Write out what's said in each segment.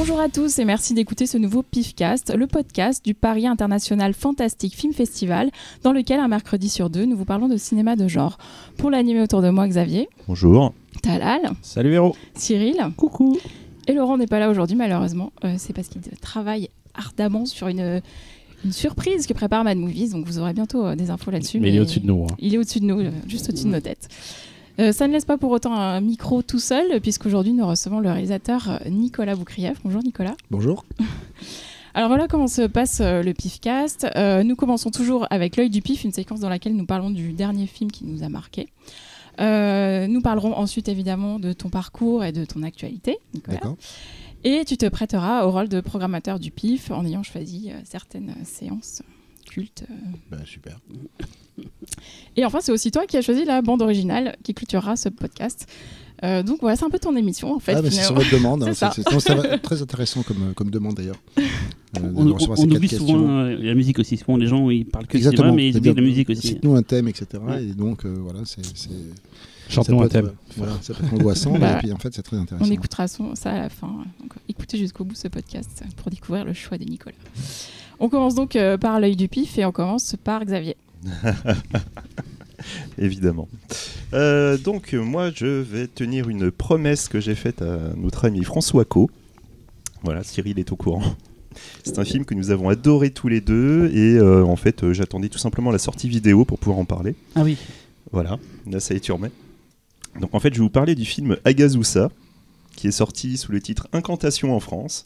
Bonjour à tous et merci d'écouter ce nouveau PIFcast, le podcast du Paris International Fantastic Film Festival, dans lequel un mercredi sur deux, nous vous parlons de cinéma de genre. Pour l'animer autour de moi, Xavier, Bonjour. Talal, Salut Véro. Cyril Coucou. et Laurent n'est pas là aujourd'hui malheureusement. Euh, C'est parce qu'il travaille ardemment sur une, une surprise que prépare Mad Movies, donc vous aurez bientôt euh, des infos là-dessus. Mais il est au-dessus de nous. hein. Il est au-dessus de nous, euh, juste au-dessus de nos têtes. Euh, ça ne laisse pas pour autant un micro tout seul, puisqu'aujourd'hui nous recevons le réalisateur euh, Nicolas Boukrieff. Bonjour Nicolas. Bonjour. Alors voilà comment se passe euh, le PIFcast. Euh, nous commençons toujours avec l'œil du PIF, une séquence dans laquelle nous parlons du dernier film qui nous a marqué. Euh, nous parlerons ensuite évidemment de ton parcours et de ton actualité, Nicolas. Et tu te prêteras au rôle de programmateur du PIF en ayant choisi certaines séances cultes. euh. Bah, super. Et enfin, c'est aussi toi qui as choisi la bande originale qui clôturera ce podcast. Euh, donc voilà, c'est un peu ton émission en fait. ah, bah, c'est sur votre demande. C'est hein, ça. c'est- très intéressant comme, comme demande d'ailleurs. Euh, On, on quatre oublie questions. souvent euh, la musique aussi. Souvent, les gens ils parlent que de Exactement. cinéma, mais ils oublient la musique aussi. Cite-nous un thème, etc. Ouais. Et donc, euh, voilà, c'est. Chante-nous un être, thème. euh, Voilà, ça peut être angoissant, Bah, mais puis en fait, c'est très intéressant. On écoutera son- ça à la fin. Donc, écoutez jusqu'au bout ce podcast pour découvrir le choix de Nicolas. On commence donc euh, par l'œil du pif et on commence par Xavier. Évidemment. Euh, donc, moi, je vais tenir une promesse que j'ai faite à notre ami François Co. Voilà, Cyril est au courant. C'est un film que nous avons adoré tous les deux et euh, en fait, euh, j'attendais tout simplement la sortie vidéo pour pouvoir en parler. Ah oui. Voilà, là ça y est, tu remets. Donc en fait, je vais vous parler du film Agazusa, qui est sorti sous le titre Incantation en France,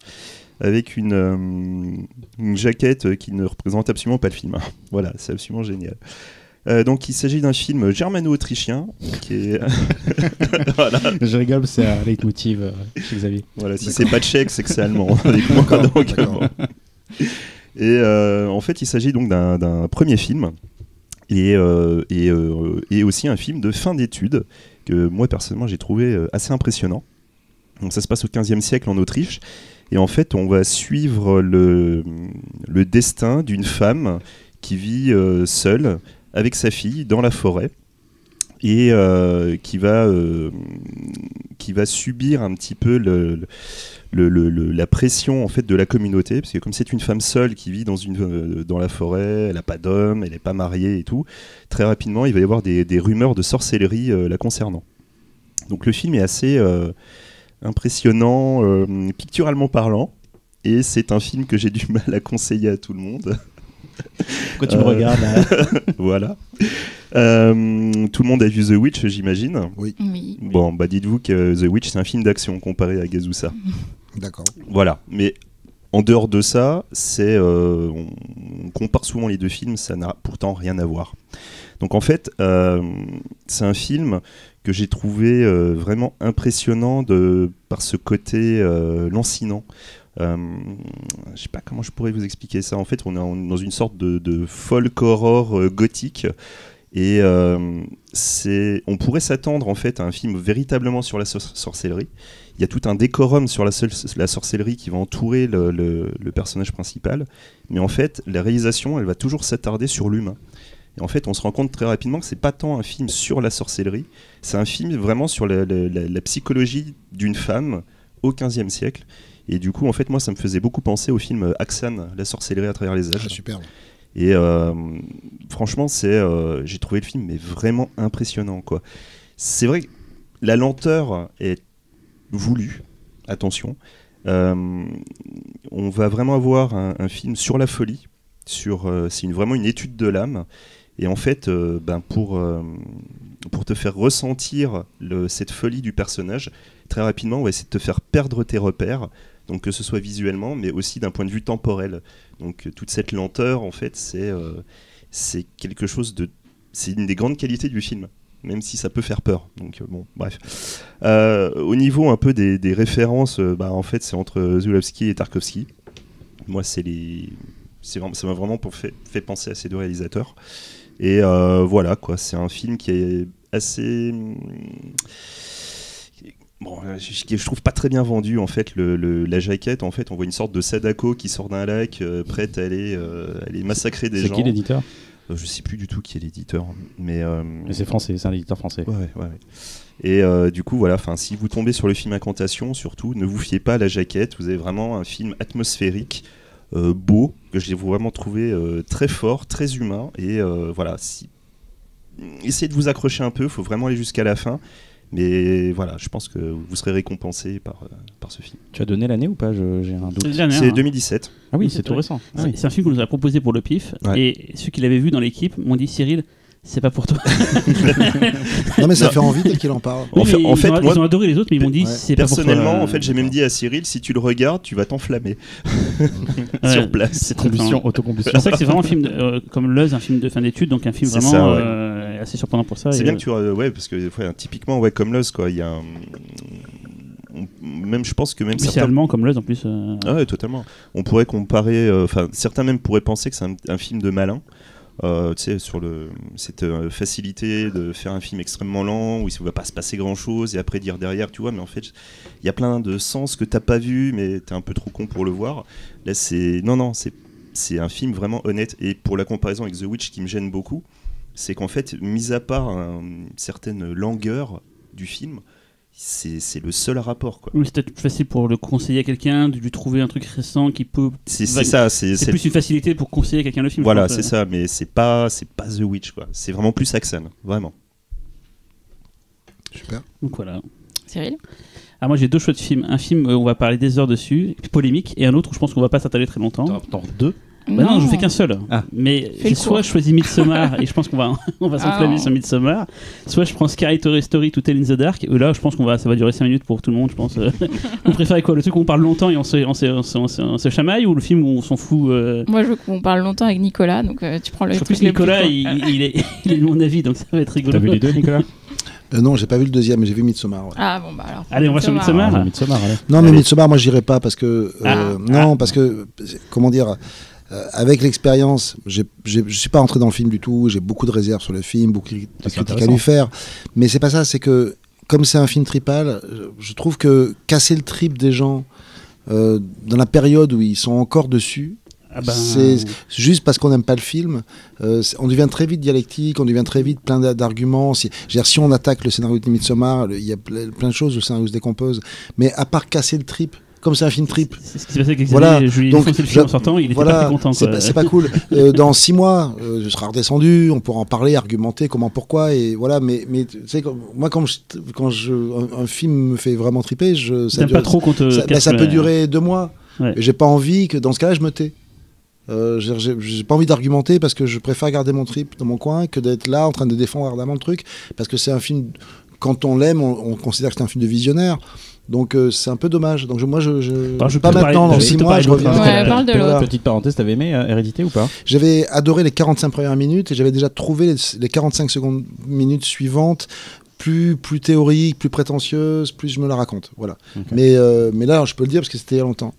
avec une, euh, une jaquette qui ne représente absolument pas le film. voilà, c'est absolument génial. Euh, donc il s'agit d'un film germano-autrichien qui est voilà, Je rigole, c'est un leitmotiv euh, chez Xavier. voilà si c'est pas tchèque c'est que c'est allemand avec moi. D'accord, Donc, d'accord. bon. Et euh, en fait, il s'agit donc d'un premier film et, et, et aussi un film de fin d'études que moi personnellement j'ai trouvé assez impressionnant. Donc ça se passe au 15e siècle en Autriche et en fait on va suivre le, destin d'une femme qui vit euh, seule avec sa fille dans la forêt et euh, qui va euh, qui va subir un petit peu la pression en fait de la communauté. Parce que comme c'est une femme seule qui vit dans une dans la forêt elle n'a pas d'homme elle n'est pas mariée et tout très rapidement il va y avoir des, rumeurs de sorcellerie la concernant. Donc le film est assez impressionnant euh, picturalement parlant et c'est un film que j'ai du mal à conseiller à tout le monde Pourquoi tu me Euh, regardes là voilà Euh, tout le monde a vu The Witch j'imagine Oui, Oui. Bon, bah dites-vous que The Witch, c'est un film d'action comparé à Gazusa. d'accord. Voilà, mais en dehors de ça, c'est euh, on, on compare souvent les deux films, ça n'a pourtant rien à voir. Donc en fait, euh, c'est un film que j'ai trouvé euh, vraiment impressionnant par ce côté euh, lancinant. Euh, je sais pas comment je pourrais vous expliquer ça. En fait, on est dans une sorte de, folk horror gothique. Et on pourrait s'attendre en fait à un film véritablement sur la sor- sorcellerie. Il y a tout un décorum sur la, sorcellerie qui va entourer le, le- le personnage principal. Mais en fait, la réalisation, elle va toujours s'attarder sur l'humain. Et en fait, on se rend compte très rapidement que c'est pas tant un film sur la sorcellerie, c'est un film vraiment sur la, la- la- la psychologie d'une femme au XVe siècle. Et du coup, en fait, moi, ça me faisait beaucoup penser au film Axan, la sorcellerie à travers les âges. Ah, super. Et euh, franchement, c'est, euh, j'ai trouvé le film mais vraiment impressionnant quoi. C'est vrai que la lenteur est voulue. Attention, Euh, on va vraiment avoir un, un film sur la folie. Sur, c'est une, vraiment une étude de l'âme. Et en fait, euh, ben pour euh, pour te faire ressentir cette folie du personnage, très rapidement, on va essayer de te faire perdre tes repères. Donc que ce soit visuellement, mais aussi d'un point de vue temporel. Donc euh, toute cette lenteur, en fait, c'est quelque chose de, c'est une des grandes qualités du film, même si ça peut faire peur. Donc bon, bref. Au niveau un peu des, références, bah, en fait, c'est entre Zulawski et Tarkovsky. Moi, c'est les, vraiment, ça m'a vraiment pour fait, fait penser à ces deux réalisateurs. Et euh, voilà, quoi, c'est un film qui est assez hum, Bon, euh, je, je- trouve pas très bien vendu en fait le, le- la jaquette. En fait, on voit une sorte de Sadako qui sort d'un lac, euh, prête à aller, euh, aller massacrer des C'est gens. qui l'éditeur? Euh, je sais plus du tout qui est l'éditeur, mais. euh, Mais c'est français, c'est un éditeur français. Ouais, ouais, ouais. Et du coup, voilà, enfin, si vous tombez sur le film Incantation, surtout, ne vous fiez pas à la jaquette. Vous avez vraiment un film atmosphérique, beau, que j'ai vraiment trouvé euh, très fort, très humain. Et euh, voilà, si... essayez de vous accrocher un peu, il faut vraiment aller jusqu'à la fin. Mais voilà, je pense que vous serez récompensé par, euh, par ce film. Tu as donné l'année ou pas J'ai un doute. C'est le dernier, C'est hein. 2017. Ah oui, C'est tout récent. Ah C'est oui. c'est un film qu'on nous a proposé pour le pif. Ouais. Et ceux qui l'avaient vu dans l'équipe m'ont dit Cyril, c'est pas pour toi. Non, mais ça Non. fait envie dès qu'il en parle. En fait- mais en ils, fait, ont, moi- ils ont adoré les autres, mais ils m'ont dit Ouais. c'est pas pour toi. Personnellement, en fait, j'ai même dit à Cyril, si tu le regardes, tu vas t'enflammer Ouais, sur place. C'est Combustion, autocombustion. C'est vrai que c'est vraiment un film de- euh, comme Luz, un film de fin d'études, donc un film vraiment ça, ouais. euh, assez surprenant pour ça. C'est bien euh, que tu euh, ouais parce que ouais, typiquement ouais comme Lost quoi il y a un- même je pense que même certains allemand comme Luz en plus. euh, Ah ouais, totalement. On pourrait comparer, euh, enfin, certains même pourraient penser que c'est un, un film de malin. Euh, sur cette euh, facilité de faire un film extrêmement lent où il ne va pas se passer grand chose et après dire derrière, tu vois, mais en fait, il y a plein de sens que t'as pas vu, mais t'es un peu trop con pour le voir. Là, c'est. Non, non, c'est c'est un film vraiment honnête. Et pour la comparaison avec The Witch, qui me gêne beaucoup, c'est qu'en fait, mis à part un- une certaine langueur du film, c'est c'est le seul rapport, quoi. Oui, c'est peut-être plus facile pour le conseiller à quelqu'un, de lui trouver un truc récent qui peut. C'est ça, c'est plus une facilité pour conseiller à quelqu'un le film. Voilà, c'est euh. ça, mais c'est pas, c'est pas The Witch, quoi. C'est vraiment plus Saxon, vraiment. Super. Donc voilà. Cyril? Ah, moi j'ai deux choix de films. Un film, euh, on va parler des heures dessus, polémique, et un autre où je pense qu'on va pas s'attarder très longtemps. T'en deux? Bah non, je fais qu'un seul. Ah. Mais Fais soit court. choisi Midsommar, et je pense qu'on va, on va s'enflammer Ah. sur Midsommar, soit je prends Scary Story Story To Tell in the Dark, et là je pense qu'on va, ça va durer 5 minutes pour tout le monde, je pense. vous préférez quoi Le truc où on parle longtemps et on se, on se, on se, on se- on se chamaille, ou le film où on s'en fout euh, Moi, je veux qu'on parle longtemps avec Nicolas, donc euh, tu prends le En plus, Nicolas, il, il est, il est de mon avis, donc ça va être rigolo. T'as vu les deux, Nicolas Euh, non, j'ai pas vu le deuxième, mais j'ai vu Midsommar. ouais. Ah bon, bah alors. Allez, on va sur Midsommar. Ah, Midsommar, allez. Non, mais Allez. Midsommar, moi, j'irai pas parce que. euh, Ah, non, ah. parce que. Comment dire euh, avec l'expérience, je suis pas entré dans le film du tout. J'ai beaucoup de réserves sur le film, beaucoup de C'est critiques à lui faire. Mais c'est pas ça. C'est que comme c'est un film tripal, je- trouve que casser le trip des gens euh, dans la période où ils sont encore dessus, Ah ben, C'est juste parce qu'on n'aime pas le film, euh, on devient très vite dialectique, on devient très vite plein d'a- d'arguments. Si, on attaque le scénario de Midsommar, il y a ple- plein de choses où le scénario se décompose. Mais à part casser le trip, comme c'est un film trip, C'est ce qui s'est passé avec Voilà, donc, le film en sortant, il était voilà, pas très content. c'est pas, cool. Euh, dans six mois, euh, je serai redescendu, on pourra en parler, argumenter comment, pourquoi, et voilà. Mais, mais tu sais, moi, quand, je, quand je, un, un film me fait vraiment triper, je, ça dure- pas trop te ça, bah, casse ça le- peut durer deux mois. Ouais. J'ai pas envie que dans ce cas-là, je me tais. Euh, j'ai- pas envie d'argumenter parce que je préfère garder mon trip dans mon coin que d'être là en train de défendre ardemment le truc parce que c'est un film quand on l'aime on, on considère que c'est un film de visionnaire donc euh, c'est un peu dommage donc je- moi je, je, Attends, je pas maintenant dans je six peux te mois parler je reviens. Ouais, parle de l'autre. Petite parenthèse, t'avais aimé euh, Hérédité ou pas? J'avais adoré les 45 premières minutes et j'avais déjà trouvé les, les 45 secondes minutes suivantes plus, plus théoriques, plus prétentieuses, plus je me la raconte. Voilà. Mais, euh, mais là, je peux le dire parce que c'était il y a longtemps.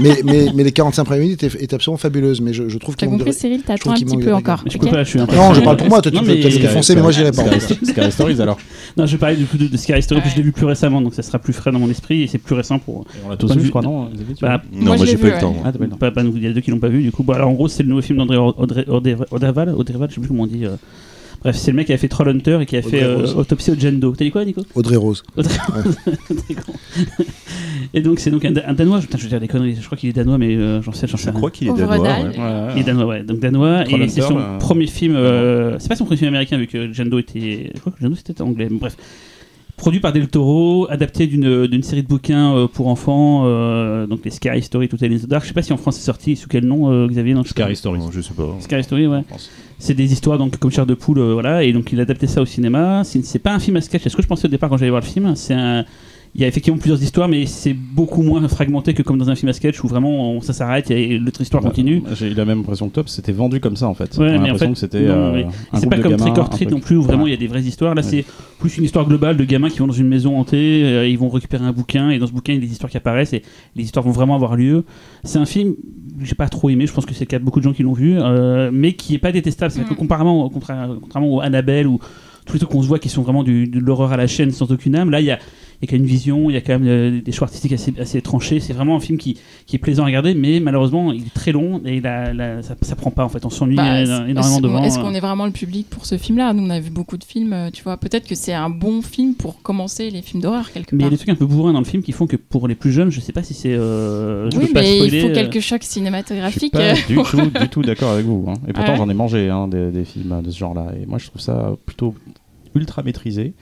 mais, mais, mais les 45 premières minutes étaient, étaient absolument fabuleuses. Mais je, je trouve T'as compris, Cyril T'attends un petit peu encore. Mais je ok peux pas, je suis un peu- Non, je parle pour moi, toi, tu Non, peux mais- te défoncer, mais moi, j'irai pas. Scary Stories alors. Non, je vais parler du coup de, de Story, Ouais. que je l'ai vu plus récemment, donc ça sera plus frais dans mon esprit et c'est plus récent pour. Et on l'a tous vu, vue- je crois, non Bah, Non, Moi, j'ai pas eu le temps. Ah, t'as il y a deux qui l'ont pas vu du coup. Alors en gros, c'est le nouveau film d'André Audreval, je sais plus comment on dit. Euh. Bref, c'est le mec qui a fait Trollhunter et qui a Audrey fait euh, Rose. Autopsie au Jendo. T'as dit quoi, Nico? Audrey Rose. T'es con. Et donc, c'est donc un, un Danois. Putain, je veux dire des conneries. Je crois qu'il est danois, mais euh, j'en sais, j'en sais Je rien. crois qu'il est danois. ouais. Ouais, Il est danois, ouais. Donc danois. Et c'est son là. premier film. euh, c'est pas son premier film américain, vu que Jendo était. Je crois que Jendo c'était anglais. Mais bref. Produit par Del Toro, adapté d'une série de bouquins euh, pour enfants, euh, donc les Scary Story, tout est in the Dark. Je sais pas si en France c'est sorti, sous quel nom, euh, Xavier non. Scary Stories. Non, je sais pas. Scary Story, ouais. C'est des histoires donc comme chair de poule, euh, voilà. Et donc il a adapté ça au cinéma. C'est pas un film à sketch. C'est ce que je pensais au départ quand j'allais voir le film? C'est un. Il y a effectivement plusieurs histoires, mais c'est beaucoup moins fragmenté que comme dans un film à sketch où vraiment on- ça s'arrête et l'autre histoire continue. Bah, J'ai eu la même impression que que c'était vendu comme ça en fait. Ouais, mais en l'impression fait, que c'était euh, C'est pas de comme gamins, Trick or Treat non plus où vraiment il Ouais. y a des vraies histoires. Là, Ouais. c'est plus une histoire globale de gamins qui vont dans une maison hantée, euh, ils vont récupérer un bouquin et dans ce bouquin il y a des histoires qui apparaissent et les histoires vont vraiment avoir lieu. C'est un film que j'ai pas trop aimé, je pense que c'est le cas de beaucoup de gens qui l'ont vu, euh, mais qui est pas détestable. C'est-à-dire que Mm. contra- contrairement au Annabelle ou tous les trucs qu'on se voit qui sont vraiment du, de l'horreur à la chaîne sans aucune âme, là il y a il y a quand même une vision, il y a quand même euh, des choix artistiques assez, assez tranchés. C'est vraiment un film qui, qui est plaisant à regarder, mais malheureusement, il est très long et la, la- ça, ça prend pas en fait. On s'ennuie Bah, euh, est-ce- énormément devant. Est-ce euh. qu'on est vraiment le public pour ce film-là? Nous, on a vu beaucoup de films, tu vois. Peut-être que c'est un bon film pour commencer les films d'horreur quelque Mais il y a part. des trucs un peu bourrins dans le film qui font que pour les plus jeunes, je sais pas si c'est. euh, je Oui, mais spoiler, il faut quelques chocs Je suis cinématographiques. pas du tout, du tout d'accord avec vous. hein. Et pourtant, Ouais. j'en ai mangé hein, des, des films de ce genre-là. Et moi, je trouve ça plutôt ultra maîtrisé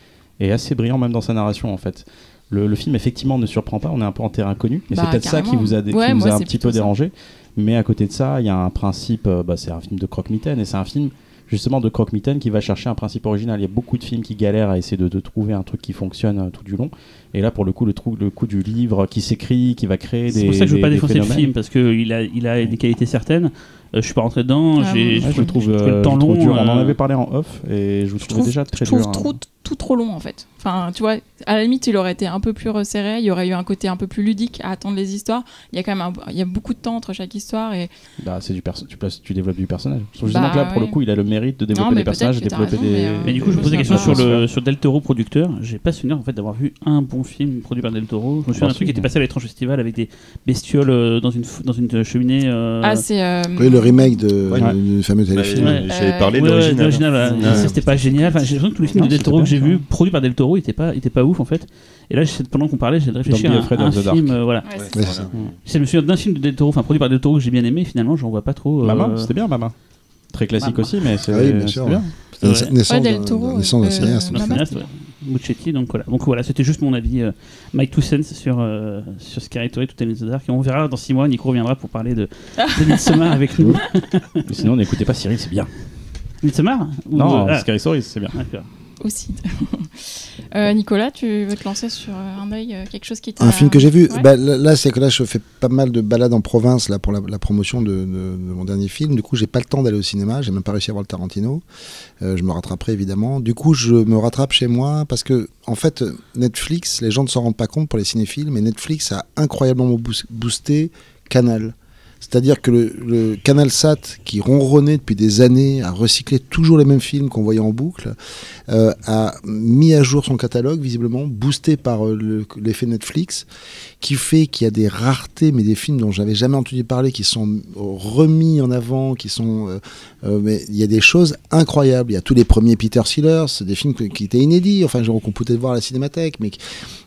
et assez brillant même dans sa narration en fait. Le, le film effectivement ne surprend pas, on est un peu en terrain inconnu. Et Bah, c'est peut-être ça qui vous a, qui Ouais, vous moi, a un petit peu ça. dérangé. Mais à côté de ça, il y a un principe, euh, bah, c'est un film de croque-mitaine et c'est un film justement de croque-mitaine qui va chercher un principe original. Il y a beaucoup de films qui galèrent à essayer de, de trouver un truc qui fonctionne euh, tout du long. Et là, pour le coup, le, trou- le coup du livre qui s'écrit, qui va créer des. C'est pour ça que je veux des- pas défoncer le film parce qu'il a, il a des qualités certaines. Euh, je suis pas rentré dedans. Ah, j'ai- moi, Ouais, je le trouve, j'ai trouvé euh, le temps je trouve long. dur. On en euh, avait parlé en off et je, le Je trouvais trouve, déjà je très trouve dur. hein. trop, tout trop long en fait. Enfin, tu vois, à la limite, il aurait été un peu plus resserré, il y aurait eu un côté un peu plus ludique à attendre les histoires. Il y a quand même un- il y a beaucoup de temps entre chaque histoire et Bah, c'est du perso- tu, places- tu développes du personnage. Je trouve justement Bah, que là, pour le coup, il a le mérite de développer des personnages, développer raison, des. mais, euh, Mais du coup, je me Je pose la question sur, le, sur Del Toro producteur. J'ai pas souvenir en fait d'avoir vu un bon film produit par Del Toro. Je me souviens d'un truc qui était passé à l'étrange festival avec des bestioles euh, dans une dans une cheminée. euh, ah c'est euh, Oui, le remake de, Ouais. du fameux téléfilm. Ouais. J'avais Euh, parlé ouais, voilà. Ça, c'était pas génial. Enfin, j'ai l'impression que tous les films Non, de Del c'était Toro bien, que j'ai ça. vus produits par Del Toro, étaient pas étaient pas ouf en fait. Et là, pendant qu'on parlait, j'ai réfléchi Don't be à un, afraid un of the dark. film. euh, voilà. ouais, c'est Ouais, ça. c'est ça. Je me souviens d'un film de Del Toro, enfin produit par Del Toro que j'ai bien aimé. Finalement, j'en vois pas trop. euh, Mama, c'était bien, Mama. Très classique Mama. aussi, mais c'est Ah oui, bien c'est sûr. Ouais. naissance Del d'un- Toro, naissance d'un euh, cinéaste. Un Mama, cinéaste, c'était ouais. Muccetti, donc voilà. Donc voilà, c'était juste mon avis. euh, Mike Two Cents sur, euh, sur Scary Story, tout est Dark. Et on verra dans 6 mois, Nico reviendra pour parler de, de Midsommar avec nous. Mais sinon, n'écoutez pas Cyril, c'est bien. Midsommar Ou- Non, ah, Scary Stories, c'est bien. d'accord. Aussi. Euh, Nicolas, tu veux te lancer sur euh, un œil, euh, quelque chose qui t'a Un film que j'ai vu, Ouais. bah, là, c'est que là je fais pas mal de balades en province là pour la, la promotion de, de- de mon dernier film. Du coup, j'ai pas le temps d'aller au cinéma, j'ai même pas réussi à voir le Tarantino. Euh, je me rattraperai évidemment. Du coup, je me rattrape chez moi parce que en fait, Netflix, les gens ne s'en rendent pas compte pour les cinéphiles, mais Netflix a incroyablement boos- boosté Canal. C'est-à-dire que le, le Canal Sat, qui ronronnait depuis des années, a recyclé toujours les mêmes films qu'on voyait en boucle, euh, a mis à jour son catalogue, visiblement, boosté par euh, le- l'effet Netflix, qui fait qu'il y a des raretés, mais des films dont j'avais jamais entendu parler, qui sont remis en avant, qui sont... euh, euh, mais il y a des choses incroyables. Il y a tous les premiers Peter Sellers, des films qui étaient inédits, enfin, qu'on pouvait voir à la cinémathèque, mais...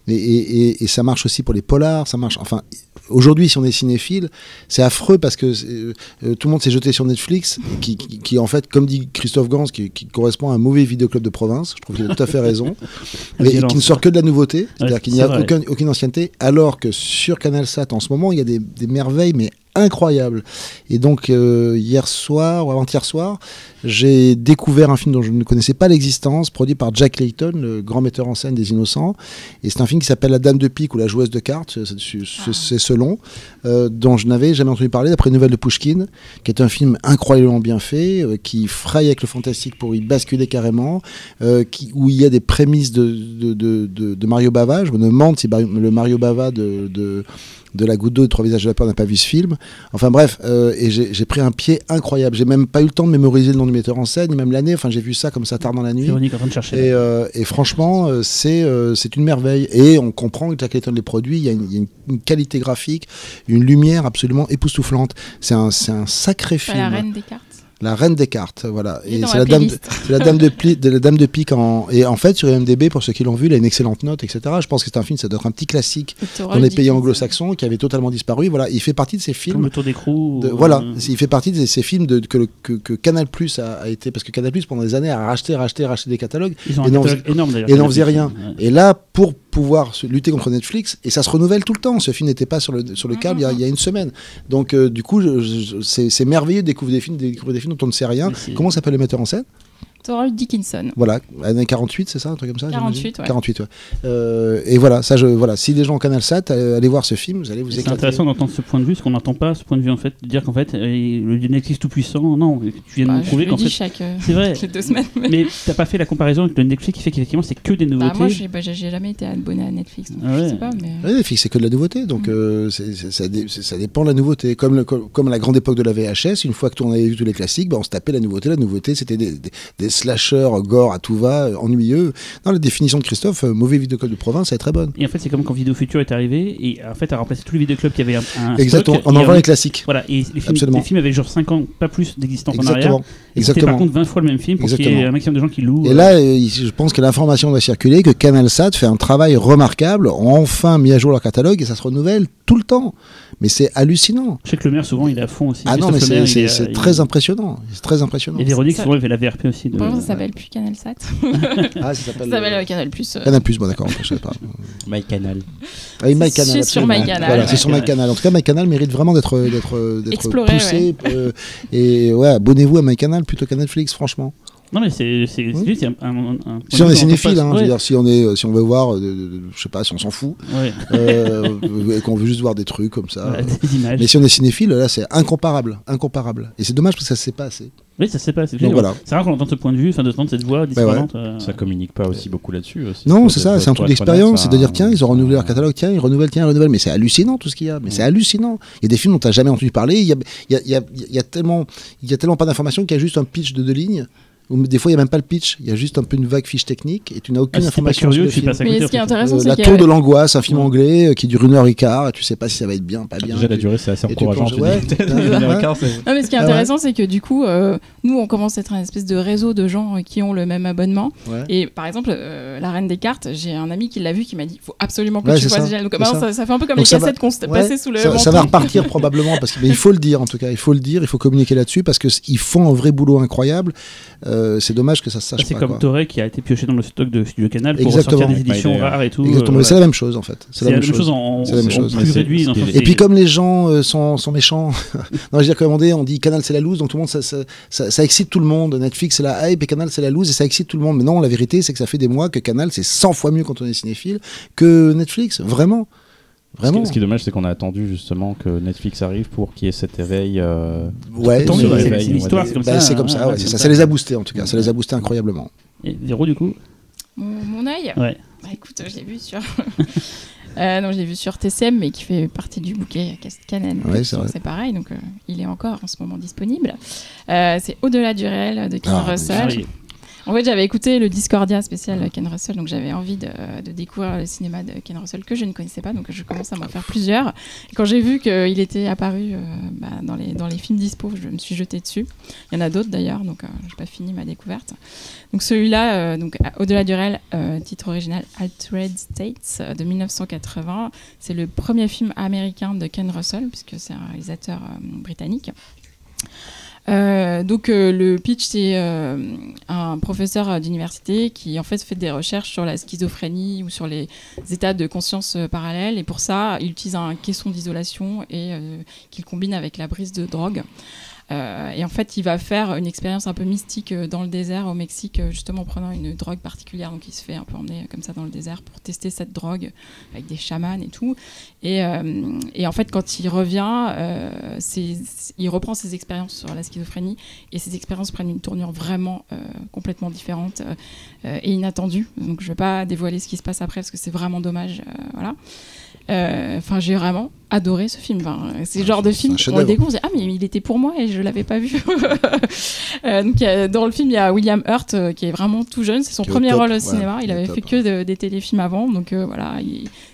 Et, et- et- et ça marche aussi pour les polars, ça marche... Enfin, aujourd'hui, si on est cinéphile, c'est affreux parce que euh, tout le monde s'est jeté sur Netflix, qui, qui, qui, en fait, comme dit Christophe Gans, qui, qui correspond à un mauvais vidéoclub de province. Je trouve qu'il a tout à fait raison. mais qui ne sort que de la nouveauté, c'est-à-dire Ouais, qu'il n'y a aucun- aucune ancienneté, alors que sur CanalSat en ce moment, il y a des, des merveilles, mais incroyables. Et donc, euh, hier soir ou avant-hier soir, j'ai découvert un film dont je ne connaissais pas l'existence, produit par Jack Layton, le grand metteur en scène des Innocents. Et c'est un film qui s'appelle La Dame de Pique ou La Joueuse de cartes, c'est- c'est selon, euh, dont je n'avais jamais entendu parler, d'après une nouvelle de Pushkin, qui est un film incroyablement bien fait, euh, qui fraye avec le fantastique pour y basculer carrément, qui, où il y a des prémices de, de, de, de- de Mario Bava. Je me demande si le Mario Bava de, de, de La Goutte d'eau et Trois Visages de la Peur n'a pas vu ce film. Enfin bref, euh, et j'ai pris un pied incroyable. J'ai même pas eu le temps de mémoriser le nom du metteur en scène, ni même l'année. Enfin, j'ai vu ça comme ça tard dans la nuit. Véronique est en train de chercher. Et, euh, et franchement, euh, c'est euh, c'est une merveille. Et on comprend que Jack Layton les produits, il y a, une, il y a une- une qualité graphique, une lumière absolument époustouflante. C'est un, c'est un sacré film. la reine des cartes. La reine des cartes, voilà. Et c'est la la, dame de, la dame de, pli- de la dame de pique en et en fait sur IMDb pour ceux qui l'ont vu, il a une excellente note, etc. Je pense que c'est un film, ça doit être un petit classique dans les pays anglo-saxons qui avait totalement disparu. Voilà, il fait partie de ces Comme films. le tour d'écrou. de- ou, voilà, euh, il fait partie de ces films de, que, le- que, que Canal Plus a, a été parce que Canal Plus pendant des années a racheté, racheté, racheté des catalogues Ils ont et un n'en catalogue énorme d'ailleurs. et n'en Canal+. faisait rien. Ouais. Et là, pour pouvoir se- lutter contre Netflix, et ça se renouvelle tout le temps, ce film n'était pas sur le, sur le câble il y, a, il y a une semaine. Donc, euh, du coup, c'est c'est merveilleux de découvrir des, films, de découvrir des films dont on ne sait rien. Comment s'appelle le metteur en scène? Thorold Dickinson. Voilà, années 48, c'est ça, un truc comme ça 48, j'imagine ouais. 48, ouais. Euh, et voilà, ça, je, voilà, si des gens ont Canal Sat, euh, allez voir ce film, vous allez vous C'est éclater. intéressant d'entendre ce point de vue, parce qu'on n'entend pas ce point de vue en fait, de dire qu'en fait, euh, le Netflix tout puissant, non, tu viens de Bah, nous je prouver le qu'en fait, chaque euh, c'est vrai. toutes les deux semaines. mais- Mais t'as pas fait la comparaison avec le Netflix qui fait qu'effectivement c'est que des Bah, nouveautés. moi, j'ai bah, j'ai- jamais été abonné à Netflix, donc Ah je ouais. sais pas. Mais... Netflix, c'est que de la nouveauté, donc Mm. euh, c'est- c'est- ça, dé- c'est- ça dépend de la nouveauté. Comme, le- comme, comme à la grande époque de la VHS, une fois que on avait vu tous les classiques, bah, on se tapait la nouveauté. La nouveauté, c'était des, des- des- slasher gore à tout va, euh, ennuyeux. Non, la définition de Christophe, euh, mauvais vidéoclub de province, elle est très bonne. Et en fait, c'est comme quand Vidéo Future est arrivé, et en fait, a remplacé tous les vidéoclubs qui avaient un, un Exactement, stock, on en voit a- les classiques. Voilà, et les films, Absolument. les films avaient genre 5 ans, pas plus d'existence en arrière. Exactement. Et c'était par contre 20 fois le même film pour qu'il y ait un maximum de gens qui louent. Et euh, là, euh, je pense que l'information doit circuler, que CanalSat fait un travail remarquable, ont enfin mis à jour leur catalogue et ça se renouvelle tout le temps. Mais c'est hallucinant. Je sais que le maire, souvent, il est à fond aussi. Ah non, mais c'est très il- impressionnant. C'est très impressionnant. Et Véronique, souvent, elle fait la VRP aussi. De... Pour l'instant, ça s'appelle plus Canal Sat. Ah, ça Ça s'appelle. euh, euh, Canal Plus. euh. Canal Plus, bon d'accord, je sais pas. MyCanal. Ah oui, C'est MyCanal. sur absolument. MyCanal. Voilà, Ouais, c'est sur ouais. MyCanal. En tout cas, MyCanal mérite vraiment d'être d'être d'être Exploré, poussé. euh, et ouais, abonnez-vous à MyCanal plutôt qu'à Netflix, franchement. Non, mais c'est c'est- Oui. un, un, Si on est cinéphile, hein, je veux Ouais, dire, si on est, euh, si on veut voir, euh, je sais pas, si on s'en fout, ouais. euh, et qu'on veut juste voir des trucs comme ça. Voilà, des images. Mais si on est cinéphile, là, c'est incomparable, incomparable. Et c'est dommage parce que ça se sait pas assez. Oui, ça se sait pas. C'est voilà. c'est rare qu'on entende ce point de vue, enfin, de entendre cette voix discordante. euh, Ça communique pas aussi beaucoup là-dessus. Non, c'est ça, c'est un truc d'expérience. C'est de dire, tiens, ils ont renouvelé leur catalogue, tiens, ils renouvellent, tiens, ils renouvellent. Mais c'est hallucinant tout ce qu'il y a. Mais c'est hallucinant. Il y a des films dont tu n'as jamais entendu parler. Il y a, il y a- il y a- il y a tellement, il y a tellement pas d'informations qu'il y a juste un pitch de deux lignes. Des fois, il n'y a même pas le pitch. Il y a juste un peu une vague fiche technique et tu n'as ah, aucune pas information sur le film. Mais ce qui est intéressant, Euh, c'est la qu'il y tour de l'angoisse, un film anglais euh, qui dure une heure et quart. Et tu sais pas si ça va être bien, pas bien. Déjà, la durée, c'est assez encourageant. ouais. Non, mais ce qui est Ah ouais. intéressant, c'est que du coup, euh, nous, on commence à être un espèce de réseau de gens qui ont le même abonnement. Et par exemple, La Reine des Cartes, j'ai un ami qui l'a vu qui m'a dit il faut absolument que tu ça, Génial. Donc, maintenant, ça. fait un peu comme les cassettes qu'on passait sous le. ça, va repartir probablement parce que mais il faut le dire en tout cas il faut le dire il faut communiquer là-dessus parce que c- ils font un vrai boulot incroyable Euh, c'est dommage que ça se sache C'est pas comme. Toré qui a été pioché dans le stock de Studio Canal pour Exactement. ressortir des éditions Ouais, rares et tout. Exactement euh, mais c'est la même chose en fait C'est la même chose en, C'est la même chose. plus c'est- réduit. dans et puis c'est- comme les gens euh, sont, sont méchants non je veux dire comme on dit on dit Canal c'est la loose donc tout le monde ça, ça, ça- ça excite tout le monde Netflix c'est la hype et Canal c'est la loose et ça excite tout le monde mais non la vérité c'est que ça fait des mois que Canal c'est 100 fois mieux quand on est cinéphile que Netflix vraiment Ce qui, vraiment ce qui est dommage, c'est qu'on a attendu justement que Netflix arrive pour qu'il y ait cet éveil. euh, ouais c'est- l'histoire, dire. c'est comme bah, ça. c'est comme hein, ça, ouais, ouais, c'est comme ça. Ça les a boostés en tout cas, ça les a boostés incroyablement. Et Zéro du coup Mon, mon œil Ouais. Bah, écoute, je l'ai vu sur. Euh, non, je l'ai vu sur TCM, mais qui fait partie du bouquet Cast Canon. Ouais, c'est Donc, vrai. c'est pareil, donc euh, il est encore en ce moment disponible. Euh, c'est Au-delà du réel de Ken Ah, Russell. Ah oui. En fait, j'avais écouté le Discordia spécial Ken Russell, donc j'avais envie de, découvrir le cinéma de Ken Russell que je ne connaissais pas, donc je commence à m'en faire plusieurs. Quand j'ai vu qu'il était apparu euh, bah, dans, les, films dispo, je me suis jetée dessus. Il y en a d'autres d'ailleurs, donc euh, je n'ai pas fini ma découverte. Donc celui-là, euh, donc Au-delà du réel, titre original Altered States de 1980, c'est le premier film américain de Ken Russell, puisque c'est un réalisateur britannique. Euh, donc euh, le pitch c'est euh, un professeur d'université qui en fait fait des recherches sur la schizophrénie ou sur les états de conscience parallèles et pour ça il utilise un caisson d'isolation et qu'il combine avec la brise de drogue. Euh, et en fait, il va faire une expérience un peu mystique euh, dans le désert au Mexique, euh, justement en prenant une drogue particulière. Donc, il se fait un peu emmener comme ça dans le désert pour tester cette drogue avec des chamans et tout. Et, en fait, quand il revient, il reprend ses expériences sur la schizophrénie et ces expériences prennent une tournure vraiment complètement différente et inattendue. Donc, je ne vais pas dévoiler ce qui se passe après parce que c'est vraiment dommage. voilà. Euh, Enfin, j'ai vraiment adoré ce film. Enfin, c'est le genre de film on le découvre, on se dit ah mais il était pour moi et je l'avais pas vu. Euh, donc dans le film il y a William Hurt euh, qui est vraiment tout jeune, c'est son premier rôle au cinéma. il avait fait que de- des téléfilms avant, donc euh, voilà,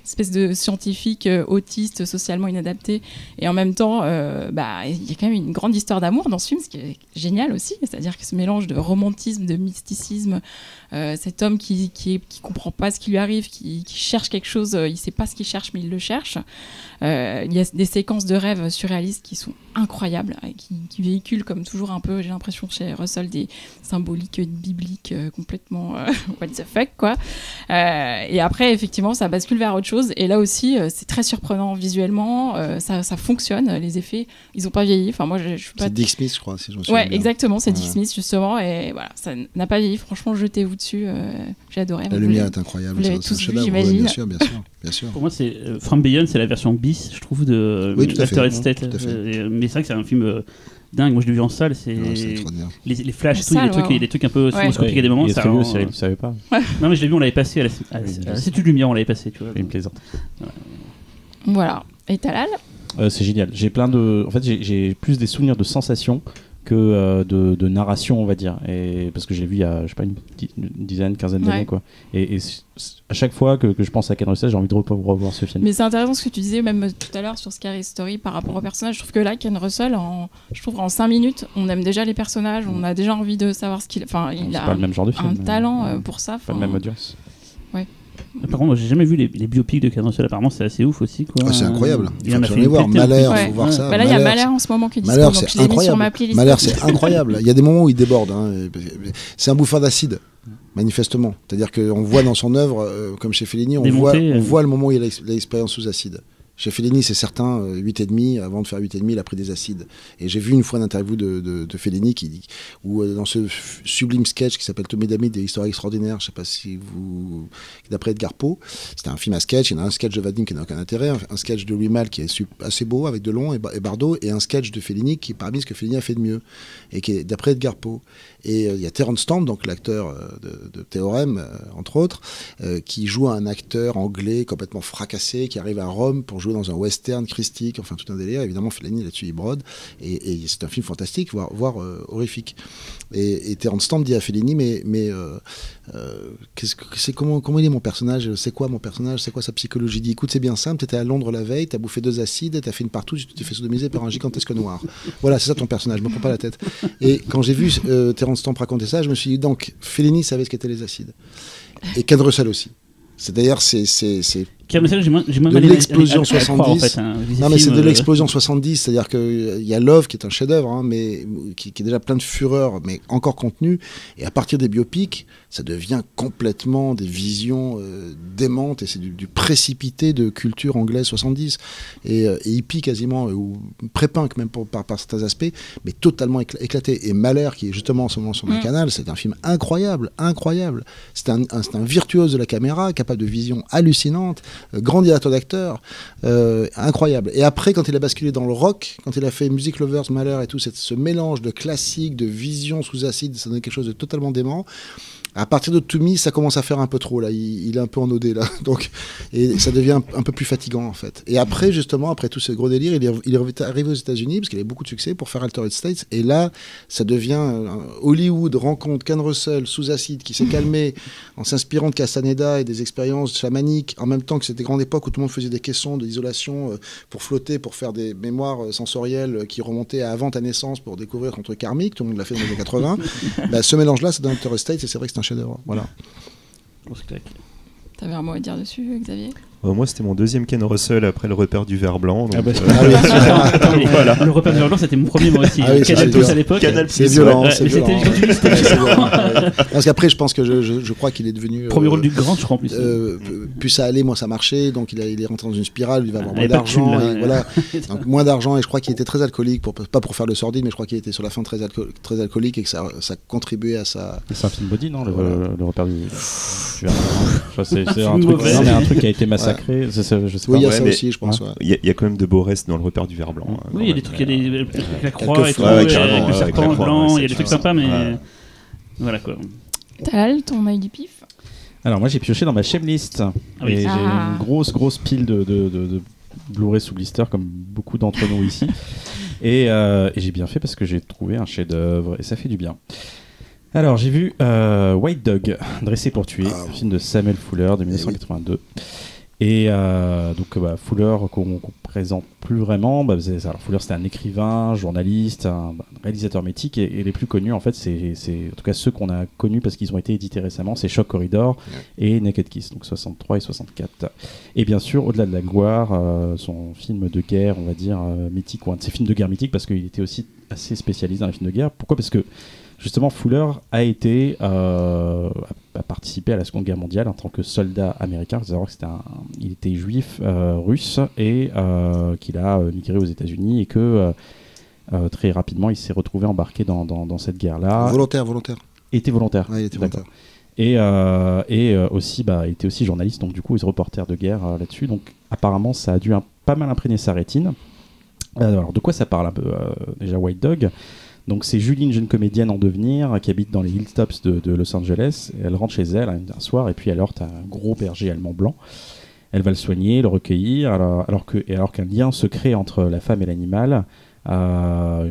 espèce de scientifique euh, autiste, socialement inadapté, et en même temps, euh, bah il y a quand même une grande histoire d'amour dans ce film, ce qui est génial aussi, c'est-à-dire que ce mélange de romantisme, de mysticisme, euh, cet homme qui, qui, comprend pas ce qui lui arrive, qui, qui cherche quelque chose, euh, il sait pas ce qu'il cherche mais il le cherche. Euh, il y a des séquences de rêves surréalistes qui sont incroyables, qui, qui véhiculent comme toujours un peu, j'ai l'impression chez Russell, des symboliques bibliques complètement what the fuck quoi. Et après effectivement ça bascule vers autre chose et là aussi c'est très surprenant visuellement, ça, ça fonctionne, les effets ils ont pas vieilli. Enfin moi je, je suis pas C'est Dick Smith, je crois, si je me souviens Ouais, bien. exactement, c'est Dick Ouais. Smith justement, et voilà, ça n'a pas vieilli. Franchement, jetez-vous dessus, euh, j'ai adoré. La lumière est incroyable. vous l'avez tous vu, ouais, j'imagine. Bien sûr, bien sûr, bien sûr. Pour moi, c'est euh, From Beyond, c'est la version bis, je trouve, de Oui, tout à fait. Altered Ouais, State. tout à fait. Euh, mais c'est vrai que c'est un film euh, dingue. Moi, je l'ai vu en salle. C'est les, les flashs, tout, il y a des salle, trucs, ouais, des trucs un peu Ouais. cinémascopiques à des moments. Il ça Cyril, tu savais pas. Non, mais je l'ai vu, on l'avait passé à la, à à Lumière, on l'avait passé, tu vois. Il me plaisante. Voilà. Et Talal? Euh, c'est génial. J'ai plein de. En fait, j'ai plus des souvenirs de sensations que euh, de, de narration, on va dire. Et parce que j'ai vu il y a, je sais pas, une, di- une dizaine, quinzaine Ouais. d'années, quoi. Et, à chaque fois que, que je pense à Ken Russell, j'ai envie de re- revoir ce film. Mais c'est intéressant ce que tu disais même tout à l'heure sur Scary Story par rapport au personnage. Je trouve que là, Ken Russell, en, je trouve en 5 minutes, on aime déjà les personnages, on a déjà envie de savoir ce qu'il. Enfin, il a pas le même genre de film. un talent euh, pour ça. Pas la même audience. Par contre, moi, j'ai jamais vu les, les biopics de Russell. Apparemment, c'est assez ouf aussi. Quoi. Ah, c'est incroyable. Il y en a fait voir. Malheur. Ouais. faut voir ça. Bah là, il y a Malheur, en ce moment qui est dispo, Malheur, donc c'est je l'ai mis sur incroyable. ma playlist. Malheur, c'est incroyable. Il y a des moments où il déborde. hein. C'est un bouffeur d'acide, manifestement. C'est-à-dire qu'on voit dans son œuvre, euh, comme chez Fellini, on, Démonté, voit, euh. on voit le moment où il a l'ex- l'expérience sous acide. Chez Fellini, c'est certain, euh, 8,5, avant de faire 8,5, il a pris des acides. Et j'ai vu une fois une interview de, de, Fellini qui dit, où euh, dans ce sublime sketch qui s'appelle Tommy Dami des histoires extraordinaires, je sais pas si vous. d'après Edgar Poe, c'était un film à sketch, il y en a un sketch de Vadim qui n'a aucun intérêt, un, sketch de Louis Malle qui est assez beau avec Delon et Bardot, et un sketch de Fellini qui est parmi ce que Fellini a fait de mieux, et qui est d'après Edgar Poe. Et euh, il y a Terence Stamp, donc l'acteur euh, de, de Théorème, euh, entre autres, qui joue un acteur anglais complètement fracassé, qui arrive à Rome pour jouer dans un western christique, enfin tout un délire. Évidemment, Fellini là-dessus, il brode. Et, c'est un film fantastique, voire, voire horrifique. Et, et Terence Stamp dit à Fellini, mais, mais comment, il est mon personnage? C'est quoi mon personnage? C'est quoi sa psychologie? Il dit, écoute, c'est bien simple, t'étais à Londres la veille, t'as bouffé deux acides, t'as fait une partout, tu t'es fait sodomiser par un gigantesque noir. Voilà, c'est ça ton personnage, me prends pas la tête. Et quand j'ai vu euh, Terence Stamp raconter ça, je me suis dit, donc, Fellini savait ce qu'étaient les acides. Et Russell aussi. C'est d'ailleurs, c'est, c'est, c'est j'ai moins, De l'explosion à- à- à croire, en 70. fait, hein, Non, mais c'est films, de euh, l'explosion 70, c'est-à-dire qu'il y a Love qui est un chef-d'œuvre, hein, mais qui, qui est déjà plein de fureur, mais encore contenu. Et à partir des biopics, ça devient complètement des visions euh, démentes et c'est du, du précipité de culture anglaise 70 et, euh, et hippie quasiment, euh, ou pré-punk même pour- par, par certains aspects, mais totalement écla- éclaté. Et Mahler, qui est justement en ce moment sur mon Mm. canal, c'est un film incroyable, incroyable. C'est un, un- c'est un virtuose de la caméra, capable de vision hallucinante, euh, grand directeur d'acteur, euh, incroyable. Et après, quand il a basculé dans le rock, quand il a fait Music Lovers, Malheur et tout, ce mélange de classique, de vision sous acide, ça donnait quelque chose de totalement dément. À partir de To Me, ça commence à faire un peu trop là. Il, il est un peu en OD là, donc et ça devient un, un peu plus fatigant en fait. Et après, justement, après tout ce gros délire, il est, il est arrivé aux États-Unis parce qu'il avait beaucoup de succès pour faire Altered States. Et là, ça devient euh, Hollywood rencontre Ken Russell sous acide qui s'est calmé en s'inspirant de Castaneda et des expériences chamaniques. En même temps que c'était grande époque où tout le monde faisait des caissons d'isolation euh, pour flotter, pour faire des mémoires euh, sensorielles qui remontaient à avant ta naissance pour découvrir ton truc karmique. Tout le monde l'a fait dans les années 80. Bah, ce mélange-là, c'est dans Altered States et c'est vrai que c'est un chef-d'œuvre. Voilà. T'avais un mot à dire dessus, Xavier? Moi, c'était mon deuxième Ken Russell après le repère du verre blanc. donc, Ah bah, euh, Ah oui, Attends, attends, mais Voilà. Le repas de Blanc, c'était mon premier, moi aussi. Ah oui, Canal c'est Plus à l'époque. Canal C'est Plus, violent, c'est c'est. Parce qu'après, je pense que je, je- je crois qu'il est devenu. Premier euh, rôle du grand, je crois en plus. euh, plus ça allait, moins ça marchait. Donc il, a- il est rentré dans une spirale. Il va avoir Ah, moins d'argent. voilà. Donc moins d'argent. Et je crois qu'il était très alcoolique. Pour, pas pour faire le sordide, mais je crois qu'il était sur la fin très, alco- très alcoolique et que ça, ça contribuait à sa. C'est un film body, non le, repère du. du- c'est un truc qui a été massacré. C'est- c'est- je sais Oui, il y a pas. ouais, ça mais- aussi, je pense. ouais. Il y, a- il y a quand même de beaux restes dans le repère du verre blanc. hein, Oui, il y a des trucs, il y a des avec la croix et tout, avec le serpent blanc, il y a des trucs sympas, mais voilà quoi. Talal, ton œil du pif Alors moi j'ai pioché dans ma shemlist Ah oui. et j'ai Ah. une grosse grosse pile de, de, de, de Blu-ray sous blister comme beaucoup d'entre nous ici. Et, euh, et j'ai bien fait parce que j'ai trouvé un chef-d'œuvre et ça fait du bien. Alors j'ai vu euh, White Dog, Dressé pour tuer, Ah. un film de Samuel Fuller de 1982. Et euh, donc bah, Fuller qu'on qu'on présente plus vraiment. Bah, c'est- alors Fuller c'était un écrivain, journaliste, un, bah, réalisateur mythique et, et les plus connus en fait c'est en tout cas ceux qu'on a connus parce qu'ils ont été édités récemment, c'est Shock Corridor et Naked Kiss, donc 63 et 64. Et bien sûr, au-delà de la gloire, euh, son film de guerre, on va dire, euh, mythique, ou un de ses films de guerre mythiques, parce qu'il était aussi assez spécialisé dans les films de guerre. Pourquoi? Parce que justement, Fuller a été, euh, a, participé à la Seconde Guerre mondiale en tant que soldat américain. Il faut savoir que c'était un, il était juif euh, russe et euh, qu'il a migré aux États-Unis et que très rapidement, il s'est retrouvé embarqué dans, dans- dans cette guerre-là. Volontaire, volontaire. Il était volontaire. Ouais, il était volontaire. Et, et aussi, bah, il était aussi journaliste, donc du coup, il est reporter de guerre là-dessus. Donc apparemment, ça a dû un- pas mal imprégner sa rétine. Alors, de quoi ça parle un peu euh, Déjà, White Dog? Donc, c'est Julie, une jeune comédienne en devenir, qui habite dans les hilltops de, de Los Angeles. Elle rentre chez elle un, soir, et puis elle heurte un gros berger allemand blanc. Elle va le soigner, le recueillir, alors, alors que, et alors qu'un lien se crée entre la femme et l'animal, un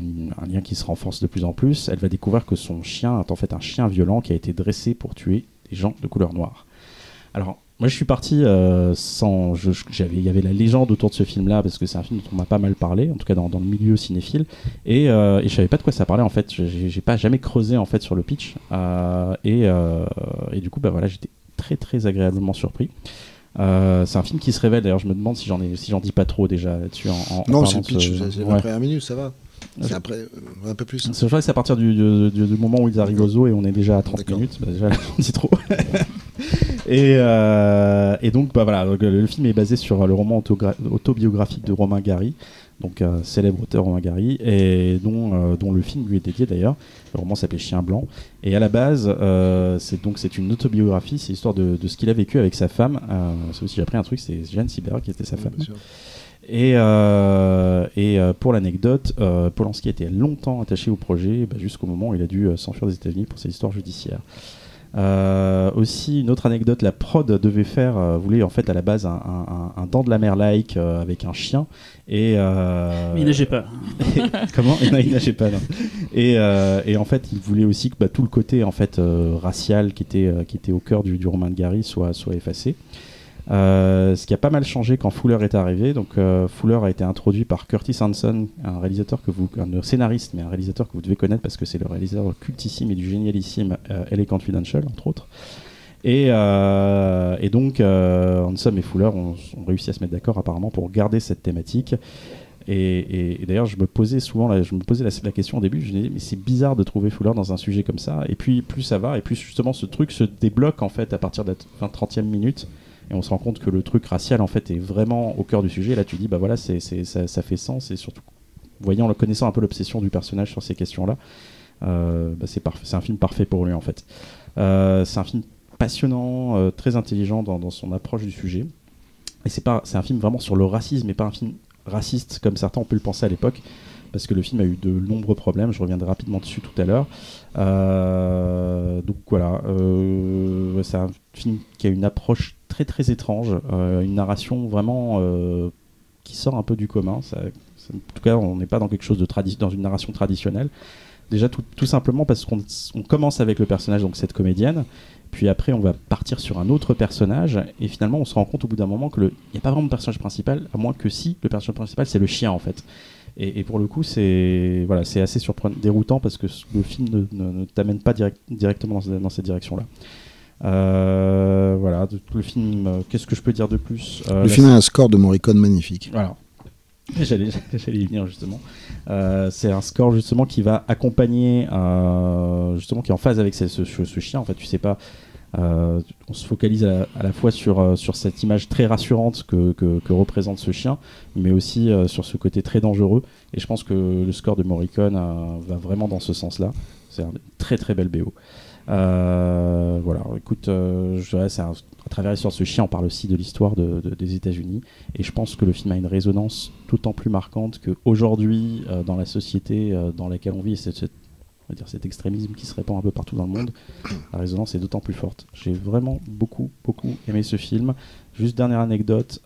lien qui se renforce de plus en plus. Elle va découvrir que son chien est en fait un chien violent qui a été dressé pour tuer des gens de couleur noire. Alors, moi, je suis parti euh, sans. j'avais, il y avait la légende autour de ce film-là parce que c'est un film dont on m'a pas mal parlé, en tout cas dans, dans le milieu cinéphile, et, euh, et je savais pas de quoi ça parlait en fait. J'ai, pas jamais creusé en fait sur le pitch, euh, et, euh, et du coup, bah voilà, j'étais très très agréablement surpris. Euh, c'est un film qui se révèle. D'ailleurs, je me demande si j'en ai, si j'en dis pas trop déjà là-dessus. En, en- Non, c'est le pitch, ce- c'est Ouais. la première minute, ça va. C'est après, euh, un peu plus. C'est- Je crois que c'est à partir du, du- du- du moment où ils arrivent au zoo et on est déjà à 30 D'accord. minutes. Bah, déjà, on dit trop. et, euh, et donc, bah, voilà, donc, le, film est basé sur le roman autobiographique de Romain Gary, donc euh, célèbre auteur Romain Gary, et dont, euh, dont le film lui est dédié d'ailleurs. Le roman s'appelait Chien Blanc. Et à la base, euh, c'est donc c'est une autobiographie, c'est l'histoire de, de ce qu'il a vécu avec sa femme. Euh, c'est aussi j'ai appris un truc, c'est Jeanne Sibert qui était sa femme. Et, euh, et euh, pour l'anecdote, euh, Polanski était longtemps attaché au projet bah, jusqu'au moment où il a dû euh, s'enfuir des États-Unis pour ses histoires judiciaires. Euh, aussi, une autre anecdote, la prod devait faire, euh, voulait en fait à la base un, un, un, un dent de la mer like euh, avec un chien. Et, euh, Mais il nageait pas. Comment? Non, il nageait pas. non. Et, euh, et en fait, il voulait aussi que bah, tout le côté en fait euh, racial qui était euh, qui était au cœur du, du roman de Gary soit soit effacé. Euh, ce qui a pas mal changé quand Fuller est arrivé. Donc euh, Fuller a été introduit par Curtis Hanson, un réalisateur que vous, un scénariste, mais un réalisateur que vous devez connaître parce que c'est le réalisateur cultissime et du génialissime euh, LA Confidential, entre autres. Et, euh, donc Hanson et Fuller ont, réussi à se mettre d'accord apparemment pour garder cette thématique. Et, d'ailleurs, je me posais souvent, la, je me posais la, question au début, je me disais, mais c'est bizarre de trouver Fuller dans un sujet comme ça. Et puis, plus ça va, et plus justement ce truc se débloque en fait à partir de la 20-30e minute. Et on se rend compte que le truc racial en fait est vraiment au cœur du sujet. Et là, tu dis, bah voilà, c'est, c'est- ça, ça fait sens. Et surtout, voyant, le connaissant un peu l'obsession du personnage sur ces questions-là, euh, bah, c'est parfait. C'est un film parfait pour lui en fait. Euh, c'est un film passionnant, euh, très intelligent dans, son approche du sujet. Et c'est pas, c'est un film vraiment sur le racisme, et pas un film raciste comme certains ont pu le penser à l'époque, parce que le film a eu de nombreux problèmes. Je reviendrai rapidement dessus tout à l'heure. Donc voilà, c'est un film qui a une approche très très étrange, euh, une narration vraiment euh, qui sort un peu du commun. En tout cas, on n'est pas dans quelque chose de dans une narration traditionnelle. Déjà tout, simplement parce qu'on on commence avec le personnage, donc cette comédienne, puis après on va partir sur un autre personnage, et finalement on se rend compte au bout d'un moment qu'il n'y a pas vraiment de personnage principal, à moins que si, le personnage principal c'est le chien en fait. Et, pour le coup c'est voilà, assez surprenant, déroutant parce que le film ne, ne- ne t'amène pas direct- directement dans cette direction-là. Euh, voilà, le film, euh, qu'est-ce que je peux dire de plus Euh, Le film a un score de Morricone magnifique. voilà. J'allais, j'allais y venir justement. Euh, c'est un score justement qui va accompagner, euh, justement qui est en phase avec ce, ce- ce chien. En fait, tu sais pas. euh, on se focalise à la, à la fois sur, sur cette image très rassurante que, que- que représente ce chien, mais aussi sur ce côté très dangereux. Et je pense que le score de Morricone va vraiment dans ce sens-là. C'est un très très bel BO. Euh, voilà, écoute, euh, je dirais, à travers l'histoire de ce chien, on parle aussi de l'histoire de- de- des États-Unis. Et je pense que le film a une résonance d'autant plus marquante qu'aujourd'hui, euh, dans la société dans laquelle on vit, c'est cette- on va dire cet extrémisme qui se répand un peu partout dans le monde, la résonance est d'autant plus forte. J'ai vraiment beaucoup, beaucoup aimé ce film. Juste dernière anecdote,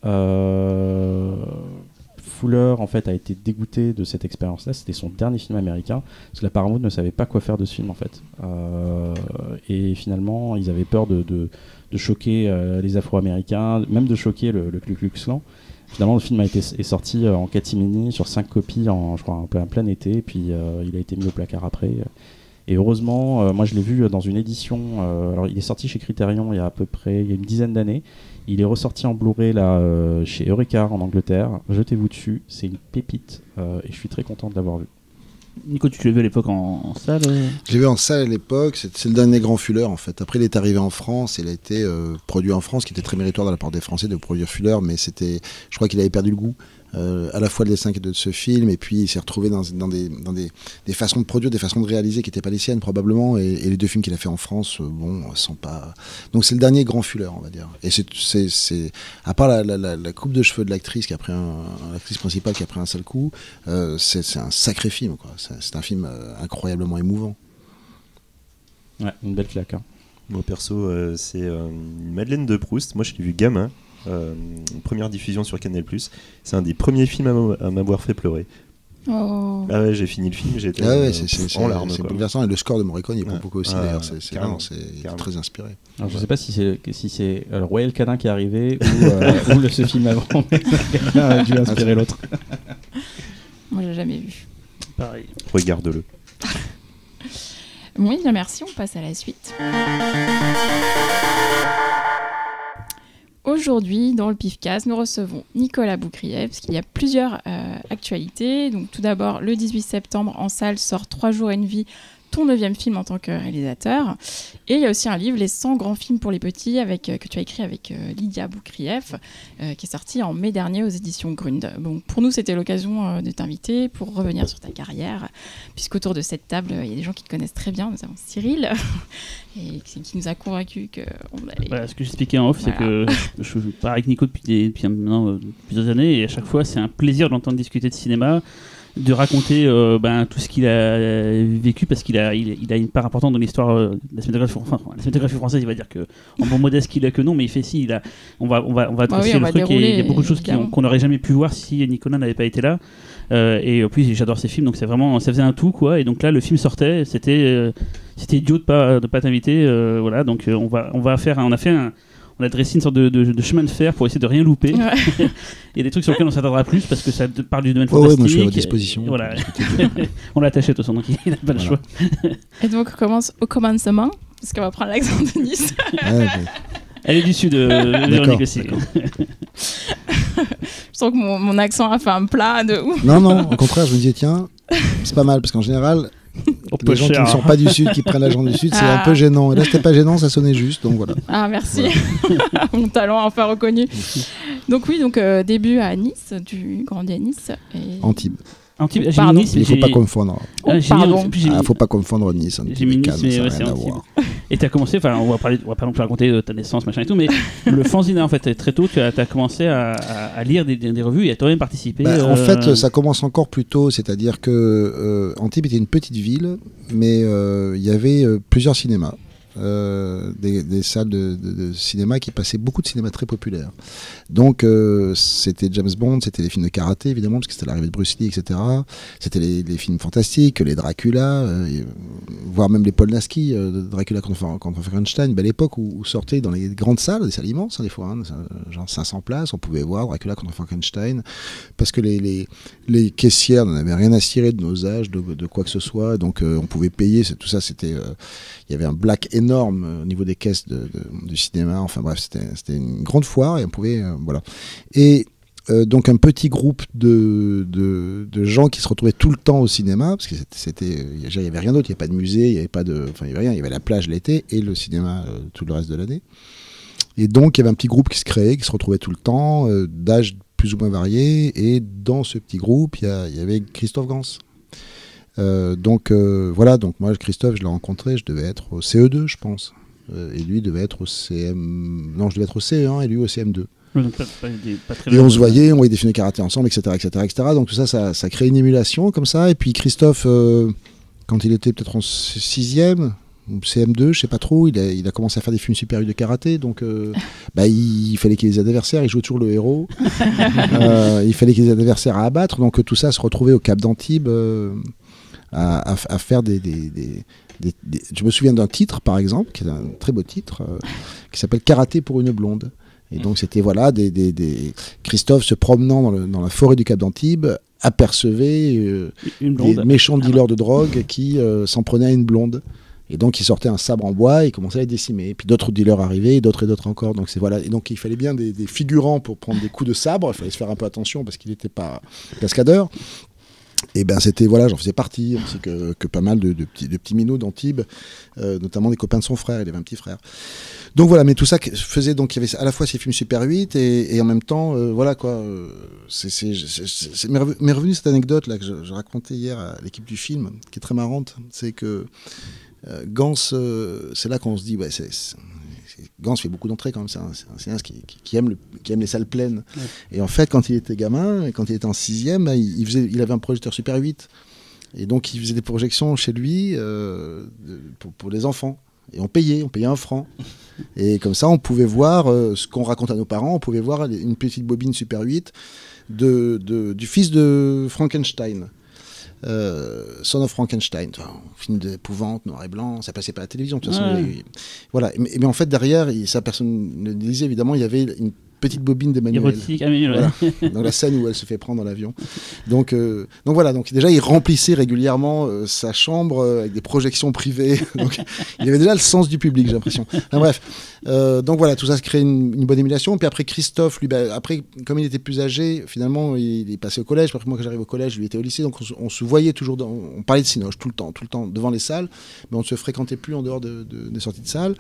Fuller en fait a été dégoûté de cette expérience-là. C'était son dernier film américain parce que la Paramount ne savait pas quoi faire de ce film en fait. Euh, et finalement, ils avaient peur de, de- choquer euh, les Afro-Américains, même de choquer le, le Ku Klux Klan. Finalement, le film a été, est sorti euh, en catimini sur cinq copies en, je crois, en plein, été, puis il a été mis au placard après. Et heureusement, moi je l'ai vu dans une édition. alors, il est sorti chez Criterion il y a à peu près il y a une dizaine d'années. Il est ressorti en Blu-ray là euh, chez Eureka en Angleterre. Jetez-vous dessus, c'est une pépite euh, et je suis très content de l'avoir vu. Nico, tu l'as vu à l'époque en, en salle euh J'ai vu en salle à l'époque, c'est c'est le dernier grand Fuller en fait. Après, il est arrivé en France, il a été euh, produit en France, qui était très méritoire de la part des Français de produire Fuller, mais c'était, je crois qu'il avait perdu le goût euh, à la fois de dessin de ce film, et puis il s'est retrouvé dans, dans, des, dans des, des façons de produire, des façons de réaliser qui n'étaient pas les siennes probablement, et, et les deux films qu'il a fait en France, euh, bon, sont pas. Donc c'est le dernier grand Fuller, on va dire. Et c'est, à part la, la, la, la coupe de cheveux de l'actrice qui a pris un, l'actrice principale qui a pris un sale coup, euh, c'est, c'est un sacré film, quoi. C'est, un film euh, incroyablement émouvant. Ouais, une belle claque. hein. Moi perso, euh, c'est euh, une Madeleine de Proust. Moi, je l'ai vu gamin. Euh, première diffusion sur Canal+. C'est un des premiers films à m'a- à m'avoir fait pleurer. Oh. Ah ouais, j'ai fini le film, j'ai été Ah ouais, euh, en larmes. c'est bouleversant et le score de Morricone il Ouais. beaucoup aussi Ouais, d'ailleurs. C'est est très inspiré. Alors, je sais pas si c'est si c'est le Royal Canin qui est arrivé ou, euh, ou le, ce film avant, mais quelqu'un a dû inspirer l'autre. Moi, j'ai jamais vu. Pareil. Regarde-le. Bon, oui, bien merci, on passe à la suite. Aujourd'hui, dans le PIFCAS, nous recevons Nicolas Boucrier, parce qu'il y a plusieurs euh, actualités. Donc, tout d'abord, le 18 septembre, en salle, sort 3 jours et une vie, ton neuvième film en tant que réalisateur. Et il y a aussi un livre, Les 100 grands films pour les petits, avec, euh, que tu as écrit avec euh, Lydia Boukrieff, euh, qui est sorti en mai dernier aux éditions Grund. Bon, pour nous, c'était l'occasion de t'inviter pour revenir sur ta carrière, puisqu'autour de cette table, il y a des gens qui te connaissent très bien, notamment Cyril, et qui, nous a convaincus que on allait- Voilà, ce que j'expliquais en off, c'est que je, pars avec Nico depuis, des- depuis maintenant plusieurs années et à chaque fois, c'est un plaisir de l'entendre discuter de cinéma, de raconter euh, ben, tout ce qu'il a vécu parce qu'il a, il, il a une part importante dans l'histoire euh, de la cinématographie, enfin, la cinématographie française. Il va dire que, en bon modeste qu'il a que non, mais il fait si. Il a, on va, on va, on va Ah oui, on le va truc et il y a beaucoup de choses qu'on n'aurait jamais pu voir si Nicolas n'avait pas été là. Euh, et en plus, j'adore ces films, donc c'est vraiment, ça faisait un tout quoi. Et donc là, le film sortait, c'était, c'était idiot de pas, de pas t'inviter, voilà. Donc on va, on va faire, un- on a fait un, on a dressé une sorte de, de- de chemin de fer pour essayer de rien louper. Ouais. Il y a des trucs sur lesquels on s'attendra plus parce que ça parle du domaine Ouais, ouais, fantastique. moi je suis à votre disposition. Et Voilà. on l'a attaché de toute façon, donc il n'a pas le Voilà. choix. Et donc, on commence au commencement, parce qu'on va prendre l'accent de Nice. Ouais, bon. Elle est du sud, euh, Véronique aussi. Je sens que mon, mon accent a fait un plat de ouf. Non, non, au contraire, je me disais, tiens, c'est pas mal, parce qu'en général, Oh, les gens qui ne sont pas du Sud, qui prennent l'agent du Sud, c'est Ah. un peu gênant. Et là, c'était pas gênant, ça sonnait juste, donc voilà. Ah, merci. mon talent enfin reconnu. Donc, oui, donc euh, début à Nice, tu grandis à Nice. Et... Antibes. Antibes, j'ai Nice, Il faut pas confondre. Oh, Ah, pardon. puis j'ai Ah, faut pas confondre Nice, J'ai Antibes Nice, Cannes, mais ouais, rien à voir. Et t'as commencé, enfin, on va parler, on va pas non plus raconter euh, ta naissance, machin et tout, mais le fanzine, en fait, très tôt, tu as, commencé à, lire des, des- des revues et à toi-même participer. Bah, En euh, fait, ça commence encore plus tôt, c'est-à-dire que euh, Antibes était une petite ville, mais euh, il y avait euh, plusieurs cinémas. Euh, des, salles de, cinéma qui passaient beaucoup de cinéma très populaire. Donc euh, c'était James Bond, c'était les films de karaté évidemment, parce que c'était l'arrivée de Bruce Lee, etc. C'était les, films fantastiques, les Dracula, euh, voire même les Paul Naski, de Dracula contre, Frankenstein, à l'époque où, où sortaient dans les grandes salles, des salles immenses hein, des fois, hein, genre 500 places, on pouvait voir Dracula contre Frankenstein, parce que les, les, les caissières n'en avaient rien à cirer de nos âges, de, quoi que ce soit, donc on pouvait payer, tout ça c'était... il y avait un black énorme euh, au niveau des caisses de, du cinéma, enfin bref, c'était une grande foire et on pouvait... euh, voilà. Et euh, donc un petit groupe de, de, de gens qui se retrouvaient tout le temps au cinéma, parce que c'était- il n'y avait rien d'autre, il n'y avait pas de musée, il n'y avait pas de, enfin il y avait rien, il y avait la plage l'été et le cinéma tout le reste de l'année. Et donc il y avait un petit groupe qui se créait, qui se retrouvait tout le temps, euh, d'âge plus ou moins variés, et dans ce petit groupe, il y, y avait Christophe Gans. Euh, donc euh, voilà, donc moi Christophe, je l'ai rencontré, je devais être au CE2, je pense. Euh, et lui devait être au CM. Non, je devais être au CE1 et lui au CM2. ouais, donc pas- pas- des- pas très Et on se voyait, on voyait des films de karaté ensemble, etc. etc., etc. Donc tout ça, ça, ça crée une émulation comme ça. Et puis Christophe, euh, quand il était peut-être en 6e, ou CM2, je sais pas trop, il a, il a commencé à faire des films super de karaté. Donc euh, bah, il, il fallait qu'il ait des adversaires, il jouait toujours le héros. Euh, il fallait qu'il ait des adversaires à abattre. Donc tout ça se retrouvait au Cap d'Antibes à, à- à faire des, des- des- des- des- Je me souviens d'un titre, par exemple, qui est un très beau titre, euh, qui s'appelle Karaté pour une blonde. Et donc c'était voilà des, des- des- Christophe se promenant dans, le- dans la forêt du Cap d'Antibes apercevait euh, des méchants dealers de drogue qui euh, s'en prenaient à une blonde. Et donc il sortait un sabre en bois et commençait à les décimer. Et puis d'autres dealers arrivaient, d'autres et d'autres encore. Donc c'est voilà. Et donc il fallait bien des, des figurants pour prendre des coups de sabre. Il fallait se faire un peu attention parce qu'il n'était pas cascadeur. Et ben c'était voilà, j'en faisais partie, ainsi que, que pas mal de, de petits, de petits minots d'Antibes, euh, notamment des copains de son frère. Il avait un petit frère. Donc voilà, mais tout ça faisait donc il y avait à la fois ces films Super 8 et, et en même temps euh, voilà quoi. euh, c'est m'est revenu- cette anecdote là que je, je racontais hier à l'équipe du film, qui est très marrante, c'est que euh, Gans, euh, c'est là qu'on se dit ouais c'est- Gans fait beaucoup d'entrées quand même, c'est un, un cinéaste qui, qui- qui aime le- qui aime les salles pleines. Et en fait, quand il était gamin, quand il était en sixième, bah, il, il faisait, il avait un projecteur Super 8. Et donc, il faisait des projections chez lui euh, pour, pour les enfants. Et on payait, on payait un franc. Et comme ça, on pouvait voir euh, ce qu'on raconte à nos parents. On pouvait voir une petite bobine Super 8 de, de- du fils de Frankenstein. Euh, Son of Frankenstein, enfin, un film d'épouvante, noir et blanc, ça passait pas à la télévision, de toute façon. Ouais. voilà. Mais, mais en fait, derrière, ça personne ne le disait, évidemment, il y avait une petite bobine d'Emmanuel. Ah. Voilà. dans la scène où elle se fait prendre dans l'avion. Donc, euh, donc voilà, donc déjà il remplissait régulièrement euh, sa chambre euh, avec des projections privées. donc il avait déjà le sens du public, j'ai l'impression. Enfin, bref, donc voilà, tout ça se crée une, une bonne émulation. Puis après Christophe, lui, bah, après comme il était plus âgé, finalement il est passé au collège. Après moi quand j'arrive au collège, lui était au lycée, donc on, se- on se voyait toujours, dans- on parlait de Cinoche tout le temps, tout le temps devant les salles, mais on ne se fréquentait plus en dehors de- de- des sorties de salle.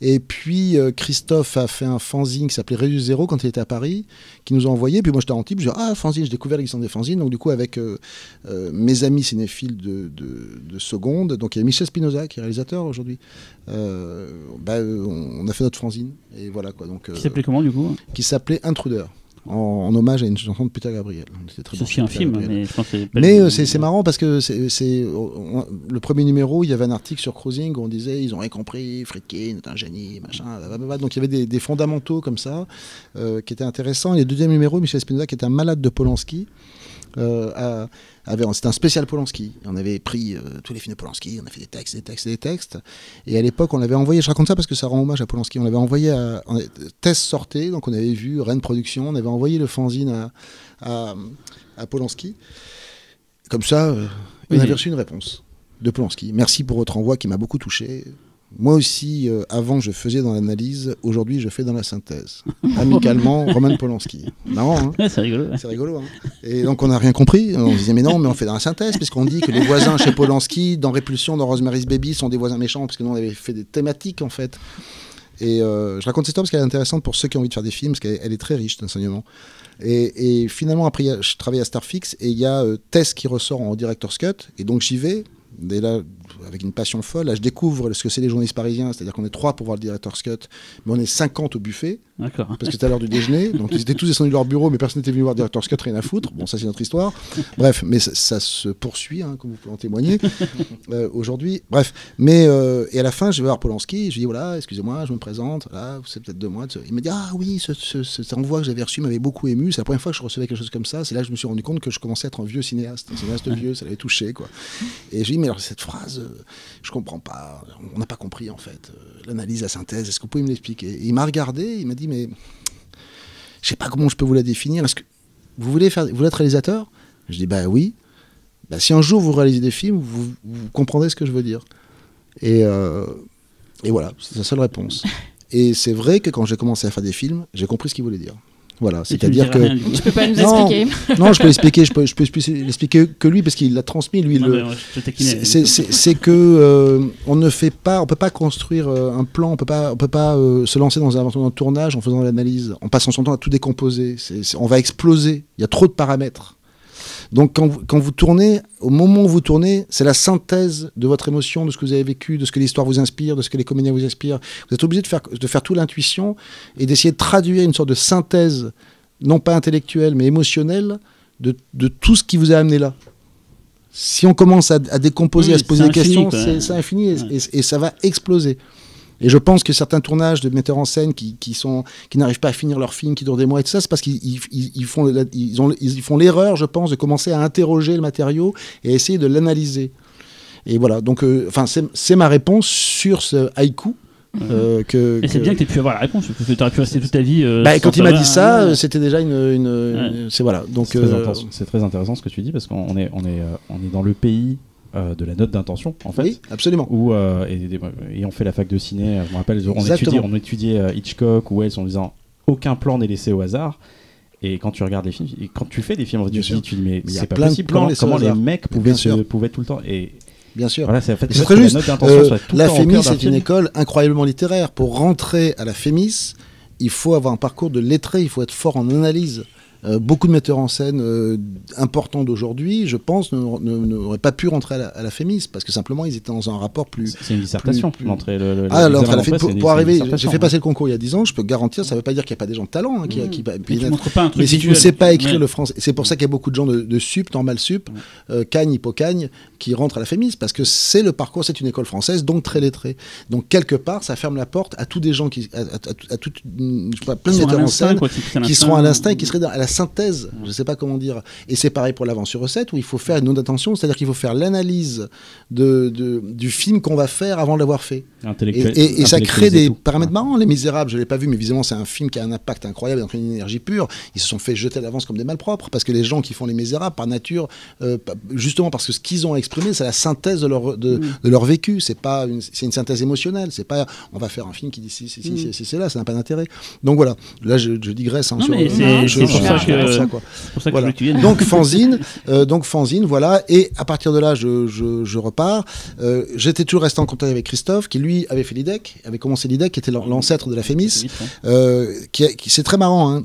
Et puis euh, Christophe a fait un fanzine qui s'appelait Réus Zéro quand il était à Paris, qui nous a envoyé. Puis moi j'étais en type, je dis ah fanzine, j'ai découvert l'existence des fanzines. Donc du coup avec euh, euh, mes amis cinéphiles de, de, de seconde, donc il y a Michel Spinoza qui est réalisateur aujourd'hui. Bah, on on a fait notre fanzine et voilà quoi. Donc Qui s'appelait comment du coup? qui s'appelait Intruder. En, en hommage à une chanson de Peter Gabriel. C'était très C'est bon, aussi un film, Gabriel. mais je pense que c'est Mais euh, c'est c'est marrant parce que c'est c'est- le premier numéro, il y avait un article sur Cruising où on disait ils ont rien compris, Friedkin est un génie, machin. blablabla. Donc il y avait des, des fondamentaux comme ça euh, qui étaient intéressants. Et le deuxième numéro, Michel Spinoza, qui était un malade de Polanski, euh, c'était un spécial Polanski. On avait pris euh, tous les films de Polanski, on a fait des textes, des textes, des textes. Et à l'époque, on l'avait envoyé. Je raconte ça parce que ça rend hommage à Polanski. On l'avait envoyé à on avait- Test sortait, donc on avait vu Rennes Production. On avait envoyé le fanzine à, à, à Polanski. Comme ça, euh, on Oui. avait reçu une réponse de Polanski. Merci pour votre envoi qui m'a beaucoup touché. Moi aussi, euh, avant, je faisais dans l'analyse. Aujourd'hui, je fais dans la synthèse. Amicalement, Roman Polanski. Marrant, hein Ouais, c'est rigolo. ouais. c'est rigolo. Hein et donc, on n'a rien compris. On se disait, mais non, mais on fait dans la synthèse, puisqu'on dit que les voisins chez Polanski, dans Répulsion, dans Rosemary's Baby, sont des voisins méchants, parce que nous, on avait fait des thématiques, en fait. Et euh, je raconte cette histoire parce qu'elle est intéressante pour ceux qui ont envie de faire des films, parce qu'elle elle est très riche d'enseignement. Et, et finalement, après, je travaille à Starfix, et il y a euh, Tess qui ressort en Director's Cut, et donc j'y vais. Et là, avec une passion folle, là, je découvre ce que c'est les journalistes parisiens, c'est-à-dire qu'on est trois pour voir le Director's Cut, mais on est 50 au buffet parce que c'était à l'heure du déjeuner. Donc ils étaient tous descendus de leur bureau, mais personne n'était venu voir Director's Cut, rien à foutre. Bon, ça c'est notre histoire. Bref, mais ça, ça se poursuit, hein, comme vous pouvez en témoigner euh, aujourd'hui. Bref, mais euh, et à la fin, je vais voir Polanski. Je lui dis voilà, excusez-moi, je me présente. Là, c'est peut-être de moi. de ce- Il me dit ah oui, ce, ce, cet envoi que j'avais reçu m'avait beaucoup ému. C'est la première fois que je recevais quelque chose comme ça. C'est là que je me suis rendu compte que je commençais à être un vieux cinéaste, un cinéaste vieux. Ça l'avait touché quoi. Et je lui mais alors cette phrase, euh, je comprends pas. On n'a pas compris en fait. Euh, L'analyse, la synthèse. Est-ce que vous pouvez me l'expliquer? Et Il m'a regardé. Il m'a dit mais je sais pas comment je peux vous la définir. Est-ce que vous voulez faire, vous voulez être réalisateur? Je dis bah oui. Bah, si un jour vous réalisez des films, vous, vous comprendrez ce que je veux dire. Et, euh, et voilà, c'est sa seule réponse. Et c'est vrai que quand j'ai commencé à faire des films, j'ai compris ce qu'il voulait dire. Voilà, c'est-à-dire que rien. Tu peux pas nous Non. expliquer non, je peux l'expliquer, je peux, je peux l'expliquer que lui parce qu'il l'a transmis, lui. Le- c'est- c'est c'est- c'est que euh, on ne fait pas, on peut pas construire euh, un plan, on peut pas, on peut pas euh, se lancer dans un, dans un tournage en faisant l'analyse, en passant son temps à tout décomposer. C'est- c'est- on va exploser. Il y a trop de paramètres. Donc quand vous, quand vous tournez, au moment où vous tournez, c'est la synthèse de votre émotion, de ce que vous avez vécu, de ce que l'histoire vous inspire, de ce que les comédiens vous inspirent. Vous êtes obligé de faire, de faire tout l'intuition et d'essayer de traduire une sorte de synthèse, non pas intellectuelle, mais émotionnelle, de, de tout ce qui vous a amené là. Si on commence à, à décomposer, Oui, à se poser des infini, questions, c'est c'est infini et, Ouais. et- et ça va exploser. Et je pense que certains tournages de metteurs en scène qui, qui sont qui n'arrivent pas à finir leur film, qui durent des mois et tout ça, c'est parce qu'ils ils, font la- ils ont ils font l'erreur, je pense, de commencer à interroger le matériau et à essayer de l'analyser. Et voilà. Donc, euh, enfin, c'est c'est ma réponse sur ce haïku. euh, que, Et c'est que- bien que tu aies pu avoir la réponse, parce que tu aurais pu rester toute ta vie. euh, Bah, quand il m'a dit ça, euh, c'était déjà une, une- une- c'est voilà. Donc, C'est très, euh, très intéressant ce que tu dis parce qu'on est, on est, on est dans le pays euh, de la note d'intention en fait. oui, absolument. Où, euh, et, et on fait la fac de ciné, je me rappelle, on étudiait, on étudiait euh, Hitchcock ou Wells en disant aucun plan n'est laissé au hasard. Et quand tu regardes les films, et quand tu fais des films, tu Bien te sûr. dis, tu dis mais a c'est pas plein de possible. plans Comment, les mecs Mais pouvaient, se, pouvaient tout le temps et Bien sûr. voilà, c'est en fait fait très juste. La Euh, FEMIS, c'est une film. école incroyablement littéraire. Pour rentrer à la FEMIS, il faut avoir un parcours de lettré, il faut être fort en analyse. Euh, beaucoup de metteurs en scène euh, importants d'aujourd'hui, je pense, n'auraient pas pu rentrer à la, à la FEMIS parce que simplement ils étaient dans un rapport plus. C'est une dissertation. plus- l'entrée, le- le- Ah, l'examen l'entrée à la d'entrée, FEMIS, c'est pour, arriver, j'ai fait passer le concours il y a 10 ans, je peux garantir, ça ne veut pas dire qu'il n'y a pas des gens de talent hein, qui, Mmh. qui, qui- Mais tu montres pas un truc mais si tu ne sais pas écrire Ouais. le français, c'est pour ça qu'il y a beaucoup de gens de, de sup, normal sup, euh, cagne, hypocagne, qui rentrent à la FEMIS, parce que c'est le parcours, c'est une école française, donc très lettrée. Donc quelque part, ça ferme la porte à tous des gens qui, à, à- à- à toute une- je sais pas, plein de metteurs en l'instinct, scène, qui seront à l'instinct et qui seraient à la synthèse, je sais pas comment dire. Et c'est pareil pour l'avant sur recette, où il faut faire une note d'attention, c'est-à-dire qu'il faut faire l'analyse de, de- du film qu'on va faire avant de l'avoir fait. Et, Intellectuel- et- et ça crée des tout. paramètres marrants. Les Misérables, je l'ai pas vu, mais visiblement c'est un film qui a un impact incroyable, donc une énergie pure. Ils se sont fait jeter à l'avance comme des malpropres, parce que les gens qui font Les Misérables, par nature, euh, justement parce que ce qu'ils ont à exprimer, c'est la synthèse de leur, de, de leur vécu. C'est pas une, c'est une synthèse émotionnelle. C'est pas, on va faire un film qui dit si, c'est là, ça n'a pas d'intérêt. Donc voilà. Là, je, je digresse. hein, Non, sur- mais sur- c'est- pour ça sur- que- pour ça que Voilà. je. Donc fanzine, euh, donc fanzine, voilà. Et à partir de là, je, je, je repars. Euh, J'étais toujours resté en contact avec Christophe, qui lui avait fait l'IDEC, avait commencé l'IDEC, qui était l'an- l'ancêtre de la Fémis. Hein. Euh, qui, c'est très marrant. hein.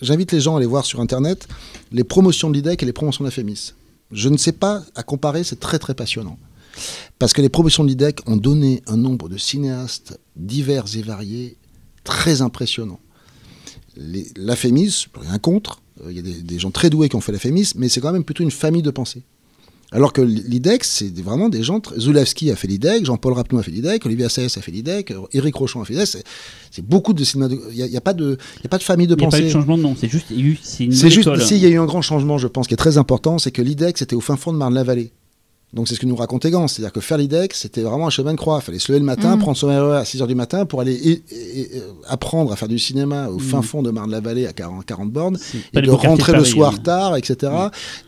J'invite les gens à aller voir sur Internet les promotions de l'IDEC et les promotions de la Fémis. Je ne sais pas à comparer, c'est très très passionnant. Parce que les promotions de l'IDEC ont donné un nombre de cinéastes divers et variés très impressionnant. La Fémis, rien contre, euh, il y a des, des gens très doués qui ont fait la Fémis, mais c'est quand même plutôt une famille de pensée. Alors que l'IDEC, c'est vraiment des gens. Zulawski a fait l'IDEC, Jean-Paul Rapneau a fait l'IDEC, Olivier Assayas a fait l'IDEC, euh, Éric Rochon a fait l'IDEC. C'est- beaucoup de cinéma. Il n'y a, il y a pas de il y a pas de famille de Il n'y a pas eu de pensée. changement de nom, c'est juste, c'est juste, école. si, il y a eu un grand changement, je pense, qui est très important, c'est que l'IDEC, c'était au fin fond de Marne-la-Vallée. Donc c'est ce que nous racontait Gans, c'est-à-dire que faire l'IDEC, c'était vraiment un chemin de croix. Il fallait se lever le matin, Mhm. prendre son RER à 6h du matin pour aller et- et- et, euh, apprendre à faire du cinéma au fin Mhm. fond de Marne-la-Vallée à 40, 40 bornes, et de rentrer le soir hein. tard, etc.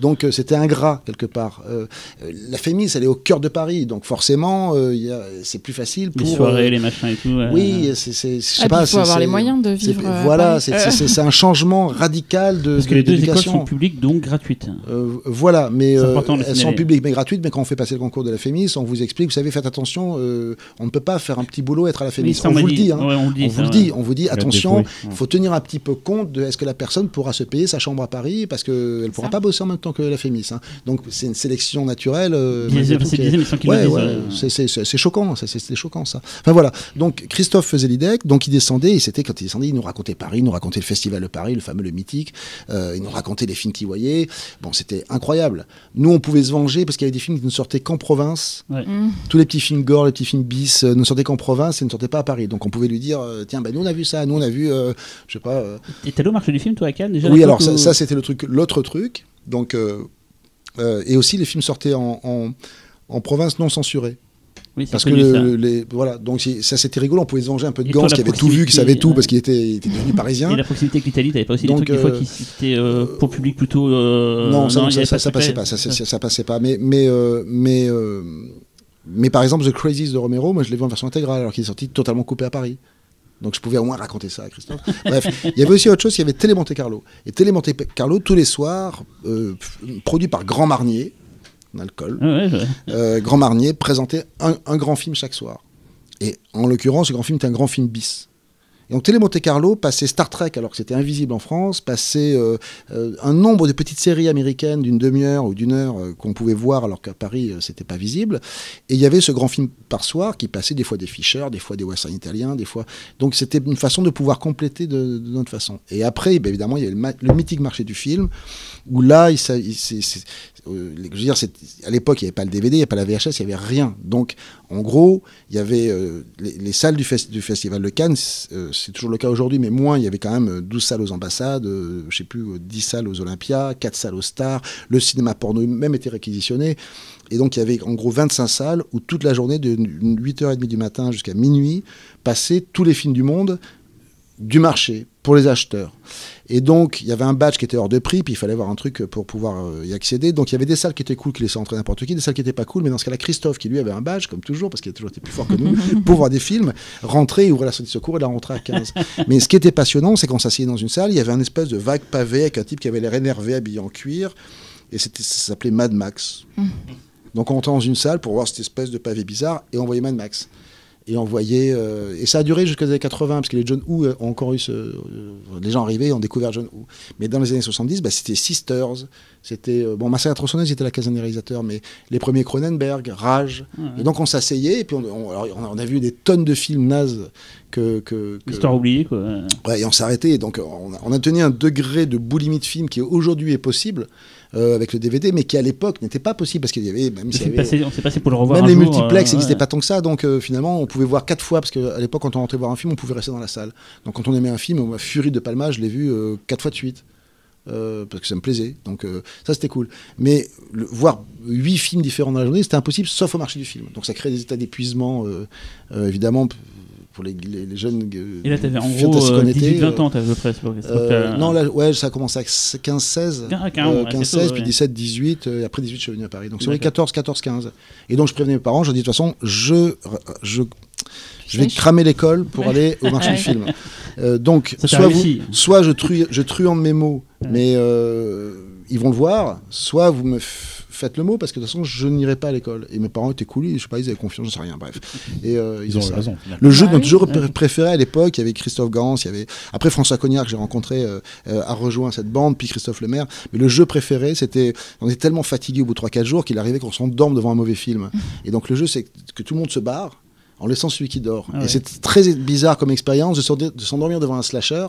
Donc euh, c'était ingrat quelque part. Euh, euh, la Fémis, elle est au cœur de Paris, donc forcément, euh, il y a- c'est plus facile pour... Les soirées, euh, les machins et tout. oui, c'est, c'est, je sais Ah, pas. il faut c'est- avoir les moyens de c'est- vivre. Voilà, c'est, c'est- c'est un changement radical de, Parce que les deux écoles sont publiques, donc gratuites. Euh, voilà, mais elles sont publiques mais gratuites. Mais quand on fait passer le concours de la Fémis, on vous explique, vous savez, faites attention, euh, on ne peut pas faire un petit boulot être à la ça, on vous le dit, hein. Ouais, on le dit. on ça, vous le ouais. dit, on vous dit, attention, il faut tenir un petit peu compte de est-ce que la personne pourra se payer sa chambre à Paris parce qu'elle ne pourra Ça. pas bosser en même temps que la Fémis. hein. Donc c'est une sélection naturelle. euh, C'est Ouais, ouais, choquant, c'est choquant ça. Enfin voilà, donc Christophe faisait l'IDEC, donc il descendait, et c'était quand il descendait, il nous racontait Paris, il nous racontait le festival de Paris, le fameux, le mythique, euh, il nous racontait les films qu'il voyait, bon c'était incroyable. Nous on pouvait se venger parce qu'il y avait des films qui ne sortaient qu'en province, ouais. Mm. tous les petits films gore, les petits films bis euh, ne sortaient qu'en province et ne sortaient pas à Paris, donc on pouvait lui dire, euh, tiens, ben nous on a vu ça, nous on a vu, euh, je sais pas... euh, Et t'es allé au marché du film, toi, à Cannes déjà oui, alors ça, ou- ça, c'était le truc, l'autre truc. Donc, euh, euh, et aussi les films sortaient en, en, en province non censurée. Oui, Parce que ça. le- les, voilà, donc ça c'était rigolo, on pouvait se venger un peu de Gans qui avait tout vu, qui savait tout parce qu'il était, était devenu parisien. Et la proximité avec l'Italie, t'avais pas aussi Donc, des trucs des fois euh, qui étaient euh, pour public plutôt. euh, non, ça, ça passait pas, ça, passait pas. Mais, mais, euh, mais, euh, mais par exemple, The Crazies de Romero, moi je l'ai vu en version intégrale alors qu'il est sorti totalement coupé à Paris. Donc je pouvais au moins raconter ça à Christophe. Bref, il y avait aussi autre chose, il y avait Télé Monte Carlo. Et Télé Monte Carlo, tous les soirs, euh, produit par Grand Marnier, alcool, Ouais, ouais, je- euh, Grand Marnier présentait un, un grand film chaque soir. Et en l'occurrence, ce grand film était un grand film bis. Donc Télé Monte Carlo passait Star Trek alors que c'était invisible en France, passait euh, euh, un nombre de petites séries américaines d'une demi-heure ou d'une heure euh, qu'on pouvait voir alors qu'à Paris c'était pas visible. Et il y avait ce grand film par soir qui passait des fois des Fischer, des fois des westerns italiens, des fois. Donc c'était une façon de pouvoir compléter de, notre façon. Et après, ben, évidemment, il y avait le, mythique marché du film où là, à l'époque, il n'y avait pas le DVD, il n'y avait pas la VHS, il n'y avait rien. Donc, en gros, il y avait les, les salles du Festival de Cannes, c'est euh, toujours le cas aujourd'hui, mais moins, il y avait quand même euh, 12 salles aux ambassades, euh, je sais plus, euh, 10 salles aux Olympias, 4 salles aux Stars, le cinéma porno même était réquisitionné. Et donc, il y avait en gros 25 salles où toute la journée, de 8h30 du matin jusqu'à minuit, passaient tous les films du monde du marché pour les acheteurs. Et donc, il y avait un badge qui était hors de prix, puis il fallait avoir un truc pour pouvoir euh, y accéder. Donc, il y avait des salles qui étaient cool, qui laissaient entrer n'importe qui, des salles qui n'étaient pas cool, mais dans ce cas-là, Christophe, qui lui avait un badge, comme toujours, parce qu'il a toujours été plus fort que nous, pour voir des films, rentrer, ouvrir la sortie de secours et la rentrer à 15. Mais ce qui était passionnant, c'est qu'on s'asseyait dans une salle, il y avait un espèce de vague pavé avec un type qui avait l'air énervé, habillé en cuir, et c'était- ça s'appelait Mad Max. Donc, on rentrait dans une salle pour voir cette espèce de pavé bizarre, et on voyait Mad Max. Et on voyait. euh, et ça a duré jusqu'aux années 80, parce que les John Woo euh, ont encore eu ce. euh, les gens arrivés et ont découvert John Woo. Mais dans les années 70, bah, c'était Sisters. C'était. euh, bon, Marcel Tronçonneuse était la caserne des réalisateurs, mais les premiers Cronenberg, Rage. Ouais. Et donc on s'asseyait, et puis on, on- alors, on a, vu des tonnes de films nazes que. que, que- Histoire oubliée, quoi. Ouais, et on s'arrêtait. Et donc, on a, on a tenu un degré de boulimie de film qui aujourd'hui est possible euh, avec le DVD, mais qui à l'époque n'était pas possible parce qu'il y avait. Même On s'est passé pour le revoir. même un les jour, multiplex euh, n'existaient ouais. pas tant que ça, donc euh, finalement on pouvait voir quatre fois, parce qu'à l'époque quand on rentrait voir un film, on pouvait rester dans la salle. Donc quand on aimait un film, moi, Fury de Palma, je l'ai vu quatre fois de suite. euh, parce que ça me plaisait. Donc euh, ça c'était cool. Mais le- voir huit films différents dans la journée, c'était impossible, sauf au marché du film. Donc ça crée des états d'épuisement, euh, évidemment, pour les, les- les jeunes. euh, Et là, t'avais en gros euh, qu'on était, 18-20 euh, ans, t'avais à peu près. euh, non, là, ouais, ça a commencé à 15-16. Ah, carrément, Euh, ouais, c'est 15-16, tôt, puis ouais. 17, 18, euh, et après 18, je suis venu à Paris. Donc c'est vrai D'accord. 14, 14, 15. Et donc je prévenais mes parents, je dis de toute façon, je, je, je vais cramer l'école pour aller au marché du film. Euh, donc, soit, vous, soit je, tru, je truande mes mots, Ouais. mais euh, ils vont le voir, soit vous me f- faites le mot, parce que de toute façon, je n'irai pas à l'école. Et mes parents étaient cool, je sais pas, ils avaient confiance, je sais rien, bref. Et euh, Ils ont ça. raison. Le jeu de notre oui. jeu préféré à l'époque, il y avait Christophe Gans, il y avait après François Cognard que j'ai rencontré euh, euh, a rejoint cette bande, puis Christophe Lemaire. Mais le jeu préféré, c'était on était tellement fatigué au bout de 3-4 jours qu'il arrivait qu'on s'endorme devant un mauvais film. Et donc le jeu, c'est que tout le monde se barre en laissant celui qui dort. Ah ouais. Et c'est très bizarre comme expérience de s'en- de s'endormir devant un slasher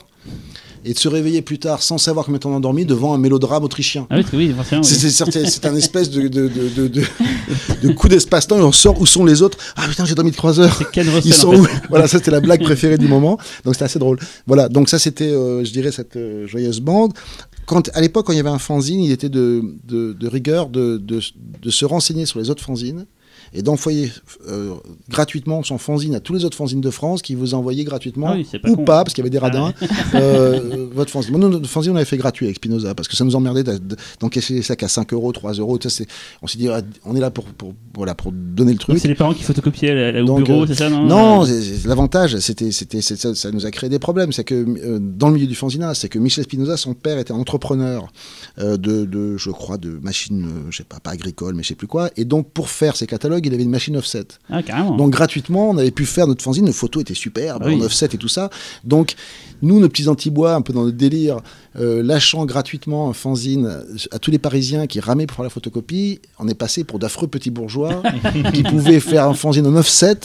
et de se réveiller plus tard sans savoir combien as endormi devant un mélodrame autrichien. Ah oui, oui, oui. c'est certain- c'est un espèce de, de, de, de, coup d'espace-temps et on sort où sont les autres. Ah putain, j'ai dormi de 3 heures. Ils sont où? Voilà, ça c'était la blague préférée du moment. Donc c'était assez drôle. Voilà, donc ça c'était, euh, je dirais, cette euh, joyeuse bande. Quand, à l'époque, quand il y avait un fanzine, il était de, de, de rigueur de, de, de se renseigner sur les autres fanzines et d'envoyer euh, gratuitement son fanzine à tous les autres fanzines de France qui vous envoyaient gratuitement Ah oui, c'est pas ou con. pas, parce qu'il y avait des Ah radins, euh, votre fanzine. Nous, notre fanzine, on avait fait gratuit avec Spinoza parce que ça nous emmerdait de- de- d'encaisser les sacs à 5 euros, 3 euros. On s'est dit, ah, on est là pour, pour, voilà, pour donner le truc. C'est les parents qui photocopiaient au Donc, bureau, euh, c'est ça Non, Non, l'avantage, c'était, ça, ça nous a créé des problèmes. C'est que euh, dans le milieu du fanzina, c'est que Michel Spinoza, son père était entrepreneur de, de, je crois, de machines, euh, je sais pas, pas agricole, mais je sais plus quoi. Et donc, pour faire ses catalogues, il avait une machine offset. Ah, carrément. Donc, gratuitement, on avait pu faire notre fanzine. Nos photos étaient superbes, oui. en offset et tout ça. Donc, nous, nos petits antibois, un peu dans le délire, euh, lâchant gratuitement un fanzine à tous les Parisiens qui ramaient pour faire la photocopie, on est passé pour d'affreux petits bourgeois qui pouvaient faire un fanzine en offset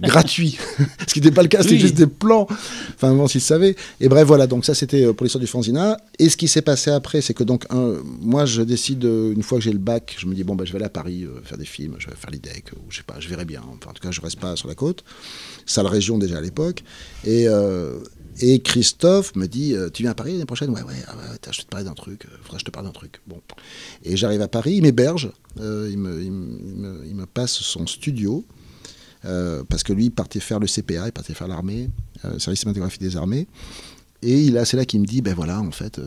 gratuit. Ce qui n'était pas le cas, c'était Oui. juste des plans. Enfin, bon, s'ils savaient. Et bref, voilà, donc ça, c'était euh, pour l'histoire du fanzina. Et ce qui s'est passé après, c'est que donc, un- moi, je décide, euh, une fois que j'ai le bac, je me dis, bon, bah, je vais aller à Paris euh, faire des films, je vais faire l'IDEC, ou je sais pas, je verrai bien. Enfin, en tout cas, je reste pas sur la côte. Sale région déjà à l'époque. Et, euh, et Christophe me dit, euh, tu viens à Paris l'année prochaine? Ouais, ouais, ah je vais te parler d'un truc, euh, faudrait que je te parle d'un truc. Bon. Et j'arrive à Paris, il m'héberge, euh, il, me, passe son studio. Parce que lui, il partait faire le CPA, il partait faire l'armée, euh, service cinématographique des armées. Et c'est là qu'il me dit, ben voilà, en fait,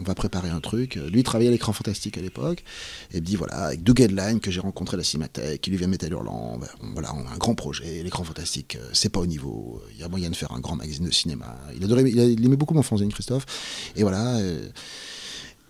on va préparer un truc. Lui, il travaillait à l'écran fantastique à l'époque. Et il me dit, voilà, avec Doug Headline, que j'ai rencontré à la Cinémathèque, qui lui vient de Métal Hurlant, voilà, on a un grand projet, l'écran fantastique, euh, c'est pas au niveau, il y a moyen de faire un grand magazine de cinéma. Il, adorait, il aimait beaucoup mon fanzine, Christophe. Et voilà... euh,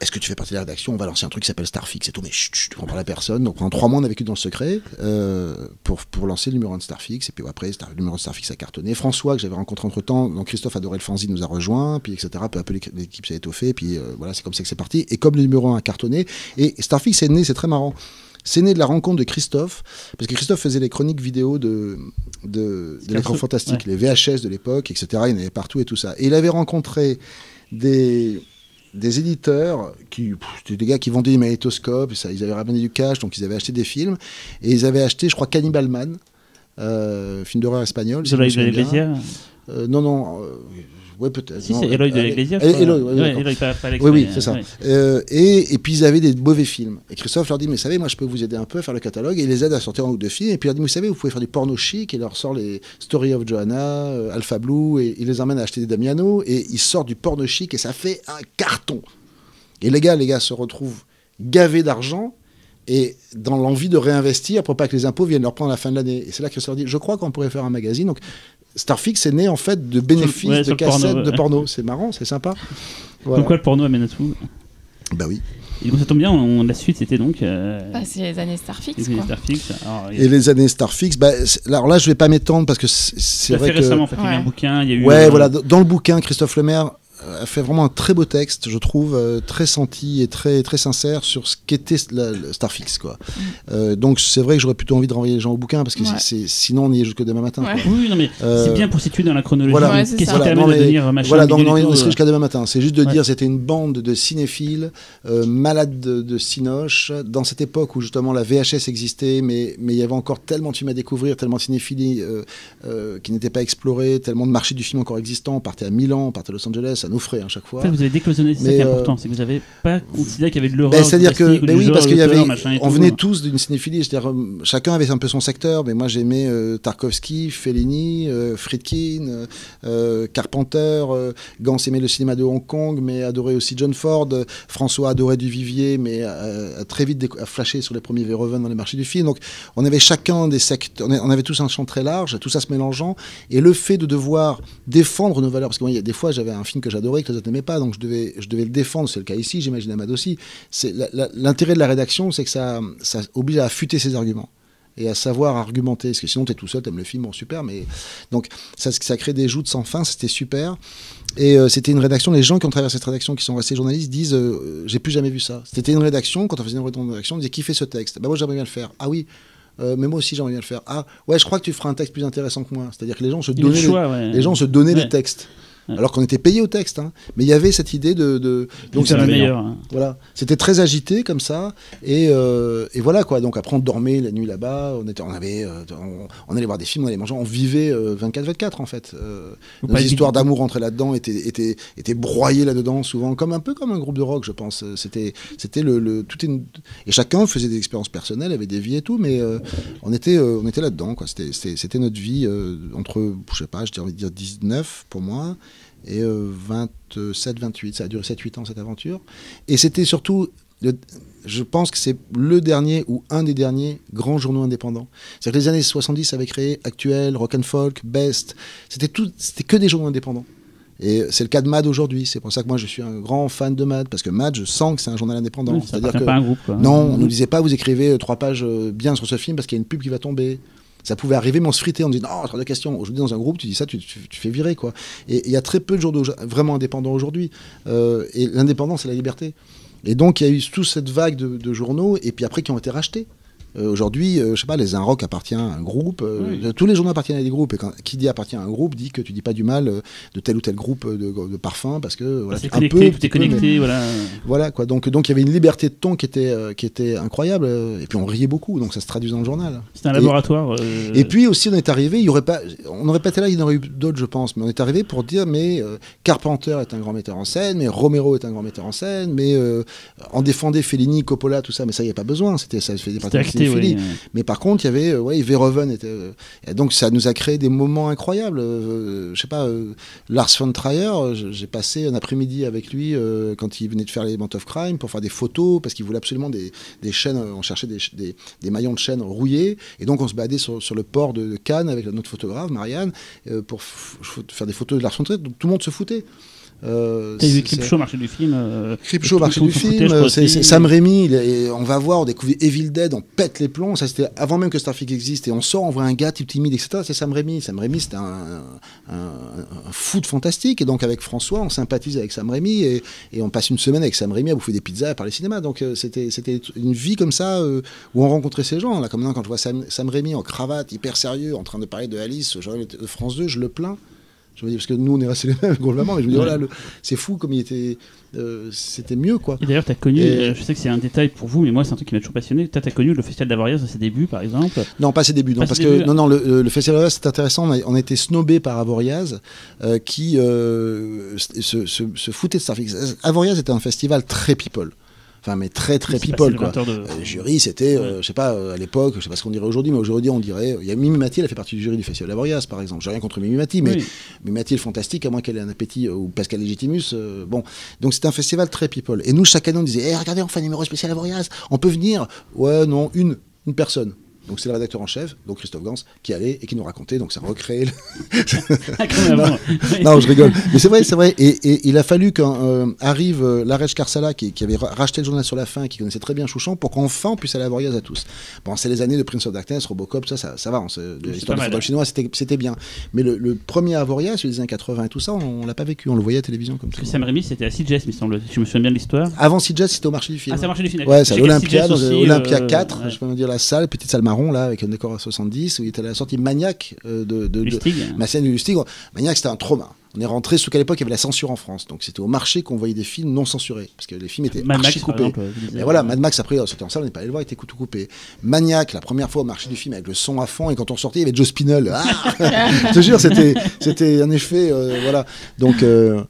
est-ce que tu fais partie de la rédaction? On va lancer un truc qui s'appelle Starfix et tout, mais chut, chut, on parle à personne. Donc pendant trois mois, on a vécu dans le secret euh, pour, pour lancer le numéro 1 de Starfix. Et puis après, Star- le numéro 1 de Starfix a cartonné. François, que j'avais rencontré entre temps, donc Christophe adorait le fanzine, nous a rejoint, puis etc. Peu à peu, l'équipe s'est étoffée. Puis euh, voilà, c'est comme ça que c'est parti. Et comme le numéro 1 a cartonné, et Starfix est né, c'est très marrant. C'est né de la rencontre de Christophe, parce que Christophe faisait les chroniques vidéo de, de, de l'écran fantastique, les VHS de l'époque, etc. Il y en avait partout et tout ça. Et il avait rencontré des, des éditeurs qui pff, c'était des gars qui vendaient des magnétoscopes, et ça, ils avaient ramené du cash, donc ils avaient acheté des films et ils avaient acheté, je crois, Cannibal Man, euh, film d'horreur espagnol. si de. Iglesia. Euh, non, non, ouais peut-être. Si, c'est Eloy de euh, Eloy, ouais, d'accord. Eloy, pas, pas Oui, oui, c'est ça. ouais. Euh, et, et puis ils avaient des mauvais films. Et Christophe leur dit, mais savez, moi je peux vous aider un peu à faire le catalogue. Et il les aide à sortir un ou deux films. Et puis il leur dit, vous savez, vous pouvez faire du porno chic. Et il leur sort les Story of Johanna, euh, Alpha Blue. Et il les emmène à acheter des Damiano. Et ils sortent du porno chic et ça fait un carton. Et les gars, les gars se retrouvent gavés d'argent. Et dans l'envie de réinvestir pour pas que les impôts viennent leur prendre à la fin de l'année. Et c'est là que Christophe dit, je crois qu'on pourrait faire un magazine. Donc Starfix est né en fait de bénéfices ouais, de le porno, cassettes de ouais. porno. C'est marrant, c'est sympa. Voilà. quoi le porno amène à tout. Bah oui. Et donc ça tombe bien, on- la suite c'était donc. Euh, Bah, c'est les années Starfix, les quoi. Starfix. Alors, Et les années Starfix, bah, alors là, je vais pas m'étendre parce que c'est vrai fait que. récemment, en fait, il y a eu un Ouais. bouquin, il y a eu. Ouais, euh, voilà, dans le bouquin, Christophe Lemaire euh, a fait vraiment un très beau texte, je trouve, euh, très senti et très, très sincère sur ce qu'était Starfix. Quoi. Euh, donc c'est vrai que j'aurais plutôt envie de renvoyer les gens au bouquin parce que Ouais. c'est- sinon on y est jusque demain matin. Ouais. quoi. Oui, non, mais Euh, c'est bien pour situer dans la chronologie. voilà. Ouais, Qu'est-ce qui Voilà, non, mais- devenir machin Voilà, donc bidule on euh, jusqu'à demain matin. C'est juste de dire c'était une bande de cinéphiles, euh, malades de, de cinoche, dans cette époque où justement la VHS existait, mais mais il y avait encore tellement de films à découvrir, tellement de cinéphilie qui n'étaient pas explorés, tellement de marchés du film encore existants. On partait à Milan, on partait à Los Angeles, à ferait à chaque fois. En fait, vous avez décloisonné, c'est ça Mais, qui est euh, important, c'est que vous n'avez pas considéré qu'il y avait de l'horreur. Ben, C'est-à-dire que, ben oui, genre parce qu'il y avait, on venait tous d'une cinéphilie. C'est-à-dire, euh, chacun avait un peu son secteur. Mais moi, j'aimais euh, Tarkovsky, Fellini, euh, Friedkin, euh, Carpenter. Gans aimait le cinéma de Hong Kong, mais adorait aussi John Ford. François adorait Duvivier, mais a très vite a flashé sur les premiers Verhoeven dans les marchés du film. Donc, on avait chacun des secteurs. On avait tous un champ très large, tout ça se mélangeant. Et le fait de devoir défendre nos valeurs, parce que moi, il y a des fois, j'avais un film que j'adorais, que les autres n'aimaient pas, donc je devais, je devais le défendre. C'est le cas ici, j'imagine Ahmad aussi. C'est l'intérêt de la rédaction, c'est que ça, ça oblige à affûter ses arguments et à savoir argumenter. Parce que sinon, tu es tout seul, tu aimes le film, bon, super. Mais donc, ça, ça crée des joutes sans fin, c'était super. Et euh, c'était une rédaction, les gens qui ont traversé cette rédaction, qui sont restés journalistes, disent euh, J'ai plus jamais vu ça. C'était une rédaction, quand on faisait une rédaction, on disait Qui fait ce texte? Bah, Moi, j'aimerais bien le faire. Ah oui Euh, mais moi aussi j'aimerais bien le faire. Ah ouais, je crois que tu feras un texte plus intéressant que moi. C'est-à-dire que les gens se le donnaient, ouais. les, gens se donnaient Ouais. les textes. Ouais. Alors qu'on était payé au texte, hein. mais il y avait cette idée de, de- Donc c'est c'était- le meilleur. hein. voilà, c'était très agité comme ça, et, euh, et voilà quoi. Donc après on dormait la nuit là-bas, on était, on avait, euh, on, on allait voir des films, on allait manger, on vivait 24-24 en fait. Euh, nos histoires d'amour entrées là-dedans étaient, étaient, étaient broyées là-dedans souvent, comme un peu comme un groupe de rock, je pense. Euh, C'était, c'était le, le- tout est une- et chacun faisait des expériences personnelles, avait des vies et tout, mais euh, on était, euh, on était là-dedans quoi. C'était, c'était, c'était notre vie euh, entre, je sais pas, j'ai envie de dire 19 pour moi et euh, 27, 28. Ça a duré 7-8 ans cette aventure. Et c'était surtout, le- je pense que c'est le dernier ou un des derniers grands journaux indépendants. C'est-à-dire que les années 70 avaient créé Actuel, Rock and Folk, Best. C'était tout, c'était que des journaux indépendants. Et c'est le cas de Mad aujourd'hui. C'est pour ça que moi je suis un grand fan de Mad parce que Mad, je sens que c'est un journal indépendant. Oui, C'est-à-dire que pas à un groupe. Quoi. non, on nous disait pas, vous écrivez euh, trois pages euh, bien sur ce film parce qu'il y a une pub qui va tomber. Ça pouvait arriver, mais on se fritait, on disait non, c'est hors de question. Aujourd'hui, dans un groupe, tu dis ça, tu, fais virer, quoi. Et il y a très peu de journaux vraiment indépendants aujourd'hui. Euh, et l'indépendance, c'est la liberté. Et donc, il y a eu toute cette vague de journaux, et puis après, qui ont été rachetés. Euh, Aujourd'hui, euh, je sais pas, les Rock appartient à un groupe. euh, Oui. Tous les journaux appartiennent à des groupes. Et quand, qui dit appartient à un groupe dit que tu dis pas du mal de tel ou tel groupe de, de parfums parce que voilà, un connecté, peu, tout est peu, mais- connecté, voilà. voilà quoi. Donc donc il y avait une liberté de ton qui était qui était incroyable. Et puis on riait beaucoup. Donc ça se traduit dans le journal. C'était un Et- laboratoire. euh, Et puis aussi, on est arrivé, il y aurait pas, on n'aurait pas été là, il y en aurait eu d'autres, je pense, mais on est arrivé pour dire, mais euh, Carpenter est un grand metteur en scène, mais Romero est un grand metteur en scène, mais euh, en défendait Fellini, Coppola, tout ça, mais ça, il n'y a pas besoin, c'était, ça fait des Cinéphilie. oui. Mais par contre, il y avait, euh, ouais, Verhoeven était, euh, et donc ça nous a créé des moments incroyables. Euh, je sais pas, Lars von Trier, j'ai passé un après-midi avec lui quand il venait de faire les of Crime pour faire des photos parce qu'il voulait absolument des, des chaînes. On cherchait des, des, des maillons de chaînes rouillés et donc on se baladait sur, sur le port de, de Cannes avec notre photographe Marianne pour faire des photos de Lars von Trier. Donc tout le monde se foutait. Euh, T'as vu Show, marché du film. euh, marché du film, Sam Raimi, on va voir, on découvre Evil Dead, on pète les plombs, ça c'était avant même que Starfleet existe, et on sort, on voit un gars type timide, etc. C'est Sam Raimi. Sam Raimi, c'était un, un, un fou de fantastique, et donc avec François, on sympathise avec Sam Raimi, et, et on passe une semaine avec Sam Raimi à bouffer des pizzas, à parler cinéma. Donc euh, c'était une vie comme ça, euh, où on rencontrait ces gens. Là, comme maintenant, quand je vois Sam, Sam Raimi en cravate, hyper sérieux, en train de parler de Alice, genre de France 2, je le plains. Je me dis, parce que nous, on est restés les mêmes, globalement, mais je me dis, Ouais. oh là, le- c'est fou comme il était. euh, c'était mieux, quoi. Et d'ailleurs, tu as connu, Et- euh, je sais que c'est un détail pour vous, mais moi, c'est un truc qui m'a toujours passionné. Tu as connu le Festival d'Avoriaz à ses débuts, par exemple. Non, pas ses débuts. Non, Pas parce ses que débuts. non, non, le, le festival Avoriaz, c'est intéressant. On a, on a été snobé par Avoriaz, euh, qui euh, se, se, se foutait de Starfleet. Avoriaz était un festival très people. Enfin, mais très très people, quoi. le 20 de- Euh, jury, c'était, euh, je sais pas, euh, à l'époque, je sais pas ce qu'on dirait aujourd'hui, mais aujourd'hui, on dirait. Il y a Mimi Mati, elle fait partie du jury du Festival Avoriaz, par exemple. J'ai rien contre Mimi Mati, mais Oui. Mimi Mati est fantastique, à moins qu'elle ait un appétit, ou Pascal Legitimus. euh, bon, donc c'était un festival très people. Et nous, chaque année, on disait, Eh, regardez, on fait un numéro spécial Avoriaz, on peut venir. Ouais, non, une, une personne. Donc c'est le rédacteur en chef, donc Christophe Gans, qui allait et qui nous racontait. Donc ça recréait. le- Ah. Oui. non, je rigole. Mais c'est vrai, c'est vrai. Et, et il a fallu qu'arrive euh, Larej Karsala, qui, qui avait ra- racheté le journal sur la fin, qui connaissait très bien Chouchan, pour qu'enfin on puisse aller à Avoriaz à tous. Bon, c'est les années de Prince of Darkness, Robocop, ça, ça, ça va. c'est l'histoire du football chinois, c'était bien. Mais le, le premier Avoriaz, celui des années 80 et tout ça, on, on l'a pas vécu. On le voyait à la télévision comme ça. Sam Raimi, c'était à CJS, me semble. Je me souviens bien de l'histoire. Avant CJS, c'était au marché du film. Ah, c'est un marché du film. Ouais, c'est à l'Olympia, Olympia euh, 4, ouais. je peux me dire la salle, petite salle marron, là, avec un décor à 70, où il était à la sortie maniaque euh, de, de. Ma scène du Lustig, Maniac, c'était un trauma. On est rentré, sous qu'à l'époque, il y avait la censure en France. Donc c'était au marché qu'on voyait des films non censurés. Parce que les films étaient Mad archi coupés. exemple, disiez. Et voilà, Mad Max, après, c'était en salle, on n'est pas allé le voir, il était tout coupé. Maniac, la première fois au marché du film avec le son à fond, et quand on sortait, il y avait Joe Spinell. Ah je te jure, c'était, c'était un effet, euh, voilà. Donc, euh,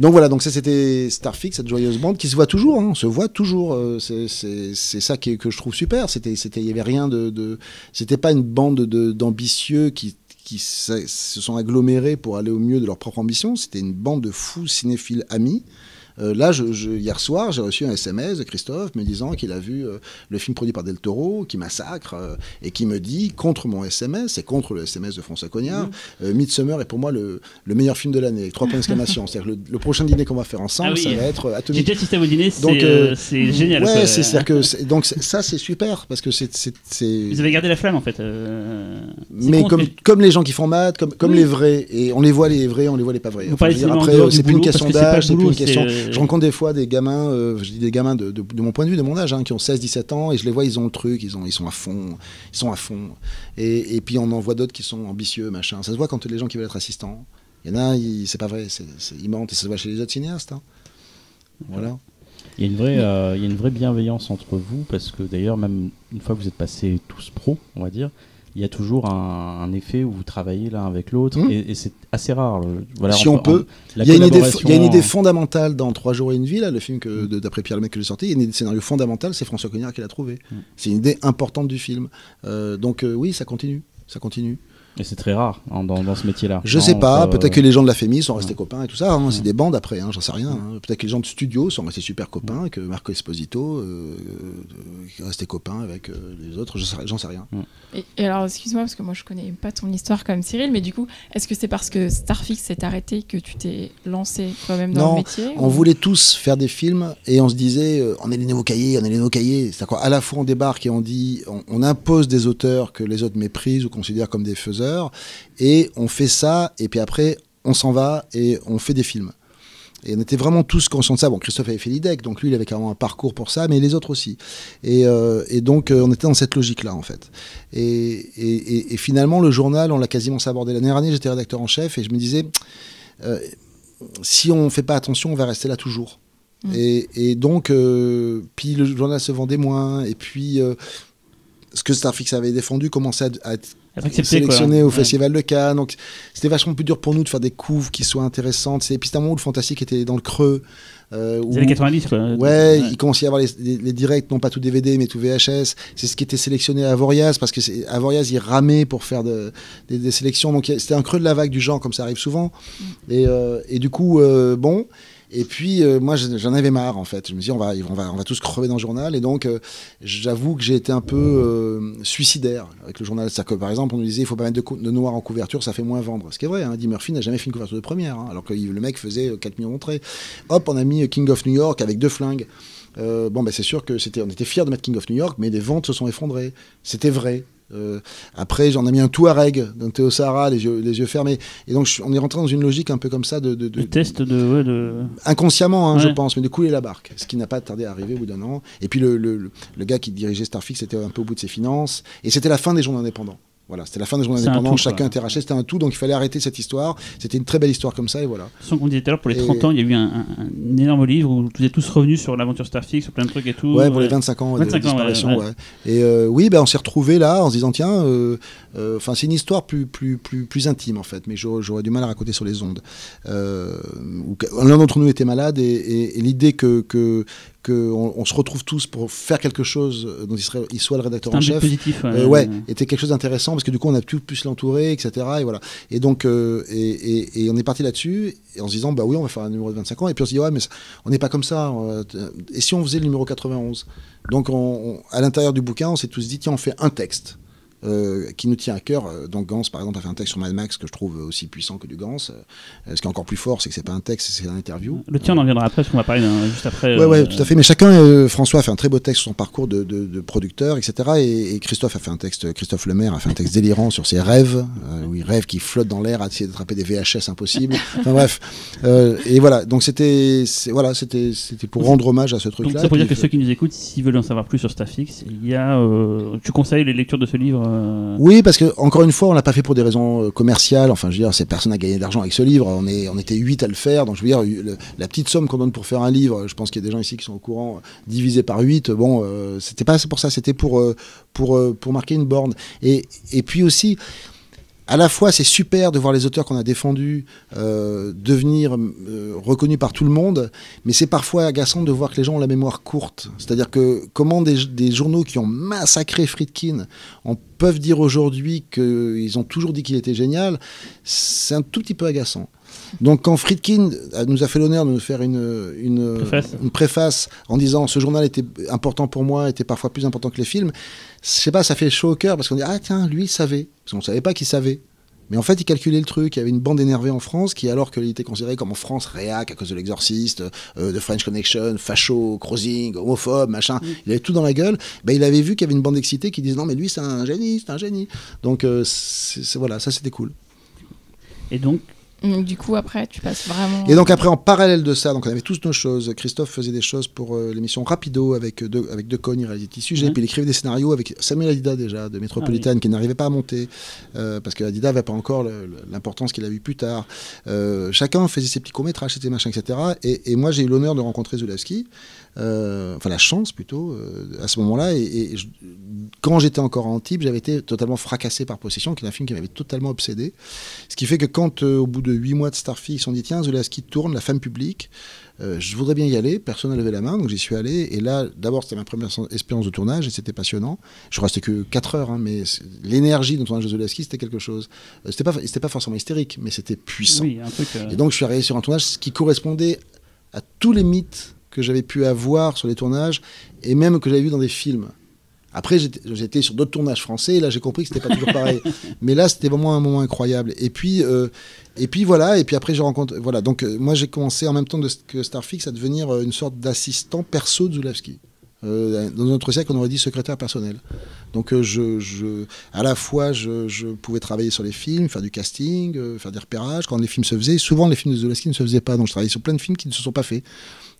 Donc voilà, donc ça c'était Starfix, cette joyeuse bande qui se voit toujours, hein, on se voit toujours. euh, c'est- ça qui est- que je trouve super. C'était, c'était, il y avait rien de, de c'était pas une bande de- d'ambitieux qui qui se sont agglomérés pour aller au mieux de leur propre ambition. C'était une bande de fous cinéphiles amis. Euh, là, je, je- hier soir, j'ai reçu un SMS de Christophe me disant qu'il a vu euh, le film produit par Del Toro, qui massacre, euh, et qui me dit, contre mon SMS, et contre le SMS de François Cognard, euh, Midsommar est pour moi le, le meilleur film de l'année, avec trois points d'exclamation. C'est-à-dire le, le prochain dîner qu'on va faire ensemble, Ah oui. ça va être euh, J'ai atomique. déjà vos dîners, c'est génial. Ouais, c'est c'est-à-dire que donc ça c'est super parce que c'est Vous avez gardé la flamme en fait. mais con, comme, comme les gens qui font maths, comme, comme Oui. les vrais, et on les voit les vrais, on les voit les pas vrais. Enfin, après, c'est plus une question d'âge, c'est plus une question. Je rencontre des fois des gamins, euh, je dis des gamins de, de- de mon point de vue, de mon âge, hein, qui ont 16-17 ans, et je les vois, ils ont le truc, ils, ont, ils sont à fond, ils sont à fond. Et, et puis on en voit d'autres qui sont ambitieux, machin. Ça se voit quand les gens qui veulent être assistants. Il y en a, c'est pas vrai, c'est, ils mentent, et ça se voit chez les autres cinéastes. hein. Voilà. Il y, a une vraie, euh, il y a une vraie bienveillance entre vous parce que d'ailleurs, même une fois que vous êtes passés tous pros, on va dire, il y a toujours un, un effet où vous travaillez l'un avec l'autre Mhm. et, et c'est assez rare. le- Voilà, Si on peut. Il y, a une idée, collaboration il y a une idée en- fondamentale dans Trois jours et une vie, là, le film que, d'après Pierre Lemaitre que j'ai sorti. Il y a une idée de scénario fondamentale, c'est François Cognard qui l'a trouvé. Mm. C'est une idée importante du film. Euh, donc euh, oui, ça continue. Ça continue. Et c'est très rare hein, dans, dans ce métier-là. Je Non, sais pas, entre, peut-être euh, que les gens de la FEMI sont restés ouais. copains et tout ça. hein, C'est des bandes après, hein, j'en sais rien. hein. Peut-être que les gens de studio sont restés super copains, que Marco Esposito euh, euh, est resté copain avec euh, les autres, sais- j'en sais rien. Et, et alors, excuse-moi, parce que moi je connais pas ton histoire comme Cyril, mais du coup, est-ce que c'est parce que Starfix s'est arrêté que tu t'es lancé toi-même dans Non, le métier On ou- voulait tous faire des films et on se disait, euh, on est les nouveaux cahiers, on est les nouveaux cahiers. C'est-à-dire qu'à la fois on débarque et on dit, on, on impose des auteurs que les autres méprisent ou considèrent comme des faiseurs, et on fait ça, et puis après on s'en va et on fait des films. Et on était vraiment tous conscients de ça. Bon, Christophe avait fait l'IDEC, donc lui, il avait carrément un parcours pour ça, mais les autres aussi. Et, euh, et donc, euh, on était dans cette logique-là, en fait. Et, et- finalement, le journal, on l'a quasiment sabordé. L'année dernière, j'étais rédacteur en chef, et je me disais, euh, si on ne fait pas attention, on va rester là toujours. Mm. Et, et donc, puis le journal se vendait moins, et puis ce que Starfix avait défendu commençait à, à être Accepté, quoi. sélectionné au Ouais. Festival de Cannes. Donc c'était vachement plus dur pour nous de faire des couves qui soient intéressantes. C'est- Et puis c'était un moment où le fantastique était dans le creux. euh, où- Les années 90, quoi. Ouais, il commençait à y avoir les, les- les directs, non pas tout DVD, mais tout VHS. C'est ce qui était sélectionné à Avoriaz, parce que c'est- Avoriaz, il ramait pour faire de- des, des sélections. Donc c'était un creux de la vague du genre, comme ça arrive souvent. Et, euh, et du coup, euh, bon. Et puis, euh, moi, j'en avais marre, en fait. Je me dis, on va, on va, on va tous crever dans le journal. Et donc, euh, j'avoue que j'ai été un peu euh, suicidaire avec le journal. C'est-à-dire que, par exemple, on nous disait, il faut pas mettre de, noir en couverture, ça fait moins vendre. Ce qui est vrai, hein. Eddie Murphy n'a jamais fait une couverture de première, hein, alors que le mec faisait euh, 4 millions d'entrées. Hop, on a mis King of New York avec deux flingues. Bon, ben c'est sûr que c'était, on était fiers de mettre King of New York, mais les ventes se sont effondrées. C'était vrai. Euh, après, j'en ai mis un Touareg d'un Théo Sahara, les yeux, les yeux fermés. Et donc, je- on est rentré dans une logique un peu comme ça, de, de- de- test de. ouais, de... inconsciemment, hein, je pense, mais de couler la barque, ce qui n'a pas tardé à arriver au bout d'un an. Et puis, le, le- le- le gars qui dirigeait Starfix était un peu au bout de ses finances. Et c'était la fin des journaux indépendants. Voilà, c'était la fin des tout, quoi. chacun était arraché, c'était un tout, donc il fallait arrêter cette histoire. C'était une très belle histoire comme ça, et voilà. Sans qu'on disait tout à l'heure, pour les Et- 30 ans, il y a eu un, un- un énorme livre où vous êtes tous revenus sur l'aventure Starfix, sur plein de trucs et tout. Ouais, pour les Ouais. 25 ans 25 de ans, disparition. ouais, ouais. Et euh, oui, ben, on s'est retrouvés là en se disant tiens, euh, euh, c'est une histoire plus, plus, plus, plus intime en fait, mais j'aurais du mal à raconter sur les ondes. L'un d'entre nous était malade et, et- et l'idée que, que, que on, se retrouve tous pour faire quelque chose dont il, serait, il soit le rédacteur en chef. positif. Euh, ouais, était quelque chose d'intéressant parce que du coup on a pu plus l'entourer, etc. Et voilà. Et donc euh, et, et- et on est parti là-dessus en se disant bah oui on va faire un numéro de 25 ans et puis on se dit ouais mais on n'est pas comme ça. Et si on faisait le numéro 91 Donc on- on- à l'intérieur du bouquin on s'est tous dit tiens on fait un texte. Euh, qui nous tient à cœur. Euh, Donc Gans, par exemple, a fait un texte sur Mad Max que je trouve aussi puissant que du Gans. Euh, ce qui est encore plus fort, c'est que c'est pas un texte, c'est une interview. Le tien, on en reviendra après, parce qu'on va parler juste après. Ouais, ouais, tout à fait. Mais chacun, François a fait un très beau texte sur son parcours de, de- de producteur, etc. Et, et Christophe a fait un texte, Christophe Lemaire a fait un texte délirant sur ses rêves, où il rêve qu'il flotte dans l'air à essayer d'attraper des VHS impossibles. Enfin bref. Et voilà. Donc c'était, voilà, c'était, pour rendre hommage à ce truc-là. ça pour dire que ceux qui nous écoutent, s'ils veulent en savoir plus sur Starfix, il y a. tu conseilles les lectures de ce livre euh, Oui, parce que encore une fois, on l'a pas fait pour des raisons euh, commerciales. Enfin, je veux dire, c'est personne n'a gagné d'argent avec ce livre. On est, on était huit à le faire. Donc, je veux dire, la petite somme qu'on donne pour faire un livre, je pense qu'il y a des gens ici qui sont au courant, divisé par 8 Bon, euh, c'était pas pour ça. C'était pour, euh, pour, pour marquer une borne. Et, et puis aussi. À la fois, c'est super de voir les auteurs qu'on a défendus euh, devenir euh, reconnus par tout le monde, mais c'est parfois agaçant de voir que les gens ont la mémoire courte. C'est-à-dire que comment des, des journaux qui ont massacré Friedkin en peuvent dire aujourd'hui qu'ils ont toujours dit qu'il était génial, c'est un tout petit peu agaçant. Donc quand Friedkin a- nous a fait l'honneur de nous faire une, une, Préface. une préface en disant ce journal était important pour moi, était parfois plus important que les films, je sais pas, ça fait chaud au cœur parce qu'on dit ah tiens, lui il savait. Parce qu'on savait pas qu'il savait. Mais en fait, il calculait le truc. Il y avait une bande énervée en France qui, alors qu'il était considéré comme en France réac à cause de l'exorciste, euh, de French Connection, facho, crossing, homophobe, machin, il avait tout dans la gueule. Ben, il avait vu qu'il y avait une bande d'excités qui disait non, mais lui, c'est un génie, c'est un génie. Donc, euh, voilà, ça c'était cool. Et Donc, du coup, après, tu passes vraiment. Et donc après, en parallèle de ça, donc on avait tous nos choses. Christophe faisait des choses pour euh, l'émission Rapido avec de, avec Decogne, il réalisait des sujets, Ouais. puis il écrivait des scénarios avec Samuel Adida déjà de Metropolitan qui n'arrivait pas à monter euh, parce que Adida n'avait pas encore l'importance qu'il a eu plus tard. Euh, chacun faisait ses petits courts métrages, ses machins, etc. Et, et moi j'ai eu l'honneur de rencontrer Zulawski. Euh, enfin la chance plutôt euh, à ce moment-là et, et je- quand j'étais encore à Antibes j'avais été totalement fracassé par Possession qui est un film qui m'avait totalement obsédé ce qui fait que quand euh, au bout de huit mois de Starfy ils se sont dit tiens Zulawski tourne la femme publique je voudrais bien y aller, personne n'a levé la main, donc j'y suis allé. Et là, d'abord, c'était ma première expérience de tournage et c'était passionnant. Je restais que 4 heures, hein, mais l'énergie dans le tournage de Zulawski, c'était quelque chose. C'était pas, pas forcément hystérique, mais c'était puissant. oui, un truc. Et donc, je suis arrivé sur un tournage qui correspondait à tous les mythes que j'avais pu avoir sur les tournages et même que j'avais vu dans des films. Après, j'étais sur d'autres tournages français et là, j'ai compris que c'était pas toujours pareil. Mais là, c'était vraiment un moment incroyable. Et puis, euh, et puis voilà. Et puis après, je rencontre. Voilà. Donc, euh, moi, j'ai commencé en même temps de, que Starfix à devenir euh, une sorte d'assistant perso de Zulawski. Euh, dans notre siècle, on aurait dit secrétaire personnel. Donc, je, je, à la fois, je, je pouvais travailler sur les films, faire du casting, faire des repérages. Quand les films se faisaient, souvent les films de Zulawski ne se faisaient pas. Donc, je travaillais sur plein de films qui ne se sont pas faits,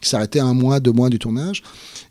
qui s'arrêtaient à un mois, deux mois du tournage.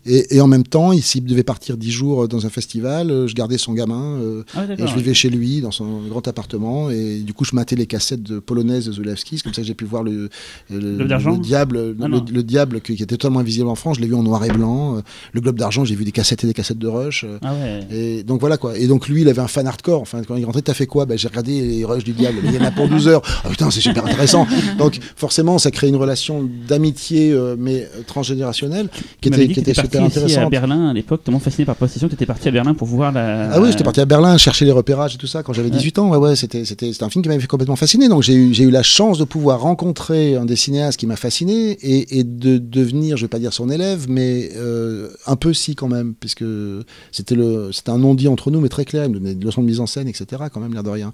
Et, et en même temps, il- s'il devait partir dix jours dans un festival, euh, je gardais son gamin. euh, Ah, et je vivais chez lui, dans son grand appartement, et du coup, je matais les cassettes de polonaises de Zulawski. C'est comme ça j'ai pu voir le, le, Globe d'argent le diable, Ah, le, le diable qui, qui était totalement invisible en France. Je l'ai vu en noir et blanc. Euh, Le globe d'argent, j'ai vu des cassettes et des cassettes de Rush. Euh, Ah ouais. Et donc voilà quoi. Et donc lui, il avait un fan hardcore. Enfin, quand il rentré, t'as fait quoi? Bah, J'ai regardé les rushs du diable. Il y en a pour 12 heures. Ah putain, c'est super intéressant. Donc forcément, ça crée une relation d'amitié, euh, mais euh, transgénérationnelle, qui était, qui était super ici à intéressante. Berlin à l'époque, tellement fasciné par Possession que tu étais parti à Berlin pour voir la. Ah oui, j'étais parti à Berlin chercher les repérages et tout ça quand j'avais 18 ans. Ouais, ouais, c'était, c'était, c'était un film qui m'avait complètement fasciné. Donc j'ai eu, j'ai eu la chance de pouvoir rencontrer un des cinéastes qui m'a fasciné et, et de devenir, je vais pas dire son élève, mais euh, un peu si quand même, puisque c'était le, c'était un non-dit entre nous, mais très clair. Il me donnait des leçons de mise en scène, etc. Quand même, l'air de rien.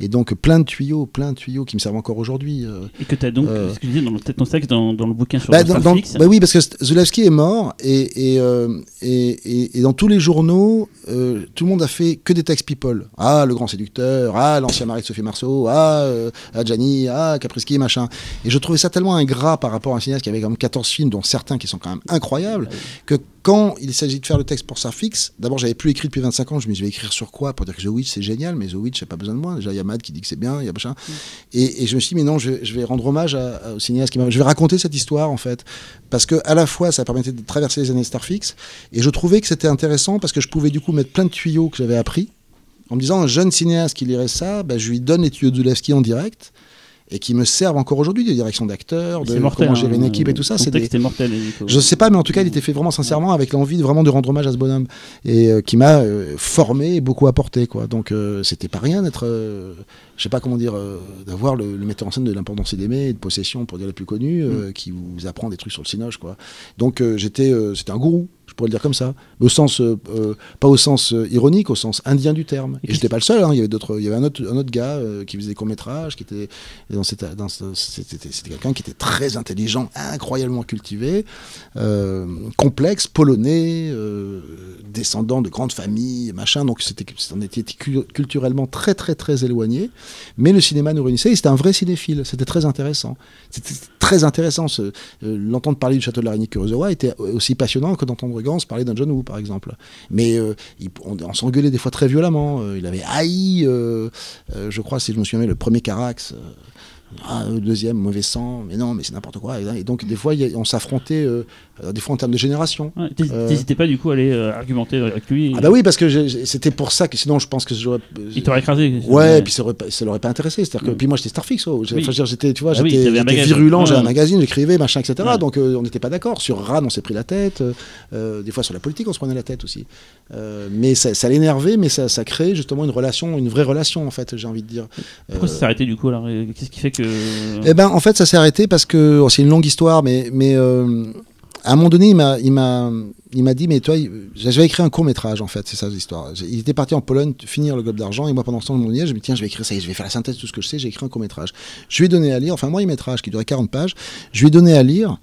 Et donc plein de tuyaux, plein de tuyaux qui me servent encore aujourd'hui. euh, Et que tu as donc, Euh. disais dans le, ton texte, dans, dans le bouquin sur bah, dans- dans- bah oui, parce que Zulawski est mort et, et, euh, et, dans tous les journaux, euh, tout le monde a fait que des textes people. Ah, le grand séducteur, ah, l'ancien mari de Sophie Marceau, ah, euh, ah, Gianni, ah, machin. Et je trouvais ça tellement ingrat par rapport à un cinéaste qui avait quand même 14 films, dont certains qui sont quand même incroyables, que quand il s'agit de faire le texte pour Sarfix, d'abord j'avais plus écrit depuis 25 ans, je me dis je vais écrire sur quoi Pour dire que The Witch c'est génial, mais The Witch j'ai pas besoin de moi. Déjà il y a Mad qui dit que c'est bien, il y a machin. Et, et je me suis dit mais non, je, vais- je vais rendre hommage à, à- au cinéaste qui m'a. Je vais raconter cette histoire en fait, parce que à la fois ça permettait de traverser les années Starfix, et je trouvais que c'était intéressant parce que je pouvais du coup mettre plein de tuyaux que j'avais appris. En me disant un jeune cinéaste qui lirait ça, bah, je lui donne les tuyaux de Zulawski en direct. Et qui me servent encore aujourd'hui de direction d'acteur, de mortel. comment gérer une hein, équipe et tout ça. C'est des, mortel. Je sais pas, mais en tout cas, il était fait vraiment sincèrement avec l'envie de vraiment de rendre hommage à ce bonhomme et euh, qui m'a euh, formé et beaucoup apporté, quoi. Donc, euh, c'était pas rien d'être, euh, je sais pas comment dire, euh, d'avoir le, le metteur en scène de l'importance d'aimer et de possession pour dire les plus connus, euh, qui vous apprend des trucs sur le cinoche, quoi. Donc, euh, j'étais, euh, c'était un gourou. Pourrais le dire comme ça, au sens, euh, euh, pas au sens euh, ironique, au sens indien du terme. Et, Et j'étais pas le seul. hein. Il y avait d'autres, il y avait un autre, un autre gars euh, qui faisait des courts métrages, qui était dans cette, dans c'était, quelqu'un qui était très intelligent, incroyablement cultivé, euh, complexe, polonais, descendant de grandes familles, machin. Donc c'était, on était cu- culturellement très très très éloigné. Mais le cinéma nous réunissait. Et c'était un vrai cinéphile. C'était très intéressant. C'était très intéressant. euh, l'entendre parler du château de l'araignée Kurosawa était aussi passionnant que d'entendre Gans parler d'un John Woo, par exemple. Mais euh, on, on s'engueulait des fois très violemment. Euh, il avait haï, je crois, si je me souviens le premier Carax. Ah, deuxième, mauvais sang, mais non, mais c'est n'importe quoi. Et donc, des fois, on s'affrontait, euh, des fois en termes de génération. Ouais, Euh, T'hésitais pas du coup à aller euh, argumenter avec lui. Ah bah oui, parce que c'était pour ça que sinon, je pense que j'aurais. Il t'aurait écrasé. Ouais, et puis ça ça l'aurait pas intéressé. C'est-à-dire que Mm. puis moi j'étais Starfix, oh. Oui. enfin, j'étais, tu vois, Ah j'étais, virulent, j'avais un magazine, j'écrivais, machin, etc. Ouais. Donc on n'était pas d'accord. Sur Ran, on s'est pris la tête. des fois sur la politique, on se prenait la tête aussi. Mais ça, ça l'énervait, mais ça, ça crée justement une relation, une vraie relation en fait. J'ai envie de dire. Pourquoi ça s'est arrêté du coup alors Qu'est-ce qui fait que. Eh ben, en fait, ça s'est arrêté parce que oh, c'est une longue histoire, mais, mais euh, à un moment donné, il m'a, il m'a, il m'a dit, mais toi, j'avais écrit un court métrage en fait, c'est ça l'histoire. Il était parti en Pologne finir le Globe d'argent, et moi pendant ce temps, je me je me dis, tiens, je vais écrire ça, je vais faire la synthèse de tout ce que je sais. J'ai écrit un court métrage. Je lui ai donné à lire, enfin un moyen métrage qui durait 40 pages. Je lui ai donné à lire.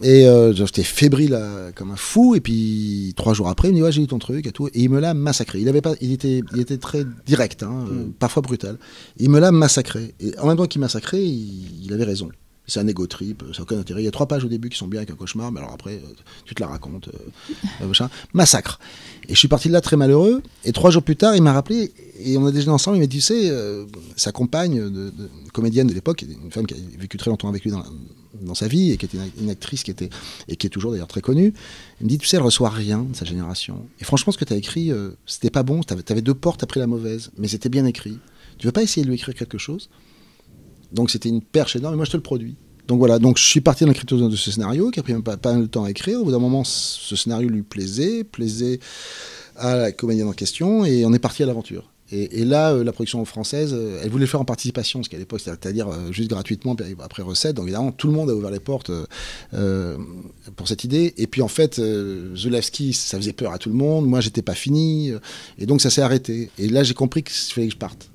Et euh, j'étais fébrile euh, comme un fou. Et puis trois jours après, il me dit ouais j'ai lu ton truc et tout. Et il me l'a massacré. Il avait pas, il était, il était très direct, hein, euh, parfois brutal. Il me l'a massacré. Et en même temps qu'il massacrait, il, il avait raison. C'est un égo trip, ça n'a aucun intérêt. Il y a trois pages au début qui sont bien avec un cauchemar, mais alors après, euh, tu te la racontes. euh, euh, machin. Massacre. Et je suis parti de là très malheureux. Et trois jours plus tard, il m'a rappelé, et on a déjeuné ensemble. Il m'a dit, tu sais, sa compagne, de, comédienne de l'époque, une femme qui a vécu très longtemps avec lui dans, sa vie, et qui était une, actrice qui était, et qui est toujours d'ailleurs très connue, il me dit, tu sais, elle reçoit rien de sa génération. Et franchement, ce que tu as écrit, c'était pas bon. Tu avais, deux portes après la mauvaise, mais c'était bien écrit. Tu veux pas essayer de lui écrire quelque chose? Donc c'était une perche énorme et moi je te le produis. Donc voilà, donc je suis parti dans l'écriture de ce scénario qui a pris pas, pas mal de temps à écrire. Au bout d'un moment, ce scénario lui plaisait, plaisait à la comédienne en question et on est parti à l'aventure. Et, là, euh, la production française, euh, elle voulait le faire en participation, parce qu'à l'époque, c'est-à-dire euh, juste gratuitement, après recette. Donc évidemment, tout le monde a ouvert les portes pour cette idée. Et puis en fait, Zulawski, ça faisait peur à tout le monde. Moi, j'étais pas fini. et donc ça s'est arrêté. Et là, j'ai compris qu'il fallait que je parte.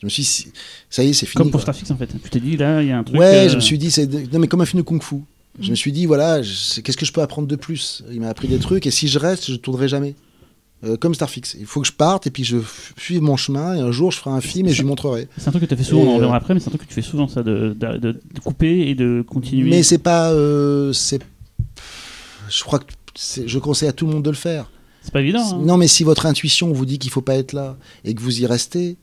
Je me suis dit, ça y est, c'est fini. Comme pour quoi. Starfix en fait. Tu t'es dit là, il y a un truc. Ouais, euh, je me suis dit, c'est non mais comme un film de kung-fu. Je me suis dit, voilà, je- qu'est-ce que je peux apprendre de plus? Il m'a appris des trucs, et si je reste, je ne tournerai jamais. Euh, comme Starfix. Il faut que je parte, et puis je f- suive mon chemin, et un jour, je ferai un film, et je lui montrerai. C'est un truc que tu as fait souvent, Et, on en reviendra euh, après, mais c'est un truc que tu fais souvent ça, de, de, de- de couper et de continuer. Mais c'est pas... euh, c'est... Je crois que je conseille à tout le monde de le faire. C'est pas évident. hein. Non, mais si votre intuition vous dit qu'il faut pas être là, et que vous y restez...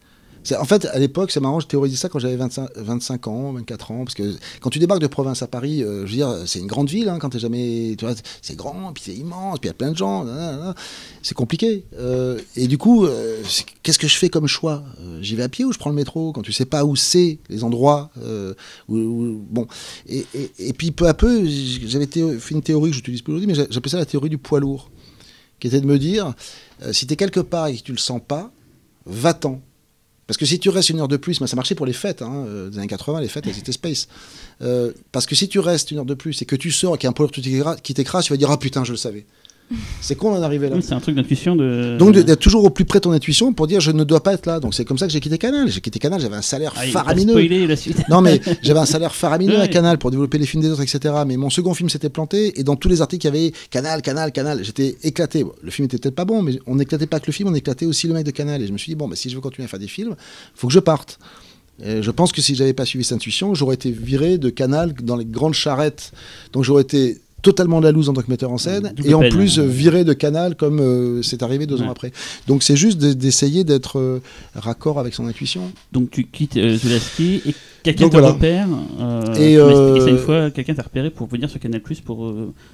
En fait, à l'époque, c'est marrant, je théorisais ça quand j'avais 25, 25 ans, 24 ans, parce que quand tu débarques de province à Paris, euh, je veux dire, c'est une grande ville, hein, quand t'es jamais, tu vois, c'est grand, puis c'est immense, puis il y a plein de gens, c'est compliqué. Euh, et du coup, euh, qu'est-ce que je fais comme choix? J'y vais à pied ou je prends le métro? Quand tu sais pas où c'est les endroits, bon. Et, puis peu à peu, j'avais fait une théorie que j'utilise plus aujourd'hui, mais j'a- j'appelais ça la théorie du poids lourd, qui était de me dire, si tu es quelque part et que tu le sens pas, va-t'en. Parce que si tu restes une heure de plus, ça marchait pour les fêtes, hein, euh, des années 80, les fêtes, elles étaient space. Euh, parce que si tu restes une heure de plus et que tu sors et qu'il y a un t'écra- qui t'écrase, tu vas dire Ah putain, je le savais. C'est con d'en arriver là. Oui, c'est un truc d'intuition de. Donc d'être toujours au plus près de ton intuition pour dire je ne dois pas être là. Donc c'est comme ça que j'ai quitté Canal. J'ai quitté Canal, j'avais un salaire Ah, faramineux. spoiler la suite. Non mais j'avais un salaire faramineux à. Canal pour développer les films des autres, etc. Mais mon second film s'était planté et dans tous les articles il y avait Canal, Canal, Canal. J'étais éclaté. Bon, le film était peut-être pas bon, mais on n'éclatait pas que le film, on éclatait aussi le mec de Canal. Et je me suis dit bon, bah, si je veux continuer à faire des films, faut que je parte. Et je pense que si j'avais pas suivi cette intuition, j'aurais été viré de Canal dans les grandes charrettes. Donc j'aurais été totalement la loose en tant que metteur en scène Double et en peine, plus hein. euh, viré de Canal comme euh, c'est arrivé deux Ouais. ans après. Donc c'est juste de- d'essayer d'être euh, raccord avec son intuition. Donc tu quittes euh, Zulawski et quelqu'un te voilà. repère. Et, ça euh, une fois, quelqu'un t'a repéré pour venir sur Canal Plus pour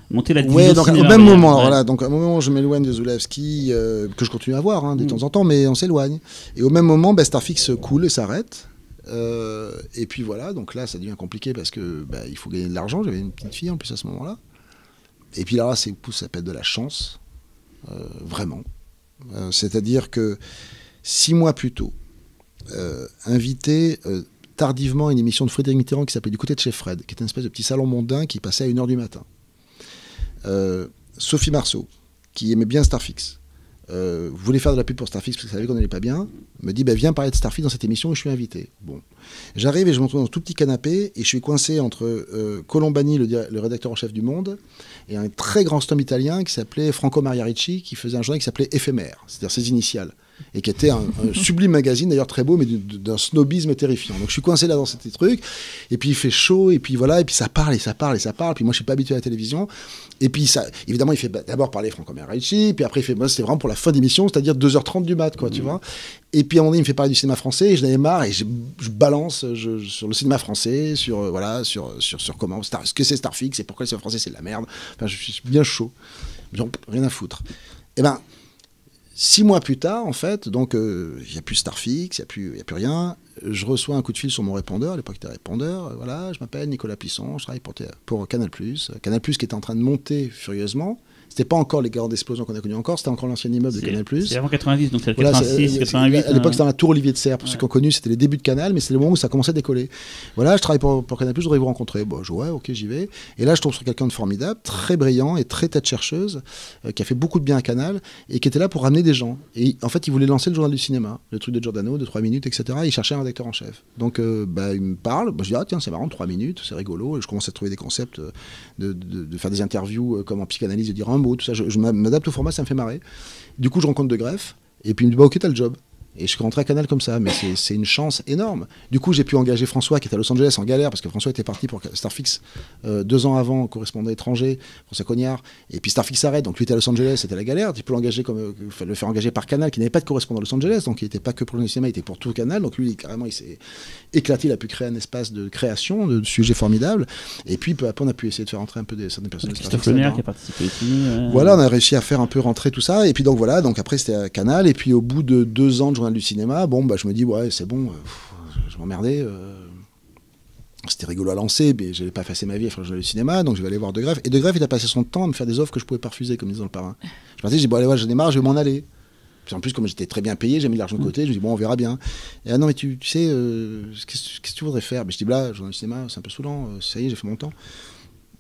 monter la division Ouais, donc au même moment, alors Ouais. voilà, donc à un moment je m'éloigne de Zulawski, euh, que je continue à voir hein, de Mm. temps en temps, mais on s'éloigne. Et au même moment, bah, Starfix coule et s'arrête. Euh, et puis voilà, donc là ça devient compliqué parce que bah, il faut gagner de l'argent. J'avais une petite fille en plus à ce moment-là. Et puis là, ça être de la chance, euh, vraiment. Euh, C'est-à-dire que six mois plus tôt, euh, invité tardivement à une émission de Frédéric Mitterrand qui s'appelait Du côté de chez Fred, qui était une espèce de petit salon mondain qui passait à 1h du matin. Sophie Marceau, qui aimait bien Starfix, voulait faire de la pub pour Starfix parce qu'elle savait qu'on n'allait pas bien, me dit bah, Viens parler de Starfix dans cette émission et je suis invité. Bon. J'arrive et je me retrouve dans un tout petit canapé et je suis coincé entre Colombani, le rédacteur en chef du Monde, et un très grand homme italien qui s'appelait Franco Maria Ricci, qui faisait un journal qui s'appelait Éphémère, c'est-à-dire ses initiales. Et qui était un, un sublime magazine, d'ailleurs très beau, mais d'un snobisme terrifiant. Donc je suis coincé là dans ces trucs, et puis il fait chaud, et puis voilà, et puis ça parle, et ça parle, et ça parle, puis moi je suis pas habitué à la télévision, et puis ça, évidemment, il fait bah, d'abord parler Franco Ricci, puis après il fait, moi c'était vraiment pour la fin d'émission, c'est-à-dire 2h30 du mat, quoi, tu vois. Et puis à un moment donné, il me fait parler du cinéma français, et je n'avais marre, et je, je balance je- sur le cinéma français, sur, euh, voilà, sur, sur, sur comment, Star, ce que c'est Starfix, et pourquoi le cinéma français c'est de la merde. Enfin, je suis bien chaud. Genre, rien à foutre. Et ben, six mois plus tard, en fait, donc euh, il n'y a plus Starfix, il n'y a, plus- a plus rien. Je reçois un coup de fil sur mon répondeur, à l'époque c'était répondeur. euh, Voilà, je m'appelle Nicolas Plisson, je travaille pour, pour Canal. Canal qui était en train de monter furieusement. C'était pas encore les grandes explosions qu'on a connues encore, c'était encore l'ancien immeuble de C'est Canal. c'est avant 90, donc c'est Voilà, 86, c'est- 88. À l'époque, hein. c'était dans la tour Olivier de Serre. Pour Ouais. ceux qui ont connu, c'était les débuts de Canal, mais c'était le moment où ça commençait à décoller. Voilà, je travaille pour, pour Canal, je voudrais vous rencontrer. Bon, je ouais, ok, j'y vais. Et là, je tombe sur quelqu'un de formidable, très brillant et très tête chercheuse, euh, qui a fait beaucoup de bien à Canal et qui était là pour ramener des gens. Et en fait, il voulait lancer le journal du cinéma, le truc de Giordano, de 3 minutes, etc. Et il cherchait un rédacteur en chef. Donc, euh, bah, il me parle. Bah, je dis, ah, tiens, c'est marrant, 3 minutes, c'est rigolo. Et je commence à trouver des concepts, euh, de, de- de faire des interviews euh, comme en psychanalyse, de dire tout ça. Je, je m'adapte au format, ça me fait marrer. Du coup, je rencontre De Greff, et puis il me dit bah, Ok, t'as le job. Et je suis rentré à Canal comme ça, mais c'est- une chance énorme. Du coup, j'ai pu engager François, qui était à Los Angeles en galère, parce que François était parti pour Starfix euh, deux ans avant, correspondant étranger, François Cognard. Et puis Starfix s'arrête, donc lui était à Los Angeles, c'était la galère. Tu peux l'engager comme, euh, le faire engager par Canal, qui n'avait pas de correspondant à Los Angeles, donc il n'était pas que pour le cinéma, il était pour tout Canal. Donc lui, carrément, il s'est éclaté, il a pu créer un espace de création, de, sujets formidables. Et puis, peu à peu, on a pu essayer de faire entrer un peu des, certaines personnes. Christophe Starfix qui a participé euh, Voilà, on a réussi à faire un peu rentrer tout ça. Et puis donc voilà, donc après c'était à Canal. Et puis au bout de deux ans de journal du cinéma, bon, bah, je me dis, ouais, c'est bon, euh, pff, je, je m'emmerdais. euh, c'était rigolo à lancer, mais j'allais pas effacer ma vie à faire le journal du cinéma, donc je vais aller voir De Greff. Et De Greff, il a passé son temps à me faire des offres que je pouvais pas refuser, comme disait le parrain. Je pensais, j'ai dit, bon, allez, ouais, j'en ai marre, je vais m'en aller. Puis en plus, comme j'étais très bien payé, j'ai mis de l'argent de côté, je me dis, bon, on verra bien. Et ah non, mais tu, tu sais, euh, qu'est-ce que tu voudrais faire? Mais je dis, bah, là, journal du cinéma, c'est un peu saoulant, ça y est, j'ai fait mon temps.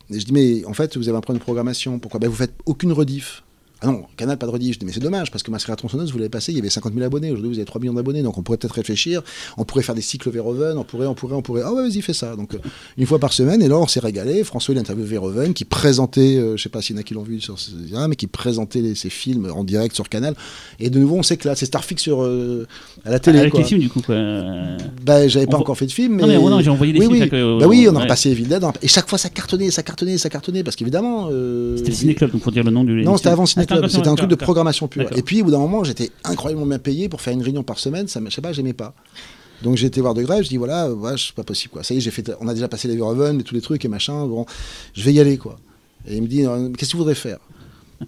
Et je dis, mais en fait, vous avez un problème de programmation. Pourquoi? Ben, Vous faites aucune rediff. Ah non, Canal, pas de rediff. Je dis, mais c'est dommage, parce que Mascara tronçonneuse, vous l'avez passé, il y avait 50 000 abonnés. Aujourd'hui, vous avez 3 millions d'abonnés. Donc, on pourrait peut-être réfléchir. On pourrait faire des cycles Verhoeven. On pourrait, on pourrait, on pourrait. Ah ouais, vas-y, fais ça. Donc, euh, une fois par semaine. Et là, on s'est régalé. François, il a interviewé Verhoeven, qui présentait, euh, je sais pas s'il y en a qui l'ont vu sur ce- hein, mais qui présentait les- ses films en direct sur Canal. Et de nouveau, on s'éclate. C'est Starfix sur, euh, à la télé. Avec quoi. les films, du coup. Quoi. euh, Bah, j'avais pas encore fait de film, mais. Non, mais ouais, non, j'ai envoyé des oui, films, oui. que, bah oui, on a ouais. Dead, on a- et chaque fois ça cartonnait, ça cartonnait, ça cartonnait, parce qu'évidemment. euh, C'était le Ciné Club, donc pour dire le nom du. Non, c'était avant Ah, Ciné Club, c'était un truc de programmation pure. Et puis, au bout d'un moment, j'étais incroyablement bien payé pour faire une réunion par semaine, ça, je sais pas, j'aimais pas. Donc j'ai été voir de grève, je dis voilà, voilà, c'est pas possible quoi. Ça y est, j'ai fait, on a déjà passé les Verhoeven et tous les trucs et machin, bon, je vais y aller quoi. Et il me dit euh, qu'est-ce que tu voudrais faire?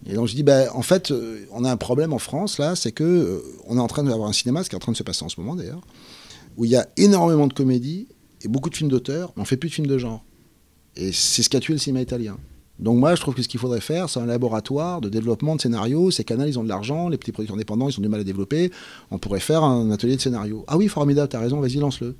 Et donc je dis bah en fait, euh, on a un problème en France là, c'est que euh, on est en train d'avoir un cinéma, ce qui est en train de se passer en ce moment d'ailleurs, où il y a énormément de comédies et beaucoup de films d'auteur, mais on fait plus de films de genre. Et c'est ce qui a tué le cinéma italien. Donc moi, je trouve que ce qu'il faudrait faire, c'est un laboratoire de développement de scénarios. Ces canaux, ils ont de l'argent, les petits producteurs indépendants, ils ont du mal à développer. On pourrait faire un atelier de scénario. Ah oui, formidable, t'as raison, vas-y, lance-le.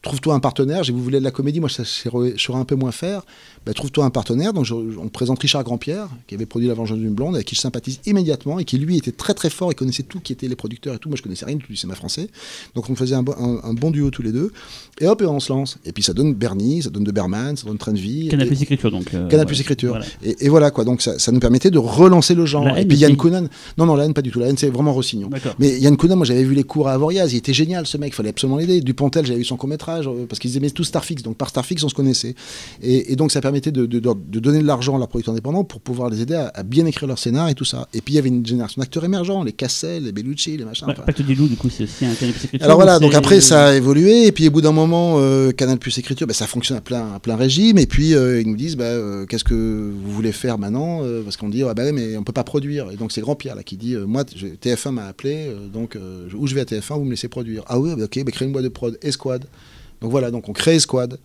Trouve-toi un partenaire. J'ai vous voulez de la comédie, moi je je saurais un peu moins faire. Ben, Trouve-toi un partenaire. Donc je- on me présente Richard Grandpierre, qui avait produit La Vengeance d'une blonde, avec qui je sympathise immédiatement et qui lui était très très fort. Il connaissait tout, qui étaient les producteurs et tout. Moi je connaissais rien du tout du cinéma français. Donc on faisait un, bon- un- un bon duo tous les deux. Et hop, et on se lance. Et puis ça donne Bernie, ça donne de Berman, ça donne Train de vie. Canal Plus Écriture, donc. euh, Canal ouais. Plus Écriture. Voilà. Et, et voilà quoi, donc ça, ça nous permettait de relancer le genre. La et puis Yann. Kounan, non non la haine pas du tout, la haine c'est vraiment Rossignol. D'accord. Mais Yann Kounan, moi j'avais vu les cours à Avoriaz, il était génial ce mec, il fallait absolument l'aider. Dupontel, j'avais vu son court métrage parce qu'ils aimaient tout Starfix, donc par Starfix on se connaissait. Et, et donc ça permettait de, de- de- de donner de l'argent à leurs producteurs indépendants pour pouvoir les aider à, à bien écrire leur scénar et tout ça. Et puis il y avait une génération d'acteurs émergents, les Cassel, les Bellucci, les machins. Ouais, enfin, Pacte des loups, du coup, c'est aussi un Canal Plus Écriture. alors voilà, donc après ça a évolué, et puis au bout d'un moment, euh, Canal Plus Écriture, ben, ça fonctionne à plein, à plein régime, et puis euh, ils nous disent, bah, euh, qu'est-ce que vous voulez faire maintenant Euh, Parce qu'on dit, ah bah mais on peut pas produire. Et donc c'est Grand Pierre là qui dit, euh, moi, je- TF1 m'a appelé, euh, donc euh, où je vais à TF1, vous me laissez produire. Ah oui, bah, ok, bah, créez une boîte de prod, Esquad. Donc voilà, donc on crée Esquad,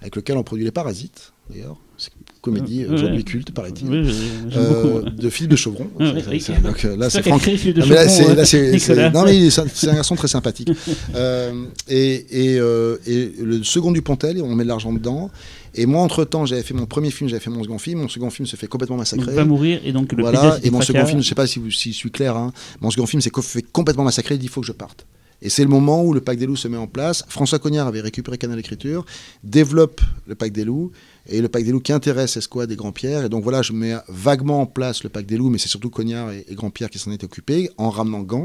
avec lequel on produit Les Parasites, d'ailleurs. C'est une comédie euh, aujourd'hui culte, paraît-il. Oui, Euh, de Philippe de Chevron. Donc, euh, là, C'est Franck non, mais là, c'est, là, c'est- c'est- Nicolas. non, mais c'est un, garçon très sympathique. Euh, et, et, euh, et le second du Pontel, on met de l'argent dedans. Et moi, entre-temps, j'avais fait mon premier film, j'avais fait mon second film. Mon second film se fait complètement Donc, massacrer. va mourir, et donc le voilà. Et mon second film, je sais pas si, je suis clair, hein, mon second film s'est fait complètement massacrer. Il dit il faut que je parte. Et c'est le moment où le Pack des Loups se met en place. François Cognard avait récupéré Canal Écriture, développe le Pack des Loups, et le Pack des Loups qui intéresse Esquad et Grand-Pierre. Et donc voilà, je mets vaguement en place le Pack des Loups, mais c'est surtout Cognard et, et Grand-Pierre qui s'en étaient occupés, en ramenant Gans.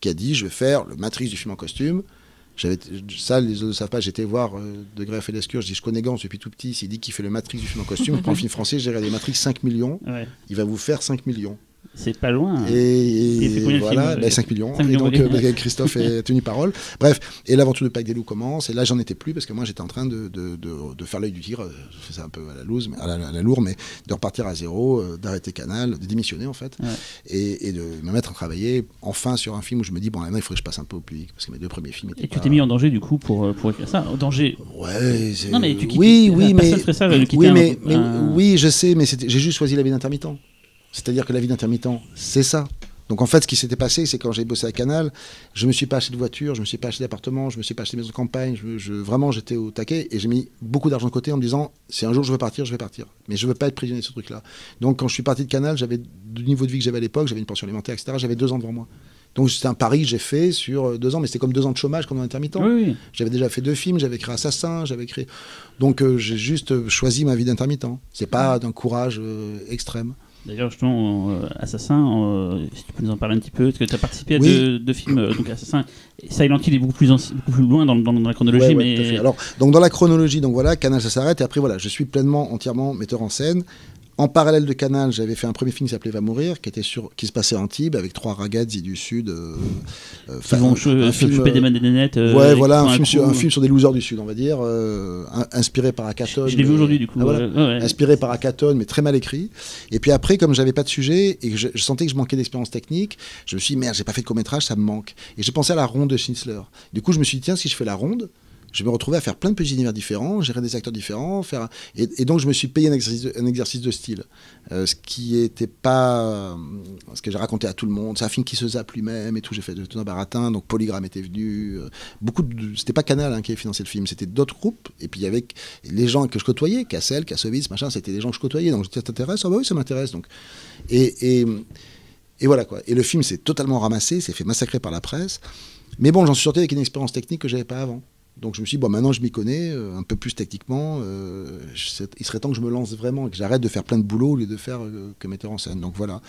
qui a dit je vais faire le Matrix du film en costume. J'avais, ça, les autres ne savent pas, j'étais voir euh, De Greff et Lescure, je dis je connais Gans depuis tout petit, s'il dit qu'il fait le Matrix du film en costume, il prend le film français, j'ai regardé Matrix 5 millions, Ouais. il va vous faire 5 millions. C'est pas loin. Et, combien voilà, film, bah, euh, 5 millions. 5 et millions, donc oui. euh, Christophe a tenu parole. Bref, et l'aventure de Pâques des loups commence. Et là, j'en étais plus parce que moi, j'étais en train de, de, de, de faire l'œil du tigre. Je fais ça un peu à la loose, mais à la, à la lourde, mais de repartir à zéro, euh, d'arrêter Canal, de démissionner en fait, Ouais. et, et de me mettre à travailler enfin sur un film où je me dis bon, maintenant, il faudrait que je passe un peu au public parce que mes deux premiers films étaient Et tu t'es mis en danger du coup pour, euh, pour écrire ça. En danger. Ouais, c'est- Non, mais tu quittes- oui, oui, mais ça, oui, un- mais, mais- oui, je sais, mais j'ai juste choisi la vie d'intermittent. C'est-à-dire que la vie d'intermittent, c'est ça. Donc en fait, ce qui s'était passé, c'est quand j'ai bossé à Canal, je me suis pas acheté de voiture, je me suis pas acheté d'appartement, je me suis pas acheté de maison de campagne. Je, je- vraiment, j'étais au taquet et j'ai mis beaucoup d'argent de côté en me disant, si un jour je veux partir, je vais partir. Mais je veux pas être prisonnier de ce truc-là. Donc quand je suis parti de Canal, j'avais du niveau de vie que j'avais à l'époque, j'avais une pension alimentaire, etc. J'avais deux ans devant moi. Donc c'était un pari que j'ai fait sur euh, deux ans, mais c'était comme deux ans de chômage quand on est intermittent. Oui, oui. J'avais déjà fait deux films, j'avais créé Assassin, j'avais créé. Donc euh, j'ai juste euh, choisi ma vie d'intermittent. C'est pas d'un courage euh, extrême. D'ailleurs, justement, euh, Assassin, euh, si tu peux nous en parler un petit peu, parce que tu as participé à Oui. deux, deux films, euh, donc Assassin. Silent Hill est beaucoup plus, anci- beaucoup plus loin dans, dans- dans la chronologie, Ouais, ouais, mais. Alors, donc dans la chronologie, donc voilà, Canal ça s'arrête et après voilà, je suis pleinement, entièrement metteur en scène. En parallèle de Canal, j'avais fait un premier film qui s'appelait Va mourir, qui était sur, qui se passait à Antibes avec trois ragazzi du sud. euh, euh, fa- vont se choper des manettes. euh, ouais, voilà, un film, sur, coup. un film sur des losers du sud, on va dire, euh, in- inspiré par Akaton. Je l'ai vu aujourd'hui, du coup. Ah, voilà. ouais. inspiré par Akaton, mais très mal écrit. Et puis après, comme j'avais pas de sujet et que je, je sentais que je manquais d'expérience technique, je me suis dit, merde, j'ai pas fait de court-métrage, ça me manque. Et j'ai pensé à la ronde de Schnitzler. Du coup, je me suis dit, tiens, si je fais la ronde, je me retrouver à faire plein de petits univers différents, gérer des acteurs différents, faire... et, donc je me suis payé un exercice de, style, Euh, ce qui était pas euh, ce que j'ai raconté à tout le monde. C'est un film qui se zappe lui-même et tout. J'ai fait de tout un baratin, donc Polygram était venu. euh, beaucoup c'était pas Canal hein, qui avait financé le film, c'était d'autres groupes. Et puis avec les gens que je côtoyais, Cassel, Kassovitz, machin, c'était des gens que je côtoyais. Donc ça t'intéresse Ah bah oui, ça m'intéresse. Donc et, et et voilà quoi. Et le film s'est totalement ramassé, s'est fait massacrer par la presse. Mais bon, j'en suis sorti avec une expérience technique que j'avais pas avant. Donc je me suis dit, bon, maintenant je m'y connais, euh, un peu plus techniquement. euh, il serait temps que je me lance vraiment que j'arrête de faire plein de boulot au lieu de faire euh, que metteur en scène. Donc voilà.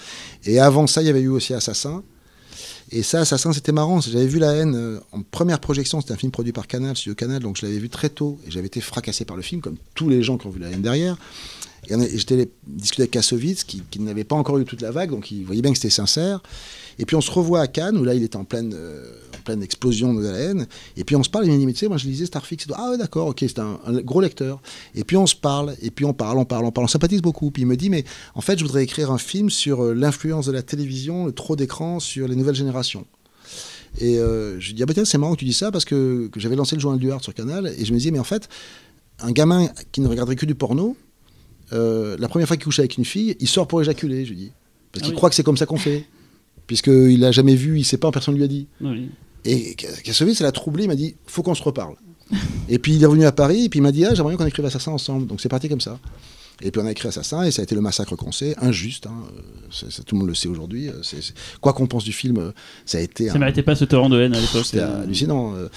Et avant ça, il y avait eu aussi Assassin. Et ça, Assassin, c'était marrant. J'avais vu La haine en première projection. C'était un film produit par Canal, Studio Canal. Donc je l'avais vu très tôt. Et j'avais été fracassé par le film, comme tous les gens qui ont vu La haine derrière. J'étais allé discuter avec Kassovitz, qui, qui n'avait pas encore eu toute la vague. Donc il voyait bien que c'était sincère. Et puis on se revoit à Cannes, où là il était en pleine, euh, en pleine explosion de la haine. Et puis on se parle, il me dit, moi je lisais Starfix. Ah ouais, d'accord, ok, c'est un, gros lecteur. Et puis on se parle, et puis on parle, on parle, on parle, on sympathise beaucoup. Puis il me dit, mais en fait, je voudrais écrire un film sur euh, l'influence de la télévision, le trop d'écran sur les nouvelles générations. Et euh, je lui dis, ah bah tiens, c'est marrant que tu dis ça, parce que, que j'avais lancé le journal du Hard sur Canal, et je me disais, mais en fait, un gamin qui ne regarderait que du porno, euh, la première fois qu'il couche avec une fille, il sort pour éjaculer, je lui dis. Parce Ah qu'il oui. croit que c'est comme ça qu'on fait. Puisqu'il l'a jamais vu, il sait pas, personne lui a dit. Oui. Et Kassovitz, ça l'a troublé, il m'a dit faut qu'on se reparle. et puis il est revenu à Paris, et puis il m'a dit ah, j'aimerais bien qu'on écrive Assassin ensemble. Donc c'est parti comme ça. Et puis on a écrit Assassin, et ça a été le massacre qu'on sait, injuste, hein, tout le monde le sait aujourd'hui. Quoi qu'on pense du film, euh, ça a été Ça un- méritait pas ce torrent de haine à l'époque. c'était hallucinant. euh.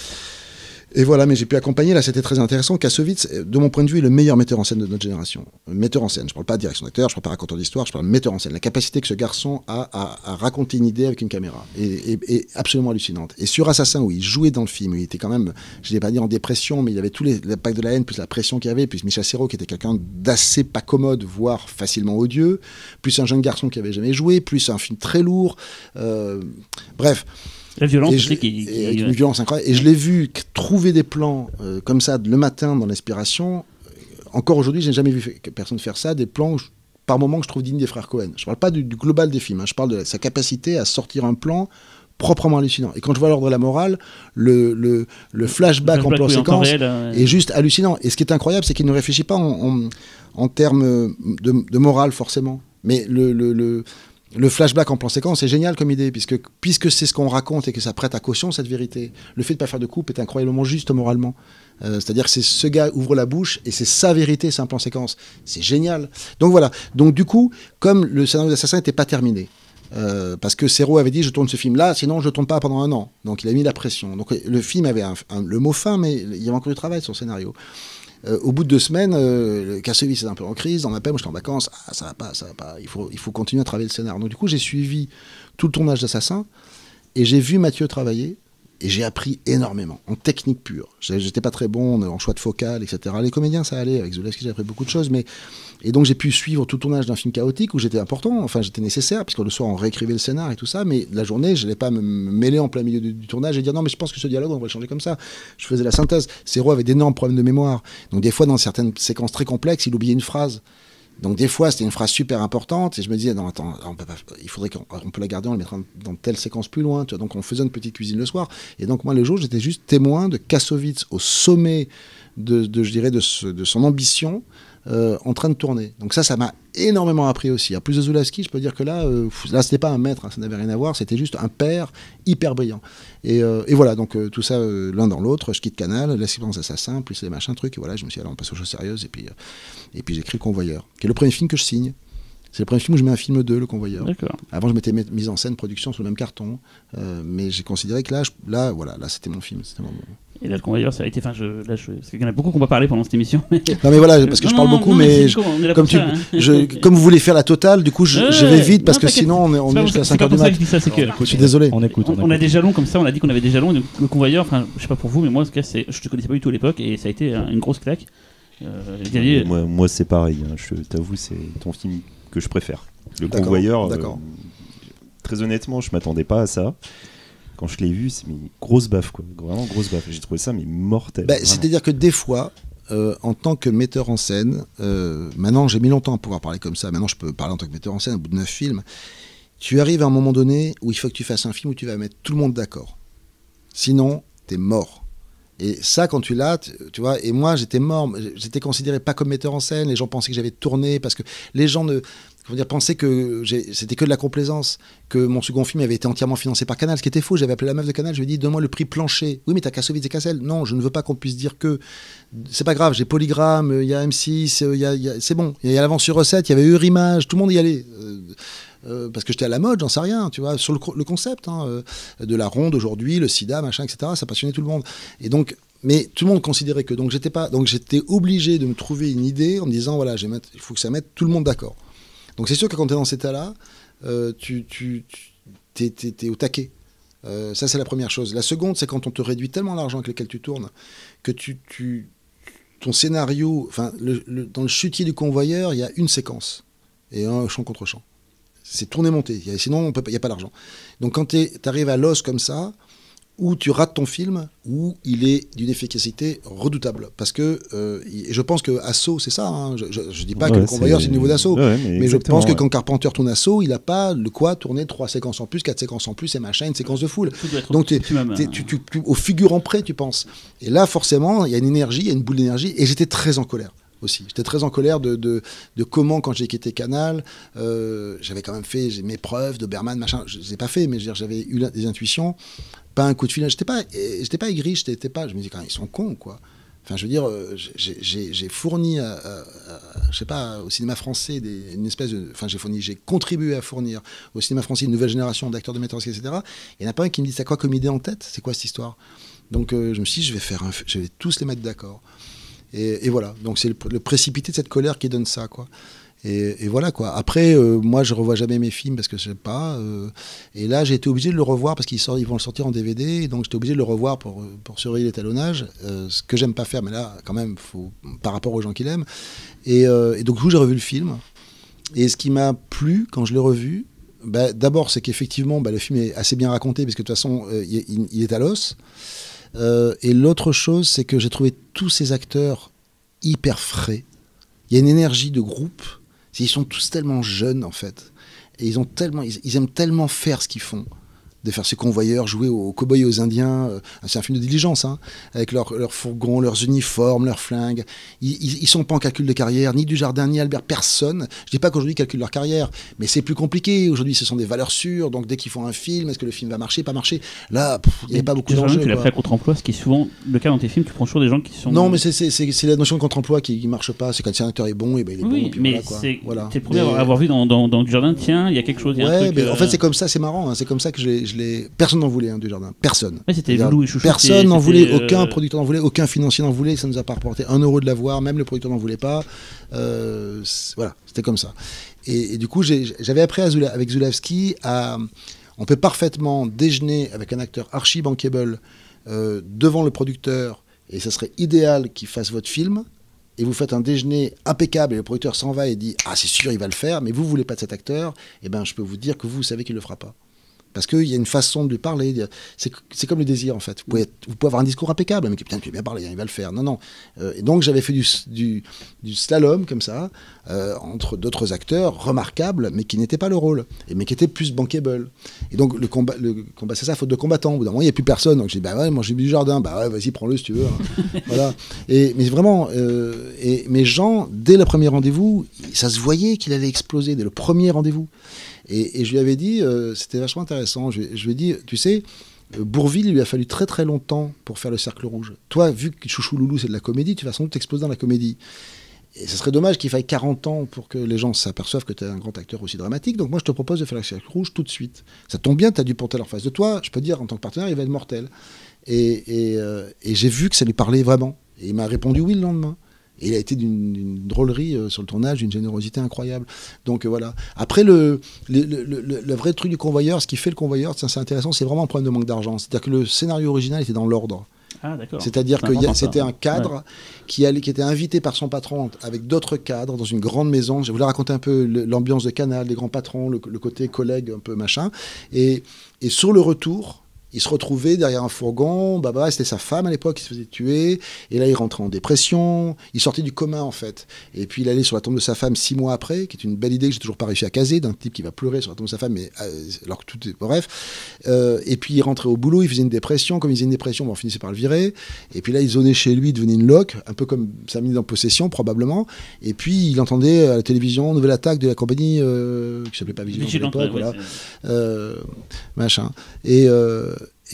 Et voilà, mais j'ai pu accompagner, là c'était très intéressant. Kassovitz, euh, de mon point de vue, est le meilleur metteur en scène de notre génération. Metteur en scène, je parle pas de direction d'acteur, je parle pas raconteur d'histoire, je parle de metteur en scène. La capacité que ce garçon a à, raconter une idée avec une caméra est, absolument hallucinante. Et sur Assassin, où il jouait dans le film, où il était quand même, je l'ai pas dit en dépression, mais il avait tous les l'impact de la haine, plus la pression qu'il y avait, plus Michel Serrault qui était quelqu'un d'assez pas commode, voire facilement odieux, plus un jeune garçon qui avait jamais joué, plus un film très lourd. euh, bref. La violence, je qui. qui- avec une violence incroyable. Et je l'ai vu trouver des plans euh, comme ça le matin dans l'inspiration. Encore aujourd'hui, je n'ai jamais vu personne faire ça. Des plans où je- par moments que je trouve dignes des frères Cohen. Je ne parle pas du, du global des films. hein. Je parle de sa capacité à sortir un plan proprement hallucinant. Et quand je vois l'ordre de la morale, le, le, le flashback, en Flashback, plan séquence réel, euh, est juste hallucinant. Et ce qui est incroyable, c'est qu'il ne réfléchit pas en, en, en termes de, de morale forcément. Mais le, le, flashback en plan séquence est génial comme idée, puisque, puisque c'est ce qu'on raconte et que ça prête à caution cette vérité. Le fait de ne pas faire de coupe est incroyablement juste moralement. Euh, C'est-à-dire que c'est ce gars ouvre la bouche et c'est sa vérité, c'est un plan séquence. C'est génial. Donc voilà. Donc du coup, comme le scénario d'Assassin n'était pas terminé, euh, parce que Serrault avait dit je tourne ce film-là, sinon je ne tourne pas pendant un an. Donc il a mis la pression. Donc le film avait le mot fin, mais il y avait encore du travail sur le scénario. Euh, au bout de deux semaines, euh, Kassovitz est un peu en crise, on m'appelle, moi j'étais en vacances, ah, ça va pas, ça va pas, il faut, il faut continuer à travailler le scénario. Donc du coup j'ai suivi tout le tournage d'Assassin, Et j'ai vu Mathieu travailler. Et j'ai appris énormément, en technique pure. J'étais pas très bon en choix de focale, etc. Les comédiens, ça allait. Avec Zulawski, j'ai appris beaucoup de choses. Mais... Et donc, j'ai pu suivre tout le tournage d'un film chaotique où j'étais important, enfin, j'étais nécessaire, puisque le soir, on réécrivait le scénar et tout ça. Mais la journée, je n'allais pas me mêler en plein milieu du, tournage et dire non, mais je pense que ce dialogue, on va le changer comme ça. Je faisais la synthèse. Zéro avait d'énormes problèmes de mémoire. Donc, des fois, dans certaines séquences très complexes, il oubliait une phrase. Donc des fois, c'était une phrase super importante et je me disais non attends, il faudrait qu'on on peut la garder, on la mettra dans telle séquence plus loin. Donc on faisait une petite cuisine le soir et donc moi le jour, j'étais juste témoin de Kassovitz au sommet de, je dirais de, de son ambition euh, en train de tourner. Donc ça, ça m'a énormément appris aussi. À plus de Zulawski, je peux dire que là, euh, là c'était pas un maître, hein, ça n'avait rien à voir, c'était juste un père hyper brillant. Et, euh, et voilà, donc euh, tout ça l'un dans l'autre. Je quitte Canal, la séquence assassin, plus les machins trucs. Et voilà, je me suis dit, alors on passe aux choses sérieuses et puis. et puis j'écris Le Convoyeur, qui est le premier film que je signe. C'est le premier film où je mets un film 2, Le Convoyeur. D'accord. Avant, je m'étais mis- mise en scène, production sur le même carton. euh, mais j'ai considéré que là, je- là, voilà, là, c'était mon film. c'était mon- Et là, le convoyeur, ça a été. Enfin, je, là, je, parce qu'il y en a beaucoup qu'on va parler pendant cette émission. mais- Non, mais voilà, parce que je parle non, beaucoup, non, mais je- comme, tu, ça, hein. je, comme vous voulez faire la totale, du coup, je, Ouais, je vais vite parce que sinon, on est, on c'est pas est jusqu'à ça- c'est pas 5h du pour ça que mat. je dis ça, c'est que. Je suis désolé. On écoute. On, On, on a des jalons comme ça, on a dit qu'on avait des jalons. et donc, le convoyeur, enfin, je sais pas pour vous, mais moi, en tout cas, c'est, je te connaissais pas du tout à l'époque et ça a été euh, une grosse claque. Euh, Xavier, Moi, moi, c'est pareil. hein, Je t'avoue, c'est ton film que je préfère. Le Convoyeur. euh, d'accord. très honnêtement, je m'attendais pas à ça. Quand je l'ai vu, c'est une grosse baffe, quoi. Vraiment grosse baffe. J'ai trouvé ça mais mortel. Bah. C'est-à-dire que des fois, euh, en tant que metteur en scène, euh, maintenant j'ai mis longtemps à pouvoir parler comme ça, maintenant je peux parler en tant que metteur en scène au bout de neuf films, tu arrives à un moment donné où il faut que tu fasses un film où tu vas mettre tout le monde d'accord. Sinon, t'es mort. Et ça, quand tu l'as, tu vois, et moi j'étais mort, j'étais considéré pas comme metteur en scène, les gens pensaient que j'avais tourné, parce que les gens ne, comment dire, pensaient que c'était que de la complaisance, que mon second film avait été entièrement financé par Canal, ce qui était faux, j'avais appelé la meuf de Canal, je lui ai dit, donne-moi le prix plancher. Oui, mais t'as Kassovitz et Cassel. Non, je ne veux pas qu'on puisse dire que. C'est pas grave, j'ai Polygram, il y a M6, il y a- il y a- c'est bon, il y a l'avance sur recette, il y avait Eurimage, tout le monde y allait. Euh, euh, parce que j'étais à la mode, j'en sais rien, tu vois, sur le, co- le concept hein, euh, de la ronde aujourd'hui, le sida, machin, etc. Ça passionnait tout le monde. Et donc, mais tout le monde considérait que donc j'étais pas, donc j'étais obligé de me trouver une idée en me disant voilà, il faut que ça mette tout le monde d'accord. Donc c'est sûr que quand tu es dans cet état-là, euh, tu, tu, tu t'es- t'es au taquet. Euh, ça c'est la première chose. La seconde, c'est quand on te réduit tellement l'argent avec lequel tu tournes que tu, tu ton scénario, enfin dans le chutier du convoyeur, il y a une séquence et un champ contre champ. C'est tourné monté. Sinon, il n'y a pas d'argent. Donc quand tu arrives à l'os comme ça, ou tu rates ton film, ou il est d'une efficacité redoutable. Parce que, euh, et je pense que Assaut, c'est ça. hein. Je ne dis pas que le convoyeur, c'est le niveau d'assaut. Ouais, Mais je pense que quand Carpenter tourne Assaut, il n'a pas le quoi tourner trois séquences en plus, quatre séquences en plus, et machin, une séquence de foule. Donc, t'es- optimum, T'es- hein. tu, tu- tu- au figurant près, tu penses. Et là, forcément, il y a une énergie, il y a une boule d'énergie, et j'étais très en colère J'étais très en colère de, comment, quand j'ai quitté Canal, euh, j'avais quand même fait mes preuves de Berman, machin. Je ne les ai pas fait, mais j'avais eu des intuitions, pas un coup de fil. J'étais pas, j'étais pas aigri. Je me dis quand même, ils sont cons, quoi. Enfin, je veux dire, euh, j'ai- fourni, je sais pas, au cinéma français une espèce de, enfin, j'ai fourni, j'ai contribué à fournir au cinéma français une nouvelle génération d'acteurs, de metteurs, etc. Il n'y en a pas un qui me dit, t'as quoi comme idée en tête C'est quoi cette histoire? Donc, euh, je me suis dit, je vais faire, un, je vais tous les mettre d'accord. Et, voilà. Donc, c'est le, précipité de cette colère qui donne ça, quoi. Et, voilà quoi. Après, euh, moi, je revois jamais mes films parce que je sais pas. euh, et là, j'ai été obligé de le revoir parce qu'ils vont le sortir en DVD. Et donc, j'étais obligé de le revoir pour, surveiller l'étalonnage. euh, ce que j'aime pas faire, mais là, quand même, faut, par rapport aux gens qui l'aiment. Et, donc, du coup, j'ai revu le film. Et ce qui m'a plu quand je l'ai revu, bah, d'abord, c'est qu'effectivement, bah, le film est assez bien raconté parce que de toute façon, il est à l'os. Euh, et l'autre chose, c'est que j'ai trouvé tous ces acteurs hyper frais. Il y a une énergie de groupe. Ils sont tous tellement jeunes, en fait. Et ils, ont tellement, ils, ils aiment tellement faire ce qu'ils font. De faire ces convoyeurs, jouer aux cow-boys et aux Indiens. euh, c'est un film de diligence, hein, avec leurs leurs fourgons, leurs uniformes, leurs flingues. Ils, ils sont pas en calcul de carrière, ni du jardin, ni Albert, personne. Je dis pas qu'aujourd'hui ils calculent leur carrière, mais c'est plus compliqué. Aujourd'hui, ce sont des valeurs sûres. Donc dès qu'ils font un film, est-ce que le film va marcher, pas marcher? Là, il n'y avait pas beaucoup Déjà, d'enjeux. Pris à contre-emploi, ce qui est souvent le cas dans tes films. Tu prends toujours des gens qui sont. Non, mais c'est- c'est c'est- c'est la notion de contre-emploi qui ne marche pas. C'est quand un acteur est bon, et ben il est bon. Oui, et puis mais voilà, c'est Voilà. le premier à avoir- vu dans, dans, dans du jardin. Tiens, il y a quelque chose. y a un Ouais, truc, mais en euh, fait, c'est comme ça, c'est marrant. hein, c'est comme ça que je je l'ai. Personne n'en voulait, hein, du jardin. Personne. Ouais, c'était C'est-à-dire, Loulou et Chouchou. Personne n'en voulait, euh, aucun producteur n'en voulait, aucun financier n'en voulait, ça nous a pas rapporté un euro de l'avoir, même le producteur n'en voulait pas. Euh, voilà, c'était comme ça. Et, et du coup, j'avais appris à Zula- avec Zulawski à. On peut parfaitement déjeuner avec un acteur archi bankable euh, devant le producteur, et ce serait idéal qu'il fasse votre film. Et vous faites un déjeuner impeccable et le producteur s'en va et dit ah c'est sûr il va le faire mais vous voulez pas de cet acteur et ben je peux vous dire que vous, vous savez qu'il le fera pas parce qu'il y a une façon de lui parler. C'est comme le désir, en fait. Vous pouvez, être- vous pouvez avoir un discours impeccable, mais putain, tu bien parlé, hein, il va le faire. Non, non. Euh, et donc, j'avais fait du, du, du slalom, comme ça, euh, entre d'autres acteurs remarquables, mais qui n'étaient pas le rôle, et, mais qui étaient plus bankable. Et donc, le combat, le combat c'est ça, faute de combattants. Au bout d'un moment, il n'y a plus personne. Donc, j'ai dit, bah ouais, moi, j'ai du jardin. Bah ouais, vas-y, prends-le si tu veux. hein. voilà. Et, mais vraiment, euh, et mes gens, dès le premier rendez-vous, ça se voyait qu'il allait exploser, dès le premier rendez-vous. Et, je lui avais dit, euh, c'était vachement intéressant, je, lui ai dit, tu sais, euh, Bourville, il lui a fallu très très longtemps pour faire le cercle rouge. Toi, vu que Chouchou Loulou, c'est de la comédie, tu vas sans doute exploser dans la comédie. Et ce serait dommage qu'il faille 40 ans pour que les gens s'aperçoivent que tu es un grand acteur aussi dramatique. Donc moi, je te propose de faire le cercle rouge tout de suite. Ça tombe bien, tu as du Pontel en face de toi. Je peux dire, en tant que partenaire, il va être mortel. Et, et, euh, et j'ai vu que ça lui parlait vraiment. Et il m'a répondu oui le lendemain. Et il a été d'une drôlerie euh, sur le tournage, d'une générosité incroyable. Donc euh, voilà. Après, le, le, le- vrai truc du convoyeur, ce qui fait le convoyeur, c'est intéressant, c'est vraiment un problème de manque d'argent. C'est-à-dire que le scénario original était dans l'ordre. Ah, d'accord. C'est-à-dire C'est que c'était un cadre qui, allait, qui était invité par son patron avec d'autres cadres dans une grande maison. Je voulais raconter un peu l'ambiance de Canal, les grands patrons, le, le côté collègue un peu machin. Et, et sur le retour, il se retrouvait derrière un fourgon. Bah, c'était sa femme à l'époque qui se faisait tuer. Et là, il rentrait en dépression. Il sortait du commun, en fait. Et puis, il allait sur la tombe de sa femme six mois après, qui est une belle idée que j'ai toujours pas réussi à caser, d'un type qui va pleurer sur la tombe de sa femme, mais euh, alors que tout est. Bref. Euh, et puis, il rentrait au boulot, il faisait une dépression. Comme il faisait une dépression, on finissait par le virer. Et puis là, il zonait chez lui, devenait une loque, un peu comme sa mise en possession, probablement. Et puis, il entendait à la télévision, nouvelle attaque de la compagnie euh, qui s'appelait pas Vigilante à l'époque, voilà. machin. Et,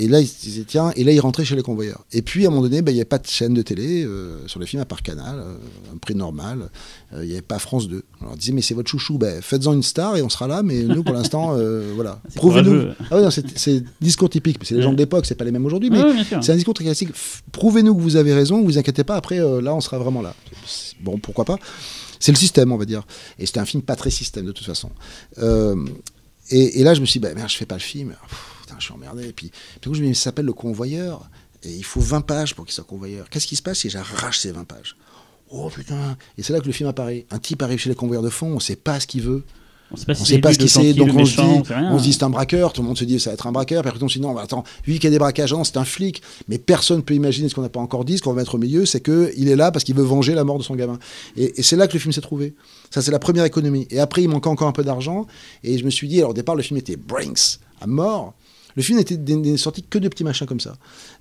et là, il se disait, tiens, et là, il rentrait chez les convoyeurs. Et puis, à un moment donné, ben, il n'y avait pas de chaîne de télé euh, sur les films, à part Canal, euh, un prix normal. Euh, Il n'y avait pas France 2. Alors, on disait, mais c'est votre chouchou, ben, faites-en une star et on sera là, mais nous, pour l'instant, euh, voilà. Prouvez-nous. Ah ouais, non, c'est discours typique, c'est les gens de l'époque, c'est pas les mêmes aujourd'hui, mais c'est un discours très classique. Prouvez-nous que vous avez raison, vous inquiétez pas, après, euh, là, on sera vraiment là. Bon, pourquoi pas C'est le système, on va dire. Et c'était un film pas très système, de toute façon. Euh, et, et là, je me suis dit, bah, merde, je fais pas le film. Pff, putain, je suis emmerdé. Et puis, puis coup, je me dis, ça s'appelle Le Convoyeur. Et il faut 20 pages pour qu'il soit convoyeur. Qu'est-ce qui se passe si j'arrache ces 20 pages? Oh putain Et c'est là que le film apparaît. Un type arrive chez les convoyeurs de fond, on sait pas ce qu'il veut. On sait pas si On c'est sait pas lui, ce qu'il gentil, donc on se dit, c'est rien. on se dit c'est un braqueur, tout le monde se dit ça va être un braqueur, puis après on se dit non, bah, attends, qu'il y a des braquages, non, c'est un flic, mais personne ne peut imaginer ce qu'on n'a pas encore dit, ce qu'on va mettre au milieu, c'est qu'il est là parce qu'il veut venger la mort de son gamin. Et, et c'est là que le film s'est trouvé. Ça, c'est la première économie. Et après, il manquait encore un peu d'argent, et je me suis dit, alors au départ, le film était Brinks, à mort. Le film n'était sorti que de petits machins comme ça.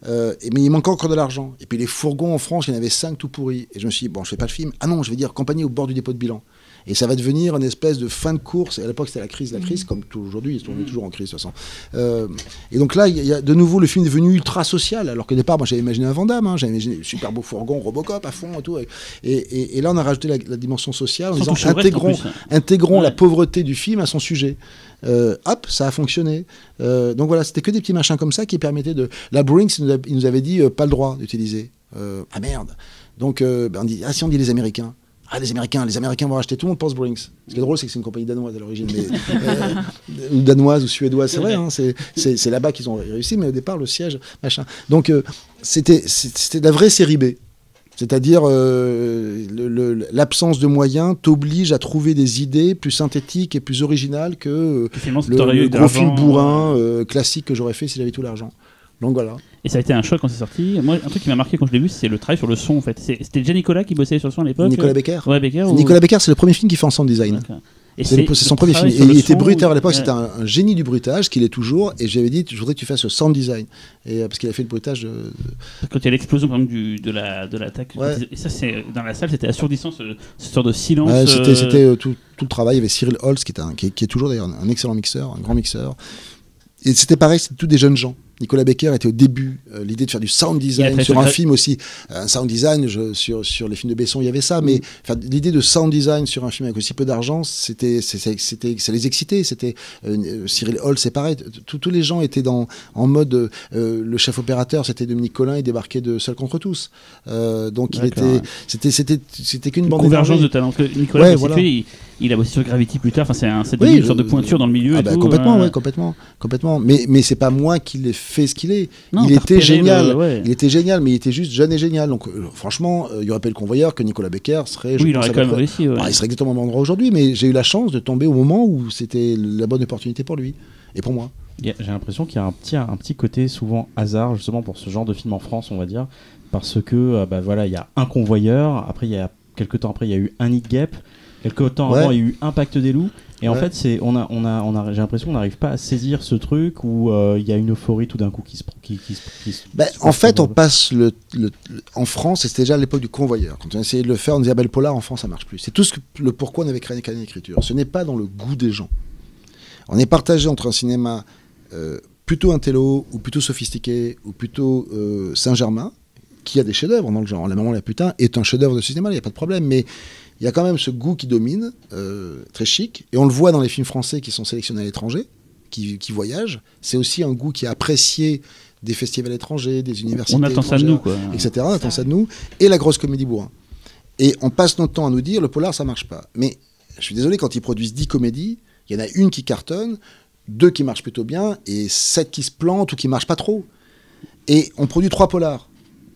Euh, mais il manquait encore de l'argent. Et puis les fourgons en France, il y en avait cinq tout pourris. Et je me suis dit, bon, je fais pas le film. Ah non, je vais dire compagnie au bord du dépôt de bilan. Et ça va devenir une espèce de fin de course. Et à l'époque, c'était la crise, la crise, comme tout aujourd'hui, on est toujours en crise de toute façon. Euh, et donc là, il y a- de nouveau, le film est devenu ultra social. Alors qu'au départ, moi, j'avais imaginé un Vandame, hein, j'avais imaginé super beau fourgon, Robocop à fond et tout. Et, et- et là, on a rajouté la, la dimension sociale en disant en intégrons, plus. intégrons Ouais. la pauvreté du film à son sujet. Euh, hop, ça a fonctionné. Euh, donc voilà, c'était que des petits machins comme ça qui permettaient de. La Brinks, il nous, avait dit euh, pas le droit d'utiliser. Ah merde. Donc ben, on dit ah si on dit les Américains. Ah les Américains, les Américains vont racheter. Tout le monde pense Brinks. Ce qui est drôle, c'est que c'est une compagnie danoise à l'origine, mais euh, danoise ou suédoise, c'est vrai. hein, c'est là-bas qu'ils ont réussi, mais au départ le siège, machin. Donc euh, c'était c'était de la vraie série B. C'est-à-dire, euh, l'absence de moyens t'oblige à trouver des idées plus synthétiques et plus originales que euh, le, le gros film bourrin euh, classique que j'aurais fait si j'avais tout l'argent. Donc voilà. Et ça a été un choc quand c'est sorti. Moi, un truc qui m'a marqué quand je l'ai vu, c'est le travail sur le son en fait. C'était déjà Nicolas qui bossait sur le son à l'époque Nicolas Becker. Ouais, Becker. ou- Nicolas Becker, c'est le premier film qui fait en sound design. C'est son premier film. Et il était son bruiteur à l'époque, ouais. c'était un, un génie du bruitage, qu'il est toujours. Et j'avais dit, je voudrais que tu fasses le sound design. Et, euh, parce qu'il a fait le bruitage de, Quand il y a l'explosion par exemple, du, de la de l'attaque, Ouais. et ça c'est dans la salle, c'était assourdissant ce, ce sorte de silence. Ouais, c'était euh, c'était, euh, tout, tout le travail. Il y avait Cyril Holtz, qui, est un- qui qui est toujours d'ailleurs un excellent mixeur, un grand mixeur. Et c'était pareil, c'était tous des jeunes gens. Nicolas Becker était au début euh, l'idée de faire du sound design sur un film aussi. Un sound design je- sur, sur les films de Besson, il y avait ça, mais enfin, l'idée de sound design sur un film avec aussi peu d'argent, c'était, c'était, ça les excitait. C'était euh, euh, Cyril Hall, c'est pareil. Tous les gens étaient dans, en mode euh, le chef opérateur, c'était Dominique Collin, il débarquait de Seul contre tous. Donc il était, ouais. c'était, c'était, c'était qu'une Une bande convergence de que Nicolas, Ouais, voilà. il, il a bossé sur Gravity plus tard. Enfin, c'est un, Oui, une sorte de pointure dans le milieu. Ah et bah, tout, complètement, euh, ouais, complètement, complètement. Mais mais c'est pas moi qui l'ai fait ce qu'il est. non, il était génial. le- ouais. Il était génial, mais il était juste jeune et génial. Donc euh, franchement, euh, il y aurait pas eu le convoyeur que Nicolas Becker serait. je Oui, il aurait quand même réussi. ouais. Bah, il serait exactement au même endroit aujourd'hui, mais j'ai eu la chance de tomber au moment où c'était la bonne opportunité pour lui et pour moi. J'ai l'impression qu'il y a un petit, un petit côté souvent hasard justement pour ce genre de film en France, on va dire, parce que euh, bah, voilà, il y a un convoyeur, après il y a quelques temps après il y a eu un Hit Gap, quelques temps Ouais. avant il y a eu un Pacte des loups, et en fait c'est, on a, on a, on a, j'ai l'impression qu'on n'arrive pas à saisir ce truc où euh, il y a une euphorie tout d'un coup qui se, qui, qui se- qui se- qui se en fait, on passe. le, en France, et c'était déjà à l'époque du convoyeur. Quand on essayait de le faire, on disait ah ben, le polar en France, ça marche plus. C'est tout ce que, le pourquoi on avait créé Canet Écriture. Ce n'est pas dans le goût des gens. On est partagé entre un cinéma euh, plutôt intello, ou plutôt sophistiqué, ou plutôt euh, Saint-Germain, qui a des chefs-d'œuvre dans le genre. La maman la putain est un chef-d'œuvre de cinéma, il n'y a pas de problème, mais il y a quand même ce goût qui domine, euh, très chic, et on le voit dans les films français qui sont sélectionnés à l'étranger, qui, qui voyagent. C'est aussi un goût qui est apprécié des festivals étrangers, des universités On attend ça de nous, quoi. etc. On attend ça de nous. Et la grosse comédie bourrin. Et on passe notre temps à nous dire, le polar, ça marche pas. Mais je suis désolé, quand ils produisent 10 comédies, il y en a une qui cartonne, deux qui marchent plutôt bien, et sept qui se plantent ou qui marchent pas trop. Et on produit trois polars.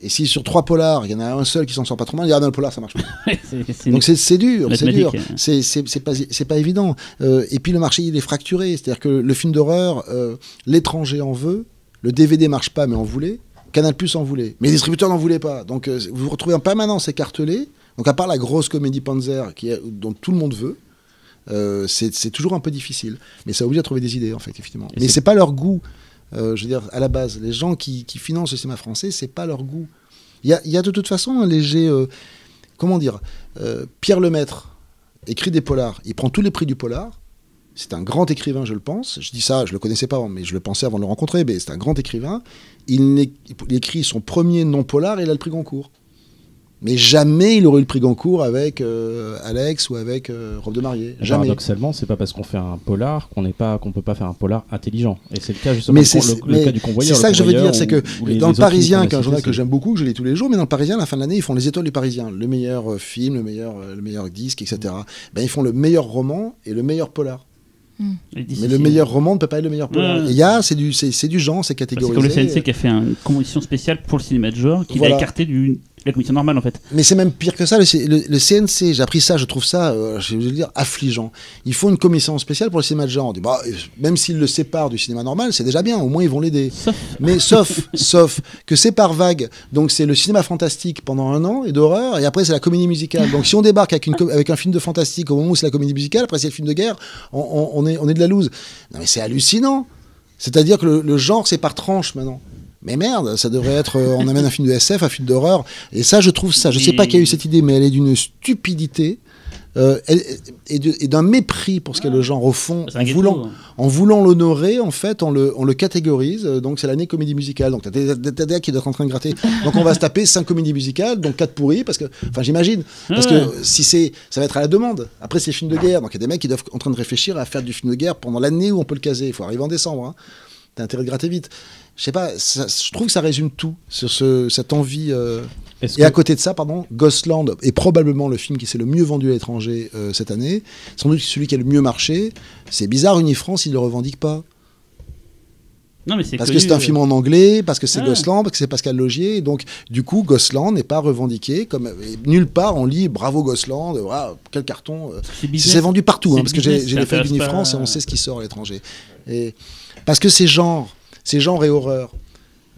Et si sur trois polars, il y en a un seul qui s'en sort pas trop mal, il ah non, le polar, ça marche pas. C'est- Donc c'est dur, c'est dur. hein. C'est pas, c'est pas évident. Euh, et puis le marché, il est fracturé. C'est-à-dire que le film d'horreur, euh, l'étranger en veut, le DVD marche pas, mais en voulait. Canal Plus en voulait. Mais les distributeurs n'en voulaient pas. Donc euh, vous vous retrouvez en permanence écartelé. Donc à part la grosse comédie Panzer qui est- dont tout le monde veut, euh, c'est toujours un peu difficile. Mais ça oblige à trouver des idées, en fait, effectivement. Et Mais c'est pas leur goût. Euh, je veux dire, à la base, les gens qui, financent le cinéma français, c'est pas leur goût. Il y a, de toute façon un léger. euh, comment dire euh, Pierre Lemaître écrit des polars. Il prend tous les prix du polar. C'est un grand écrivain, je le pense. Je dis ça, je le connaissais pas, mais je le pensais avant de le rencontrer. Mais c'est un grand écrivain. Il, il écrit son premier non polar et il a le prix Goncourt. Mais jamais il aurait eu le prix Goncourt avec euh, Alex ou avec euh, Robe de mariée. Jamais. Paradoxalement, c'est pas parce qu'on fait un polar qu'on n'est pas qu'on peut pas faire un polar intelligent. Et c'est le cas justement Mais le- c'est le, le mais cas du convoyeur. c'est ça que je veux dire, c'est que ou dans le Parisien, a qui est un journal que j'aime beaucoup, que je lis tous les jours, mais dans le Parisien, à la fin de l'année, ils font les étoiles du Parisien, le meilleur euh, film, le meilleur, euh, le meilleur disque, etc. Ben, ils font le meilleur roman et le meilleur polar. dix- Mais le meilleur roman ne peut pas être le meilleur polar. Ouais. Il y a, c'est du, c'est, du genre, c'est Bah, C'est catégorisé. comme le CNC qui a fait une commission spéciale pour le cinéma de genre, qui Voilà. l'a écarté de la commission normale en fait. Mais c'est même pire que ça. Le, C- le- le CNC, j'ai appris ça, je trouve ça, euh, je vais dire, affligeant. Il faut une commission spéciale pour le cinéma de genre. On dit, bah, euh, même s'ils le séparent du cinéma normal, c'est déjà bien. Au moins, ils vont l'aider. Sauf Mais sauf, sauf que c'est par vague. Donc c'est le cinéma fantastique pendant un an et d'horreur, et après c'est la comédie musicale. Donc si on débarque avec, une com- avec un film de fantastique au moment où c'est la comédie musicale, après c'est le film de guerre, on, on- on est, on est de la loose. Non mais c'est hallucinant. C'est-à-dire que le, le genre c'est par tranche maintenant. Mais merde, ça devrait être. euh, on amène un film de SF, un film d'horreur. Et ça, je trouve ça. Je sais pas qui a eu cette idée, mais elle est d'une stupidité. euh, et d'un mépris pour ce qu'est le genre au fond, c'est un en voulant, hein. en voulant l'honorer, en fait, on le, on le catégorise. euh, Donc, c'est l'année comédie musicale. Donc, t'as gars qui doivent être en train de gratter. Donc, on va se taper cinq comédies musicales, donc quatre pourries, parce que, enfin, j'imagine. Parce que si c'est, ça va être à la demande. Après, c'est film de guerre. Donc, il y a des mecs qui doivent en train de réfléchir à faire du film de guerre pendant l'année où on peut le caser. Il faut arriver en décembre. Hein. T'as intérêt de gratter vite. Je sais pas, ça- je trouve que ça résume tout sur ce, cette envie. euh, Et que- à côté de ça, pardon, Ghostland est probablement le film qui s'est le mieux vendu à l'étranger euh, cette année. Sans doute celui qui a le mieux marché. C'est bizarre, Unifrance, il le revendique pas. Non, mais c'est Parce connu, que c'est un euh, film en anglais, parce que c'est Ah. Ghostland, parce que c'est Pascal Logier. Donc, du coup, Ghostland n'est pas revendiqué. Comme, nulle part, on lit bravo Ghostland, voilà, quel carton. c'est vendu partout, hein, parce que j'ai les feuilles d'Unifrance pas- et on sait ce qui sort à l'étranger. Et Parce que c'est genre, c'est genre et horreur.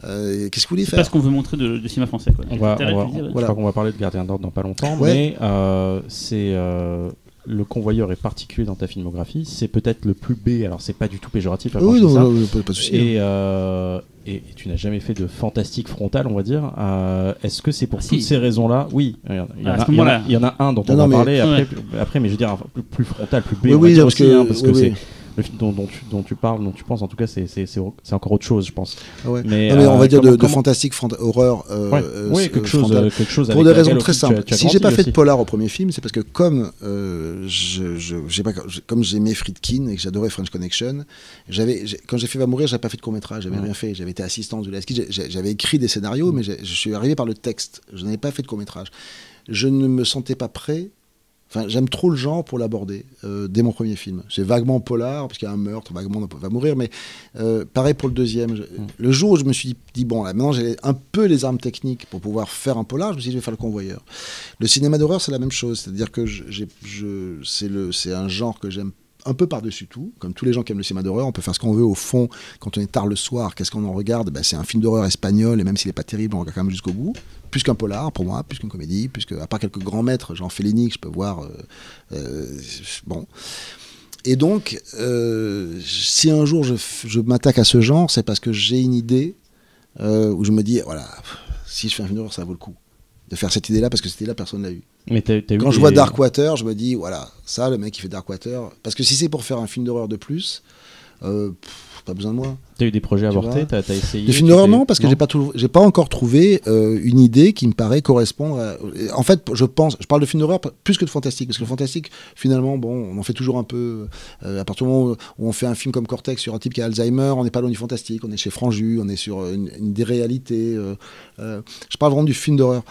Euh, Qu'est-ce que vous voulez C'est faire pas ce qu'on veut montrer de, de cinéma français. Quoi. On va, on va- je crois qu'on parler de Gardien d'ordre dans pas longtemps, Ouais. mais euh, c'est euh, le convoyeur est particulier dans ta filmographie. C'est peut-être le plus B. Alors c'est pas du tout péjoratif. hein, Oui, non, ça. non, pas, pas de souci. Et, euh, et, et tu n'as jamais fait de fantastique frontal, on va dire. Euh, Est-ce que c'est pour Ah, si. toutes ces raisons-là? Oui, il y, en a- il y en À a- ce il y en a- moment-là. il y en a un dont Non, on non, va mais- parler après, Ouais. après, mais je veux dire plus frontal, plus B. Oui, oui, dire parce aussi, que, hein, parce que oui, c'est oui. Le film dont, dont tu, dont tu parles, dont tu penses, en tout cas, c'est encore autre chose, je pense. Ah ouais. Mais, Non, mais on euh, va dire de, comment- de comment- fantastique, fanta- horreur. euh, Ouais, euh, quelque chose, quelque chose Pour des raisons très tu as- simples. tu as Si j'ai pas fait de polar au premier film, c'est parce que comme je, je- j'ai pas, comme j'aimais Friedkin et que j'adorais French Connection, j'avais, quand j'ai fait Va mourir, j'avais pas fait de court métrage, j'avais rien fait. J'avais été assistant de Lasky, j'avais écrit des scénarios, mais je suis arrivé par le texte. Je n'avais pas fait de court métrage. Je ne me sentais pas prêt. Enfin, j'aime trop le genre pour l'aborder euh, dès mon premier film. C'est vaguement polar, parce qu'il y a un meurtre, vaguement on va mourir, mais euh, pareil pour le deuxième. Je- Le jour où je me suis dit, bon, là, maintenant j'ai un peu les armes techniques pour pouvoir faire un polar, je me suis dit, je vais faire le convoyeur. Le cinéma d'horreur, c'est la même chose. C'est-à-dire que je- je- c'est un genre que j'aime un peu par-dessus tout, comme tous les gens qui aiment le cinéma d'horreur, on peut faire ce qu'on veut au fond, quand on est tard le soir, qu'est-ce qu'on en regarde? Ben, C'est un film d'horreur espagnol, et même s'il n'est pas terrible, on regarde quand même jusqu'au bout. Plus qu'un polar, pour moi, plus qu'une comédie, plus que, à part quelques grands maîtres, genre Fellini, que je peux voir. euh, euh, bon. Et donc, euh, si un jour je, m'attaque à ce genre, c'est parce que j'ai une idée où je me dis, voilà, si je fais un film d'horreur, ça vaut le coup de faire cette idée-là, parce que cette idée-là, personne ne l'a eu. Mais Quand je des- vois Darkwater, je me dis, voilà, ça, le mec qui fait Darkwater. Parce que si c'est pour faire un film d'horreur de plus, euh, pff, pas besoin de moi. T'as eu des projets Tu avortés, t'as t'as essayé. Des films tu d'horreur, t'es- non, parce que j'ai pas, tout- j'ai pas encore trouvé euh, une idée qui me paraît correspondre. À... En fait, je pense, je parle de films d'horreur plus que de fantastique, parce que le fantastique, finalement, bon, on en fait toujours un peu. euh, à partir du moment où on fait un film comme Cortex sur un type qui a Alzheimer, on n'est pas loin du fantastique, on est chez Franju, on est sur une, une des réalités. euh, euh, je parle vraiment du film d'horreur.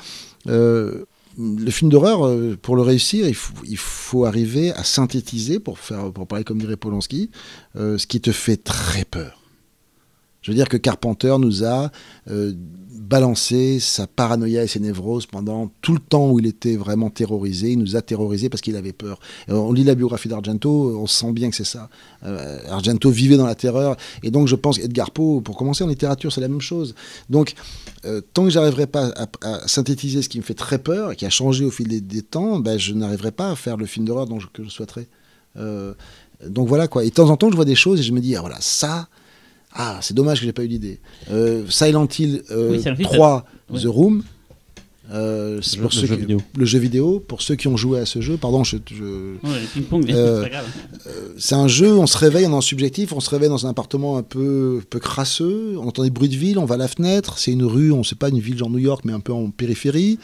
Euh, le film d'horreur, euh, pour le réussir, il faut, arriver à synthétiser, pour, faire, pour parler comme dirait Polanski, euh, ce qui te fait très peur. Je veux dire que Carpenter nous a euh, balancé sa paranoïa et ses névroses pendant tout le temps où il était vraiment terrorisé. Il nous a terrorisé parce qu'il avait peur. Et on lit la biographie d'Argento, on sent bien que c'est ça. Euh, Argento vivait dans la terreur. Et donc je pense qu'Edgar Poe, pour commencer en littérature, c'est la même chose. Donc euh, tant que j'arriverai pas à, synthétiser ce qui me fait très peur et qui a changé au fil des, temps, ben, je n'arriverai pas à faire le film d'horreur dont je- que je souhaiterais. Euh, donc voilà quoi. Et de temps en temps, je vois des choses et je me dis, ah voilà, ça, ah, c'est dommage que j'ai pas eu d'idée. Euh, Silent Hill euh, Oui, Silent Hill, 3, ouais. The Room. euh, c'est Le- pour le ceux jeu qui- vidéo. le jeu vidéo, pour ceux qui ont joué à ce jeu, pardon, je, je- Ouais, ping-pong, Euh, c'est pas grave. c'est un jeu, on se réveille, on est en subjectif, on se réveille dans un appartement un peu, peu crasseux, on entend des bruits de ville, on va à la fenêtre, c'est une rue, on sait pas, une ville genre New York, mais un peu en périphérie,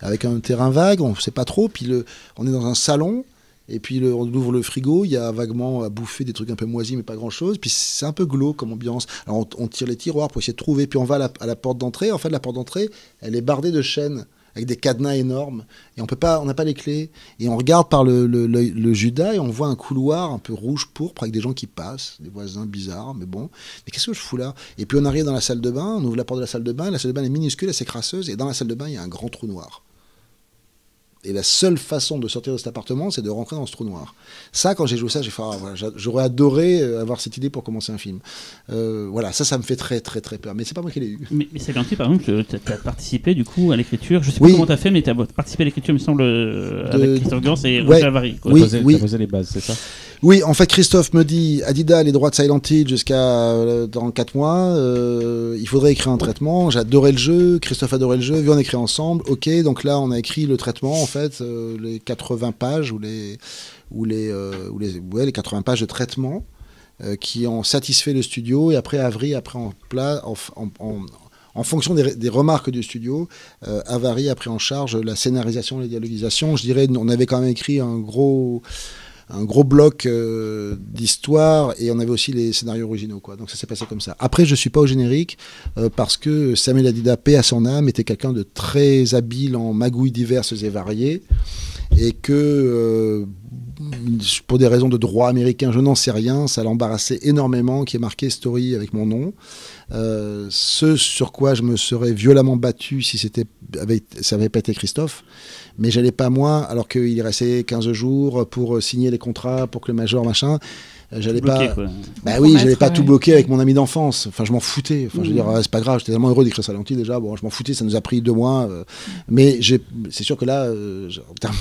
avec un terrain vague, on sait pas trop, puis le, on est dans un salon, et puis le- on ouvre le frigo, il y a vaguement à bouffer des trucs un peu moisis, mais pas grand chose, puis c'est un peu glauque comme ambiance. Alors on, tire les tiroirs pour essayer de trouver, puis on va à la, porte d'entrée, en fait la porte d'entrée, elle est bardée de chaînes avec des cadenas énormes. Et on n'a pas les clés. Et on regarde par le, le, Judas et on voit un couloir un peu rouge pourpre avec des gens qui passent des voisins bizarres mais bon. Mais qu'est-ce que je fous là? Et puis on arrive dans la salle de bain on ouvre la porte de la salle de bain. La salle de bain est minuscule assez crasseuse. Et dans la salle de bain il y a un grand trou noir et la seule façon de sortir de cet appartement, c'est de rentrer dans ce trou noir. Ça, quand j'ai joué ça, j'ai fait, ah, voilà, j'a- j'aurais adoré euh, avoir cette idée pour commencer un film. Euh, voilà, ça, ça me fait très, très, très peur. Mais c'est pas moi qui l'ai eu. Mais, mais Hill, par exemple, tu as participé du coup à l'écriture. Je sais Oui. pas comment tu as fait, mais tu as participé à l'écriture, il me semble, euh, De- avec Christophe Gans et Ouais. Roger Avary. Oui, posé- oui. t'as posé les bases, c'est ça? Oui, en fait, Christophe me dit Adidas les droits de Silent Hill jusqu'à euh, dans 4 mois. euh, il faudrait écrire un traitement. J'adorais le jeu. Christophe adorait le jeu. Viens, on écrit ensemble. Ok, donc là, on a écrit le traitement, en fait, euh, les 80 pages ou les, ou les, euh, ou les, ouais, les 80 pages de traitement qui ont satisfait le studio. Et après, Avry, après en en, en- en- fonction des, des remarques du studio, euh, Avary a pris en charge la scénarisation, la dialogisation. Je dirais, on avait quand même écrit un gros un gros bloc euh, d'histoire et on avait aussi les scénarios originaux quoi. Donc ça s'est passé comme ça. Après je suis pas au générique euh, parce que Samuel Adida paix à son âme était quelqu'un de très habile en magouilles diverses et variées et que euh, pour des raisons de droit américain, je n'en sais rien, ça l'embarrassait énormément qui est marqué story avec mon nom. Ce sur quoi je me serais violemment battu si c'était ça n'avait pas été Christophe mais j'allais pas moi, alors qu'il restait 15 jours pour signer les contrats, pour que le major, machin. euh, J'allais pas. quoi. Bah oui, j'allais pas ouais. tout bloquer avec mon ami d'enfance. Enfin, je m'en foutais. Enfin, je veux Mhm. dire, euh, c'est pas grave. J'étais tellement heureux d'écrire Salenti déjà. Bon, je m'en foutais. Ça nous a pris deux mois. euh, mais j'ai- c'est sûr que là, euh, j'ai- en termes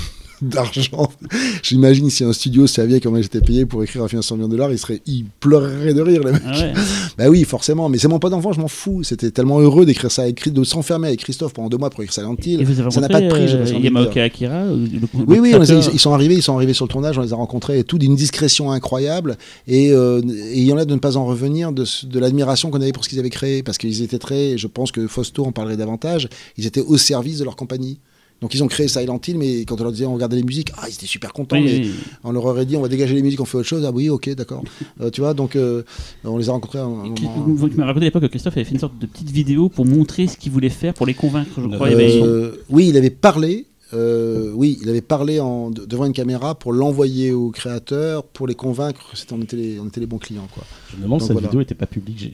d'argent. J'imagine si un studio savait comment j'étais payé pour écrire un film à 100 millions de dollars, il, serait, il pleurerait de rire, les mecs. Ah ouais. Bah oui, forcément, mais c'est mon pote d'enfant, je m'en fous. C'était tellement heureux d'écrire ça, de s'enfermer avec Christophe pendant deux mois pour écrire Silent Et Hill. Ça n'a pas de prix, euh, Yamaoka dire. Akira le- Oui, oui, a- ils sont arrivés, ils sont arrivés sur le tournage, on les a rencontrés et tout d'une discrétion incroyable. Et, euh, et il y en a de ne pas en revenir de, de l'admiration qu'on avait pour ce qu'ils avaient créé, parce qu'ils étaient très, je pense que Fausto en parlerait davantage, ils étaient au service de leur compagnie. Donc ils ont créé Silent Hill, mais quand on leur disait on regardait les musiques, ah ils étaient super contents. Oui, mais oui. On leur aurait dit on va dégager les musiques, on fait autre chose. Ah oui, ok, d'accord. Euh, tu vois, donc euh, on les a rencontrés à un Et moment. Vous tu m'as raconté à l'époque que Christophe avait fait une sorte de petite vidéo pour montrer ce qu'il voulait faire, pour les convaincre, je crois. Il y avait- Euh, oui, il avait parlé. Euh, oui, il avait parlé en, de- devant une caméra pour l'envoyer aux créateurs, pour les convaincre. que on, était les, on était les bons clients. Quoi. Je me demande si cette voilà. vidéo n'était pas publique.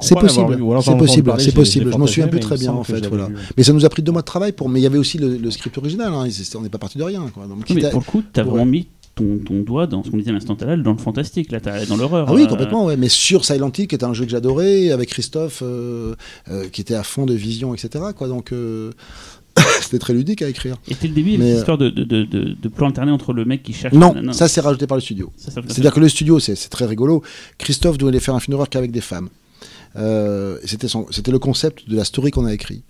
C'est possible, c'est possible, c'est possible. Je m'en souviens plus très bien, en fait, voilà. Mais ça nous a pris deux mois de travail pour. Mais il y avait aussi le, le script original. Hein. On n'est pas parti de rien. Quoi. Donc, Non, mais pour le coup, t'as Ouais. vraiment mis ton, ton doigt dans ce qu'on disait à l'instant dans le fantastique, là, dans l'horreur. Ah oui, euh, complètement, ouais. Mais sur Silent Hill, qui était un jeu que j'adorais, avec Christophe, euh, euh, qui était à fond de vision, etc. Quoi. Donc, euh, c'était très ludique à écrire. Et dès le début, il y avait cette histoire de, de, de, de, de plan alterné entre le mec qui cherche. Non, ça c'est rajouté par le studio. C'est-à-dire que le studio, c'est très rigolo. Christophe devait faire un film d'horreur qu'avec des femmes. Euh, C'était le concept de la story qu'on a écrit.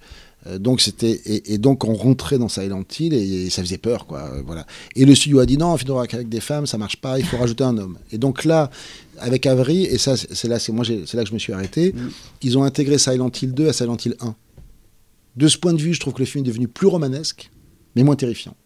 Euh, donc c'était et, et donc on rentrait dans Silent Hill et, et ça faisait peur quoi. euh, voilà. Et le studio a dit non, un film d'horreur qu'avec des femmes, ça marche pas. Il faut rajouter un homme. Et donc là, avec Avery, et ça c'est là, c'est moi, c'est là que je me suis arrêté. Mm. Ils ont intégré Silent Hill 2 à Silent Hill 1. De ce point de vue, je trouve que le film est devenu plus romanesque, mais moins terrifiant.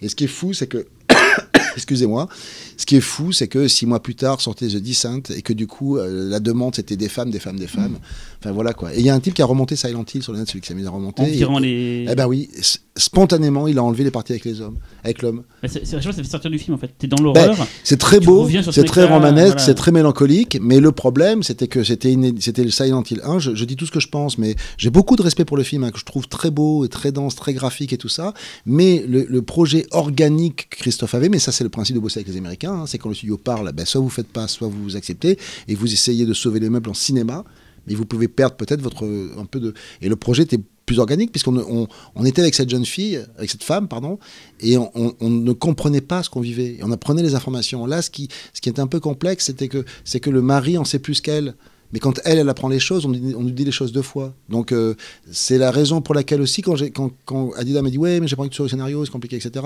Et ce qui est fou, c'est que excusez-moi, ce qui est fou, c'est que six mois plus tard sortait The Descent et que du coup, euh, la demande c'était des femmes, des femmes, des femmes. Enfin voilà quoi. Et il y a un type qui a remonté Silent Hill sur le net, celui qui s'est mis à remonter. En Et- virant les. Eh ben oui, spontanément, il a enlevé les parties avec les hommes, avec l'homme. Bah, c'est- ça fait sortir du film en fait. T'es dans l'horreur. C'est très beau, c'est très romanesque, voilà. c'est très mélancolique, mais le problème, c'était que c'était le Silent Hill 1. Je, je dis tout ce que je pense, mais j'ai beaucoup de respect pour le film, hein, que je trouve très beau et très dense, très graphique et tout ça. Mais le, le projet organique que Mais ça c'est le principe de bosser avec les Américains, hein, c'est quand le studio parle, ben, soit vous faites pas, soit vous acceptez, et vous essayez de sauver les meubles en cinéma. Mais vous pouvez perdre peut-être votre un peu de et le projet était plus organique puisqu'on on, on était avec cette jeune fille, avec cette femme pardon, et on, on- on ne comprenait pas ce qu'on vivait. Et on apprenait les informations. Là, ce qui, ce qui était un peu complexe, c'était que, c'est que le mari en sait plus qu'elle. Mais quand elle, elle apprend les choses, on, on nous dit les choses deux fois. Donc, euh, c'est la raison pour laquelle aussi, quand, j'ai- quand, quand Adida m'a dit Ouais, mais j'ai pas envie que tu sois au scénario, c'est compliqué, etc.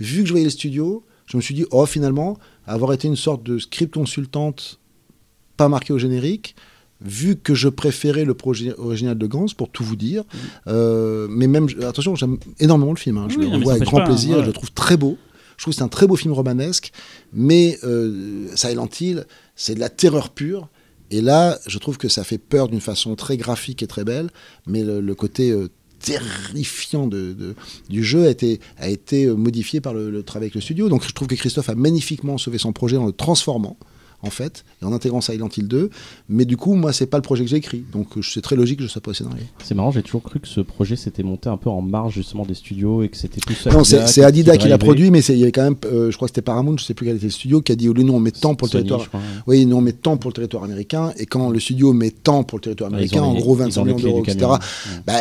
Vu que je voyais les studios, je me suis dit Oh, finalement, avoir été une sorte de script consultante pas marqué au générique, vu que je préférais le projet original de Gans, pour tout vous dire, euh, mais même, attention, j'aime énormément le film, hein. je Oui, le revois avec grand pas, hein, plaisir, ouais. je le trouve très beau. Je trouve que c'est un très beau film romanesque, mais euh, Silent Hill, c'est de la terreur pure. Et là, je trouve que ça fait peur d'une façon très graphique et très belle, mais le, côté euh, terrifiant du jeu a été, a été euh, modifié par le, le travail avec le studio. Donc je trouve que Christophe a magnifiquement sauvé son projet en le transformant, en fait, et en intégrant Silent Hill 2. Mais du coup, moi, c'est pas le projet que j'ai écrit. Donc euh, c'est très logique que je sois pas au scénario. C'est marrant, j'ai toujours cru que ce projet s'était monté un peu en marge justement des studios et que c'était tout ça. Non, c'est c'est Adida qui l'a produit, mais il y avait quand même, euh, je crois que c'était Paramount, je sais plus quel était le studio, qui a dit, au lieu nous on met tant pour le territoire. Oui, nous on met tant pour le territoire américain, et quand le studio met tant pour le territoire américain, en gros ils 25 ont les millions d'euros, etc. Ouais. Bah,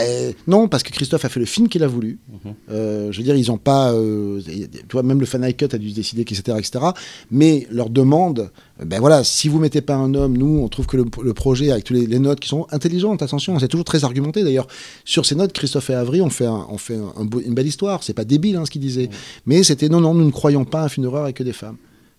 non, parce que Christophe a fait le film qu'il a voulu. Mhm. Euh, je veux dire, ils n'ont pas. euh, tu vois, même le Final Cut a dû se décider, etc., etc. Mais leur demande, ben voilà, si vous mettez pas un homme, nous, on trouve que le, le projet, avec toutes les, les notes qui sont intelligentes, attention, c'est toujours très argumenté. D'ailleurs, sur ces notes, Christophe et Avery ont fait, un- ont fait un- un beau- une belle histoire. C'est pas débile hein, ce qu'ils disaient. Mais c'était non, non, nous ne croyons pas à un film d'horreur avec que des femmes.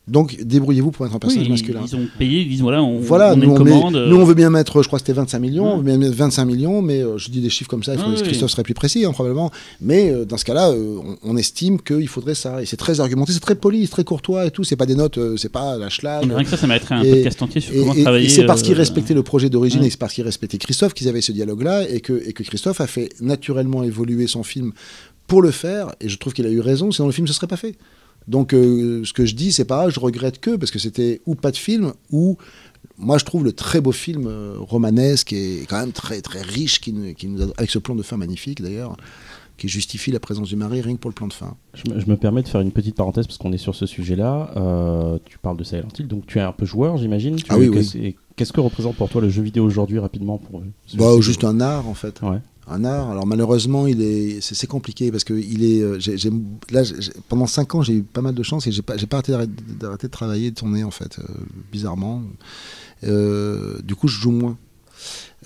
Donc, débrouillez-vous pour mettre un personnage Oui, masculin. Ils ont payé, ils disent voilà, on, Voilà, on nous on, commande. euh, nous on veut bien mettre, je crois que c'était 25 millions, Ouais. on veut bien mettre 25 millions, mais euh, je dis des chiffres comme ça, il faudrait Ouais, que ouais. Christophe serait plus précis hein, probablement. Mais euh, dans ce cas-là, euh, on, on estime qu'il faudrait ça. Et c'est très argumenté, c'est très poli, c'est très courtois et tout. C'est pas des notes, euh, c'est pas la schlag. Rien que ça, ça mériterait un Et- podcast entier sur Et, comment et- travailler. et c'est parce qu'ils euh, respectaient le projet d'origine et c'est parce qu'ils respectaient Christophe qu'ils avaient ce dialogue-là et que, et que Christophe a fait naturellement évoluer son film pour le faire. Et je trouve qu'il a eu raison, sinon le film ne se serait pas fait. Donc euh, ce que je dis, c'est pas je regrette que parce que c'était ou pas de film ou moi je trouve le très beau film euh, romanesque et quand même très très riche qui, nous- qui nous a- avec ce plan de fin magnifique d'ailleurs qui justifie la présence du mari rien que pour le plan de fin. Je me, je me permets de faire une petite parenthèse parce qu'on est sur ce sujet-là. Euh, tu parles de Silent Hill, donc tu es un peu joueur, j'imagine. Ah oui, oui. qu'est-ce- que représente pour toi le jeu vidéo aujourd'hui rapidement pour Bah, juste un art en fait. Ouais. Un art. Alors malheureusement, il est, c'est, c'est compliqué parce que il est, euh, j'ai, j'ai- là, j'ai- pendant 5 ans, j'ai eu pas mal de chance et j'ai pas, j'ai pas arrêté d'arrêter, d'arrêter de travailler, de tourner en fait, euh, bizarrement. Euh, du coup, je joue moins.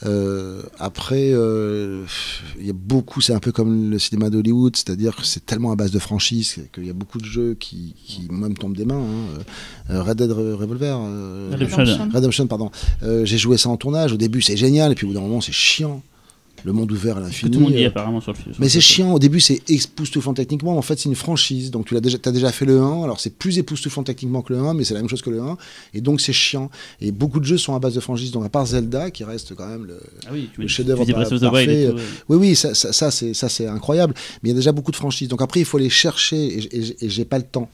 Euh, après, il y a beaucoup, c'est un peu comme le cinéma d'Hollywood, c'est-à-dire que c'est tellement à base de franchise qu'il y a beaucoup de jeux qui, qui moi, me tombent des mains. hein. Red Dead Revolver, Redemption. Redemption, pardon. J'ai joué ça en tournage. Au début, c'est génial, et puis au bout d'un moment, c'est chiant. Le monde ouvert à l'infini. tout le monde dit euh, apparemment sur le film. mais c'est chiant, au début c'est époustouflant techniquement, mais en fait c'est une franchise, donc tu as déjà, as déjà fait le 1, alors c'est plus époustouflant techniquement que le 1, mais c'est la même chose que le 1, et donc c'est chiant. Et beaucoup de jeux sont à base de franchise, donc à part Zelda, qui reste quand même le... Ah oui, le chef-d'œuvre parfait, tout, ouais. Oui, oui, ça, ça, ça, c'est incroyable, mais il y a déjà beaucoup de franchises, donc après il faut les chercher, et, et j'ai pas le temps.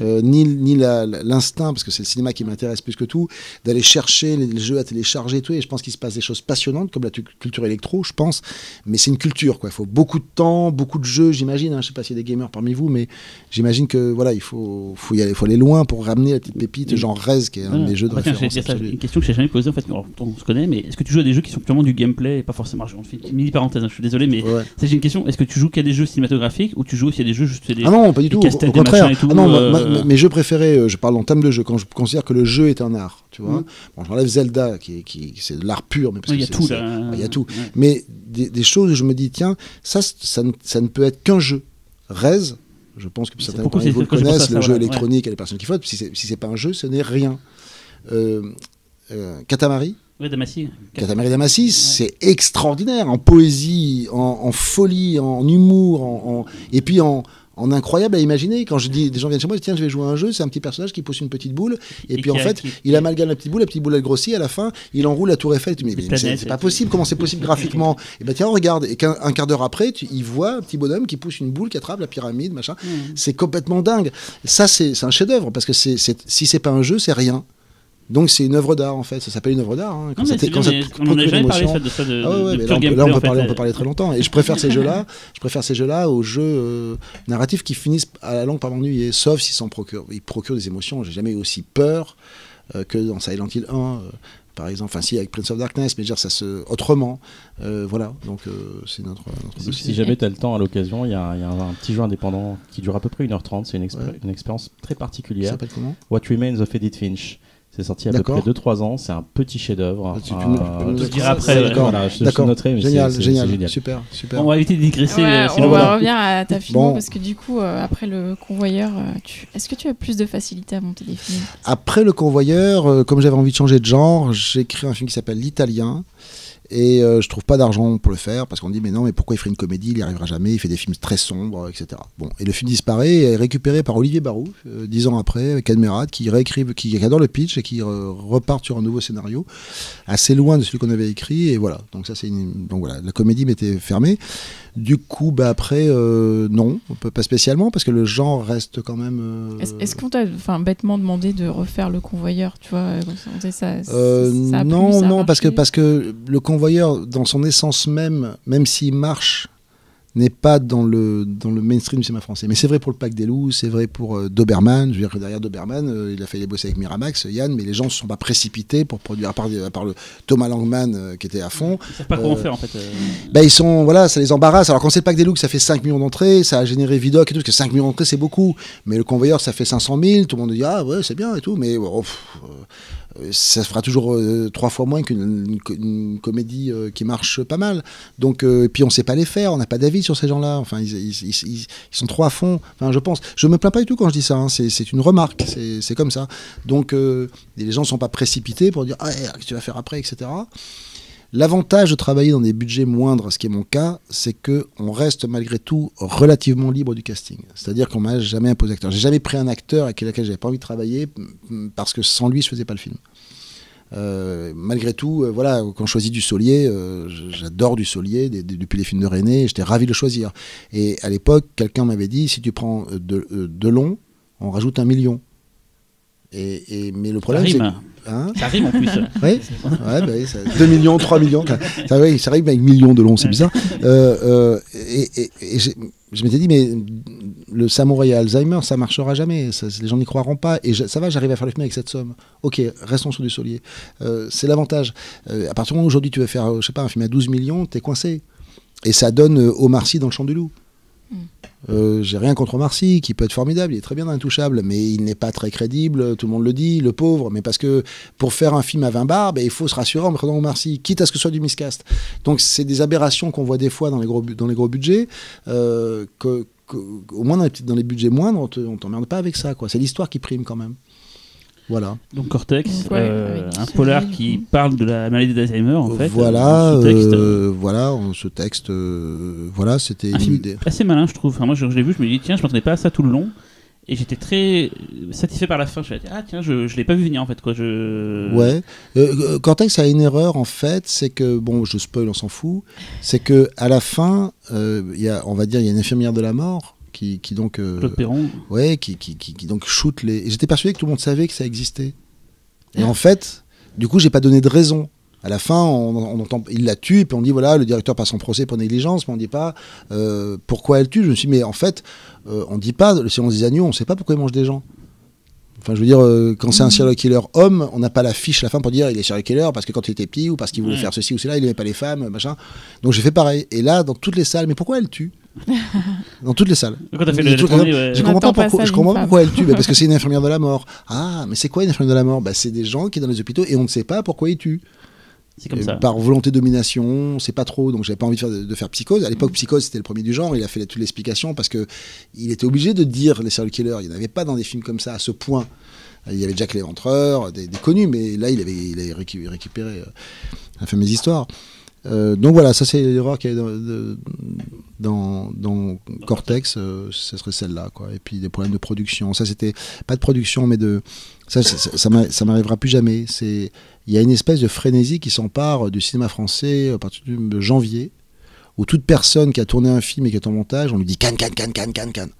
Euh, ni ni l'instinct, parce que c'est le cinéma qui m'intéresse plus que tout, d'aller chercher les, les jeux à télécharger et tout. Et je pense qu'il se passe des choses passionnantes, comme la tu- culture électro, je pense. Mais c'est une culture, quoi. Il faut beaucoup de temps, beaucoup de jeux, j'imagine. Hein. Je sais pas s'il y a des gamers parmi vous, mais j'imagine que voilà, il faut, faut y aller, faut aller loin pour ramener la petite pépite, Oui. genre Rez, qui est un Voilà. de mes jeux de Ah tiens, référence ça. Une question que j'ai jamais posée en fait, alors, on se connaît, mais est-ce que tu joues à des jeux qui sont purement du gameplay et pas forcément. Je fais une mini parenthèse, hein, je suis désolé, mais Ouais. j'ai une question. Est-ce que tu joues qu'à des jeux cinématographiques ou tu joues aussi à des jeux juste des. Ah non, pas du des tout. Au, des contraire. tout, Ah non, euh, ma- mes jeux préférés, euh, je parle en termes de jeu, quand je considère que le jeu est un art, tu vois. Mm. Bon, j'enlève Zelda, qui, qui c'est de l'art pur, mais parce Ouais, Il y a que tout il y a tout. Ouais. Mais des, des choses où je me dis, tiens, ça, ça, ne, ça ne peut être qu'un jeu. Rez, je pense que certains vous le connaissent, ça, le jeu voilà, électronique et les personnes qui votent. Si c'est si pas un jeu, ce n'est rien. Euh, euh, Katamari, Ouais, Damassi. Katamari Damacy, c'est extraordinaire en poésie, en, en folie, en humour, en, en- et puis en, en incroyable à imaginer. Quand je dis, des gens viennent chez moi, disent, tiens, je vais jouer à un jeu, c'est un petit personnage qui pousse une petite boule, et, Et puis en a- fait, qui- il amalgame la petite boule, la petite boule elle grossit, à la fin, il enroule la tour Eiffel. Et tu me dis, Des mais c'est pas possible, comment c'est possible graphiquement Et ben tiens, regarde, et qu'un un quart d'heure après, tu, il voit un petit bonhomme qui pousse une boule qui attrape la pyramide, machin. Mmh. C'est complètement dingue. Ça, c'est un chef-d'œuvre, parce que c'est- si c'est pas un jeu, c'est rien. Donc c'est une œuvre d'art en fait, ça s'appelle une œuvre d'art. hein. Quand Non, ça mais bien, ça on procure jamais parlé ça, de ça, de, Ah ouais, de ouais, mais là, on peut, gameplay, là, on peut en parler, on peut parler très longtemps. Et je préfère ces jeux-là, je préfère ces jeux-là aux jeux euh, narratifs qui finissent à la longue par m'ennuyer, sauf s'ils s'en procurent, ils procurent des émotions. J'ai jamais eu aussi peur euh, que dans Silent Hill 1, euh, par exemple. Enfin, si avec Prince of Darkness, mais je veux dire ça se autrement. Euh, voilà, donc euh, c'est notre, notre Si, dossier. si jamais tu as le temps à l'occasion, il y a, il y a un, petit jeu indépendant qui dure à peu près 1h30. C'est une, expé- Ouais. une expérience très Ça particulière. s'appelle comment? What Remains of Edith Finch. C'est sorti il y a à peu près 2-3 ans. C'est un petit chef-d'œuvre. Ah, Euh, je- diras après, ouais. D'accord, Voilà, je, je d'accord. noterai, mais Génial, c'est- génial, c'est génial. super, super. On va éviter de digresser. Ouais, on va voilà. revenir à ta filmo Bon. parce que du coup, euh, après le convoyeur, euh, tu- est-ce que tu as plus de facilité à monter des films? Après le convoyeur, euh, comme j'avais envie de changer de genre, j'ai créé un film qui s'appelle L'Italien. Et euh, je trouve pas d'argent pour le faire parce qu'on dit mais non mais pourquoi il ferait une comédie, il n'y arrivera jamais, il fait des films très sombres, etc. Bon et le film disparaît et est récupéré par Olivier Barou euh, dix ans après avec Admirad qui réécrive, qui, qui adore le pitch et qui euh, repart sur un nouveau scénario assez loin de celui qu'on avait écrit et voilà donc ça c'est une, donc voilà la comédie m'était fermée. Du coup bah après euh, non on peut pas spécialement parce que le genre reste quand même. euh, Est-ce qu'on t'a enfin, bêtement demandé de refaire le convoyeur Tu vois, ça, Euh, non, non, parce que, parce que le convoyeur, dans son essence même, même s'il marche, n'est pas dans le, dans le mainstream du cinéma français. Mais c'est vrai pour le Pack des Loups, c'est vrai pour euh, Doberman. Je veux dire que derrière Doberman, euh, il a failli bosser avec Miramax, Yann, mais les gens ne se sont pas précipités pour produire, à part, à part le Thomas Langman euh, qui était à fond. Ils savent pas comment faire en fait. Ben, ils sont, voilà, ça les embarrasse. Alors, quand c'est le pack des looks, ça fait 5 millions d'entrées, ça a généré Vidoc et tout, parce que 5 millions d'entrées, c'est beaucoup. Mais le convoyeur, ça fait 500 000, tout le monde dit, ah ouais, c'est bien et tout, mais pff, euh, ça fera toujours euh, trois fois moins qu'une une co- une comédie euh, qui marche pas mal. Donc, euh, et puis on sait pas les faire, on n'a pas d'avis sur ces gens-là. Enfin, ils, sont trop à fond. Enfin, je pense. Je me plains pas du tout quand je dis ça. hein. C'est une remarque. C'est comme ça. Donc, les gens sont pas précipités pour dire, ah, tu vas faire après, etc. L'avantage de travailler dans des budgets moindres, ce qui est mon cas, c'est que on reste malgré tout relativement libre du casting. C'est-à-dire qu'on m'a jamais imposé acteur. J'ai jamais pris un acteur avec lequel j'avais pas envie de travailler mm, parce que sans lui, je faisais pas le film. Euh, malgré tout, euh, voilà, quand je choisis du Solier, euh, j'adore du Solier des- des- depuis les films de René, j'étais ravi de le choisir. Et à l'époque, quelqu'un m'avait dit si tu prends de, de long, on rajoute un million. Et, et- mais le problème, c'est. Hein Ça rime en plus. oui, ouais, bah oui, ça- 2 millions, 3 millions. Ça, oui, ça arrive avec millions de long, c'est bizarre. Euh, euh, et et- et j'ai- je m'étais dit, mais le samouraï à Alzheimer, ça marchera jamais. Ça, les gens n'y croiront pas. Et je- ça va, j'arrive à faire le film avec cette somme. Ok, restons sur du solier. Euh, c'est l'avantage. À partir du moment où aujourd'hui tu veux faire, je sais pas, un film à 12 millions, t'es coincé. Et ça donne Omar Sy dans le champ du loup. Euh, J'ai rien contre Omar Sy, qui peut être formidable, il est très bien Intouchable, mais il n'est pas très crédible, tout le monde le dit, le pauvre, mais parce que pour faire un film à 20 barbes, il faut se rassurer en prenant Omar Sy, quitte à ce que ce soit du miscast. Donc c'est des aberrations qu'on voit des fois dans les gros, dans les gros budgets, euh, que, au moins dans les, dans les budgets moindres, on on t'emmerde pas avec ça. C'est l'histoire qui prime quand même. Voilà. Donc Cortex, ouais, euh, un polar qui parle de la maladie d'Alzheimer en fait. voilà, euh, dans ce texte. euh, voilà, en ce texte, euh, voilà, c'était un une film idée. assez malin, je trouve. Enfin, moi, je, je l'ai vu, je me dis tiens, je m'attendais pas à ça tout le long. Et j'étais très satisfait par la fin. Je me suis dit, ah tiens, je, je l'ai pas vu venir en fait quoi. Je... Ouais. Cortex a une erreur en fait, c'est que bon, je spoil, on s'en fout. C'est que à la fin, il y a, on va dire, il y a une infirmière de la mort qui, qui donc, euh, Claude Perron. ouais, qui, qui, qui, qui donc shoot les. J'étais persuadé que tout le monde savait que ça existait. Et en fait, du coup, j'ai pas donné de raison. À la fin, on, on entend, il la tue, et puis on dit voilà, le directeur passe en procès pour négligence, mais on dit pas euh, pourquoi elle tue. Je me suis dit, mais en fait, euh, on dit pas, le silence des agneaux, on sait pas pourquoi il mange des gens. Enfin, je veux dire, euh, quand c'est un serial killer homme, on n'a pas la fiche à la fin pour dire il est serial killer parce que quand il était petit ou parce qu'il voulait Ouais. faire ceci ou cela, il aimait pas les femmes, machin. Donc j'ai fait pareil. Et là, dans toutes les salles, mais pourquoi elle tue? Dans toutes les salles. Quand fait le, ouais. Je On comprends pas pourquoi, ça je d'une comprends pas femme. pourquoi elle tue. Bah, parce que c'est une infirmière de la mort. Ah, mais c'est quoi une infirmière de la mort? Bah, C'est des gens qui sont dans les hôpitaux et on ne sait pas pourquoi ils tuent. c'est comme ça. Par volonté de domination, on sait pas trop. Donc j'avais pas envie de faire, de faire psychose. À l'époque, psychose c'était le premier du genre. Il a fait toute l'explication parce que il était obligé de dire les serial killers. Il n'y en avait pas dans des films comme ça à ce point. Il y avait Jack l'Éventreur, des, des connus, mais là il avait, il avait récu- récupéré euh, la fameuse histoire. Euh, donc voilà, ça c'est l'erreur qu'il y a dans, dans, Cortex, euh, ce serait celle-là. Et puis des problèmes de production. Ça c'était pas de production, mais de. Ça, ça, ça, ça m'a- ça m'arrivera plus jamais. Il y a une espèce de frénésie qui s'empare du cinéma français à partir de janvier, où toute personne qui a tourné un film et qui est en montage, on lui dit Cannes, Cannes, Cannes, Cannes, Cannes, Cannes.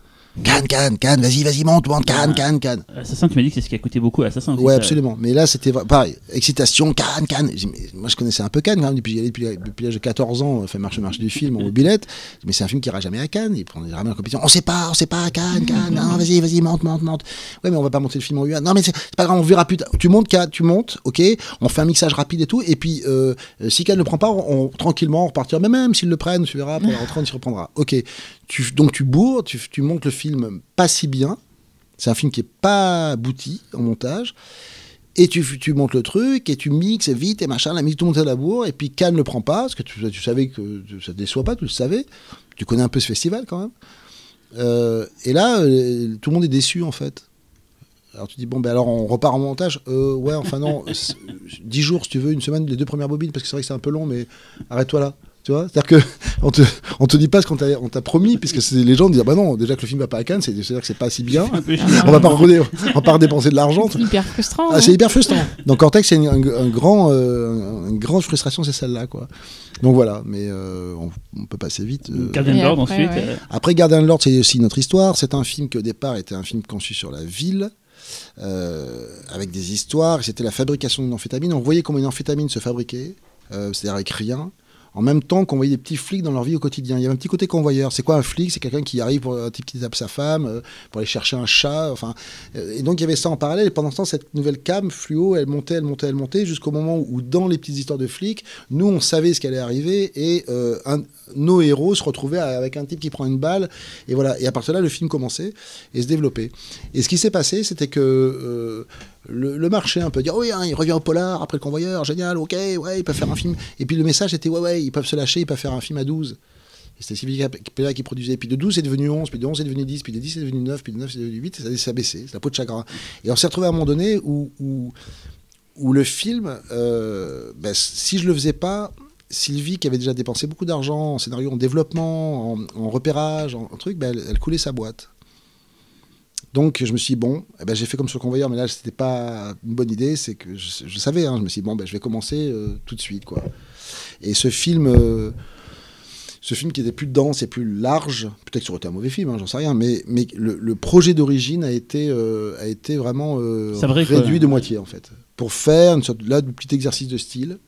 Cannes, Cannes, Cannes, vas-y, vas-y, monte, monte, Cannes, Cannes, Cannes. Assassin, tu m'as dit que c'est ce qui a coûté beaucoup à Assassin. Ouais, ça. absolument. Mais là, c'était pareil. Excitation, Cannes, Cannes. Moi, je connaissais un peu Cannes, quand même, depuis, depuis, depuis l'âge de 14 ans, fait marcher marché du film en mobilette. Mais c'est un film qui ira jamais à Cannes. Il prend jamais en compétition. On sait pas, on sait pas, Cannes, Cannes. Non, vas-y, vas-y, monte, monte, monte. Ouais, mais on va pas monter le film en UA. Non, mais c'est pas grave, on verra plus tard. Tu montes, Cannes, tu montes, ok. On fait un mixage rapide et tout. Et puis, euh, si Cannes ne le prend pas, on, on- tranquillement, on repartira. Mais même s'ils le prennent, tu verras, pour la rentrée, on s'y reprendra. Ok. Tu, donc, tu bourres, tu, tu montes le film pas si bien. C'est un film qui est pas abouti en montage. Et tu, tu montes le truc, et tu mixes vite, et machin, la musique, tout le monde est à la bourre, et puis Cannes ne le prend pas, parce que tu, tu savais que ça ne déçoit pas, tu le savais. Tu connais un peu ce festival quand même. Euh, et là, euh, tout le monde est déçu en fait. Alors tu dis, bon, ben alors on repart en montage. Euh, ouais, enfin non, c'est- 10 jours si tu veux, une semaine, les deux premières bobines, parce que c'est vrai que c'est un peu long, mais arrête-toi là. Tu vois C'est-à-dire que on te, on te dit pas ce qu'on t'a promis, puisque c'est- les gens disent, bah non, déjà que le film va pas à Cannes, c'est- c'est-à-dire que c'est pas si bien. On va pas, on va pas redépenser de l'argent. C'est hyper frustrant. Ah, hein. c'est hyper frustrant. Donc Cortex, c'est une, un, un grand, euh, une grande frustration, c'est celle-là, quoi. Donc voilà, mais euh, on, on peut passer vite. euh. Guardian Et Lord après, ensuite. ouais. euh, Après, Garden Lord, c'est aussi notre histoire. C'est un film qui, au départ, était un film conçu sur la ville, euh, avec des histoires. C'était la fabrication d'une amphétamine. On voyait comment une amphétamine se fabriquait, euh, c'est-à-dire avec rien. En même temps qu'on voyait des petits flics dans leur vie au quotidien. Il y avait un petit côté convoyeur. C'est quoi un flic? C'est quelqu'un qui arrive pour un type qui tape sa femme, euh, pour aller chercher un chat. Enfin, euh, et donc il y avait ça en parallèle. Et pendant ce temps, cette nouvelle cam fluo, elle montait, elle montait, elle montait, jusqu'au moment où, dans les petites histoires de flics, nous on savait ce qui allait arriver et euh, un- nos héros se retrouvaient avec un type qui prend une balle. Et voilà. Et à partir de là, le film commençait et se développait. Et ce qui s'est passé, c'était que le, le marché un peu dire oui, hein, il revient au polar après le convoyeur, génial, ok, ouais, ils peuvent faire un film. Et puis le message était ouais, ouais, ils peuvent se lâcher, ils peuvent faire un film à 12. Et c'était Sylvie Capella qui produisait. Puis de 12, c'est devenu 11, puis de 11, c'est devenu 10, puis de 10, c'est devenu 9, puis de 9, c'est devenu 8, et ça, a baissé. C'est la peau de chagrin. Et on s'est retrouvé à un moment donné où, où, le film, euh, ben, si je le faisais pas, Sylvie, qui avait déjà dépensé beaucoup d'argent en scénario, en développement, en, repérage, en, truc, ben, elle coulait sa boîte. Donc je me suis dit, bon, eh ben, j'ai fait comme sur le convoyeur, mais là c'était pas une bonne idée, c'est que je, je savais, hein, je me suis dit, bon, ben, je vais commencer euh, tout de suite. quoi. Et ce film, euh, ce film qui était plus dense et plus large, peut-être que ça aurait été un mauvais film, hein, j'en sais rien, mais, mais le, le projet d'origine a, été euh, a été vraiment réduit de moitié en fait, pour faire une sorte là, de petit exercice de style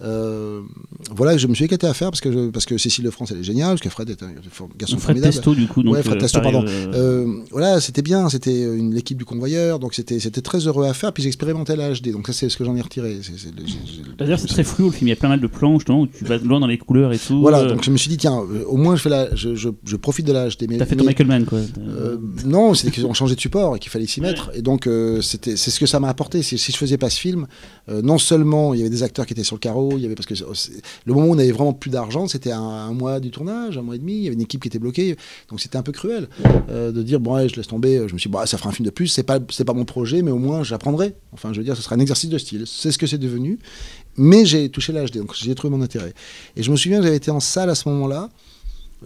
Euh, voilà, je me suis éclaté à faire parce que, je- parce que Cécile de France, elle est géniale, parce que Fred est un garçon Fred formidable. Testo, du coup. Donc, ouais, Fred euh, Testo, pardon. euh, voilà, c'était bien, c'était l'équipe du convoyeur, donc c'était très heureux à faire. Puis j'ai expérimenté la HD, donc ça c'est ce que j'en ai retiré. D'ailleurs, c'est très flou le film. Il y a plein mal de justement où tu vas loin dans les couleurs et tout. Voilà, donc je me suis dit, tiens, au moins je, fais la, je, je, je profite de la HD. T'as fait ton Michael Mann, quoi. euh, non, c'était qu'ils ont changé de support et qu'il fallait s'y mettre. Et donc, c'était, c'est ce que ça m'a apporté. Si, si je faisais pas ce film, non seulement il y avait des acteurs qui étaient sur le carreau, il y avait parce que le moment où on avait vraiment plus d'argent, c'était un, mois du tournage, un mois et demi. Il y avait une équipe qui était bloquée, donc c'était un peu cruel euh, de dire bon, je laisse tomber. Je me suis dit, ça fera un film de plus. C'est pas, c'est pas mon projet, mais au moins j'apprendrai. Enfin, je veux dire, ce sera un exercice de style. C'est ce que c'est devenu. Mais j'ai touché la HD, donc j'ai trouvé mon intérêt. Et je me souviens que j'avais été en salle à ce moment-là,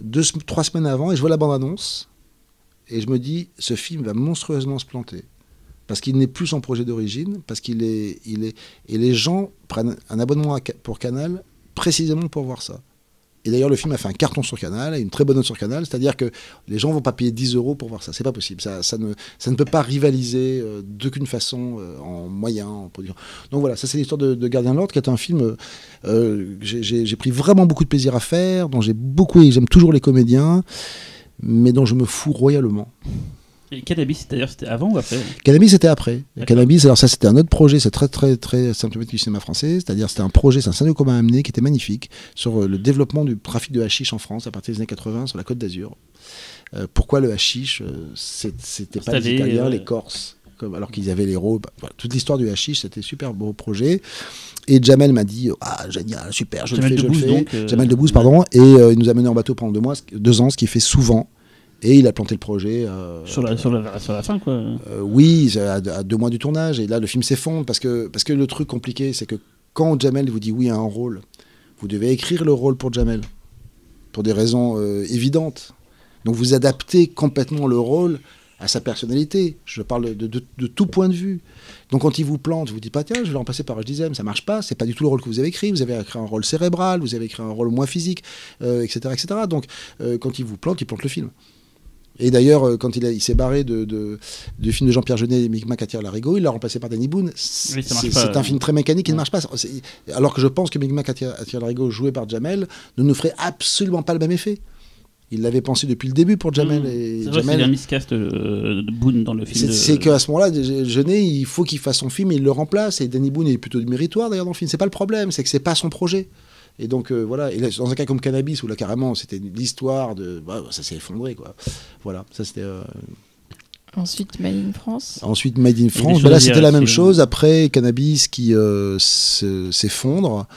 deux, trois semaines avant, et je vois la bande-annonce. Et je me dis, ce film va monstrueusement se planter. Parce qu'il n'est plus son projet d'origine, parce qu'il est, il est. Et les gens prennent un abonnement pour Canal précisément pour voir ça. Et d'ailleurs, le film a fait un carton sur Canal, et une très bonne note sur Canal, c'est-à-dire que les gens vont pas payer 10 euros pour voir ça. C'est pas possible. Ça, ne, ça ne peut pas rivaliser euh, d'aucune façon euh, en moyens, en production. Donc voilà, ça c'est l'histoire de, Gardien de qui est un film euh, euh, que j'ai- pris vraiment beaucoup de plaisir à faire, dont j'ai beaucoup, j'aime toujours les comédiens, mais dont je me fous royalement. Et Cannabis, d'ailleurs, c'était avant ou après Cannabis, c'était après. Cannabis, alors ça, c'était un autre projet, c'est très, très, très symptomatique du cinéma français. C'est-à-dire, c'était un projet, c'est un scénario qu'on m'a amené qui était magnifique sur euh, le développement du trafic de hashish en France à partir des années 80 sur la Côte d'Azur. Euh, pourquoi le hashish euh, C'était pas les Italiens, euh, les Corses, comme, alors qu'ils avaient les rôles. Bah, voilà, toute l'histoire du hashish, c'était un super beau projet. Et Jamel m'a dit Ah, génial, super, je Jamel le fais, je le fais. donc, euh, Jamel Debbouze, pardon. Et euh, il nous a mené en bateau pendant deux, mois, deux ans, ce qui fait souvent. Et il a planté le projet. euh, sur la, sur, la, sur la fin, quoi. euh, oui, à, à deux mois du tournage, et là le film s'effondre parce que, parce que le truc compliqué, c'est que quand Jamel vous dit oui à un rôle, vous devez écrire le rôle pour Jamel, pour des raisons euh, évidentes. Donc vous adaptez complètement le rôle à sa personnalité. Je parle de, de- de tout point de vue. Donc quand il vous plante, vous dites pas tiens, je vais le remplacer par Dizem, ça marche pas. C'est pas du tout le rôle que vous avez écrit. Vous avez écrit un rôle cérébral, vous avez écrit un rôle moins physique, euh, etc., etc. Donc euh, quand il vous plante, il plante le film. Et d'ailleurs, euh, quand il, s'est barré de, de- du film de Jean-Pierre Jeunet, Micmac attire l'arigot, il l'a remplacé par Danny Boone. C'est Oui, un film très mécanique qui ne Ouais. marche pas. Alors que je pense que Micmac attire, attire l'arigot, joué par Jamel, ne nous ferait absolument pas le même effet. Il l'avait pensé depuis le début pour Jamel. Mmh. Et C'est Jamel un miscast euh, de Boone dans le film. c'est de- qu'à ce moment-là, Jeunet, il faut qu'il fasse son film et il le remplace. Et Danny Boone est plutôt méritoire d'ailleurs dans le film. C'est pas le problème, c'est que c'est pas son projet. Et donc euh, voilà, et là, dans un cas comme Cannabis où là carrément c'était l'histoire de, bah, ça s'est effondré quoi. Voilà, ça c'était. euh, Ensuite, Made in France. Ensuite, Made in France, bah là c'était la même chose. Après, Cannabis qui euh, se- s'effondre.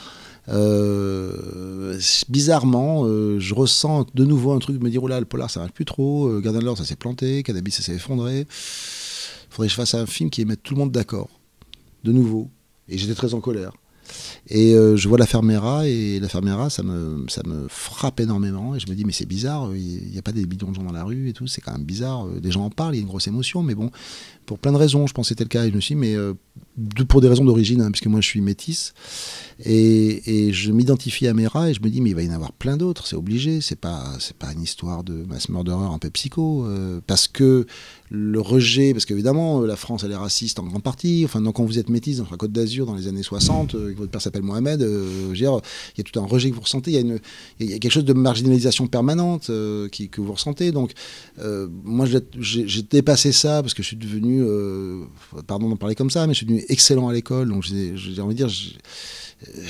Euh, bizarrement, euh, je ressens de nouveau un truc de me dire oh là, le polar ça marche plus trop, euh, Gardien de l'Or ça s'est planté, Cannabis ça s'est effondré. Faudrait que je fasse un film qui mette tout le monde d'accord, de nouveau. Et j'étais très en colère. Et euh, je vois la Fermera et la Fermera, ça me, frappe énormément. Et je me dis, mais c'est bizarre, il n'y a pas des bidons de gens dans la rue et tout, c'est quand même bizarre. Euh, Des gens en parlent, il y a une grosse émotion, mais bon, pour plein de raisons, je pense que c'était le cas. Je me suis mais euh, pour des raisons d'origine, hein, puisque moi je suis métisse, et, je m'identifie à Mera et je me dis, mais il va y en avoir plein d'autres, c'est obligé, c'est pas, c'est pas une histoire de mass murderer un peu psycho, euh, parce que le rejet, parce qu'évidemment, euh, la France, elle est raciste en grande partie. Enfin, donc, quand vous êtes métisse dans la Côte d'Azur dans les années 60, euh, que votre père s'appelle Mohamed, il y a tout un rejet que vous ressentez. Il y a, y a quelque chose de marginalisation permanente qui, que vous ressentez. Donc, moi, j'ai dépassé ça parce que je suis devenu, euh, pardon d'en parler comme ça, mais je suis devenu excellent à l'école. Donc, j'ai envie de dire, euh,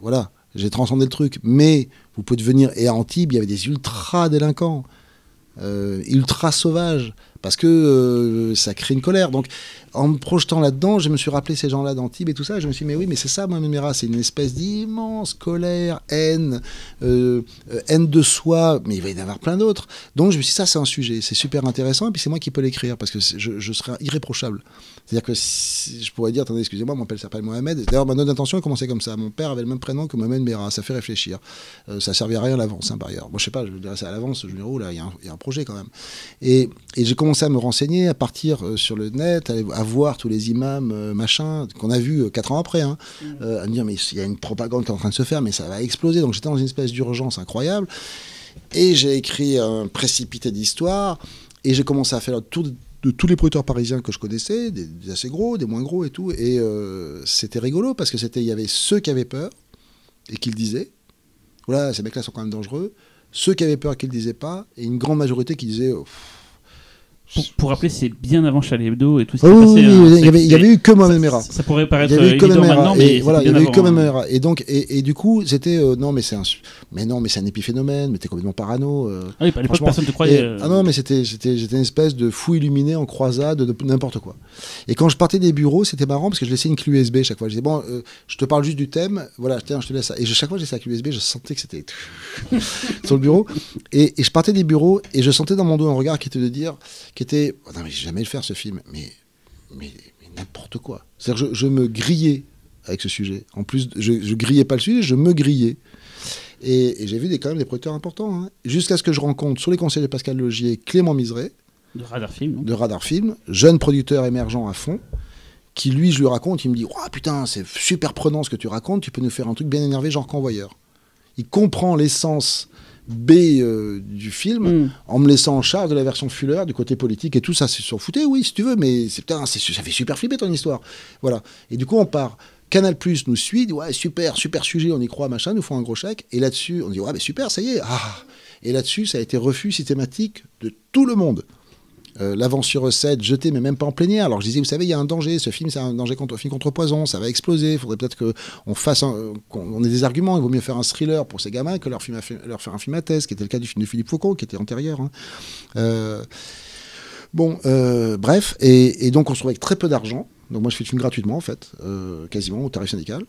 voilà, j'ai transcendé le truc. Mais vous pouvez devenir, et à Antibes, il y avait des ultra délinquants, euh, ultra sauvages parce que ça crée une colère. Donc, en me projetant là-dedans, je me suis rappelé ces gens-là d'Antibes et tout ça. Et je me suis dit, mais oui, mais c'est ça, moi, Méméra, c'est une espèce d'immense colère, haine, euh, euh, haine de soi, mais il va y en avoir plein d'autres. Donc, je me suis dit, ça, c'est un sujet, c'est super intéressant, et puis c'est moi qui peux l'écrire, parce que je, je serai irréprochable. C'est-à-dire que je pourrais dire, attendez, excusez-moi, mon père s'appelle Mohamed. D'ailleurs, ma note d'intention a commencé comme ça. Mon père avait le même prénom que Mohamed Méra, ça fait réfléchir. Euh, ça servira à rien à l'avance, hein, par ailleurs. Moi, je sais pas, je dirais ça à l'avance, je me dis, oh là, il y, a un- projet quand même. Et, j'ai commencé à me renseigner, à partir euh, sur le net, voir tous les imams, euh, machin, qu'on a vu euh, quatre ans après, hein, euh, à me dire, mais il y a une propagande qui est en train de se faire, mais ça va exploser. Donc j'étais dans une espèce d'urgence incroyable. Et j'ai écrit un précipité d'histoire, et j'ai commencé à faire le tour de, tous les producteurs parisiens que je connaissais, des, des assez gros, des moins gros et tout. Et euh, c'était rigolo, parce que c'était il y avait ceux qui avaient peur, et qui le disaient. Voilà, ces mecs-là sont quand même dangereux. Ceux qui avaient peur et qui le disaient pas, et une grande majorité qui disait. oh, Pour, pour rappeler, c'est bien avant Charlie Hebdo et tout oui, passé. oui, hein. il y avait, il y avait eu que Mohamed Merah. Ça, ça pourrait Il paraître y avait eu que évident Mamera, maintenant, mais et voilà, il y avait eu que hein. Mamera. Et donc, et, et du coup, c'était euh, non, mais c'est un, mais non, mais c'est un épiphénomène, mais t'es complètement parano. euh. Ah oui, à l'époque, personne ne te croyait. euh, ah non, mais c'était, j'étais, j'étais une espèce de fou illuminé en croisade de n'importe quoi. Et quand je partais des bureaux, c'était marrant parce que je laissais une clé USB chaque fois. Je disais bon, euh, je te parle juste du thème, voilà, tiens, je te laisse ça. Et je- chaque fois, laissais la clé USB, je sentais que c'était sur le bureau. Et, et je partais des bureaux et je sentais dans mon dos un regard qui était de dire, qui était, oh non mais jamais le faire ce film, mais, mais, mais n'importe quoi. C'est-à-dire, je, je me grillais avec ce sujet. En plus, je, grillais pas le sujet, je me grillais. Et, et j'ai vu des, quand même des producteurs importants. hein. Jusqu'à ce que je rencontre, sur les conseils de Pascal Logier, Clément Miseret, De Radar Film. de Radar Film, jeune producteur émergent à fond, qui lui, je lui raconte, il me dit Ouah, putain, c'est super prenant ce que tu racontes, tu peux nous faire un truc bien énervé, genre convoyeur. Il comprend l'essence B euh, du film Mm. en me laissant en charge de la version Fuller, du côté politique et tout ça. C'est sur fouté, oui, si tu veux, mais c'est, putain, ça fait super flipper ton histoire. Voilà. Et du coup, on part. Canal Plus nous suit, dit ouais, super, super sujet, on y croit, machin, nous font un gros chèque. Et là-dessus, on dit ouais, mais super, ça y est. Ah. Et là-dessus, ça a été refus systématique de tout le monde. Euh, L'avance sur recette jetée, mais même pas en plénière. Alors je disais, vous savez, il y a un danger. Ce film, c'est un danger contre film contre poison. Ça va exploser. Il faudrait peut-être qu'on fasse, euh, qu'on on ait des arguments. Il vaut mieux faire un thriller pour ces gamins que leur, faire un film à thèse, qui était le cas du film de Philippe Foucault, qui était antérieur. hein. Euh, bon, euh, bref, et, donc on se retrouve avec très peu d'argent. Donc moi je fais le film gratuitement en fait, quasiment au tarif syndical,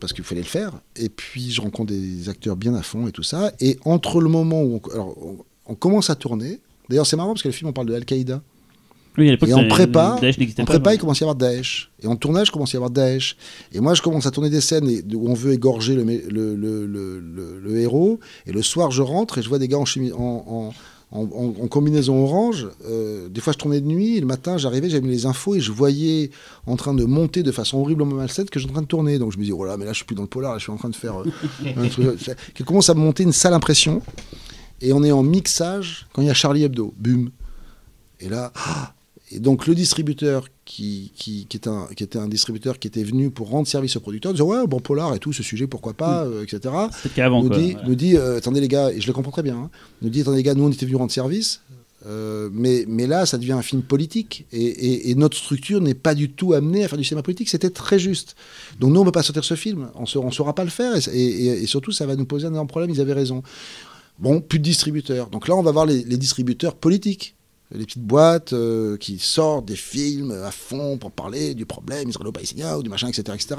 parce qu'il fallait le faire. Et puis je rencontre des acteurs bien à fond et tout ça. Et entre le moment où on commence à tourner, d'ailleurs c'est marrant parce que le film on parle de Al-Qaïda. Oui, à l'époque, Et en prépa, En prépa, il commence à y avoir Daesh. Et en tournage, il commence à y avoir Daesh. Et moi, je commence à tourner des scènes et- où on veut égorger le, mé- le, le- le- le- le héros. Et le soir, je rentre et je vois des gars en, en, en, en- en- en combinaison orange. Euh, des fois, je tournais de nuit. Et le matin, j'arrivais, j'avais mis les infos et je voyais en train de monter de façon horriblement malsaine que j'étais en train de tourner. Donc je me dis, oh là, mais là, je suis plus dans le polar, là, je suis en train de faire. euh, un truc. Ça- qui commence à me monter une sale impression. Et on est en mixage quand il y a Charlie Hebdo. Bum. Et là. ah et donc le distributeur qui, qui, qui, est un, qui était un distributeur qui était venu pour rendre service au producteur, disait ouais bon polar et tout ce sujet pourquoi pas euh, etc. Qu'avant, Nous quoi. dit, nous dit euh, attendez les gars et je le comprends très bien. hein, nous dit attendez les gars nous on était venus rendre service. euh, mais, mais là, ça devient un film politique et, et- et notre structure n'est pas du tout amenée à faire du cinéma politique. C'était très juste. Donc nous, on ne peut pas sortir ce film. On ne saura pas le faire et- et surtout, ça va nous poser un énorme problème. Ils avaient raison. Bon, plus de distributeurs. Donc là, on va voir les, les distributeurs politiques. Les petites boîtes euh, qui sortent des films à fond pour parler du problème israélo-palestinien ou du machin, etc. etc.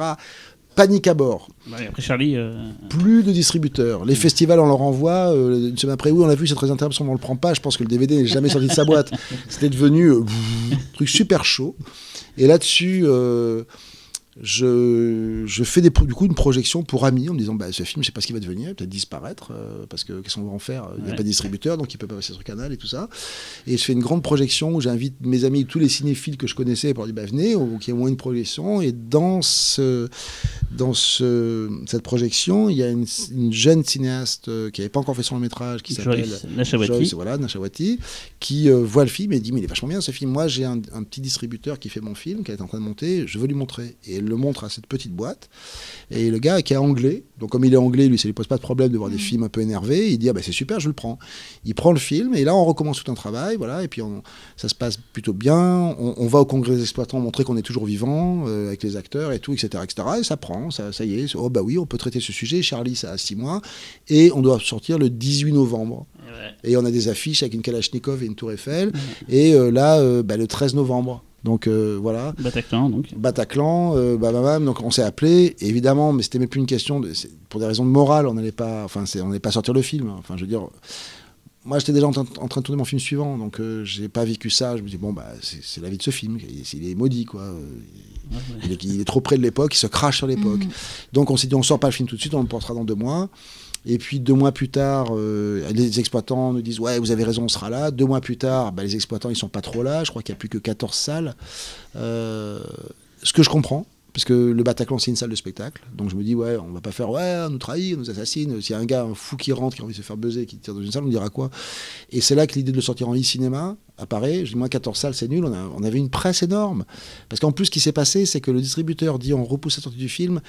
Panique à bord. Ouais, après Charlie. euh, Plus de distributeurs. Les festivals, on leur envoie. euh, une semaine après, oui, on l'a vu, c'est très intéressant, on le prend pas. Je pense que le DVD n'est jamais sorti de sa boîte. C'était devenu euh, truc super chaud. Et là-dessus, je, je fais des, du coup une projection pour amis en me disant bah, ce film, je sais pas ce qu'il va devenir, peut-être disparaître, euh, parce que qu'est-ce qu'on va en faire? Il n'y a Ouais. pas de distributeur, donc il peut pas passer sur Canal et tout ça. Et je fais une grande projection où j'invite mes amis, tous les cinéphiles que je connaissais, pour dire bah, venez, ou qu'il y ait au moins une projection. Et dans, ce, dans ce, cette projection, il y a une, une jeune cinéaste euh, qui n'avait pas encore fait son long métrage, qui s'appelle Joyce voilà, Nachawati, qui euh, voit le film et dit mais il est vachement bien ce film. Moi j'ai un, un petit distributeur qui fait mon film, qui est en train de monter, je veux lui montrer. Et le montre à cette petite boîte. Et le gars qui est anglais, donc comme il est anglais, lui ça lui pose pas de problème de voir des films un peu énervés, il dit ah bah c'est super, je le prends. Il prend le film et là on recommence tout un travail, voilà, et puis on- ça se passe plutôt bien. On, on va au congrès des exploitants montrer qu'on est toujours vivant euh, avec les acteurs et tout, etc., etc. Et ça prend, ça, ça y est. Oh bah oui, on peut traiter ce sujet. Charlie, ça a six mois et on doit sortir le 18 novembre. Ouais. Et on a des affiches avec une Kalachnikov et une tour Eiffel. Et euh, là, euh, bah, le 13 novembre. Donc euh, voilà. Bataclan, donc. Bataclan, euh, bah, bah, bah, donc on s'est appelé, évidemment, mais c'était même plus une question, de, pour des raisons de morale, on n'allait pas, enfin, on n'allait pas sortir le film. Enfin, je veux dire, moi j'étais déjà en, train- en train de tourner mon film suivant, donc euh, j'ai pas vécu ça. Je me dis bon bah c'est la vie de ce film, il, il est maudit quoi. Euh, Ouais, ouais. il est, il est trop près de l'époque, il se crache sur l'époque. Donc on s'est dit on sort pas le film tout de suite, on le portera dans deux mois. Et puis deux mois plus tard, euh, les exploitants nous disent ouais vous avez raison, on sera là. Deux mois plus tard, bah, les exploitants ils sont pas trop là. Je crois qu'il y a plus que 14 salles. Euh, ce que je comprends. Parce que le Bataclan, c'est une salle de spectacle. Donc je me dis, ouais, on va pas faire, ouais, on nous trahit, on nous assassine. S'il y a un gars, un fou qui rentre, qui a envie de se faire buzzer, qui tire dans une salle, on dira quoi? Et c'est là que l'idée de le sortir en e-cinéma apparaît. Je dis, moi, 14 salles, c'est nul. On avait une presse énorme. Parce qu'en plus, ce qui s'est passé, c'est que le distributeur dit, on repousse la sortie du film.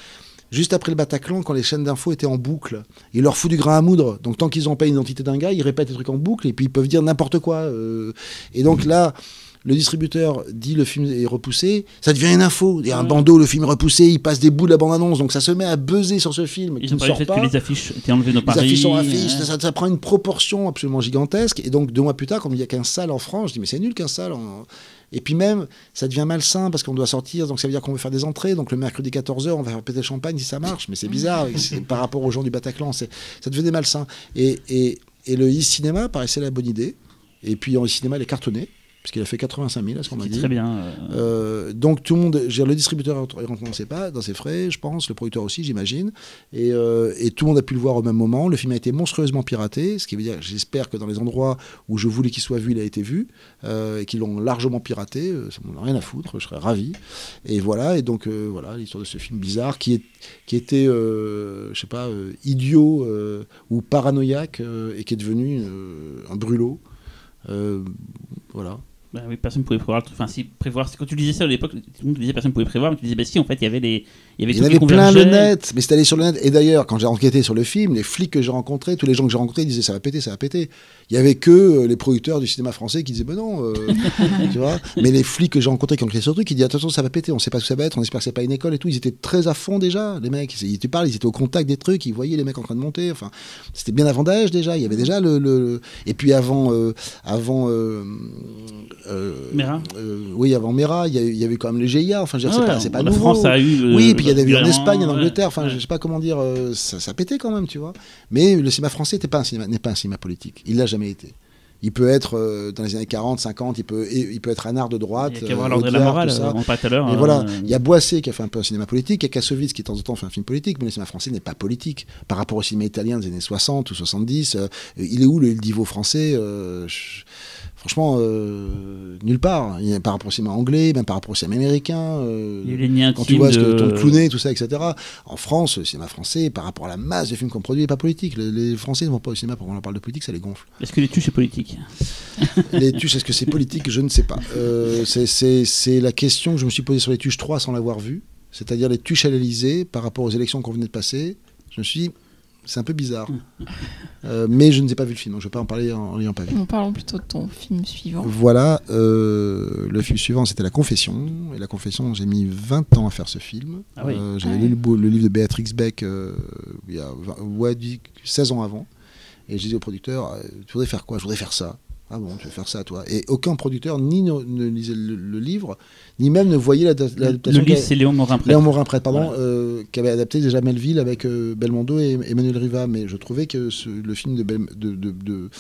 Juste après le Bataclan, quand les chaînes d'infos étaient en boucle, il leur fout du grain à moudre. Donc tant qu'ils n'ont pas une identité d'un gars, ils répètent des trucs en boucle et puis ils peuvent dire n'importe quoi. euh. et donc là, le distributeur dit le film est repoussé, ça devient une info. Il y a un Ouais. bandeau, le film est repoussé, il passe des bouts de la bande-annonce, donc ça se met à buzzer sur ce film qui Ils ont ne sort fait pas. que les affiches étaient enlevées dans Les Paris. affiches sont affiches, ouais. ça, ça prend une proportion absolument gigantesque. Et donc, deux mois plus tard, quand il n'y a qu'un salle en France, je dis, mais c'est nul qu'un salle. en- Et puis même, ça devient malsain parce qu'on doit sortir, donc ça veut dire qu'on veut faire des entrées. Donc le mercredi 14h, on va faire péter le champagne si ça marche, mais c'est bizarre c'est par rapport aux gens du Bataclan. Ça devenait malsain. Et, et, et le e-cinéma paraissait la bonne idée. Et puis en e-cinéma, il est cartonné, puisqu'il a fait 85 000, à ce qu'on m'a dit. très bien. euh, Euh, donc tout le monde, dire, le distributeur est rentré dans ses pas, dans ses frais, je pense, le producteur aussi, j'imagine, et, euh, et tout le monde a pu le voir au même moment. Le film a été monstrueusement piraté, ce qui veut dire, j'espère que dans les endroits où je voulais qu'il soit vu, il a été vu, et qu'ils l'ont largement piraté. ça m'en a rien à foutre, je serais ravi. Et voilà, et donc voilà l'histoire de ce film bizarre qui est qui était, je sais pas, idiot ou paranoïaque et qui est devenu un brûlot. Voilà. Bah oui, personne ne pouvait prévoir. Enfin, si prévoir. Quand tu disais ça à l'époque, tout le monde te disait personne ne pouvait prévoir, mais tu disais bah si, en fait, il y avait les, il y avait Il y avait plein le net, mais c'était allé sur le net. Et d'ailleurs, quand j'ai enquêté sur le film, les flics que j'ai rencontrés, tous les gens que j'ai rencontrés disaient ça va péter, ça va péter. Il y avait que euh, les producteurs du cinéma français qui disaient ben non, euh, tu vois. Mais les flics que j'ai rencontrés qui ont enquêté sur le truc, ils disaient attention, ça va péter, on sait pas ce que ça va être, on espère que c'est pas une école et tout. Ils étaient très à fond déjà, les mecs. Ils, tu parles, ils étaient au contact des trucs, ils voyaient les mecs en train de monter. Enfin, c'était bien avant Daesh déjà. Il y avait déjà le, le- et puis avant, euh, avant. euh, Mera euh, oui, avant Mera, il y, a eu- y quand même les GIA. Enfin, Ah c'est ouais, pas, c'est pas la nouveau. France a eu. euh, Oui, puis il y en a eu en Espagne, en ouais. Angleterre, enfin, Ouais. je sais pas comment dire, euh, ça, ça pétait quand même, tu vois. Mais le cinéma français pas n'est pas un cinéma politique. Il l'a jamais été. Il peut être euh, dans les années 40, 50, il peut, et- il peut être un art de droite. Il y a qu'à euh, l'ordre de la morale, euh, on parlait tout à l'heure. Euh, voilà, il y a Boissé qui a fait un peu un cinéma politique, il y a Kassovitz qui de temps en temps fait un film politique, mais le cinéma français n'est pas politique. Par rapport au cinéma italien des années 60 ou 70, euh, il est où le Il Divo français Euh, je- Franchement, euh, nulle part. Il y a par rapport au cinéma anglais, même par rapport au cinéma américain. euh, Il y a eu les liens quand tu vois ce que de... ton Clooney, tout ça, etc. En France, le cinéma français, par rapport à la masse de films qu'on produit, n'est pas politique. Les, les Français ne vont pas au cinéma pour qu'on leur parle de politique, ça les gonfle. Est-ce que les tuches c'est politique? Les tuches, est-ce que c'est politique? Je ne sais pas. Euh, c'est la question que je me suis posée sur les tuches 3 sans l'avoir vue. C'est-à-dire les tuches à l'Elysée par rapport aux élections qu'on venait de passer. Je me suis dit, c'est un peu bizarre. Euh, mais je ne sais pas vu le film, donc je ne vais pas en parler en l'ayant pas vu. Nous parlons plutôt de ton film suivant. Voilà, euh, le film suivant c'était La Confession. Et La Confession, j'ai mis 20 ans à faire ce film. Ah oui. Euh, J'avais Ah lu le, beau- le livre de Béatrix Beck euh, il y a 20 ouais, dix- 16 ans avant. Et je disais au producteur, tu voudrais faire quoi? Je voudrais faire ça. Ah bon, tu veux faire ça toi Et aucun producteur ni ne, ne lisait le, le livre, ni même ne voyait la- Le l'adaptation. livre c'est Léon Morin Léon Morin prêtre, pardon, Voilà. euh, qui avait adapté déjà Melville avec euh, Belmondo et Emmanuel Riva. Mais je trouvais que ce- le film de, Bel- de, de- de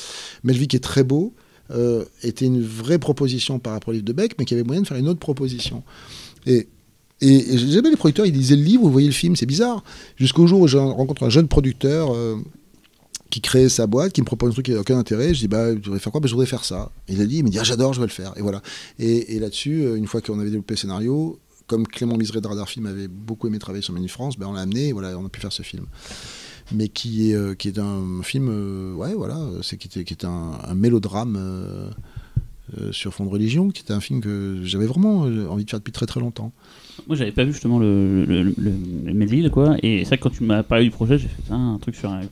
Melville, qui est très beau, euh, était une vraie proposition par rapport au livre de Beck, mais qui avait moyen de faire une autre proposition. Et, et, et jamais les producteurs, ils lisaient le livre, vous voyez le film, c'est bizarre. Jusqu'au jour où je rencontre un jeune producteur. euh, qui crée sa boîte, qui me propose un truc qui n'a aucun intérêt. Je dis, bah, tu voudrais faire quoi? Bah, Je voudrais faire ça. Il a dit, il me dit, ah, j'adore, je vais le faire. Et voilà. Et, là-dessus, euh, une fois qu'on avait développé le scénario, comme Clément Miseret de Radar Film avait beaucoup aimé travailler sur Manu France, ben, on l'a amené et voilà, on a pu faire ce film. Mais qui est, euh, qui est un film, euh, ouais, voilà, c'est qui était, qui était un, mélodrame sur fond de religion, qui était un film que j'avais vraiment envie de faire depuis très très longtemps. Moi, j'avais pas vu justement le, le, quoi. Et que quand tu m'as parlé du projet, j'ai fait un truc sur un,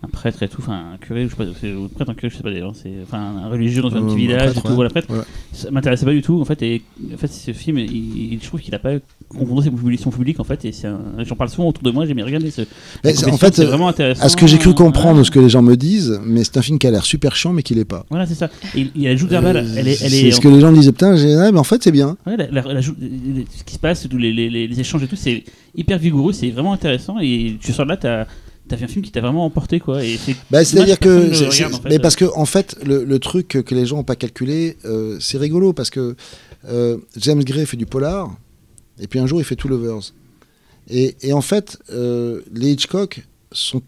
un prêtre et tout, enfin un curé, je sais pas, c'est ou prêtre, un curé, je sais pas d'ailleurs, c'est enfin un religieux dans un Euh, petit village prêtre, et tout, ouais. voilà, prêtre. Ouais. Ça m'intéressait pas du tout, en fait. Et en fait, ce film, il, il- je trouve qu'il a pas confronté ses publications publiques, en fait. Et j'en parle souvent autour de moi, j'ai ce. Mais la c'est- en fait, c'est vraiment intéressant. À ce que j'ai cru comprendre, Voilà. ce que les gens me disent, mais c'est un film qui a l'air super chiant, mais qui l'est pas. Voilà, c'est ça. Et il, il a la verbale, Euh, elle est, elle c'est est ce que les gens disaient, putain, ouais, mais en fait c'est bien. Ouais, la- la- la ce qui se passe, tous les, les- les- les échanges et tout, c'est hyper vigoureux, c'est vraiment intéressant. Et tu sors de là, t'as fait un film qui t'a vraiment emporté, quoi. Et c'est Bah, C'est-à-dire que, regarde, en fait. mais parce que en fait, le, le truc que, les gens n'ont pas calculé, euh, c'est rigolo parce que euh, James Gray fait du polar, et puis un jour il fait Two Lovers. Et, et en fait, euh, les Hitchcock sont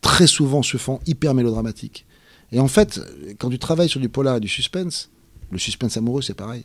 très souvent se font hyper mélodramatiques. Et en fait, quand tu travailles sur du polar et du suspense, le suspense amoureux c'est pareil.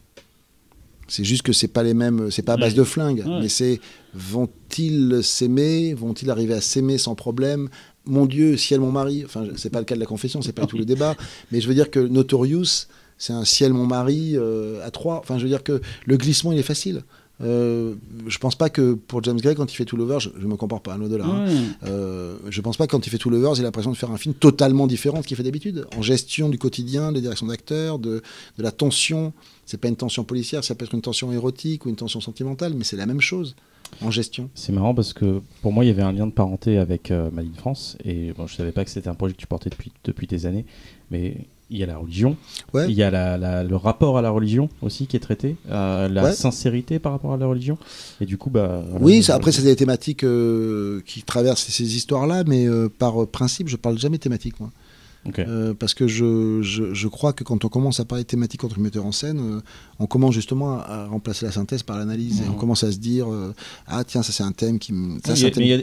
C'est juste que c'est pas les mêmes, c'est pas à base de flingue, Ouais. mais c'est vont-ils s'aimer, vont-ils arriver à s'aimer sans problème? Mon Dieu, ciel mon mari. Enfin, c'est pas le cas de la confession, c'est pas tout le débat, mais je veux dire que Notorious, c'est un ciel mon mari euh, à trois. Enfin, je veux dire que le glissement il est facile. Euh, je pense pas que pour James Gray, quand il fait Two Lovers, je, je me compare pas à un au-delà. hein. Euh, je pense pas que quand il fait Two Lovers, il a l'impression de faire un film totalement différent de ce qu'il fait d'habitude. En gestion du quotidien, de direction d'acteurs, de, de la tension. C'est pas une tension policière, ça peut être une tension érotique ou une tension sentimentale, mais c'est la même chose en gestion. C'est marrant parce que pour moi, il y avait un lien de parenté avec euh, Made in France. Et bon, je savais pas que c'était un projet que tu portais depuis, depuis des années. Mais il y a la religion. Ouais. Il y a la- la- le rapport à la religion aussi qui est traité. euh, la Ouais. sincérité par rapport à la religion. Et du coup, bah. voilà, Oui, ça- après, c'est des thématiques euh, qui traversent ces histoires-là, mais euh, par euh, principe, je parle jamais thématique, moi. Euh, parce que je, je, je crois que quand on commence à parler de thématique entre metteurs en scène, euh, on commence justement à, remplacer la synthèse par l'analyse. Et on Mhm. commence à se dire euh, Ah, tiens, ça c'est un thème qui me. Il y a, y y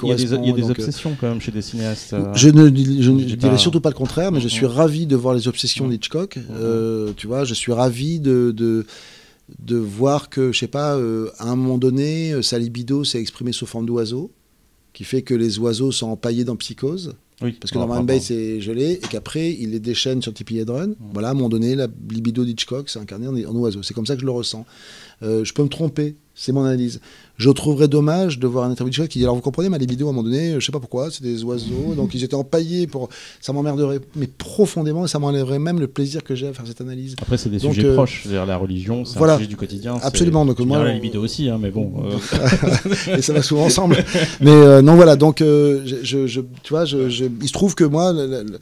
des, y a obsessions quand même chez des cinéastes. Je ne, je dirais surtout pas le contraire, mais je suis Mhm. ravi de voir les obsessions Mhm. d'Hitchcock. Tu vois, je suis ravi de, de, de voir que, je sais pas, euh, à un moment donné, euh, sa libido s'est exprimée sous forme d'oiseau, qui fait que les oiseaux sont empaillés dans Psychose. Oui, Parce que Bon, Norman enfin, Bates est gelé et qu'après il les déchaîne sur Tippy Hedron. Voilà, à un moment donné, la libido d'Hitchcock s'est incarnée en, en oiseau. C'est comme ça que je le ressens. Euh, je peux me tromper, c'est mon analyse. Je trouverais dommage de voir un interview d'Hitchcock qui dit Alors vous comprenez, ma libido à un moment donné, je sais pas pourquoi, c'est des oiseaux, donc ils étaient empaillés pour. Ça m'emmerderait, mais profondément, et ça m'enlèverait même le plaisir que j'ai à faire cette analyse. Après, c'est des Donc, sujets euh, proches. C'est-à-dire la religion, c'est voilà. un sujet du quotidien. Absolument, donc moi, la libido aussi, hein, mais bon. euh, et ça va souvent ensemble. Mais euh, non, voilà, donc, euh, je, tu vois, je, il se trouve que moi, le- le- le-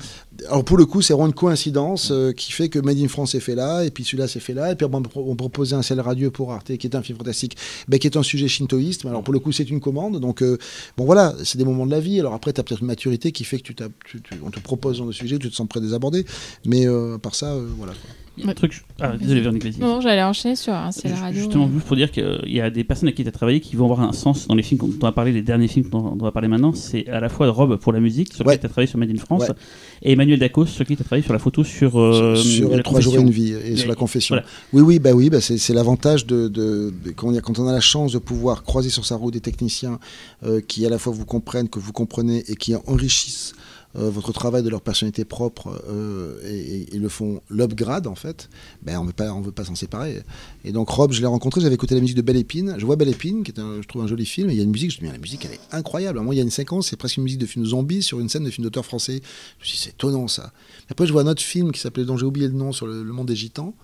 alors pour le coup, c'est vraiment une coïncidence euh, qui fait que Made in France est fait là, et puis celui-là s'est fait là, et puis on, proposait un ciel radieux pour Arte, qui est un film fantastique, ben, qui est un sujet shintoïste. Mais alors pour le coup, c'est une commande, donc euh, bon voilà, c'est des moments de la vie. Alors après, tu as peut-être une maturité qui fait que tu, tu- tu- on te propose dans le sujet, tu te sens prêt à les aborder. Mais euh, par ça, euh, voilà. quoi. Un truc. Ah, désolé, Véronique, vas-y. Non, j'allais enchaîner sur un ciel Ju- radio. Justement, juste pour dire qu'il y a des personnes avec qui tu as travaillé qui vont avoir un sens dans les films dont on va parler, les derniers films dont on va parler maintenant. C'est à la fois Rob pour la musique, sur Ouais. lequel tu as travaillé sur Made in France, Ouais. et Emmanuel Dacos, sur qui tu as travaillé sur la photo sur, euh, sur la trois jours et confession. une vie et sur la confession. voilà. Oui, oui, bah oui, bah c'est c'est l'avantage de, de- de- comment dire, quand on a la chance de pouvoir croiser sur sa route des techniciens euh, qui à la fois vous comprennent, que vous comprenez et qui enrichissent euh, votre travail de leur personnalité propre euh, et, et- le font l'upgrade en fait. Ben on on veut pas s'en séparer. Et donc Rob, je l'ai rencontré, j'avais écouté la musique de Belle Épine. Je vois Belle Épine, qui est un, je trouve un joli film. Et il y a une musique, je me dis la musique elle est incroyable. Moi il y a une séquence, c'est presque une musique de film zombie sur une scène de film d'auteur français. Je me suis c'est étonnant ça. Après, je vois un autre film qui s'appelait, dont j'ai oublié le nom, sur le, le monde des gitans.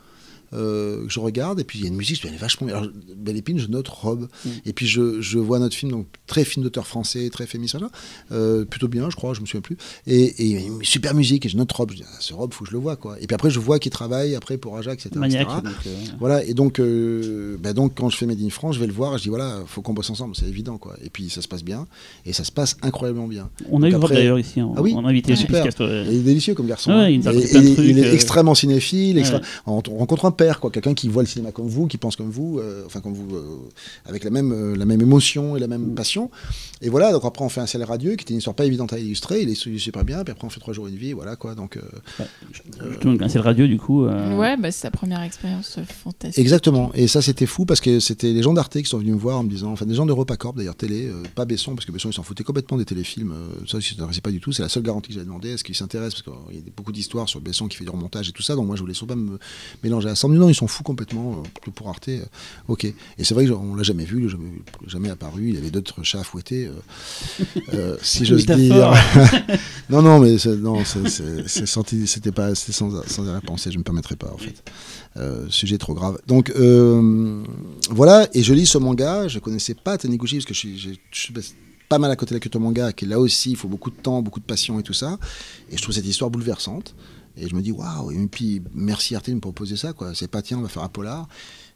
Euh, je regarde et puis il y a une musique elle est vachement bien. alors Belle Épine je note Rob Mm. et puis je, je vois notre film donc très film d'auteur français très féministe euh, plutôt bien je crois je me souviens plus et, et il y a une super musique et je note Rob je dis ah, ce Rob faut que je le vois quoi et puis après je vois qu'il travaille après pour Ajax etc, Maniaque. etc. donc, euh, Voilà, et donc, euh, bah donc quand je fais Made in France, je vais le voir et je dis voilà, faut qu'on bosse ensemble, c'est évident quoi. Et puis ça se passe bien, et ça se passe incroyablement bien. on a eu Rob après- d'ailleurs ici, en, Ah oui en invité Ah, chez super. Il est délicieux comme garçon. Ouais, hein. il a Et- et- est extrêmement cinéphile. extra- Ouais. On, on rencontre un père, quoi, quelqu'un qui voit le cinéma comme vous, qui pense comme vous, euh, enfin comme vous, euh, avec la même, euh, la même émotion et la Mm. même passion. Et voilà, donc après on fait un ciel radieux qui était une histoire pas évidente à illustrer, il est super bien, puis après on fait trois jours et une vie, voilà quoi. Donc euh, Justement, c'est le radio du coup. euh, Ouais, bah, c'est sa première expérience euh, fantastique. Exactement. Et ça, c'était fou parce que c'était les gens d'Arte qui sont venus me voir en me disant, enfin des gens d'EuropaCorp d'ailleurs, télé, euh, pas Besson, parce que Besson, ils s'en foutaient complètement des téléfilms. euh, ça, ils s'intéressaient pas du tout. C'est la seule garantie que j'avais demandé. Est-ce qu'ils s'intéressent Parce qu'il y a beaucoup d'histoires sur Besson qui fait du remontage et tout ça. Donc moi, je voulais surtout pas me mélanger à ça. Non, ils sont fous complètement. euh, pour Arte, euh, ok. Et c'est vrai qu'on l'a jamais vu, jamais, jamais apparu. Il y avait d'autres chats à fouetter, euh, euh, si j'ose dire. Non, non, mais non, c'est- senti- c'était pas, c'était sans, sans arrière-pensée. Je me permettrais pas en fait. Euh, sujet trop grave. Donc voilà, et je lis ce manga. Je connaissais pas Taniguchi parce que je suis, je pas mal à côté de la culture manga, qui là aussi, il faut beaucoup de temps, beaucoup de passion et tout ça. Et je trouve cette histoire bouleversante. Et je me dis, waouh, et puis merci Arte de me proposer ça, quoi. C'est pas, tiens, on va faire un polar.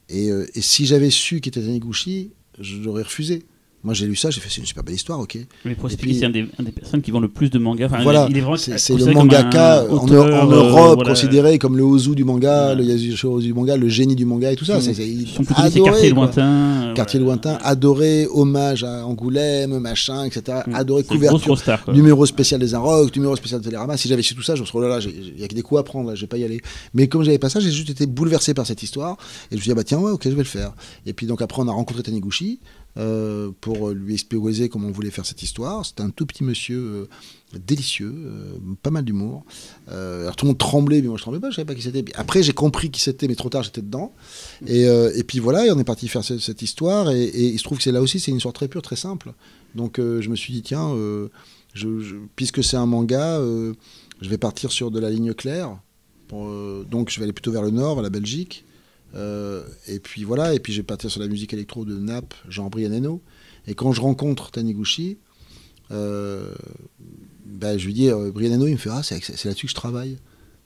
Et, euh, et si j'avais su qu'il était Taniguchi, j'aurais refusé. Moi, j'ai lu ça, j'ai fait, c'est une super belle histoire, ok. Mais pour Et expliquer, puis- c'est un des, un des personnes qui vend le plus de mangas. Enfin, Voilà, il est vraiment c'est le mangaka en, auteur, en euh, Europe voilà. considéré comme le Ozu du manga, le Yasuhiro du manga, le génie du manga et tout ça. Ils C'est- des adoré, quoi. lointains. euh, Quartier voilà. lointain, adoré, hommage à Angoulême, machin, etc. Mm. Adoré, couverture, star. numéro spécial des Inrocks, numéro spécial de Télérama. Si j'avais su tout ça, je me serais dit, oh là là, il y a que des coups à prendre, là, je vais pas y aller. Mais comme j'avais pas ça, j'ai juste été bouleversé par cette histoire. Et je me suis dit, ah bah tiens, ouais, ok, je vais le faire. Et puis donc après, on a rencontré Taniguchi. Euh, pour lui exposer comment on voulait faire cette histoire. C'était un tout petit monsieur euh, délicieux, euh, pas mal d'humour. Alors tout le monde tremblait, mais moi je tremblais pas, je savais pas qui c'était. Après j'ai compris qui c'était, mais trop tard j'étais dedans. Et, puis voilà, on est parti faire ce- cette histoire. Et, il se trouve que c'est là aussi, c'est une histoire très pure, très simple. Donc je me suis dit, tiens, puisque c'est un manga, je vais partir sur de la ligne claire. Donc je vais aller plutôt vers le nord, vers la Belgique. Euh, et puis voilà, et puis je vais partir sur la musique électro de Nap, Jean-Brian Eno. Et quand je rencontre Taniguchi, euh, bah, je lui dis, euh, Brian Eno, il me fait, ah, c'est c'est là-dessus que je travaille.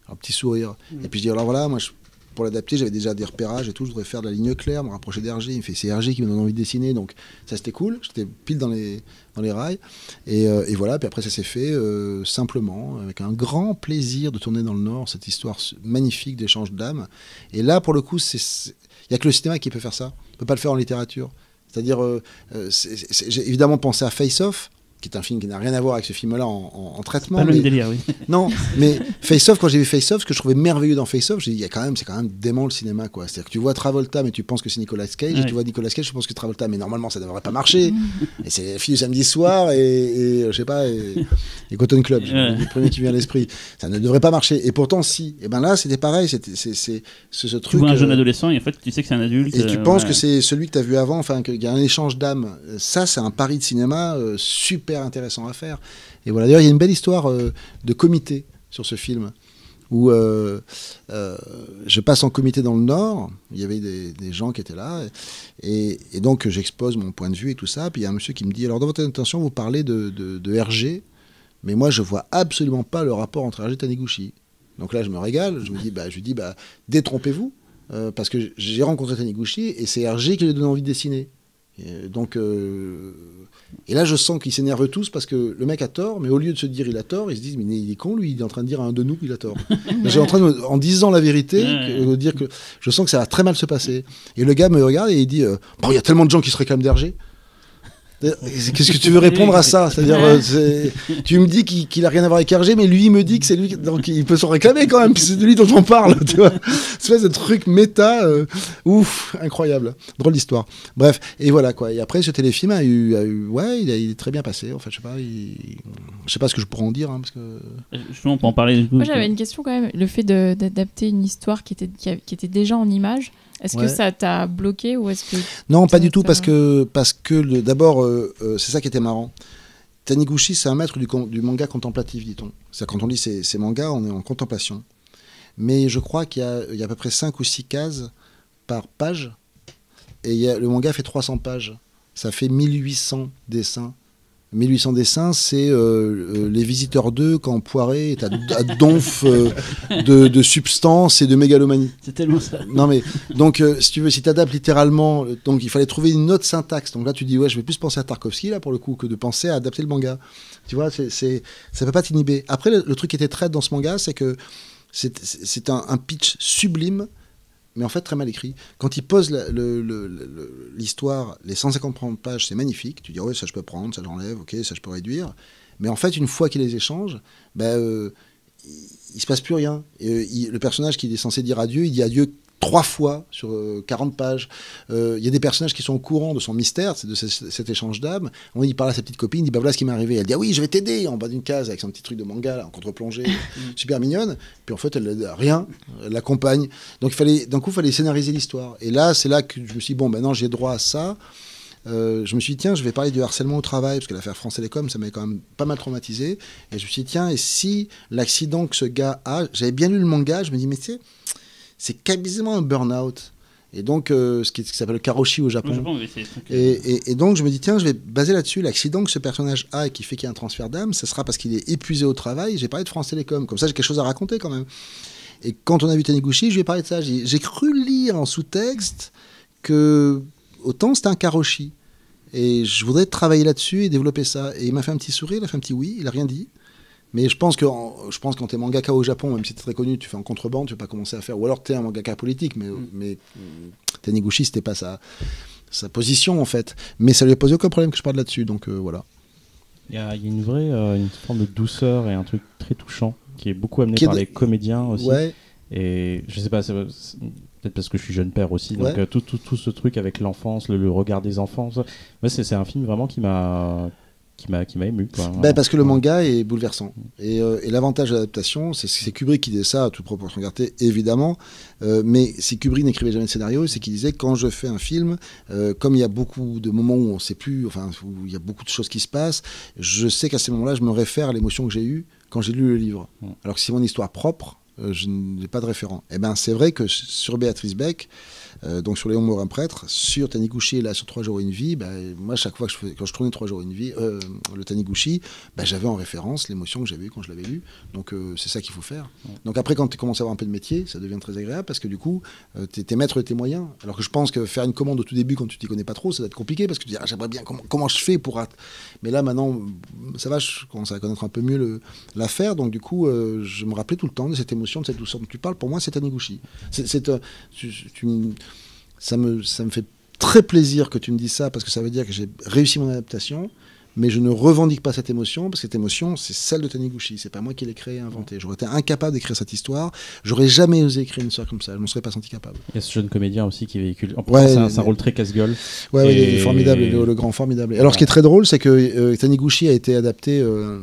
Un petit sourire. Et puis je dis, alors voilà, moi, je- pour l'adapter, j'avais déjà des repérages et tout, je voudrais faire de la ligne claire, me rapprocher d'Hergé. Il me fait, c'est Hergé qui me donne envie de dessiner, donc ça c'était cool, j'étais pile dans les, rails. Et, euh, et voilà, puis après ça s'est fait euh, simplement, avec un grand plaisir de tourner dans le Nord, cette histoire magnifique d'échange d'âmes. Et là, pour le coup, il n'y a que le cinéma qui peut faire ça. On ne peut pas le faire en littérature. C'est-à-dire, euh, euh, j'ai évidemment pensé à Face Off, qui est un film qui n'a rien à voir avec ce film-là en, en- en traitement. Pas le même délire, oui. non, mais Face Off, quand j'ai vu Face Off, ce que je trouvais merveilleux dans Face Off, j'ai dit, il y a quand même, c'est quand même dément le cinéma, quoi. C'est-à-dire que tu vois Travolta, mais tu penses que c'est Nicolas Cage, et tu vois Nicolas Cage, tu penses que Travolta, mais normalement, ça devrait pas marcher. et c'est du samedi soir, et, et, euh, je sais pas, et, et Cotton Club, Ouais. le premier qui vient à l'esprit. Ça ne devrait pas marcher. Et pourtant, si. Et ben là, c'était pareil, c'était, c'est, ce Tu truc. vois un jeune euh, adolescent et en fait tu sais que c'est un adulte. et tu euh, penses ouais. que c'est celui que tu as vu avant, enfin qu'il y a un échange d'âme. Euh, Ça, c'est un pari de cinéma euh, super intéressant à faire. Et voilà, d'ailleurs, il y a une belle histoire euh, de comité sur ce film, où euh, euh, je passe en comité dans le Nord, il y avait des, gens qui étaient là, et, donc j'expose mon point de vue et tout ça, puis il y a un monsieur qui me dit, alors dans votre intention, vous parlez de, de, RG, mais moi je vois absolument pas le rapport entre RG et Taniguchi. Donc là, je me régale, je me dis, bah, je lui dis, bah, détrompez-vous, parce que j'ai rencontré Taniguchi et c'est RG qui lui donne envie de dessiner. Et donc, euh, et là, je sens qu'ils s'énervent tous parce que le mec a tort, mais au lieu de se dire il a tort, ils se disent mais il est con, lui, il est en train de dire à un de nous qu'il a tort. J'ai en train de, en disant la vérité, que- de dire que je sens que ça va très mal se passer. Et le gars me regarde et il dit euh, bon, il y a tellement de gens qui se réclament d'RG. Qu'est-ce que tu veux répondre à ça? C'est-à-dire, euh, tu me dis qu'il qu'il a rien à voir avec RG, mais lui il me dit que c'est lui, qui- donc il peut s'en réclamer quand même, puis c'est de lui dont on parle, tu vois. Espèce de truc méta, euh, ouf, incroyable, drôle d'histoire. Bref, et voilà quoi. Et après, ce téléfilm a eu, a eu ouais, il, a- il est très bien passé. En fait, je sais pas, il- je sais pas ce que je pourrais en dire, hein, parce que Justement, on peut en parler. du coup, Moi, j'avais une question quand même. Le fait d'adapter une histoire qui était, qui, a- qui était déjà en image, est-ce Ouais. que ça t'a bloqué ou est-ce que. Non, pas du tout, parce que, parce que d'abord, euh, euh, c'est ça qui était marrant. Taniguchi, c'est un maître du, manga contemplatif, dit-on. C'est quand on lit ces, ces mangas, on est en contemplation. Mais je crois qu'il y a, il y a à peu près 5 ou 6 cases par page. Et il y a- le manga fait 300 pages. Ça fait 1800 dessins. 1800 dessins, c'est euh, euh, les visiteurs 2 quand Poiré est à, à donf euh, de, de substance et de mégalomanie. C'est tellement ça. Non mais donc euh, si tu veux si tu adaptes littéralement donc il fallait trouver une autre syntaxe. Donc là tu dis ouais, je vais plus penser à Tarkovsky là pour le coup que de penser à adapter le manga. Tu vois, c'est c'est ça peut pas t'inhiber. Après le, le truc qui était très dans ce manga, c'est que c'est c'est un, un pitch sublime mais en fait très mal écrit. Quand il pose l'histoire, les 150 pages, c'est magnifique. Tu dis ouais, ça je peux prendre, ça j'enlève, ok, ça je peux réduire. Mais en fait, une fois qu'il les échange, ben, euh, il, il se passe plus rien. Et, euh, le personnage qui est censé dire adieu, il dit adieu trois fois sur euh, 40 pages. Euh, Il y a des personnages qui sont au courant de son mystère, c'est de ce- cet échange d'âme. Il parle à sa petite copine, il dit bah voilà ce qui m'est arrivé. Elle dit ah oui, je vais t'aider en bas d'une case avec son petit truc de manga là, en contre-plongée, super mignonne. Puis en fait, elle elle a rien, elle l'accompagne. Donc il fallait, d'un coup, il fallait scénariser l'histoire. Et là, c'est là que je me suis dit bon, maintenant j'ai droit à ça. Euh, je me suis dit, tiens, je vais parler du harcèlement au travail, parce que l'affaire France Télécom, ça m'avait quand même pas mal traumatisé. Et je me suis dit, tiens, et si l'accident que ce gars a, j'avais bien lu le manga, je me dis, mais tu sais, c'est quasiment un burn-out. Et donc, euh, ce qui, qui s'appelle le karoshi au Au Japon. Oui, euh, Et, et- et donc, je me dis, tiens, je vais baser là-dessus. L'accident que ce personnage a et qui fait qu'il y a un transfert d'âme, ce sera parce qu'il est épuisé au travail. J'ai parlé de France Télécom. Comme ça, j'ai quelque chose à raconter quand même. Et quand on a vu Taniguchi, je lui ai parlé de ça. J'ai j'ai cru lire en sous-texte que autant c'était un karoshi. Et je voudrais travailler là-dessus et développer ça. Et il m'a fait un petit sourire, il a fait un petit oui, il a rien dit. Mais je pense que je pense que quand t'es mangaka au Japon, même si t'es très connu, tu fais en contrebande, tu vas pas commencer à faire. Ou alors t'es un mangaka politique, mais, mais Taniguchi, c'était pas sa, sa position en fait. Mais ça lui a posé aucun problème que je parle là-dessus, donc euh, voilà. Il y, a une vraie euh, une forme de douceur et un truc très touchant qui est beaucoup amené est par de- les comédiens aussi. Ouais, Et je sais pas, Peut-être parce que je suis jeune père aussi, donc Ouais. euh, tout, tout, tout ce truc avec l'enfance, le, le regard des enfants, ça. Ouais, c'est c'est un film vraiment qui m'a qui m'a qui m'a ému. Quoi. Ben, parce que le manga est bouleversant. Et, euh, et l'avantage de l'adaptation, c'est c'est Kubrick qui disait ça, à toute proportion gardée, évidemment. Euh, mais si Kubrick n'écrivait jamais de scénario, c'est qu'il disait quand je fais un film, euh, comme il y a beaucoup de moments où on ne sait plus, enfin, où il y a beaucoup de choses qui se passent, je sais qu'à ces moments-là, je me réfère à l'émotion que j'ai eue quand j'ai lu le livre. Alors que si mon histoire propre, euh, je n'ai pas de référent. Et ben, c'est vrai que sur Béatrice Beck, euh, donc sur Léon Morin Prêtre, sur Taniguchi et là sur Trois jours et une vie, bah, moi chaque fois que je quand je tournais Trois jours et une vie, euh, le Taniguchi, bah, j'avais en référence l'émotion que j'avais eue quand je l'avais lu. Donc euh, c'est ça qu'il faut faire. Donc après quand tu commences à avoir un peu de métier, ça devient très agréable parce que du coup, euh, t'es es maître de tes moyens. Alors que je pense que faire une commande au tout début quand tu t'y connais pas trop, ça va être compliqué parce que tu dis ah, j'aimerais bien comment, comment je fais pour. Mais là maintenant, ça va, je commence à connaître un peu mieux l'affaire. Donc du coup, je me rappelais tout le temps de cette émotion, de cette douceur dont tu parles. Pour moi, c'est Taniguchi. C'est, tu- tu ça, me, ça me fait très plaisir que tu me dises ça parce que ça veut dire que j'ai réussi mon adaptation. Mais je ne revendique pas cette émotion parce que cette émotion, c'est celle de Taniguchi. C'est pas moi qui l'ai créée et inventée. J'aurais été incapable d'écrire cette histoire. J'aurais jamais osé écrire une histoire comme ça. Je m'en serais pas senti capable. Il y a ce jeune comédien aussi qui véhicule. En plus, Ouais, c'est un, mais- c'est un rôle très casse-gueule. Ouais, ouais, il est Et- formidable, le grand, formidable. Et Alors, ce qui est très drôle, c'est que euh, Taniguchi a été adapté. Euh,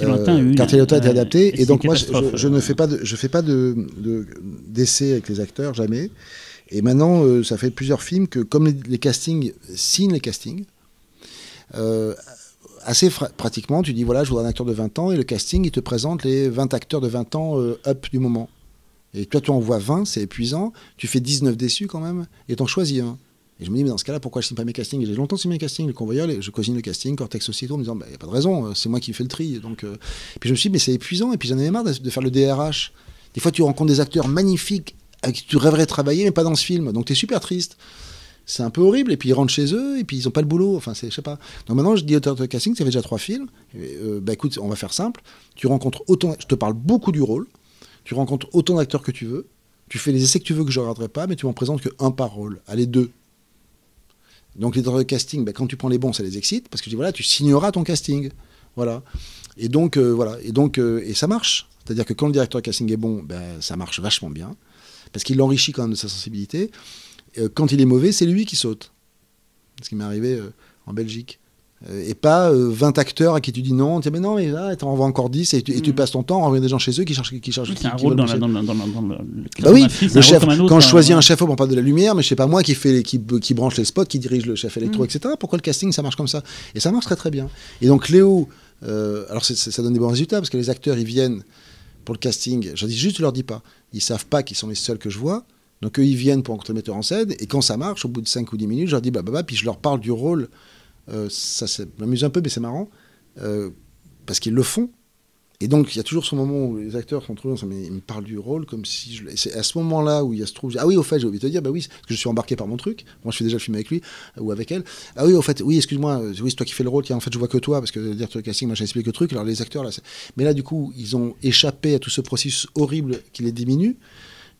Lointain a Quartier été ouais, adapté, et donc moi, je, catastrophe. je- je ne fais pas de, je fais pas de de- d'essais avec les acteurs jamais. Et maintenant, euh, ça fait plusieurs films que, comme les, castings signent les castings, euh, assez pratiquement, tu dis voilà, je voudrais un acteur de 20 ans, et le casting, il te présente les 20 acteurs de 20 ans euh, up du moment. Et toi, tu en vois 20, c'est épuisant. Tu fais 19 déçus quand même, et t'en choisis un. Et je me dis, mais dans ce cas-là, pourquoi je signe pas mes castings? J'ai longtemps signé mes castings, le convoyeur, je cosine le casting, Cortex aussitôt, en me disant, il n'y a pas de raison, c'est moi qui fais le tri. Donc, Puis je me suis dit, mais c'est épuisant, et puis j'en avais marre de faire le DRH. Des fois, tu rencontres des acteurs magnifiques avec qui tu rêverais de travailler, mais pas dans ce film. Donc, tu es super triste. C'est un peu horrible, et puis ils rentrent chez eux, et puis ils n'ont pas le boulot. Enfin, je sais pas. Donc maintenant, je dis au auteur de casting, ça fait déjà trois films. Et, euh, bah écoute, on va faire simple. Tu rencontres autant, je te parle beaucoup du rôle. Tu rencontres autant d'acteurs que tu veux. Tu fais les essais que tu veux que je ne regarderai pas, mais tu m'en présentes que un par rôle. Allez, deux. Donc les de casting, bah, quand tu prends les bons, ça les excite, parce que je dis voilà, tu signeras ton casting. Voilà. Et donc, euh, voilà. Et donc, euh, et ça marche. C'est-à-dire que quand le directeur casting est bon, ben, ça marche vachement bien. Parce qu'il l'enrichit quand même de sa sensibilité. Euh, quand il est mauvais, c'est lui qui saute. Ce qui m'est arrivé euh, en Belgique. Euh, et pas euh, 20 acteurs à qui tu dis non, tu dis mais non, mais là, t'en envoies encore 10 et tu, et tu Mm. passes ton temps à envoyer des gens chez eux qui cherchent. Qui cherchent C'est un rôle dans, le- Bah oui, le chef, quand je hein, choisis un chef pour pas de la lumière, mais je sais pas moi qui fait qui, qui branche les spots, qui dirige le chef électro, Mm. etc. Pourquoi le casting ça marche comme ça? Et ça marche très très bien. Et donc Léo, euh, alors ça donne des bons résultats parce que les acteurs ils viennent pour le casting. Je dis juste, je leur dis pas. Ils savent pas qu'ils sont les seuls que je vois. Donc eux ils viennent pour rencontrer le metteur en scène et quand ça marche, au bout de 5 ou 10 minutes, je leur dis bah bah, bah puis je leur parle du rôle. Euh, ça m'amuse un peu, mais c'est marrant euh, parce qu'ils le font. Et donc, il y a toujours ce moment où les acteurs sont mais ils me parlent du rôle comme si je. C'est à ce moment-là où il y a se trouve. Ah oui, au fait, j'ai oublié de te dire, bah oui, parce que je suis embarqué par mon truc. Moi, je fais déjà le film avec lui ou avec elle. Ah oui, au fait, oui, excuse-moi, euh, oui, c'est toi qui fais le rôle. En fait, je vois que toi parce que le directeur de casting m'a expliqué le truc. Alors les acteurs là, mais là, du coup, ils ont échappé à tout ce processus horrible qui les diminue.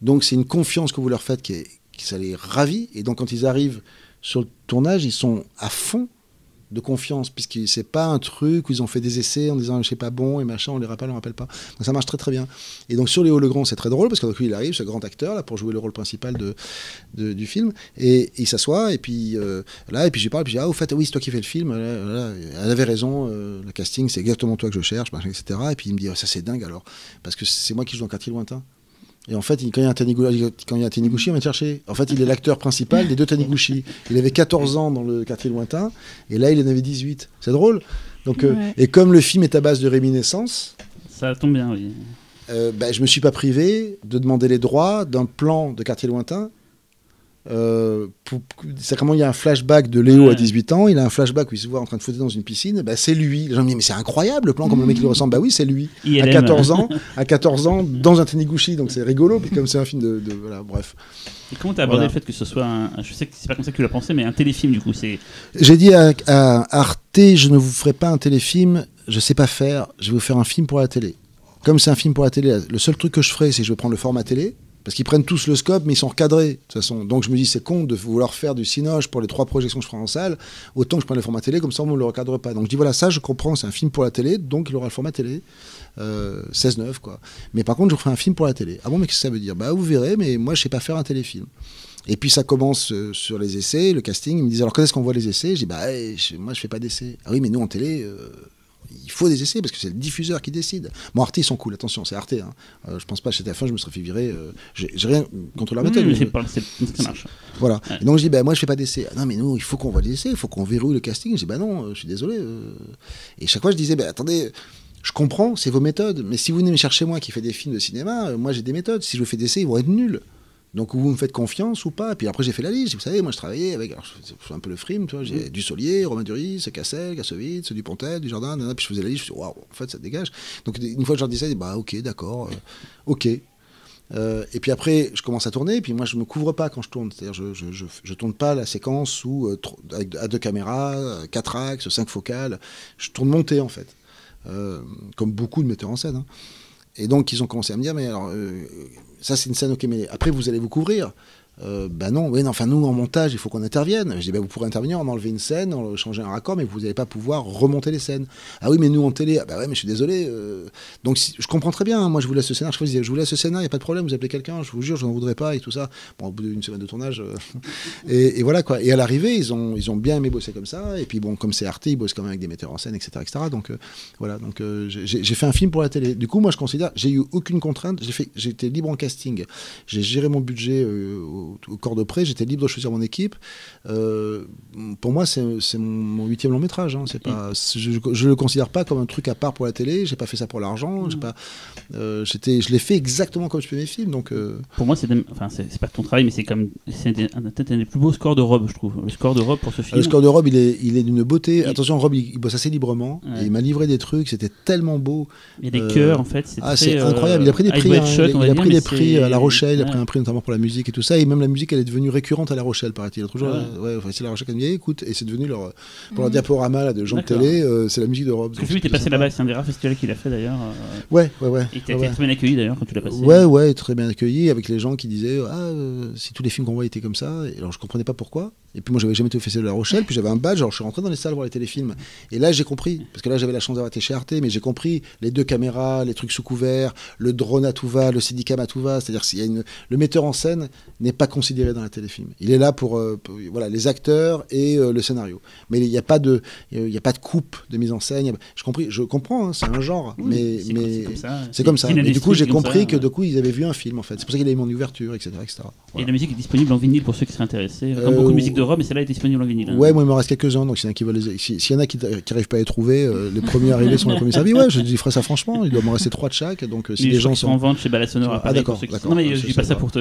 Donc, c'est une confiance que vous leur faites qui, les ravit. Et donc, quand ils arrivent sur le tournage, ils sont à fond de confiance, puisque c'est pas un truc où ils ont fait des essais en disant je sais pas bon et machin, on les rappelle, on rappelle pas. Donc ça marche très très bien. Et donc sur Léo Legrand, c'est très drôle parce que donc, il arrive, ce grand acteur là pour jouer le rôle principal de, du film, et il s'assoit et puis euh, là et puis je lui parle, puis je dis ah au fait oui c'est toi qui fais le film, elle avait raison, euh, le casting c'est exactement toi que je cherche, etc. Et puis il me dit Oh, ça c'est dingue alors parce que c'est moi qui joue dans Quartier lointain. Et en fait, il- quand il y a un Taniguchi, quand il y a un Taniguchi, on va le chercher. En fait, il est l'acteur principal des deux Taniguchi. Il avait 14 ans dans le quartier lointain, et là, il en avait 18. C'est drôle. Donc, euh, et comme le film est à base de réminiscence, Ça tombe bien, oui. euh, bah, je me suis pas privé de demander les droits d'un plan de quartier lointain. Euh, pour- comment il y a un flashback de Léo à Ouais. 18 ans, il a un flashback où il se voit en train de foutre dans une piscine, bah, c'est lui. Les gens me disent mais c'est incroyable le plan comme le mec il ressemble. Bah oui c'est lui. À ILM. 14 ans, à 14 ans dans un Taniguchi donc c'est rigolo puis comme c'est un film de, de- voilà bref. Et comment t'as abordé Voilà. le fait que ce soit un. Je sais que c'est pas comme ça que tu l'as pensé, mais un téléfilm du coup, c'est. J'ai dit à, à Arte, je ne vous ferai pas un téléfilm, je sais pas faire, je vais vous faire un film pour la télé. Comme c'est un film pour la télé, le seul truc que je ferai, c'est que je vais prendre le format télé, Parce qu'ils prennent tous le scope, mais ils sont recadrés, de toute façon. Donc je me dis, c'est con de vouloir faire du cinoche pour les trois projections que je ferai en salle, autant que je prenne le format télé, comme ça on ne le recadre pas. Donc je dis, voilà, ça je comprends, c'est un film pour la télé, donc il aura le format télé. Euh, 16-9, quoi. Mais par contre, je ferai un film pour la télé. Ah bon, mais qu'est-ce que ça veut dire? Bah, vous verrez, mais moi, je sais pas faire un téléfilm. Et puis ça commence euh, sur les essais, le casting. Ils me disent alors quand est-ce qu'on voit les essais? Je dis bah eh, moi je fais pas d'essais. Ah oui mais nous en télé euh, il faut des essais parce que c'est le diffuseur qui décide. Bon Arte ils sont cool, attention c'est Arte. Hein. Euh, je pense pas chez TF1 je me serais fait virer. euh, J'ai rien contre la méthode. c'est je- pas- ça marche. voilà. Ouais. Et donc je dis, bah, moi je fais pas d'essai. Ah, non, mais nous, il faut qu'on voit les essais, il faut qu'on verrouille le casting. Je dis, bah non, euh, je suis désolé. euh. Et chaque fois, je disais, bah attendez, je comprends, c'est vos méthodes, mais si vous venez me chercher moi qui fais des films de cinéma, euh, moi j'ai des méthodes. Si je vous fais d'essais, ils vont être nuls. Donc vous me faites confiance ou pas? Puis après j'ai fait la liste. Vous savez, moi je travaillais avec, alors je fais un peu le frime, tu vois, j'ai du Solier, Romain Duris, Cassel, Kassovitz, du Pontel, du Jardin, puis je faisais la liste. Je me suis dit, waouh, en fait ça dégage. Donc une fois que je leur disais, bah ok, d'accord, euh, ok. Euh, et puis après, je commence à tourner, et puis moi je me couvre pas quand je tourne. C'est-à-dire, je, je, je, je tourne pas la séquence où, euh, à deux caméras, quatre axes, cinq focales. Je tourne monté en fait, comme beaucoup de metteurs en scène. hein. Et donc ils ont commencé à me dire, mais alors, ça c'est une scène, ok, mais après vous allez vous couvrir. Bah non, oui, non, enfin nous en montage il faut qu'on intervienne. Je dis bah vous pourrez intervenir, en enlever une scène, en changer un raccord, mais vous n'allez pas pouvoir remonter les scènes. Ah oui, mais nous en télé, bah ouais, mais je suis désolé. euh, donc si- je comprends très bien. hein, moi je vous laisse ce scénar, je disais, je vous laisse ce scénar, il y a pas de problème, vous appelez quelqu'un, je vous jure, je n'en voudrais pas et tout ça. Bon, au bout d'une semaine de tournage, euh, et, voilà quoi. Et à l'arrivée, ils ont ils ont bien aimé bosser comme ça. Et puis bon, comme c'est Arte, ils bossent quand même avec des metteurs en scène, etc., etc. Donc voilà, donc j'ai fait un film pour la télé. Du coup, moi je considère, j'ai eu aucune contrainte. J'ai j'étais libre en casting. J'ai géré mon budget euh, au, corps de près. J'étais libre de choisir mon équipe. Euh, pour moi, c'est mon, huitième long métrage. Hein. Pas, je, je le considère pas comme un truc à part pour la télé. J'ai pas fait ça pour l'argent. J'ai pas, euh, j'étais, je l'ai fait exactement comme je fais mes films. Donc euh, Pour moi, c'est enfin, pas ton travail, mais c'est comme c'est peut-être un des plus beaux scores de Rob, je trouve. Le score de Rob pour ce film. le score de Rob, il est, il est d'une beauté. Attention, Rob, il, il bosse assez librement. Ouais. Et il m'a livré des trucs. C'était tellement beau. Il y a des Euh, cœurs en fait. Ah, c'est euh, incroyable. Il a pris des prix. Hein. Shut, Il, il a pris des prix à La Rochelle. Il a pris un prix notamment pour la musique et tout ça. Et même la musique, elle est devenue récurrente à La Rochelle, paraît-il. Jour, Ah ouais. Ouais, enfin, c'est La Rochelle qui a dit écoute, et c'est devenu leur pour leur Mhm. diaporama là, de gens de télé. euh, c'est la musique de Rob. Parce que est c'est passé là-bas, c'est un des rares festivals qu'il a fait d'ailleurs. euh, Ouais, ouais, ouais. Et t'as été très bien accueilli d'ailleurs quand tu l'as passé. Ouais, ouais, très bien accueilli avec les gens qui disaient Ah, euh, si tous les films qu'on voit étaient comme ça. Et alors je comprenais pas pourquoi. Et puis moi, j'avais jamais été au Festival de La Rochelle, puis j'avais un badge, alors je suis rentré dans les salles voir les téléfilms. Et là, j'ai compris, parce que là, j'avais la chance d'avoir été chez Arte, mais j'ai compris les deux caméras, les trucs sous couvert, le drone à tout va, le Steadicam à tout va. C'est-à-dire qu'il y a une... le metteur en scène n'est pas considéré dans la téléfilm. Il est là pour, pour- voilà, les acteurs et euh, le scénario. Mais il n'y a pas de, il y a pas de coupe de mise en scène. Je compris, je comprends, hein, c'est un genre, Oui, mais, c'est comme ça. comme ça. Et du coup, j'ai compris ça, que ouais. du coup, ils avaient vu un film en fait. C'est pour ça qu'il a eu mon ouverture, etc., etc. Et la musique est disponible en vinyle pour ceux qui seraient intéressés. Comme Euh, beaucoup de musique de Rob, mais celle-là est disponible en vinyle. hein. Ouais, moi il me reste quelques-uns, donc s'il y en a qui veulent les... si- s'il y en a qui n'arrivent pas à les trouver, euh, les premiers arrivés sont les premiers servis. Ouais, je dis ferai ça franchement, il doit m'en rester trois de chaque, donc euh, si les gens sont en vente chez à Ah, Paris, d'accord, ceux. Non, mais je dis pas ça pour te.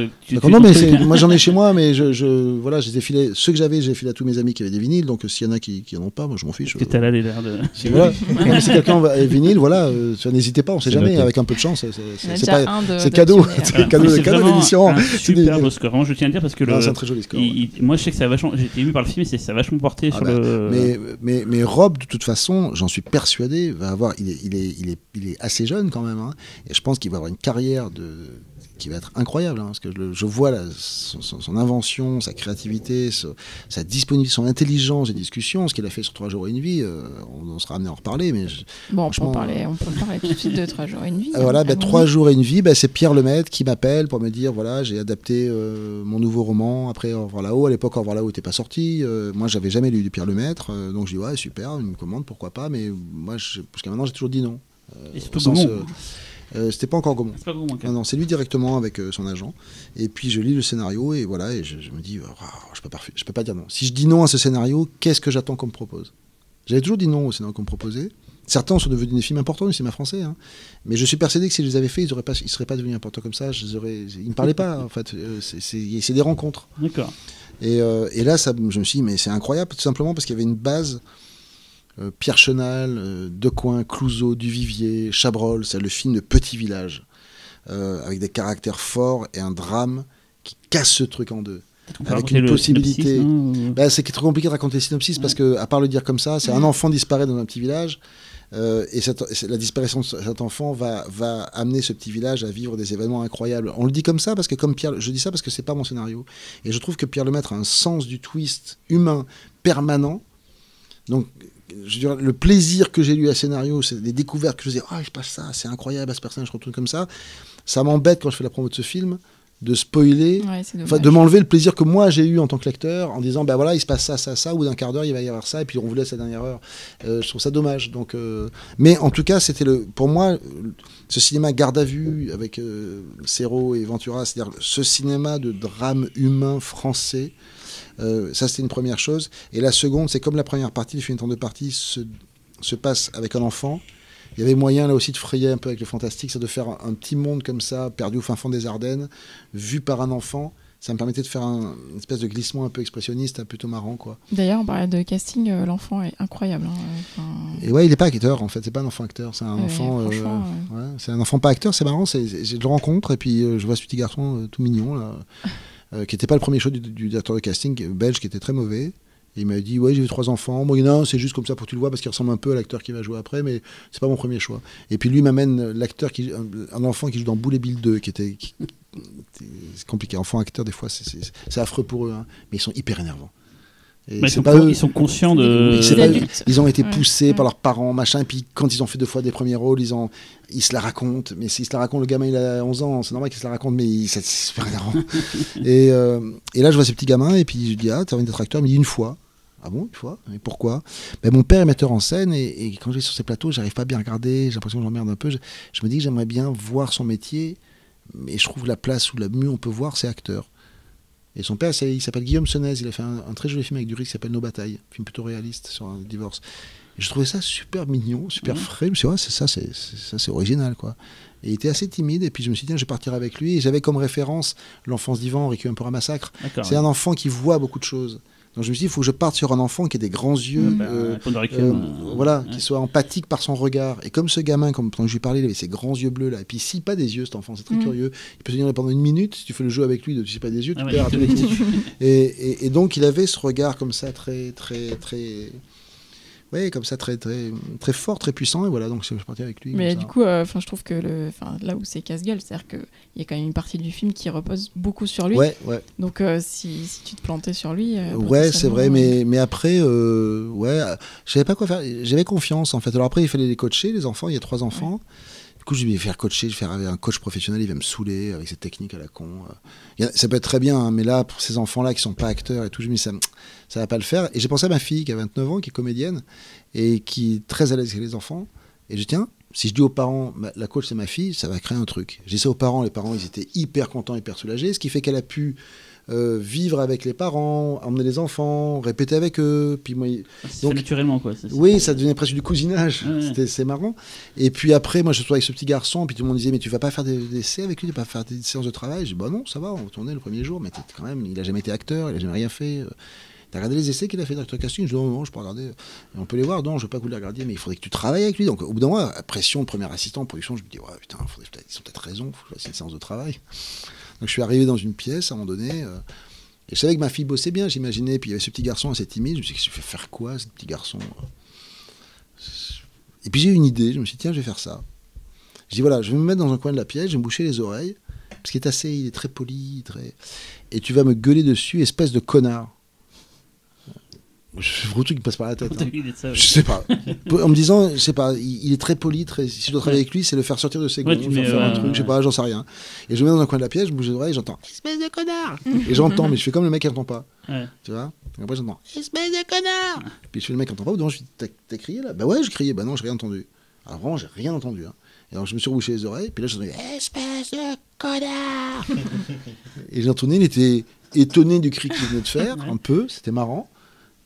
non, mais moi j'en ai chez moi, mais je, voilà, je les ai filés. Ceux que j'avais, j'ai filé à tous mes amis qui avaient des vinyles, donc euh, s'il y en a qui, qui en ont pas, moi je m'en fiche. L'air de. Si, voilà. Non, mais si quelqu'un va- est vinyle, voilà, euh, n'hésitez pas, on sait jamais, noté. avec un peu de chance, c'est- cadeau. C'est cadeau, C'est cadeau vraiment d'émission. Superbe score. Vraiment, je tiens à le dire parce que le. Non, c'est un très joli score. moi, je sais que ça a vachement. J'ai été ému par le film et c'est- ça a vachement porté Ah sur bah, le. Mais, mais, mais Rob, de toute façon, j'en suis persuadé, va avoir, il est, il est, il est, il est assez jeune quand même, hein, et je pense qu'il va avoir une carrière de, qui va être incroyable, hein, parce que je, je vois la- son, invention, sa créativité, ce- sa disponibilité, son intelligence et discussion, ce qu'il a fait sur Trois jours et une vie, euh, on, on sera amené à en reparler, mais je- Bon, on peut, en parler, on peut en parler tout de suite de 3 jours et une vie. Voilà, bah. Trois jours et une vie, bah, c'est Pierre Lemaitre qui m'appelle pour me dire voilà, j'ai adapté euh, mon nouveau roman après Au revoir là-haut. À l'époque, Au revoir là-haut n'était pas sorti. Euh, moi, j'avais jamais lu du Pierre Lemaitre, euh, donc je dis ouais, super, une commande, pourquoi pas, mais moi, je- jusqu'à maintenant, j'ai toujours dit non. Et sens, Gaumont. Euh, C'était pas encore Gaumont. C'est pas Gaumont, Non, c'est lui directement avec euh, son agent. Et puis je lis le scénario et voilà, et je, je me dis, je peux pas, je peux pas dire non. Si je dis non à ce scénario, qu'est-ce que j'attends qu'on me propose? J'avais toujours dit non au scénario qu'on me proposait. Certains sont devenus des films importants du cinéma français, hein. mais je suis persuadé que si je les avais faits, ils ne seraient pas devenus importants comme ça. Je les aurais- ils ne parlaient pas, en fait. Euh, c'est- des rencontres. D'accord. Et, euh, et là, ça, je me suis dit, mais c'est incroyable, tout simplement parce qu'il y avait une base. Euh, Pierre Chenal, euh, Decoing, Clouseau, Duvivier, Chabrol, c'est le film de Petit Village, euh, avec des caractères forts et un drame qui casse ce truc en deux. Avec une possibilité. Bah, c'est trop compliqué de raconter le synopsis parce que, à part le dire comme ça, c'est un enfant disparaît dans un petit village. Euh, et cette- la disparition de ce- cet enfant va, va amener ce petit village à vivre des événements incroyables. On le dit comme ça parce que comme Pierre, je dis ça parce que c'est pas mon scénario. Et je trouve que Pierre Lemaître a un sens du twist humain permanent. Donc, je dire, le plaisir que j'ai lu à scénario, c'est des découvertes que je dis, ah, se passe ça, c'est incroyable, à ce personnage, je retourne comme ça. Ça m'embête quand je fais la promo de ce film de spoiler Ouais, de m'enlever le plaisir que moi j'ai eu en tant que lecteur en disant ben voilà il se passe ça ça ça ou d'un quart d'heure il va y avoir ça et puis on vous laisse la dernière heure Euh, je trouve ça dommage donc euh, mais en tout cas c'était le pour moi ce cinéma garde à vue avec euh, Serrault et Ventura c'est-à-dire ce cinéma de drame humain français euh, ça c'était une première chose et la seconde c'est comme la première partie le film en deux parties se, se passe avec un enfant il y avait moyen là aussi de frayer un peu avec le fantastique, c'est de faire un, petit monde comme ça, perdu au fin fond des Ardennes, vu par un enfant. Ça me permettait de faire un, une espèce de glissement un peu expressionniste, un plutôt marrant quoi. D'ailleurs, on parlait de casting, euh, l'enfant est incroyable. hein. Et ouais, il n'est pas acteur en fait, c'est pas un enfant acteur, c'est un enfant. euh, ouais, c'est un enfant pas acteur, c'est marrant. Je le rencontre et puis je vois ce petit garçon tout mignon là, euh, qui n'était pas le premier choix du, directeur de casting belge, qui était très mauvais. Il m'a dit ouais j'ai eu trois enfants. Moi non c'est juste comme ça pour que tu le vois parce qu'il ressemble un peu à l'acteur qui va jouer après, mais c'est pas mon premier choix. Et puis lui m'amène l'acteur qui un, enfant qui joue dans Boule et Bill 2 qui était c'est compliqué. Enfant acteur des fois c'est affreux pour eux, hein, mais ils sont hyper énervants. Et ils, c'est sont pas con- eux. ils sont conscients de. Pas- ils ont été poussés Ouais. par leurs parents, machin. Puis quand ils ont fait deux fois des premiers rôles, ils, ont, ils se la racontent. Mais s'ils se la racontent, le gamin il a 11 ans, c'est normal qu'il se la raconte, mais il- c'est super énervant. et, euh, et là, je vois ces petits gamins, et puis je dis Ah, t'as envie d'être acteur? Il me dit une fois. Ah bon, une fois? Et pourquoi? Ben, Mon père est metteur en scène, et, et quand je vais sur ces plateaux, j'arrive pas à bien regarder, j'ai l'impression que j'emmerde un peu. Je, je me dis que j'aimerais bien voir son métier, mais je trouve la place où la mieux on peut voir, c'est acteur. Et son père, il s'appelle Guillaume Senez. Il a fait un, un très joli film avec Duris qui s'appelle Nos batailles, un film plutôt réaliste sur un divorce. Et je trouvais ça super mignon, super frais. Je me suis dit, ouais, c'est ça, c'est ça, c'est original, quoi. Et il était assez timide. Et puis je me suis dit, tiens, je vais partir avec lui. Et j'avais comme référence l'enfance d'Ivan, Requiem pour un massacre. C'est un enfant qui voit beaucoup de choses. Donc je me suis dit, il faut que je parte sur un enfant qui ait des grands yeux. Bah, euh, de euh, euh, voilà, ouais. qui soit empathique par son regard. Et comme ce gamin, comme quand je lui parlais, il avait ses grands yeux bleus là. Et puis s'il pas des yeux, cet enfant, c'est très Mm. curieux. Il peut tenir là pendant une minute. Si tu fais le jeu avec lui, de tu sais pas des yeux, tu Ah ouais, perds coups. et, et- et donc il avait ce regard comme ça, très, très, très, ouais, comme ça, très, très, très fort, très puissant. Et voilà, donc je suis parti avec lui. Mais du ça. coup, euh, je trouve que le, là où c'est casse-gueule, c'est-à-dire qu'il y a quand même une partie du film qui repose beaucoup sur lui. ouais, ouais. Donc euh, si, si tu te plantais sur lui. euh, Ouais, c'est vrai, mais, mais après, euh, ouais, euh, je savais pas quoi faire. J'avais confiance en fait. Alors après, il fallait les coacher, les enfants. Il y a trois enfants. Du coup, je vais faire coacher, je vais faire avec un coach professionnel, il va me saouler avec ses techniques à la con. euh. Ça peut être très bien, hein, mais là, pour ces enfants-là qui sont pas acteurs et tout, je me dis, ça, ça va pas le faire. Et j'ai pensé à ma fille qui a 29 ans, qui est comédienne et qui est très à l'aise avec les enfants. Et je dis, tiens, si je dis aux parents, ma- la coach c'est ma fille, ça va créer un truc. Dis ça aux parents, les parents ils étaient hyper contents, hyper soulagés, ce qui fait qu'elle a pu euh, vivre avec les parents, emmener les enfants, répéter avec eux. Puis moi, Ça fait Donc- naturellement, quoi. c'est- oui, ça devenait presque du cousinage. Ouais. C'était c'est marrant. Et puis après, moi, je suis avec ce petit garçon, puis tout le monde disait, mais tu vas pas faire des, essais avec lui, tu vas pas faire des séances de travail. Je dis, bah non, ça va, on tournait le premier jour, mais quand même, il a jamais été acteur, il a jamais rien fait. T'as regardé les essais qu'il a fait dans le casting? Je dis, non, non, je peux regarder. Et on peut les voir, non, je veux pas que vous les regardiez, mais il faudrait que tu travailles avec lui. Donc au bout d'un mois, pression de premier assistant production, je me dis, ouais, putain, faudrait ils ont peut-être raison, faut que je fasse une séance de travail. Je suis arrivé dans une pièce à un moment donné. euh, et je savais que ma fille bossait bien, j'imaginais. Puis il y avait ce petit garçon assez timide. Je me suis dit, je vais faire quoi, ce petit garçon Et puis j'ai eu une idée. Je me suis dit, tiens, je vais faire ça. Je dis, voilà, je vais me mettre dans un coin de la pièce, je vais me boucher les oreilles. Parce qu'il est assez, il est très poli. Très... Et tu vas me gueuler dessus, espèce de connard. Je gros truc qui passe par la tête. Hein. ça, ouais. Je sais pas. En me disant, je sais pas, il, il est très poli, très. Si je dois travailler avec lui, c'est le faire sortir de ses Ouais, gonds, tu faire faire un euh, truc, je sais pas, j'en sais rien. Et je me mets dans un coin de la pièce, je bouge les oreilles, j'entends espèce de connard. et j'entends, mais je fais comme le mec qui entend pas. Ouais. Tu vois? Et après j'entends espèce de connard. Puis je fais le mec qui entend pas. Ou non, je dis t'as t'as crié là? Bah ouais, je criais. Bah non, j'ai rien entendu. Alors vraiment, j'ai rien entendu. hein. Et alors je me suis rebouché les oreilles, puis là j'entendais espèce de connard. et j'ai entendu, il était étonné du cri qu'il venait de faire, un peu, c'était marrant.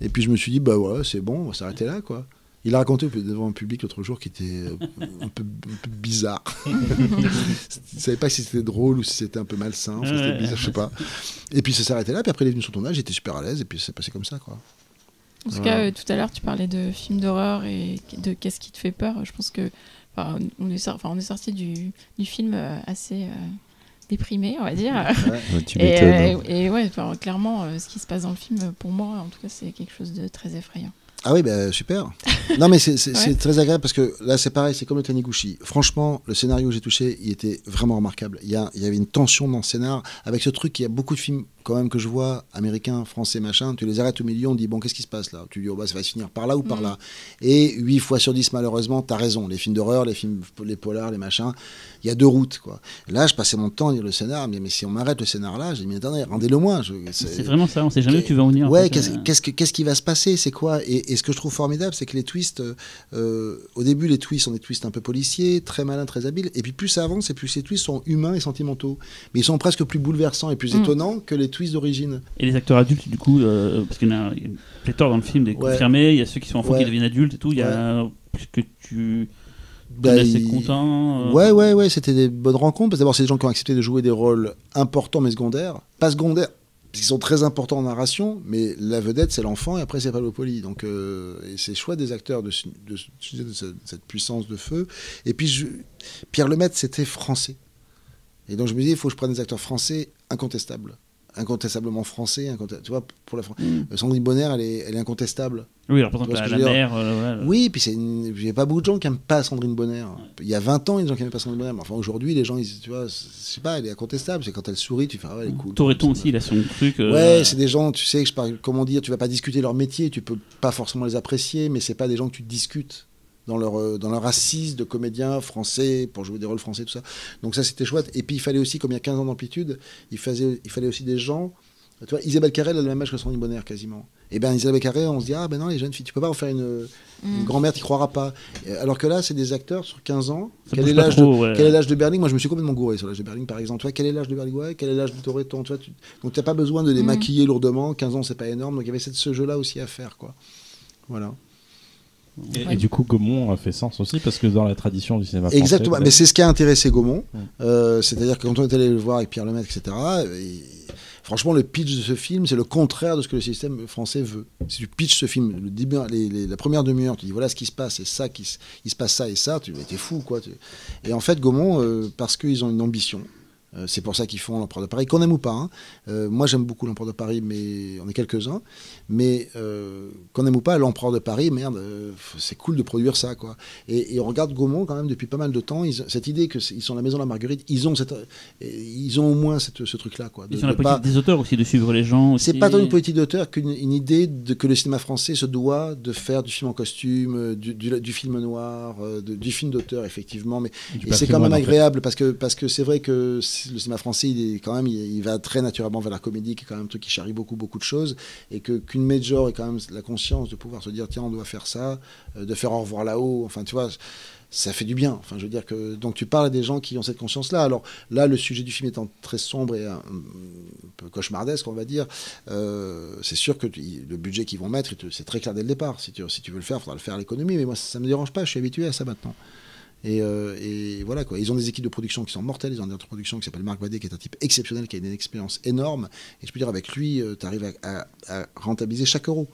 Et puis je me suis dit, bah voilà, c'est bon, on va s'arrêter là, quoi. Il a raconté devant un public l'autre jour qui était euh, un peu, un peu bizarre. Je ne savais pas si c'était drôle ou si c'était un peu malsain. C'était bizarre, je sais pas. Et puis ça s'est arrêté là. Puis après, il est venu sur le tournage, j'étais super à l'aise. Et puis c'est passé comme ça, quoi. En tout Voilà. cas, euh, tout à l'heure, tu parlais de films d'horreur et de qu'est-ce qui te fait peur. Je pense que, enfin, on est, on est sorti du, du film euh, assez euh, déprimé, on va dire. Ouais, tu Et, euh, et ouais, enfin, clairement, euh, ce qui se passe dans le film, pour moi, en tout cas, c'est quelque chose de très effrayant. Ah oui, bah, super. non, mais c'est Ouais. très agréable parce que là, c'est pareil, c'est comme le Taniguchi. Franchement, le scénario que j'ai touché, il était vraiment remarquable. Il y, a, il y avait une tension dans le scénar avec ce truc. Il y a beaucoup de films, quand même, que je vois, américains, français, machin. Tu les arrêtes au milieu, on dit, bon, qu'est-ce qui se passe là? Tu dis, oh, bah, ça va se finir par là ou par Mhm. là? Et 8 fois sur 10, malheureusement, t'as raison. Les films d'horreur, les films, les polars, les machins, il y a deux routes, quoi. Là, je passais mon temps à lire le scénar, mais, mais si on m'arrête le scénar là, j'ai dit, mais attendez, rendez-le moi. C'est vraiment ça, on sait jamais où tu vas en venir. en Ouais, fait, qu'est-ce euh. qu'est-ce que- qu'est-ce qui va se passer C'est quoi? Et, et ce que je trouve formidable, c'est que les twists, euh, euh, au début, les twists sont des twists un peu policiers, très malins, très habiles. Et puis plus ça avance, et plus les twists sont humains et sentimentaux. Mais ils sont presque plus bouleversants et plus Mm. étonnants que les twists d'origine. Et les acteurs adultes, du coup, euh, parce qu'il y en a il y a une pléthore dans le film, des Ouais. confirmés, il y a ceux qui sont enfants Ouais. qui deviennent adultes et tout. Il y a. Puisque tu. Bah, es assez content. euh, Ouais, ouais, ouais, c'était des bonnes rencontres. Parce que d'abord, c'est des gens qui ont accepté de jouer des rôles importants mais secondaires. Pas secondaires, parce qu'ils sont très importants en narration, mais la vedette, c'est l'enfant et après, c'est Pablo Poli. Donc, euh, et c'est chouette des acteurs de, ce- de, ce- de ce- de cette puissance de feu. Et puis, je- Pierre Lemaitre, c'était français. Et donc, je me dis, il faut que je prenne des acteurs français incontestables. Incontestablement français. Tu vois, pour la Fran- Mm. Euh, Sandrine Bonner, elle est, elle est incontestable. Oui, alors par exemple, Tu vois la, la mère. euh, voilà. Oui, puis c'est une- il y a pas beaucoup de gens qui n'aiment pas Sandrine Bonner. Il y a 20 ans, il y a des gens qui n'aimaient pas Sandrine Bonner. Mais enfin, aujourd'hui, les gens, ils, tu vois, c'est- je sais pas, elle est incontestable. C'est quand elle sourit, tu fais, ah ouais, elle est cool. Toreton aussi, il a son truc. euh, Ouais, c'est des gens, tu sais, que je parle, comment dire, tu vas pas discuter leur métier, tu peux pas forcément les apprécier, mais c'est pas des gens que tu discutes dans leur, euh, dans leur assise de comédiens français pour jouer des rôles français, tout ça. Donc ça, c'était chouette. Et puis, il fallait aussi, comme il y a 15 ans d'amplitude, il, faisait, il fallait aussi des gens. Tu vois, Isabelle Carré, elle a le même âge que Sandrine Bonner, quasiment. Et bien, Isabelle Carré, on se dit, ah ben non, les jeunes filles, tu peux pas en faire une, une Mm. grand-mère, tu croiras pas. Alors que là, c'est des acteurs sur 15 ans. Ça Quel est l'âge de, ouais. quel est l'âge de Berling? Moi, je me suis complètement gouré sur l'âge de Berling, par exemple. Toi, quel est l'âge de Berling? Ouais, Quel est l'âge de Toretton tu vois, tu... Donc, tu n'as pas besoin de les Mhm. maquiller lourdement. 15 ans, c'est pas énorme. Donc, il y avait cette- ce jeu-là aussi à faire, quoi. Voilà. Et, Ouais. et du coup, Gaumont a fait sens aussi parce que dans la tradition du cinéma français. Exactement. Mais c'est ce qui a intéressé Gaumont. Ouais. Euh, C'est-à-dire que quand on est allé le voir avec Pierre Lemaitre, etc., et- franchement, le pitch de ce film, c'est le contraire de ce que le système français veut. Si tu pitches ce film, le début, les- les- la première demi-heure, tu dis voilà ce qui se passe, et ça, qui, se- il se passe ça et ça, tu es fou, quoi. tu- Et en fait, Gaumont, euh, parce qu'ils ont une ambition, euh, c'est pour ça qu'ils font l'Empereur de Paris, qu'on aime ou pas. hein. Euh, moi, j'aime beaucoup l'Empereur de Paris, mais on est quelques-uns. Mais euh, qu'on aime ou pas, l'Empereur de Paris, merde, euh, c'est cool de produire ça, quoi. Et, et on regarde Gaumont quand même depuis pas mal de temps. Ils, cette idée que ils sont la maison de la Marguerite, ils ont cette, ils ont au moins cette- ce truc-là, quoi. de- Ils sont la de pas- politique des auteurs aussi, de suivre les gens. c'est pas tant une politique d'auteur qu'une une idée de, que le cinéma français se doit de faire du film en costume, euh, du, du- du film noir, de- du film d'auteur, effectivement. Mais c'est quand même en fait. agréable parce que parce que c'est vrai que le cinéma français, il est quand même, il, il va très naturellement vers la comédie, qui est quand même un truc qui charrie beaucoup beaucoup de choses, et que qu'une major ait quand même la conscience de pouvoir se dire tiens on doit faire ça, euh, de faire au revoir là-haut, enfin tu vois. Ça fait du bien. Enfin, je veux dire que donc tu parles à des gens qui ont cette conscience-là. Alors là, le sujet du film étant très sombre et un, un peu cauchemardesque, on va dire, euh, c'est sûr que le budget qu'ils vont mettre, c'est très clair dès le départ. Si tu, si tu veux le faire, il faudra le faire à l'économie. Mais moi, ça, me dérange pas. Je suis habitué à ça maintenant. Et, euh, et voilà quoi. Ils ont des équipes de production qui sont mortelles. Ils ont un directeur de production qui s'appelle Marc Vadé, qui est un type exceptionnel, qui a une expérience énorme. Et je peux dire, avec lui, tu arrives à, à- à rentabiliser chaque euro.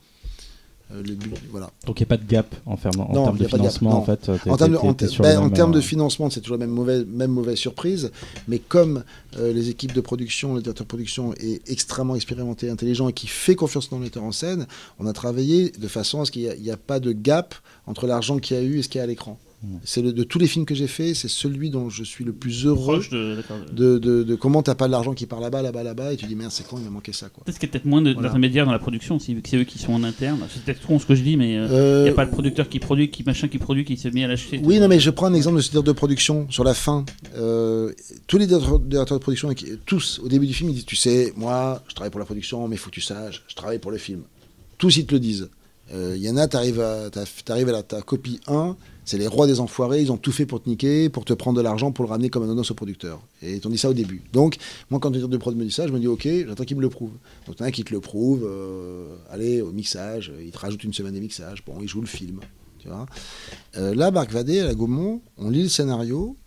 Euh, le but, voilà. Donc il n'y a pas de gap en, ferme- en Non, termes de a financement. en fait, En termes de, en, ben, en de euh, financement, c'est toujours la même mauvaise, même mauvaise surprise. Mais comme euh, les équipes de production, le directeur de production est extrêmement expérimenté, intelligent et qui fait confiance dans le metteur en scène, on a travaillé de façon à ce qu'il n'y a, pas de gap entre l'argent qu'il y a eu et ce qu'il y a à l'écran. C'est le- de tous les films que j'ai faits, c'est celui dont je suis le plus heureux. Proche de. De, de, de comment t'as pas de l'argent qui part là-bas, là-bas, là-bas, et tu dis merde, c'est con, il m'a manqué ça. Quoi. Peut-être qu'il y a peut-être moins de- Voilà. d'intermédiaires dans la production aussi, vu que c'est eux qui sont en interne. C'est peut-être con ce que je dis, mais il Euh, n'y a pas de producteur qui produit, qui machin qui produit, qui s'est mis à lâcher. Oui, non, mais je prends un exemple de ce directeur de production sur la fin. Euh, tous les directeurs de production, tous, au début du film, ils disent Tu sais, moi, je travaille pour la production, mais faut que tu saches, je travaille pour le film. Tous, ils te le disent. Euh, Il y en a, tu arrives à, t'as- t'arrives à la, ta copie 1, c'est les rois des enfoirés, ils ont tout fait pour te niquer, pour te prendre de l'argent, pour le ramener comme un nonos au producteur. Et ils t'ont dit ça au début. Donc, moi, quand le de prod me dit ça, je me dis Ok, j'attends qu'il me le prouve. Donc, t'en as qui te le prouve, euh, allez, au mixage, euh, il te rajoute une semaine de mixage, bon, il joue le film. Tu vois euh, là, Marc Vadé, à la Gaumont, on lit le scénario,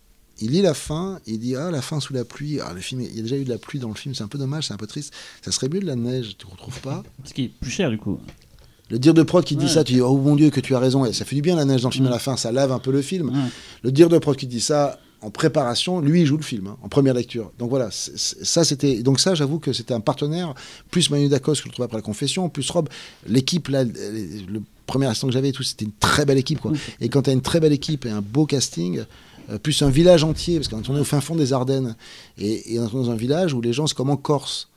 il lit la fin, il dit Ah, la fin sous la pluie. Ah, le film, il y a déjà eu de la pluie dans le film, c'est un peu dommage, c'est un peu triste. Ça serait mieux de la neige, tu ne retrouves pas? Ce qui est plus cher du coup. Le dire de prod qui dit Ouais. ça, tu dis Oh mon Dieu, que tu as raison, et ça fait du bien la neige dans le film à la fin, ça lave un peu le film. Le dire de prod qui dit ça, en préparation, lui, il joue le film, hein, en première lecture. Donc voilà, ça, c'était. Donc ça, j'avoue que c'était un partenaire, plus Manu Dacos, que je le trouvais après la confession, plus Rob. L'équipe, là, le premier instant que j'avais et tout, c'était une très belle équipe, quoi. Et quand tu as une très belle équipe et un beau casting, euh, plus un village entier, parce qu'on est tourné au fin fond des Ardennes, et, et on est dans un village où les gens, c'est comme en Corse.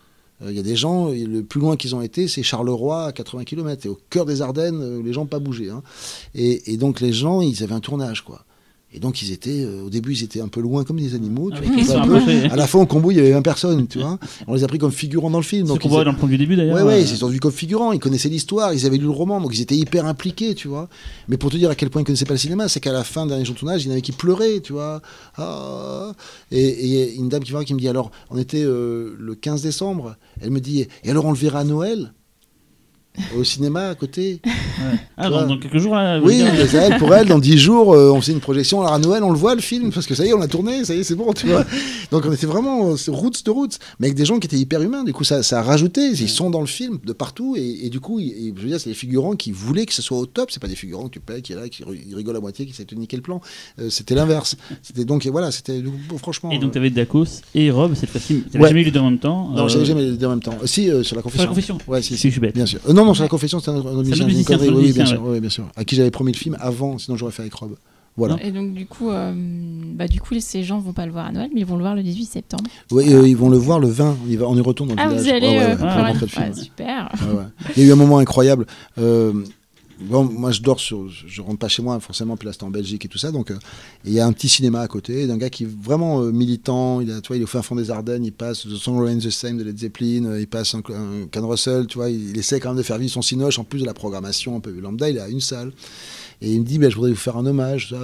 Euh, Il y a des gens, le plus loin qu'ils ont été, c'est Charleroi à 80 km. Et au cœur des Ardennes, euh, les gens pas bougé. hein. Et, et donc les gens, ils avaient un tournage, quoi. Et donc ils étaient, euh, au début, ils étaient un peu loin comme des animaux. Tu vois, peu. À la fin, au combo, il y avait 20 personnes, tu vois. On les a pris comme figurants dans le film. Ce Donc qu'on ils voit dans le du début d'ailleurs. Ouais, ouais, euh, ils se sont vus comme figurants, ils connaissaient l'histoire, ils avaient lu le roman, donc ils étaient hyper impliqués, tu vois. Mais pour te dire à quel point ils connaissaient pas le cinéma, c'est qu'à la fin d'un dernier jour de tournage, il y en avait qui pleuraient, tu vois. Ah. et, une dame qui qui me dit alors, on était euh, le 15 décembre, elle me dit, et alors on le verra à Noël? Au cinéma à côté. ouais. Ah, dans, dans quelques jours là. Oui, dire, elle, pour elle, dans 10 jours, euh, on fait une projection. Alors à Noël, on le voit le film, parce que ça y est, on l'a tourné, ça y est, c'est bon, tu vois. Donc on était vraiment euh, roots de roots, mais avec des gens qui étaient hyper humains. Du coup, ça, ça a rajouté. Ils sont dans le film de partout, et, et du coup, et je veux dire, c'est des figurants qui voulaient que ce soit au top. C'est pas des figurants que tu payes, qui est là, qui ri- ils rigolent à moitié, qui de te niquer le plan. Euh, c'était l'inverse. C'était donc, et voilà, c'était franchement. Et donc euh, tu avais Dacos et Rob cette fois-ci. Tu Ouais. jamais eu les deux en même temps. non, euh, j'avais jamais les deux en même temps. Euh, si, euh, sur la Sur confession. la confession. Ouais, si, Si, si. je suis bête. Bien sûr. Euh, non, non, sur la confession, c'était un autre musicien. musicien, c'est un oui, oui, bien sûr, oui, bien sûr. À qui j'avais promis le film avant, sinon j'aurais fait avec Rob. Voilà. Et donc du coup, euh, bah, du coup, ces gens vont pas le voir à Noël, mais ils vont le voir le 18 septembre. Oui, euh, ils vont le voir le 20. On y, va- on y retourne dans le Ah, village. vous allez ouais, euh, ouais, film, ouais. Super. Ouais, ouais. Il y a eu un moment incroyable. Moi, je dors sur. Je rentre pas chez moi, forcément, puis là, c'était en Belgique et tout ça. Donc, euh, il y a un petit cinéma à côté d'un gars qui est vraiment euh, militant. Il, a, tu vois, il est au fin fond des Ardennes. Il passe The Song Remains the Same de Led Zeppelin. euh, Il passe un, Ken Russell. Tu vois, il, essaie quand même de faire vivre son cinoche en plus de la programmation un peu lambda. Il a une salle. Et il me dit, bah, je voudrais vous faire un hommage.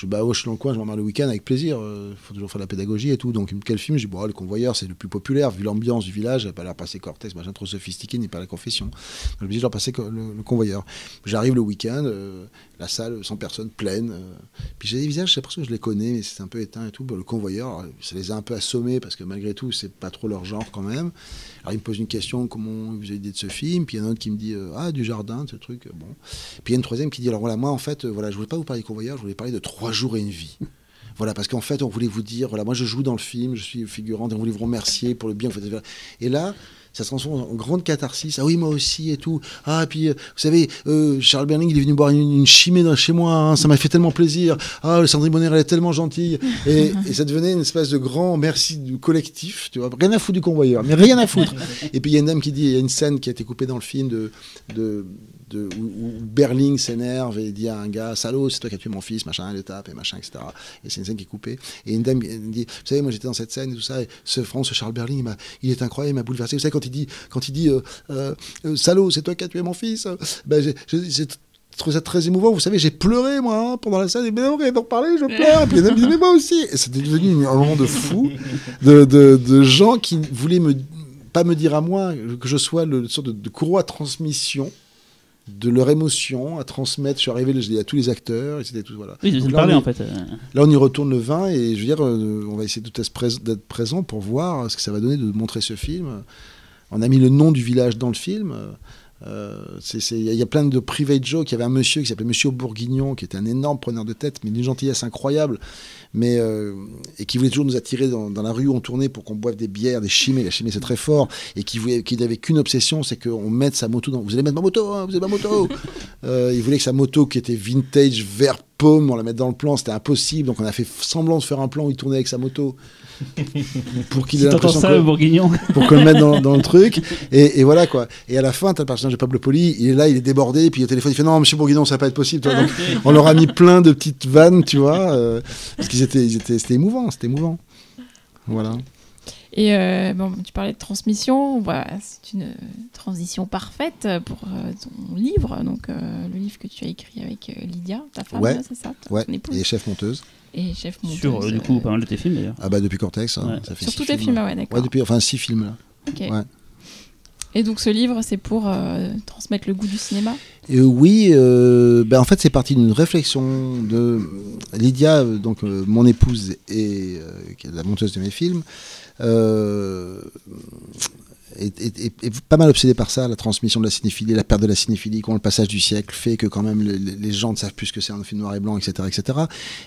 Je bah, suis dans le coin, je m'en le week-end avec plaisir. Il faut toujours faire de la pédagogie et tout. Donc, quel film Je dis, bon, Le Convoyeur, c'est le plus populaire, vu l'ambiance du village. Il pas l'air passer Cortez, machin trop sophistiqué, ni pas la confession. Donc, me dis, je leur passer le, Convoyeur. J'arrive le week-end, euh, la salle, 100 personnes, pleine. euh, puis j'ai des visages, j'ai l'impression que je les connais, mais c'est un peu éteint et tout. Bah, le Convoyeur, ça les a un peu assommés, parce que malgré tout, c'est pas trop leur genre quand même. Alors, il me pose une question, comment vous avez idée de ce film? Puis il y en a un autre qui me dit, euh, ah, du jardin, ce truc, euh, bon. Puis il y a une troisième qui dit alors voilà, moi en fait, euh, voilà, je voulais pas vous parler de convoyeur, je voulais parler de trois jours et une vie. Voilà, parce qu'en fait, on voulait vous dire, voilà, moi je joue dans le film, je suis figurant, et on voulait vous remercier pour le bien faites. Et là, ça se transforme en grande catharsis. Ah oui, moi aussi et tout. Ah, puis, euh, vous savez, euh, Charles Berling, il est venu boire une, chimée dans, chez moi, hein, ça m'a fait tellement plaisir. Ah, Sandrine Bonner, elle est tellement gentille. Et, ça devenait une espèce de grand merci du collectif, tu vois. Rien à foutre du convoyeur, mais rien à foutre. et puis il y a une dame qui dit, il y a une scène qui a été coupée dans le film de, où, Berling s'énerve et dit à un gars salaud c'est toi qui as tué mon fils machin le tape et machin etc et c'est une scène qui est coupée. Et une dame elle me dit vous savez moi j'étais dans cette scène et tout ça et ce France ce Charles Berling il, il est incroyable il m'a bouleversé. Vous savez quand il dit quand il dit euh, euh, euh, salaud c'est toi qui as tué mon fils euh, ben, j'ai- trouvé ça très émouvant. Vous savez j'ai pleuré moi hein, pendant la scène. Et ben non rien d'en parler je pleure. Et puis qui me dit mais moi aussi. Et c'était devenu un moment de fou de, de, gens qui voulaient me pas me dire à moi que je sois le sorte de, de courroie transmission de leur émotion à transmettre. Je suis arrivé, je à tous les acteurs, et c'était tout voilà. Oui, là, parler on en fait. euh. Là, on y retourne le 20 et je veux dire, euh, on va essayer d'être d'être présent pour voir ce que ça va donner de montrer ce film. On a mis le nom du village dans le film. Euh, Il y, a- il y a plein de private jokes. Il y avait un monsieur qui s'appelait Monsieur Bourguignon, qui était un énorme preneur de tête, mais d'une gentillesse incroyable, mais, euh, et qui voulait toujours nous attirer dans, dans la rue où on tournait pour qu'on boive des bières, des chimées. La chimée, c'est très fort. Et qui, voulait, qui n'avait qu'une obsession, c'est qu'on mette sa moto dans. Vous allez mettre ma moto, hein, vous avez ma moto Euh, Il voulait que sa moto, qui était vintage, vert pomme, on la mette dans le plan. C'était impossible. Donc on a fait semblant de faire un plan où il tournait avec sa moto. Pour qu'il Si ait l'impression ça, que- Bourguignon. pour qu'on le mette dans, dans le truc. Et, et voilà quoi. Et à la fin, t'as le personnage de Pablo Poli, il est là, il est débordé, puis au téléphone, il fait non, monsieur Bourguignon, ça va pas être possible. Donc, on leur a mis plein de petites vannes, tu vois, euh, parce qu'ils étaient, ils étaient, c'était émouvant, c'était émouvant. Voilà. Et euh, bon, tu parlais de transmission, voilà, c'est une transition parfaite pour euh, ton livre, donc euh, le livre que tu as écrit avec euh, Lydia, ta femme, Ouais. c'est ça, Ouais. ton épouse, Et chef monteuse. et chef monteuse. Sur euh, du coup euh, pas mal de tes films d'ailleurs. Ah bah depuis Cortex, hein, Ouais. ça fait sur tous tes films, ah ouais, d'accord. Ouais, depuis, enfin six films là. Ok. ouais. Et donc ce livre, c'est pour euh, transmettre le goût du cinéma? Et oui, euh, ben en fait, c'est parti d'une réflexion de Lydia, euh, donc euh, mon épouse et euh, qui est la monteuse de mes films, euh, est, pas mal obsédée par ça, la transmission de la cinéphilie, la perte de la cinéphilie, quand le passage du siècle fait que quand même le- le- les gens ne savent plus ce que c'est un film noir et blanc, etc., etc.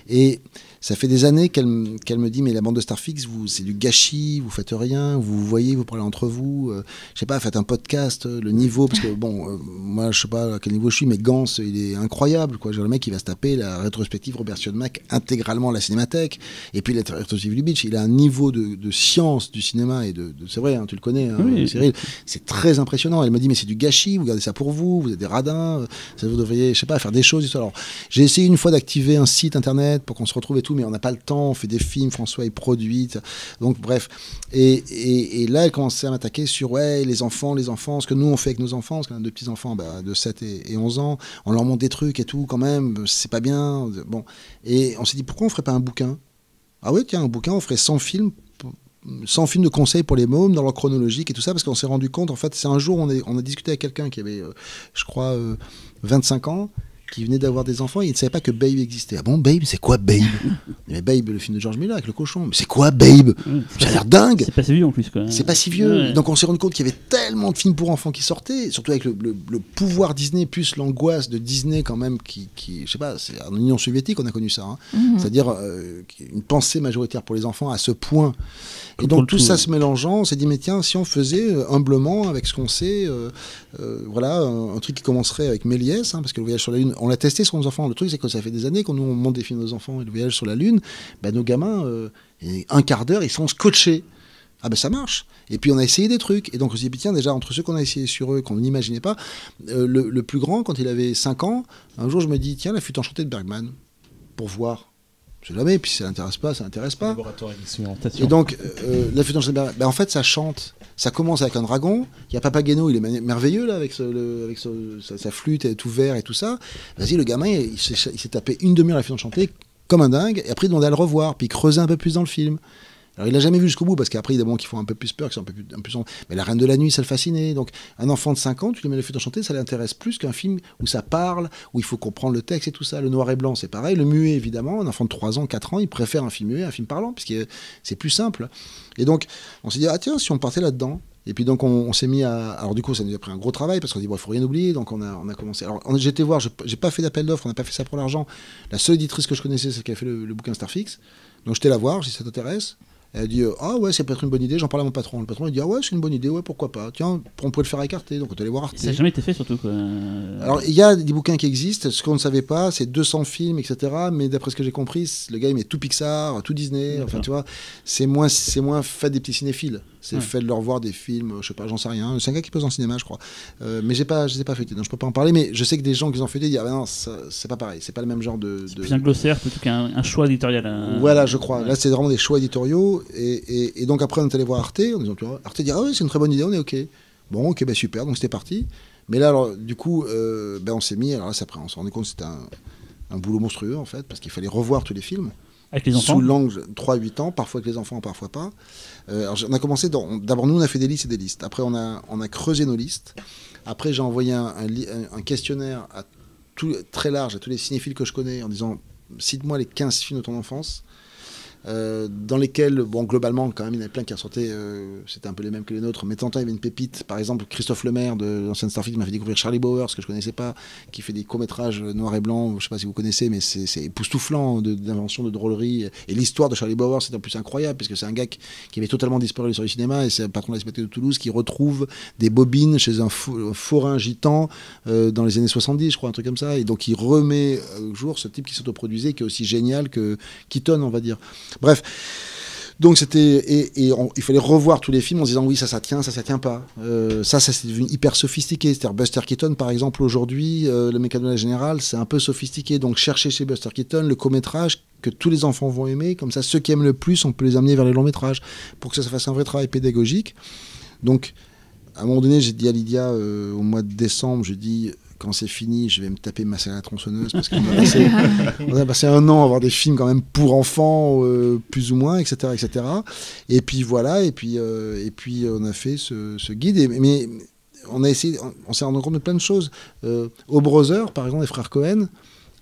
Et Ça fait des années qu'elle me dit mais la bande de Starfix, vous c'est du gâchis, vous faites rien, vous vous voyez, vous parlez entre vous, euh, je sais pas, faites un podcast, euh, le niveau parce que bon, euh, moi je sais pas à quel niveau je suis, mais Gans il est incroyable quoi. Genre, le mec il va se taper la rétrospective Robert Mac intégralement à la Cinémathèque et puis la rétrospective du Beach, il a un niveau de, de science du cinéma et de, de- c'est vrai, hein, tu le connais, hein, Oui. Cyril, c'est très impressionnant. Elle me dit mais c'est du gâchis, vous gardez ça pour vous, vous êtes des radins, euh, ça vous devriez, je sais pas, faire des choses. Alors j'ai essayé une fois d'activer un site internet pour qu'on se retrouve et tout, mais on n'a pas le temps, on fait des films, François est produit, donc bref. Et, et, là elle commençait à m'attaquer sur ouais les enfants, les enfants, ce que nous on fait avec nos enfants, parce qu'on a deux petits enfants bah, de 7 et, et 11 ans, on leur montre des trucs et tout quand même, c'est pas bien. Bon, et on s'est dit pourquoi on ferait pas un bouquin? Ah ouais tiens un bouquin, on ferait 100 films 100 films de conseils pour les mômes dans leur chronologique et tout ça, parce qu'on s'est rendu compte, en fait, c'est un jour, on, est, on a discuté avec quelqu'un qui avait, euh, je crois, euh, 25 ans, qui venait d'avoir des enfants, et il ne savait pas que Babe existait. Ah bon, Babe, c'est quoi Babe? Mais Babe, le film de George Miller avec le cochon, mais c'est quoi Babe? Ouais, Ça a l'air dingue C'est pas si vieux en plus. quoi. c'est pas si vieux. Ouais. Donc on s'est rendu compte qu'il y avait tellement de films pour enfants qui sortaient, surtout avec le, le- le pouvoir Disney plus l'angoisse de Disney quand même, qui, qui je sais pas, c'est en Union soviétique on a connu ça. hein. Mhm. C'est-à-dire euh, une pensée majoritaire pour les enfants à ce point. Et donc tout tout, ça se mélangeant, on s'est dit mais tiens si on faisait euh, humblement avec ce qu'on sait, euh, euh, voilà un, un truc qui commencerait avec Méliès, hein, parce que le voyage sur la lune, on l'a testé sur nos enfants. Le truc c'est que ça fait des années qu'on nous on monte des films nos enfants et le voyage sur la lune, ben, nos gamins, euh, un quart d'heure ils sont scotchés. Ah ben ça marche. Et puis on a essayé des trucs. Et donc on s'est dit, tiens, déjà, entre ceux qu'on a essayé sur eux, qu'on n'imaginait pas, euh, le, plus grand, quand il avait 5 ans, un jour je me dis, tiens, la flûte enchantée de Bergman, pour voir. Je sais jamais, puis si ça l'intéresse pas, ça l'intéresse pas. Et donc, euh, la flûte Bergman, ben, en fait, ça chante. Ça commence avec un dragon. Il y a Papageno, il est merveilleux là, avec, ce- le- avec ce- sa, sa flûte et tout vert et tout ça. Vas-y, le gamin, il, s'est il s'est tapé une demi-heure la flûte enchantée comme un dingue. Et après, il demandait à le revoir, puis creuser un peu plus dans le film. Alors, il l'a jamais vu jusqu'au bout, parce qu'après, il y a des moments qui font un peu plus peur, qui sont un peu plus. Un plus. Mais La Reine de la Nuit, ça le fascinait. Donc, un enfant de 5 ans, tu lui mets la flûte enchantée, ça l'intéresse plus qu'un film où ça parle, où il faut comprendre le texte et tout ça. Le noir et blanc, c'est pareil. Le muet, évidemment, un enfant de 3 ans, 4 ans, il préfère un film muet un film parlant, puisque c'est plus simple. Et donc, on s'est dit, ah tiens, si on partait là-dedans. Et puis donc on, s'est mis à. Alors du coup, ça nous a pris un gros travail parce qu'on dit bon, il faut rien oublier. Donc on a, on a commencé. Alors été voir, j'ai pas fait d'appel d'offres, on n'a pas fait ça pour l'argent. La seule éditrice que je connaissais, c'est celle qui a fait le, le Starfix. Donc j'étais la voir, j'ai dit ça t'intéresse? Elle dit euh, ah ouais, ça peut être une bonne idée. J'en parle à mon patron. Le patron il dit ah ouais, c'est une bonne idée, ouais pourquoi pas. Tiens, on pourrait le faire écarter. Donc on est allé voir Arte. Ça n'a jamais été fait surtout. Quoi. Alors, il y a des bouquins qui existent. Ce qu'on ne savait pas, c'est 200 films, etc. Mais d'après ce que j'ai compris, le gars, il met tout Pixar, tout Disney. Enfin, tu vois, c'est moins, c'est moins fait des petits cinéphiles. C'est Ouais. fait de leur voir des films, je sais pas, j'en sais rien. C'est un gars qui pose en cinéma, je crois. Euh, mais j'ai pas, je les ai pas feuilletés, donc je peux pas en parler. Mais je sais que des gens qui ont feuilletés disent, ah ben non, c'est pas pareil. C'est pas le même genre de. C'est plus un glossaire plutôt qu'un un choix éditorial. Voilà, je crois. Ouais. Là, c'est vraiment des choix éditoriaux. Et, et- et donc, après, on est allé voir Arte. En disant, tu vois, Arte dit Ah oui, c'est une très bonne idée, on est OK. Bon, OK, bah, super. Donc, c'était parti. Mais là, alors, du coup, euh, ben, on s'est mis. Alors là, après, on s'est rendu compte que c'était un, un boulot monstrueux, en fait, parce qu'il fallait revoir tous les films. Avec les enfants. Sous l'angle 3-8 ans, parfois avec les enfants, parfois pas. Euh, alors, on a commencé. D'abord, nous, on a fait des listes et des listes. Après, on a, on a creusé nos listes. Après, j'ai envoyé un, questionnaire à tout- très large à tous les cinéphiles que je connais en disant cite-moi les 15 films de ton enfance. Euh, dans lesquels, bon, globalement, quand même, il y en avait plein qui ressortaient, euh, c'était un peu les mêmes que les nôtres, mais de il y avait une pépite. Par exemple, Christophe Lemaire de l'ancienne Starfleet m'a fait découvrir Charlie Bowers, que je connaissais pas, qui fait des courts-métrages noir et blanc, je sais pas si vous connaissez, mais c'est époustouflant de- d'invention, de, drôlerie. Et l'histoire de Charlie Bowers, c'est en plus incroyable, parce que c'est un gars qui, avait totalement disparu sur le cinéma, et c'est un patron de la de Toulouse qui retrouve des bobines chez un, un forain gitan euh, dans les années 70, je crois, un truc comme ça, et donc il remet au jour ce type qui s'autoproduisait, qui est aussi génial que Keaton, on va dire. Bref. Donc c'était et, et il fallait revoir tous les films en se disant oui ça ça tient ça ça tient pas. Euh, ça ça c'est devenu hyper sophistiqué. C'est-à-dire Buster Keaton par exemple aujourd'hui euh, le la générale c'est un peu sophistiqué. Donc chercher chez Buster Keaton le court métrage que tous les enfants vont aimer. Comme ça ceux qui aiment le plus on peut les amener vers les longs métrages pour que ça, ça fasse un vrai travail pédagogique. Donc à un moment donné j'ai dit à Lydia euh, au mois de décembre je dis quand c'est fini, je vais me taper ma à la tronçonneuse parce qu'on a, passé- on a passé un an à voir des films quand même pour enfants, euh, plus ou moins, etc., etc. Et puis voilà, et puis euh, et puis on a fait ce, ce guide. Et- mais on a essayé, on, on s'est rendu compte de plein de choses. Euh, au Brother, par exemple, les frères Cohen,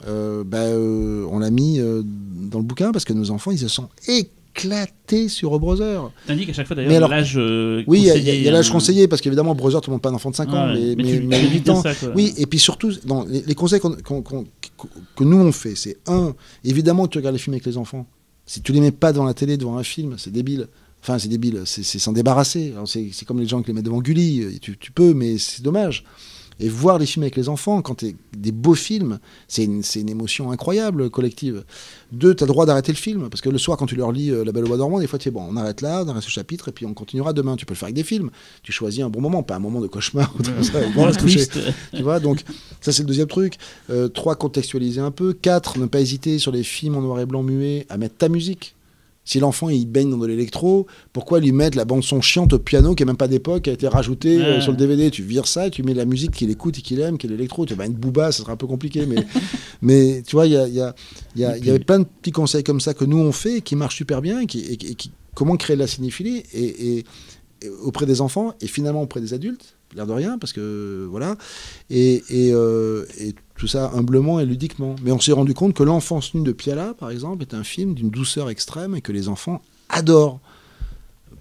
euh, bah, euh, on l'a mis euh, dans le bouquin parce que nos enfants, ils se sont éclatés sur au Brother. T'indiques à chaque fois d'ailleurs l'âge euh, Oui, il y a- l'âge hein. conseillé parce qu'évidemment, Brother, tout le monde pas un enfant de 5 ans, Ouais, mais, mais mais, tu- mais tu dis 8 bien ans. ça. Oui, et puis surtout, dans les, les conseils que, que nous on fait, c'est un, évidemment tu regardes les films avec les enfants. Si tu les mets pas devant la télé, devant un film, c'est débile. Enfin, c'est débile, c'est s'en débarrasser. C'est comme les gens qui les mettent devant Gulli, euh, tu, tu peux, mais c'est dommage. Et voir les films avec les enfants, quand t'es des beaux films, c'est une, c'est une émotion incroyable, collective. Deux, tu as le droit d'arrêter le film, parce que le soir, quand tu leur lis euh, La Belle au Bois dormant, des fois, tu es bon, on arrête là, on arrête ce chapitre, et puis on continuera demain. Tu peux le faire avec des films. Tu choisis un bon moment, pas un moment de cauchemar. ou comme ça, Bon, coucher. Tu vois, donc ça c'est le deuxième truc. Euh, trois, contextualiser un peu. Quatre, ne pas hésiter sur les films en noir et blanc muet à mettre ta musique. Si l'enfant il baigne dans de l'électro, pourquoi lui mettre la bande son chiante au piano qui est même pas d'époque, qui a été rajoutée euh, sur le DVD Tu vires ça tu mets la musique qu'il écoute et qu'il aime, qui est l'électro. Tu vas une booba, ça sera un peu compliqué, mais, mais tu vois, il y, a, y, a, y, a- il y avait plein de petits conseils comme ça que nous on fait qui marchent super bien qui, et qui- et qui- comment créer de la cinéphilie? Et auprès des enfants et finalement auprès des adultes, l'air de rien, parce que voilà, et, et, euh, tout ça humblement et ludiquement. Mais on s'est rendu compte que L'enfance nue de Piala, par exemple, est un film d'une douceur extrême et que les enfants adorent.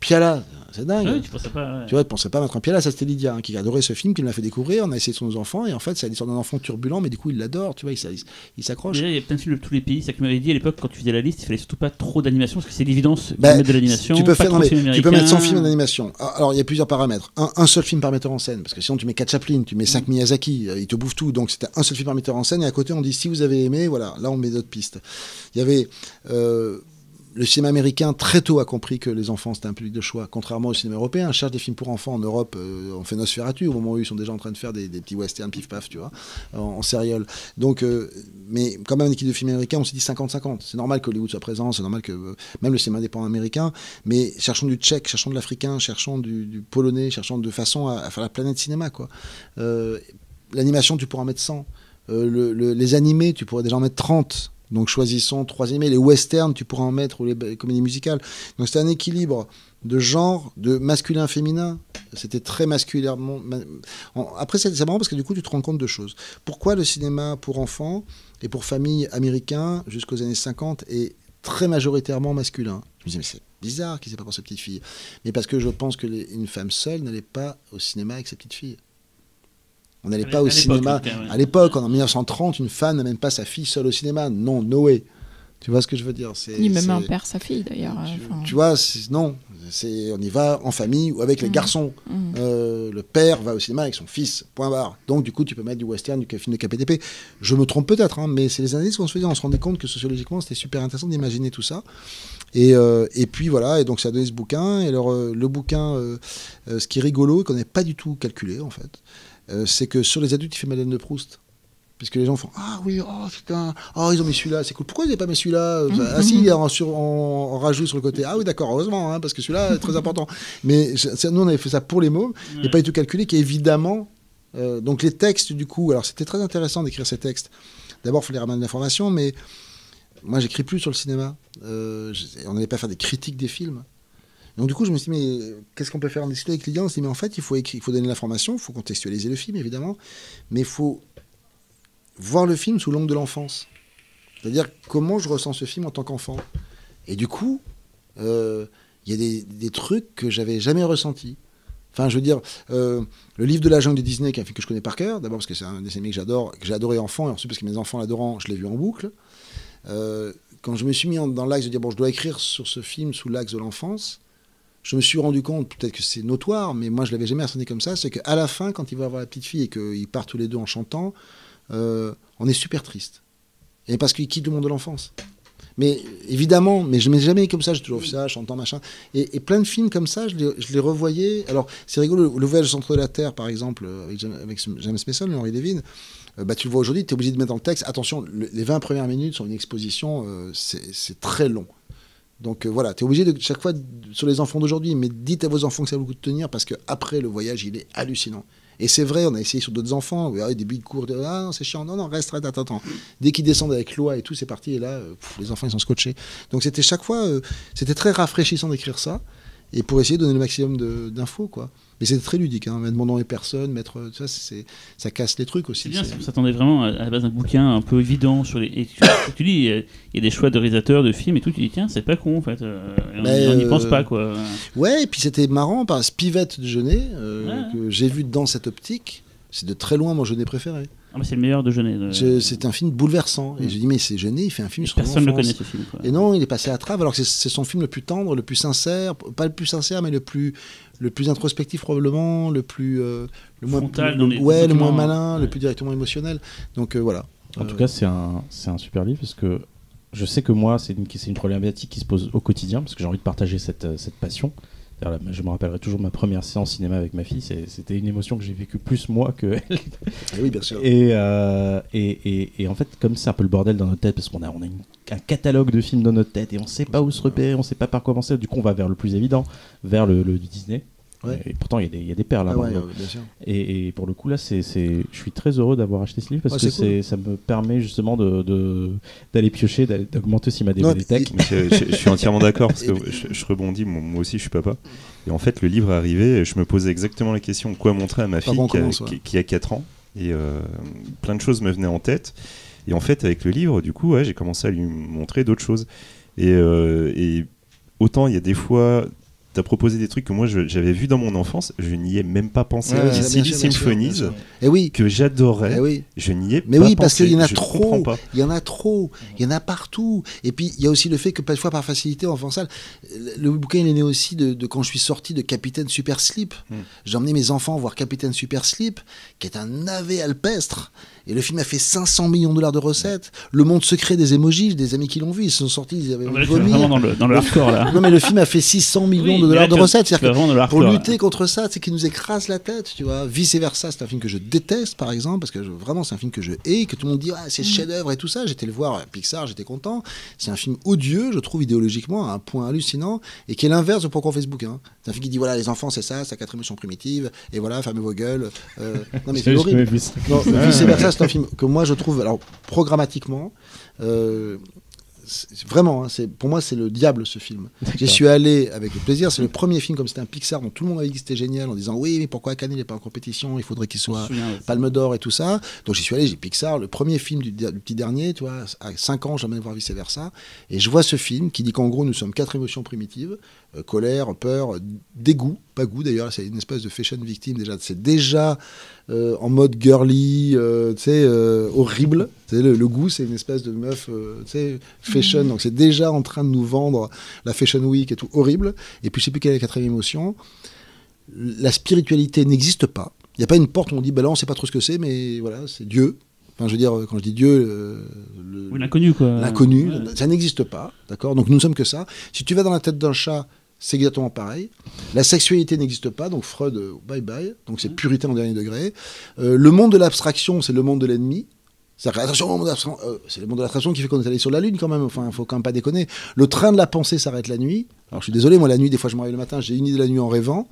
Piala, c'est dingue. Ah oui, tu pensais pas. ouais. Tu vois, tu pensais pas mettre un pied là, ça c'était Lydia hein, qui adorait ce film, qui l'a fait découvrir. On a essayé sur nos enfants et en fait, c'est l'histoire d'un enfant turbulent, mais du coup, il l'adore, tu vois, il, s'a- il s'accroche. Déjà, il y a plein de films de tous les pays. C'est ça que tu m'avais dit à l'époque, quand tu faisais la liste, il fallait surtout pas trop d'animation, parce que c'est l'évidence Bah, de mettre de l'animation. Tu peux, faire, non, mais tu peux mettre 100 américain. films d'animation. Ah, Alors, il y a plusieurs paramètres. Un, un seul film par metteur en scène, parce que sinon, tu mets 4 Chaplin, tu mets 5 Miyazaki, euh, ils te bouffent tout. Donc, c'était un seul film par metteur en scène. Et à côté, on dit si vous avez aimé, voilà, là, on met d'autres pistes. Il y avait. euh, le cinéma américain très tôt a compris que les enfants c'était un public de choix, contrairement au cinéma européen. On cherche des films pour enfants en Europe, euh, on fait Nosferatu au moment où ils sont déjà en train de faire des, des petits westerns pif paf, tu vois, en, en. Donc, euh, mais quand même, une équipe de films américains, on s'est dit 50-50. C'est normal qu'Hollywood soit présent, c'est normal que euh, même le cinéma indépendant américain, mais cherchons du tchèque, cherchons de l'africain, cherchons du, polonais, cherchons de façon à, faire la planète cinéma, quoi. L'animation, tu pourras en mettre 100. Euh, le- le- les animés, tu pourrais déjà en mettre 30. Donc choisissons trois animés. Les westerns, tu pourras en mettre, ou les comédies musicales. Donc c'était un équilibre de genre, de masculin-féminin. C'était très masculinement. ma- en- Après, c'est c'est marrant parce que du coup, tu te rends compte de choses. Pourquoi le cinéma pour enfants et pour familles américains jusqu'aux années 50 est très majoritairement masculin? Je me disais, mais c'est bizarre qu'ils aient pas pour sa petite fille. Mais parce que je pense que les- une femme seule n'allait pas au cinéma avec sa petite fille. On n'allait pas au cinéma. ouais. À l'époque, en 1930, une femme n'a même pas sa fille seule au cinéma. Non, no way. Tu vois ce que je veux dire? Ni même un père, sa fille d'ailleurs. euh, tu, enfin, tu vois, non, c'est on y va en famille ou avec les Mhm. garçons. mhm. Euh, le père va au cinéma avec son fils, point barre. Donc du coup, tu peux mettre du western, du film de KPTP. Je me trompe peut-être, hein, mais c'est les analyses qu'on se faisait. On se rendait compte que sociologiquement, c'était super intéressant d'imaginer tout ça. Et, euh, et puis voilà, et donc ça a donné ce bouquin. Et alors euh, le bouquin, euh, euh, ce qui est rigolo et qu'on n'avait pas du tout calculé en fait, euh, c'est que sur les adultes, il fait Madeleine de Proust. Puisque les gens font Ah oui, oh putain, oh ils ont mis celui-là, c'est cool. Pourquoi ils n'avaient pas mis celui-là Ah si, est en, sur, le côté. Ah oui, d'accord, heureusement, hein, parce que celui-là est très important. Mais nous, on avait fait ça pour les et Ouais. pas du tout calculé, qu'évidemment. euh, donc les textes, du coup, alors c'était très intéressant d'écrire ces textes. D'abord, il fallait ramener de l'information, mais moi, j'écris plus sur le cinéma. Euh, on n'allait pas faire des critiques des films. Donc du coup, je me suis dit, mais qu'est-ce qu'on peut faire en discuter avec les clients? On s'est dit, mais en fait, il faut, il faut donner l'information, il faut contextualiser le film, évidemment, mais il faut voir le film sous l'angle de l'enfance. C'est-à-dire comment je ressens ce film en tant qu'enfant? Et du coup, euh, il y a des, trucs que j'avais jamais ressentis. Enfin, je veux dire, euh, le livre de la jungle de Disney, qui est un film que je connais par cœur, d'abord parce que c'est un dessin animé que j'adore, que j'ai adoré enfant, et ensuite parce que mes enfants l'adorant, je l'ai vu en boucle. Euh, quand je me suis mis dans l'axe de dire, bon, je dois écrire sur ce film sous l'axe de l'enfance, je me suis rendu compte, peut-être que c'est notoire, mais moi je l'avais jamais ressenti comme ça, c'est qu'à la fin, quand il va voir la petite fille et qu'ils partent tous les deux en chantant, euh, on est super triste. Et parce qu'ils quittent le monde de l'enfance. Mais évidemment, mais je ne m'ai jamais comme ça, j'ai toujours fait ça, chantant, machin. Et, plein de films comme ça, je les, revoyais. Alors, c'est rigolo, le voyage au centre de la Terre, par exemple, euh, avec James, Mason, Henri Levin, euh, bah, tu le vois aujourd'hui, tu es obligé de mettre dans le texte, attention, le- les 20 premières minutes sont une exposition, c'est très long. Donc euh, voilà, tu es obligé de chaque fois sur les enfants d'aujourd'hui, mais dites à vos enfants que ça vaut le coup de tenir parce que après le voyage, il est hallucinant. Et c'est vrai, on a essayé sur d'autres enfants, ouais, au début de, ah c'est chiant, non, non, reste, reste, attends, attends. Dès qu'ils descendent avec loi et tout, c'est parti, et là, euh, les enfants ils sont scotchés. Donc c'était chaque fois, euh, c'était très rafraîchissant d'écrire ça, et pour essayer de donner le maximum d'infos, quoi. Mais c'était très ludique, hein, mettre mon nom et personne, mettre, euh, ça, c'est, ça casse les trucs aussi. C'est bien, c'est- on s'attendait vraiment à à la base d'un bouquin un peu évident sur les. Et tu, tu dis, il y a- des choix de réalisateurs, de films et tout. Tu dis, tiens, c'est pas con en fait. euh, on Mais, on n'y euh, pense pas quoi. Ouais, et puis c'était marrant, par Spivette de euh, Ouais. que j'ai vu dans cette optique, c'est de très loin mon Jeunet préféré. Ah, bah, c'est le meilleur de euh, Je- C'est un film bouleversant. Et Mm. je dis, mais c'est Jeunet, il fait un film sur Personne ne le connaît ce film. quoi. Et non, il est passé à travers, alors que c'est- c'est son film le plus tendre, le plus sincère, pas le plus sincère, mais le plus, le plus introspectif probablement, le plus, euh, le moins, Frontal le- dans les ouais, le moins malin, ouais. le plus directement émotionnel. Donc euh, voilà. En Euh, tout cas, c'est un, c'est un super livre parce que je sais que moi, c'est une, c'est une problématique qui se pose au quotidien parce que j'ai envie de partager cette, euh, cette passion. Je me rappellerai toujours ma première séance cinéma avec ma fille. C'était une émotion que j'ai vécue plus moi que elle. oui, bien sûr. Et, euh, et, et, et en fait, comme c'est un peu le bordel dans notre tête, parce qu'on a, on a une- un catalogue de films dans notre tête et on sait pas où se repérer, on sait pas par quoi commencer, du coup, on va vers le plus évident, vers le, le Disney. Ouais. Et pourtant, il y, a des- il y a des perles là Ah ouais, et, et pour le coup, là, c'est, je suis très heureux d'avoir acheté ce livre parce Ouais, que cool. ça me permet justement de, de- d'aller piocher, d'augmenter aussi ma. Mais Je, je- je suis entièrement d'accord parce que je, je rebondis, moi, moi aussi je suis papa. Et en fait, le livre est arrivé et je me posais exactement la question quoi montrer à ma fille qui a, qu'on commence, ouais. qui- qui a 4 ans? Et euh, plein de choses me venaient en tête. Et en fait, avec le livre, du coup, ouais, j'ai commencé à lui montrer d'autres choses. Et, euh, et autant il y a des fois. T'as proposé des trucs que moi je- j'avais vu dans mon enfance, je n'y ai même pas pensé. Ouais, Silly Symphonies, bien sûr. Eh oui, que j'adorais, eh oui. je n'y ai Mais pas oui, parce pensé. qu'il y en a Je trop. Il y en a trop. Il y en a partout. Et puis, il y a aussi le fait que parfois, par facilité, en le bouquin, il est né aussi de, de quand je suis sorti de Capitaine Super Slip. Hmm. J'ai emmené mes enfants voir Capitaine Super Slip, qui est un navet alpestre. Et le film a fait 500 millions de dollars de recettes. Le monde secret des emojis, j'ai des amis qui l'ont vu, ils se sont sortis, ils avaient Ah, envie de vomir. dans le, dans le hardcore là. Non, mais le film a fait 600 millions Oui, de dollars là, de recettes. que le pour là. lutter contre ça, c'est qu'il nous écrase la tête, tu vois. Vice versa, c'est un film que je déteste, par exemple, parce que je- vraiment, c'est un film que je hais, que tout le monde dit, ah, c'est chef-d'œuvre et tout ça. J'étais le voir à Pixar, j'étais content. C'est un film odieux, je trouve, idéologiquement, à un point hallucinant, et qui est l'inverse de pourquoi on fait ce bouquin. C'est un film qui dit, voilà, les enfants, c'est ça, c'est la quatre émotions primitives, et voilà, vos gueules. Euh, non, mais c'est horrible. Non, vice versa, c'est un film que moi je trouve, alors programmatiquement, euh, vraiment, hein, c'est pour moi c'est le diable ce film. J'y suis allé avec plaisir. C'est le premier film comme c'était un Pixar dont tout le monde avait dit que c'était génial en disant oui mais pourquoi Cannes n'est pas en compétition? Il faudrait qu'il soit souviens. Palme d'Or et tout ça. Donc j'y suis allé, j'ai Pixar, le premier film du, du petit dernier, tu vois, à 5 ans, j'emmène voir vice versa. Et je vois ce film qui dit qu'en gros, nous sommes quatre émotions primitives euh, colère, peur, dégoût, pas goût d'ailleurs, c'est une espèce de fashion victime déjà. C'est déjà euh, en mode girly, euh, tu sais, horrible. Le, le goût, c'est une espèce de meuf, tu sais, fashion. Donc c'est déjà en train de nous vendre la fashion week et tout, horrible. Et puis je sais plus quelle est la quatrième émotion. La spiritualité n'existe pas. Il n'y a pas une porte où on dit, ben là, on sait pas trop ce que c'est, mais voilà, c'est Dieu. Enfin, je veux dire, quand je dis Dieu, l'inconnu quoi. l'inconnu, Ouais. ça n'existe pas, d'accord? Donc nous ne sommes que ça. Si tu vas dans la tête d'un chat, c'est exactement pareil. La sexualité n'existe pas, donc Freud, euh, bye bye. Donc c'est purité en dernier degré. Euh, le monde de l'abstraction, c'est le monde de l'ennemi. Euh, c'est le monde de l'abstraction qui fait qu'on est allé sur la Lune quand même. Enfin, faut quand même pas déconner. Le train de la pensée s'arrête la nuit. Alors je suis désolé, moi la nuit, des fois je me réveille le matin, j'ai une idée de la nuit en rêvant.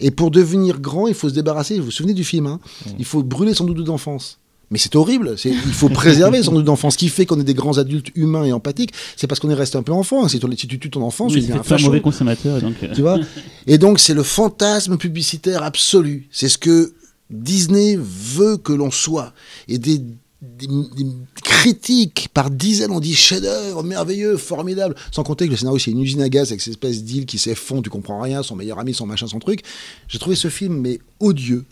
Et pour devenir grand, il faut se débarrasser. Vous vous souvenez du film hein? Il faut brûler son doudou d'enfance. Mais c'est horrible. Il faut préserver son doudou d'enfance. Ce qui fait qu'on est des grands adultes humains et empathiques, c'est parce qu'on est resté un peu enfant. Si, ton- si tu tues ton enfant, tu Oui, deviens c'est un un mauvais consommateur donc. euh, Tu vois Et donc, c'est le fantasme publicitaire absolu. C'est ce que Disney veut que l'on soit. Et des, des- des critiques par dizaines, on dit chef-d'œuvre, merveilleux, formidable. Sans compter que le scénario, c'est une usine à gaz avec cette espèce d'île qui s'effondre, tu comprends rien, son meilleur ami, son machin, son truc. J'ai trouvé ce film, mais odieux.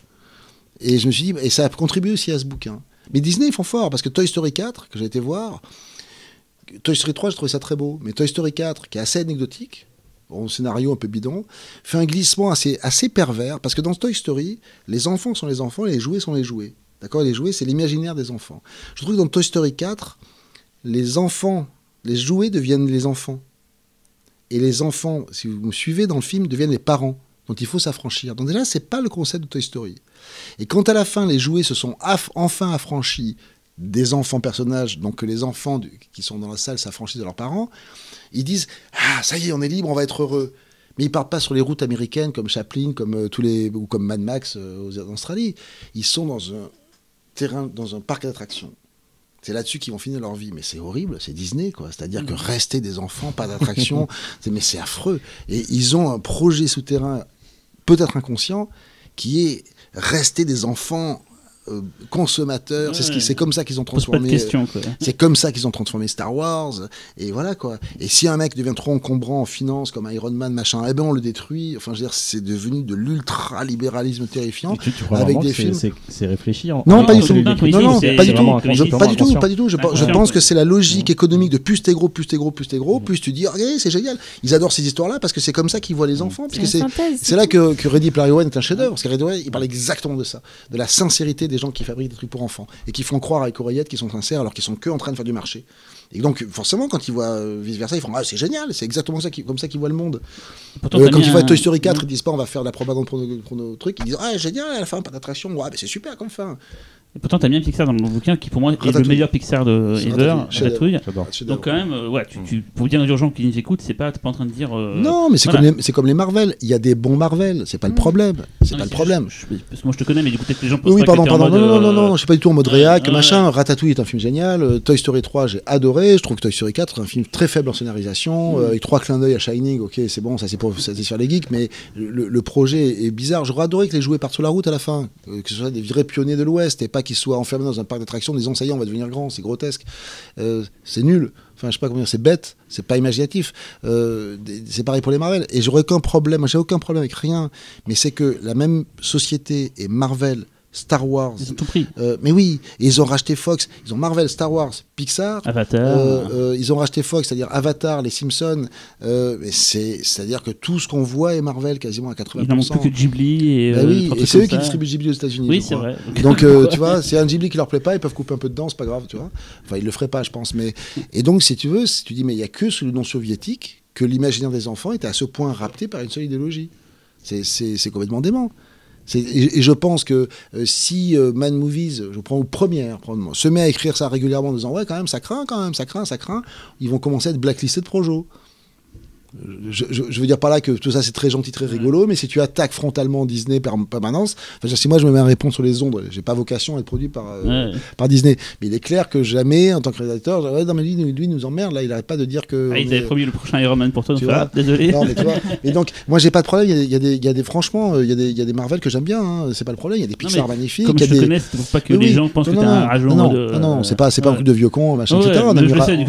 Et je me suis dit, et ça a contribué aussi à ce bouquin. Mais Disney, ils font fort, parce que Toy Story 4, que j'ai été voir, Toy Story 3, j'ai trouvé ça très beau, mais Toy Story 4, qui est assez anecdotique, bon, scénario un peu bidon, fait un glissement assez, assez pervers, parce que dans Toy Story, les enfants sont les enfants et les jouets sont les jouets. D'accord? Les jouets, c'est l'imaginaire des enfants. Je trouve que dans Toy Story 4, les enfants, les jouets deviennent les enfants. Et les enfants, si vous me suivez dans le film, deviennent les parents dont il faut s'affranchir. Donc déjà, c'est pas le concept de Toy Story. Et quand à la fin, les jouets se sont aff- enfin affranchis des enfants personnages, donc que les enfants du- qui sont dans la salle s'affranchissent de leurs parents, ils disent Ah, ça y est, on est libre, on va être heureux. Mais ils partent pas sur les routes américaines comme Chaplin, comme euh, tous les ou comme Mad Max euh, aux- en Australie. Ils sont dans un terrain, dans un parc d'attractions. C'est là-dessus qu'ils vont finir leur vie. Mais c'est horrible, c'est Disney, quoi. C'est-à-dire que rester des enfants, pas d'attraction, mais c'est affreux. Et ils ont un projet souterrain, peut-être inconscient, qui est rester des enfants euh, consommateurs. c'est ce Ouais. comme ça qu'ils ont Pose pas de transformé. quoi. C'est comme ça qu'ils ont transformé Star Wars. Et voilà quoi. Et si un mec devient trop encombrant en finance comme Iron Man, machin, eh ben on le détruit. Enfin, je veux dire, c'est devenu de l'ultra-libéralisme terrifiant. Et tu, tu crois Avec vraiment des c'est- films. c'est c'est réfléchi en- Non, pas du tout. Non, Non, pas du tout. Je- pas du tout, pas du tout. Je, pense- je que c'est la logique économique de plus t'es gros, plus t'es gros, plus t'es gros, plus tu dis, regardez, c'est génial. Ils adorent ces histoires-là parce que c'est comme ça qu'ils voient les enfants. Parce que c'est là que, que Ready Player One est un chef-d'œuvre. Parce que Ready Player One, il parle exactement de ça, de la sincérité des gens qui fabriquent des trucs pour enfants et qui font croire avec oreillette qu'ils sont sincères alors qu'ils sont que en train de faire du marché. Et donc, forcément, quand ils voient vice versa, ils font ah c'est génial, c'est exactement ça, qui- comme ça qu'ils voient le monde. Pourtant, Euh, quand ils voient un- Toy Story 4, ils disent pas on va faire de la propagande pour nos, pour nos trucs, ils disent ah génial à la fin, pas d'attraction, ouais, mais c'est super comme fin. Et pourtant, t'as mis un Pixar dans le bouquin qui, pour moi, est le meilleur Pixar de ever, Ratatouille. Donc, quand même, euh, ouais, tu, tu, pour dire aux gens qui nous écoutent, c'est pas, t'es pas en train de dire. euh, Non, mais c'est voilà. comme, les- comme les Marvel. Il y a des bons Marvel, c'est pas le problème. C'est pas le problème. je- je- parce que moi, je te connais, mais du coup, peut-être les gens pensent Oui, pas pardon, pardon. mode, Non, non, non, euh, non, je suis pas du tout en mode réac, ouais, machin. Ratatouille est un film génial. Euh, Toy Story 3, j'ai adoré. Je trouve que Toy Story 4 est un film très faible en scénarisation, Mm. euh, avec trois clins d'œil à Shining. Ok, c'est bon, ça c'est pour satisfaire les geeks, mais le, le projet est bizarre. J'aurais adoré que les jouets partent sur la route à la fin, que ce soit des vrais pionniers de l'Ouest et pas qu'ils soient enfermés dans un parc d'attractions en disant ça y est, on va devenir grand, c'est grotesque. Euh, c'est nul. Enfin, je sais pas comment dire, c'est bête, c'est pas imaginatif. Euh, c'est pareil pour les Marvel. Et j'aurais aucun problème, j'ai aucun problème avec rien, mais c'est que la même société et Marvel, Star Wars, Ils ont tout pris. euh, mais oui, et ils ont racheté Fox, ils ont Marvel, Star Wars, Pixar. Avatar. euh, euh, ils ont racheté Fox, c'est-à-dire Avatar, les Simpsons. c'est-à-dire que tout ce qu'on voit est Marvel quasiment à 80%. il n'en manque plus que Ghibli et. Bah euh, oui, et c'est eux qui distribuent Ghibli aux États-Unis. Oui, c'est vrai. Donc, tu vois, c'est un Ghibli qui leur plaît pas, ils peuvent couper un peu dedans, c'est pas grave, tu vois. Enfin, ils le feraient pas, je pense. Mais et donc, si tu veux, si tu dis, mais il y a que sous le nom soviétique que l'imaginaire des enfants était à ce point rapté par une seule idéologie. C'est complètement dément. Et, je pense que euh, si euh, Man Movies, je prends aux premières, se met à écrire ça régulièrement en disant ouais quand même ça craint quand même ça craint ça craint, ils vont commencer à être blacklistés de Projo. Je, je- je veux dire par là que tout ça c'est très gentil, très rigolo, mais si tu attaques frontalement Disney par permanence, enfin, si moi je me mets à répondre sur les ondes, j'ai pas vocation à être produit par, euh, Ouais. par Disney. Mais il est clair que jamais, en tant que réalisateur, ouais, non mais lui, lui il nous emmerde, là, il arrête pas de dire que. Ah, avaient est- promis le prochain Iron Man pour toi, donc Tu vois désolé. non, mais tu vois. Et donc, moi, j'ai pas de problème. Il y a, il y a des, il y a des, franchement, euh, il y a des, il y a des Marvel que j'aime bien. hein. C'est pas le problème. Il y a des Pixar mais magnifiques. Comme il je des... connais, c'est pour pas que les oui. gens pensent non, que non, t'es un non, rageant. non, de- non, non, c'est pas, c'est pas un truc de vieux con, machin, etc.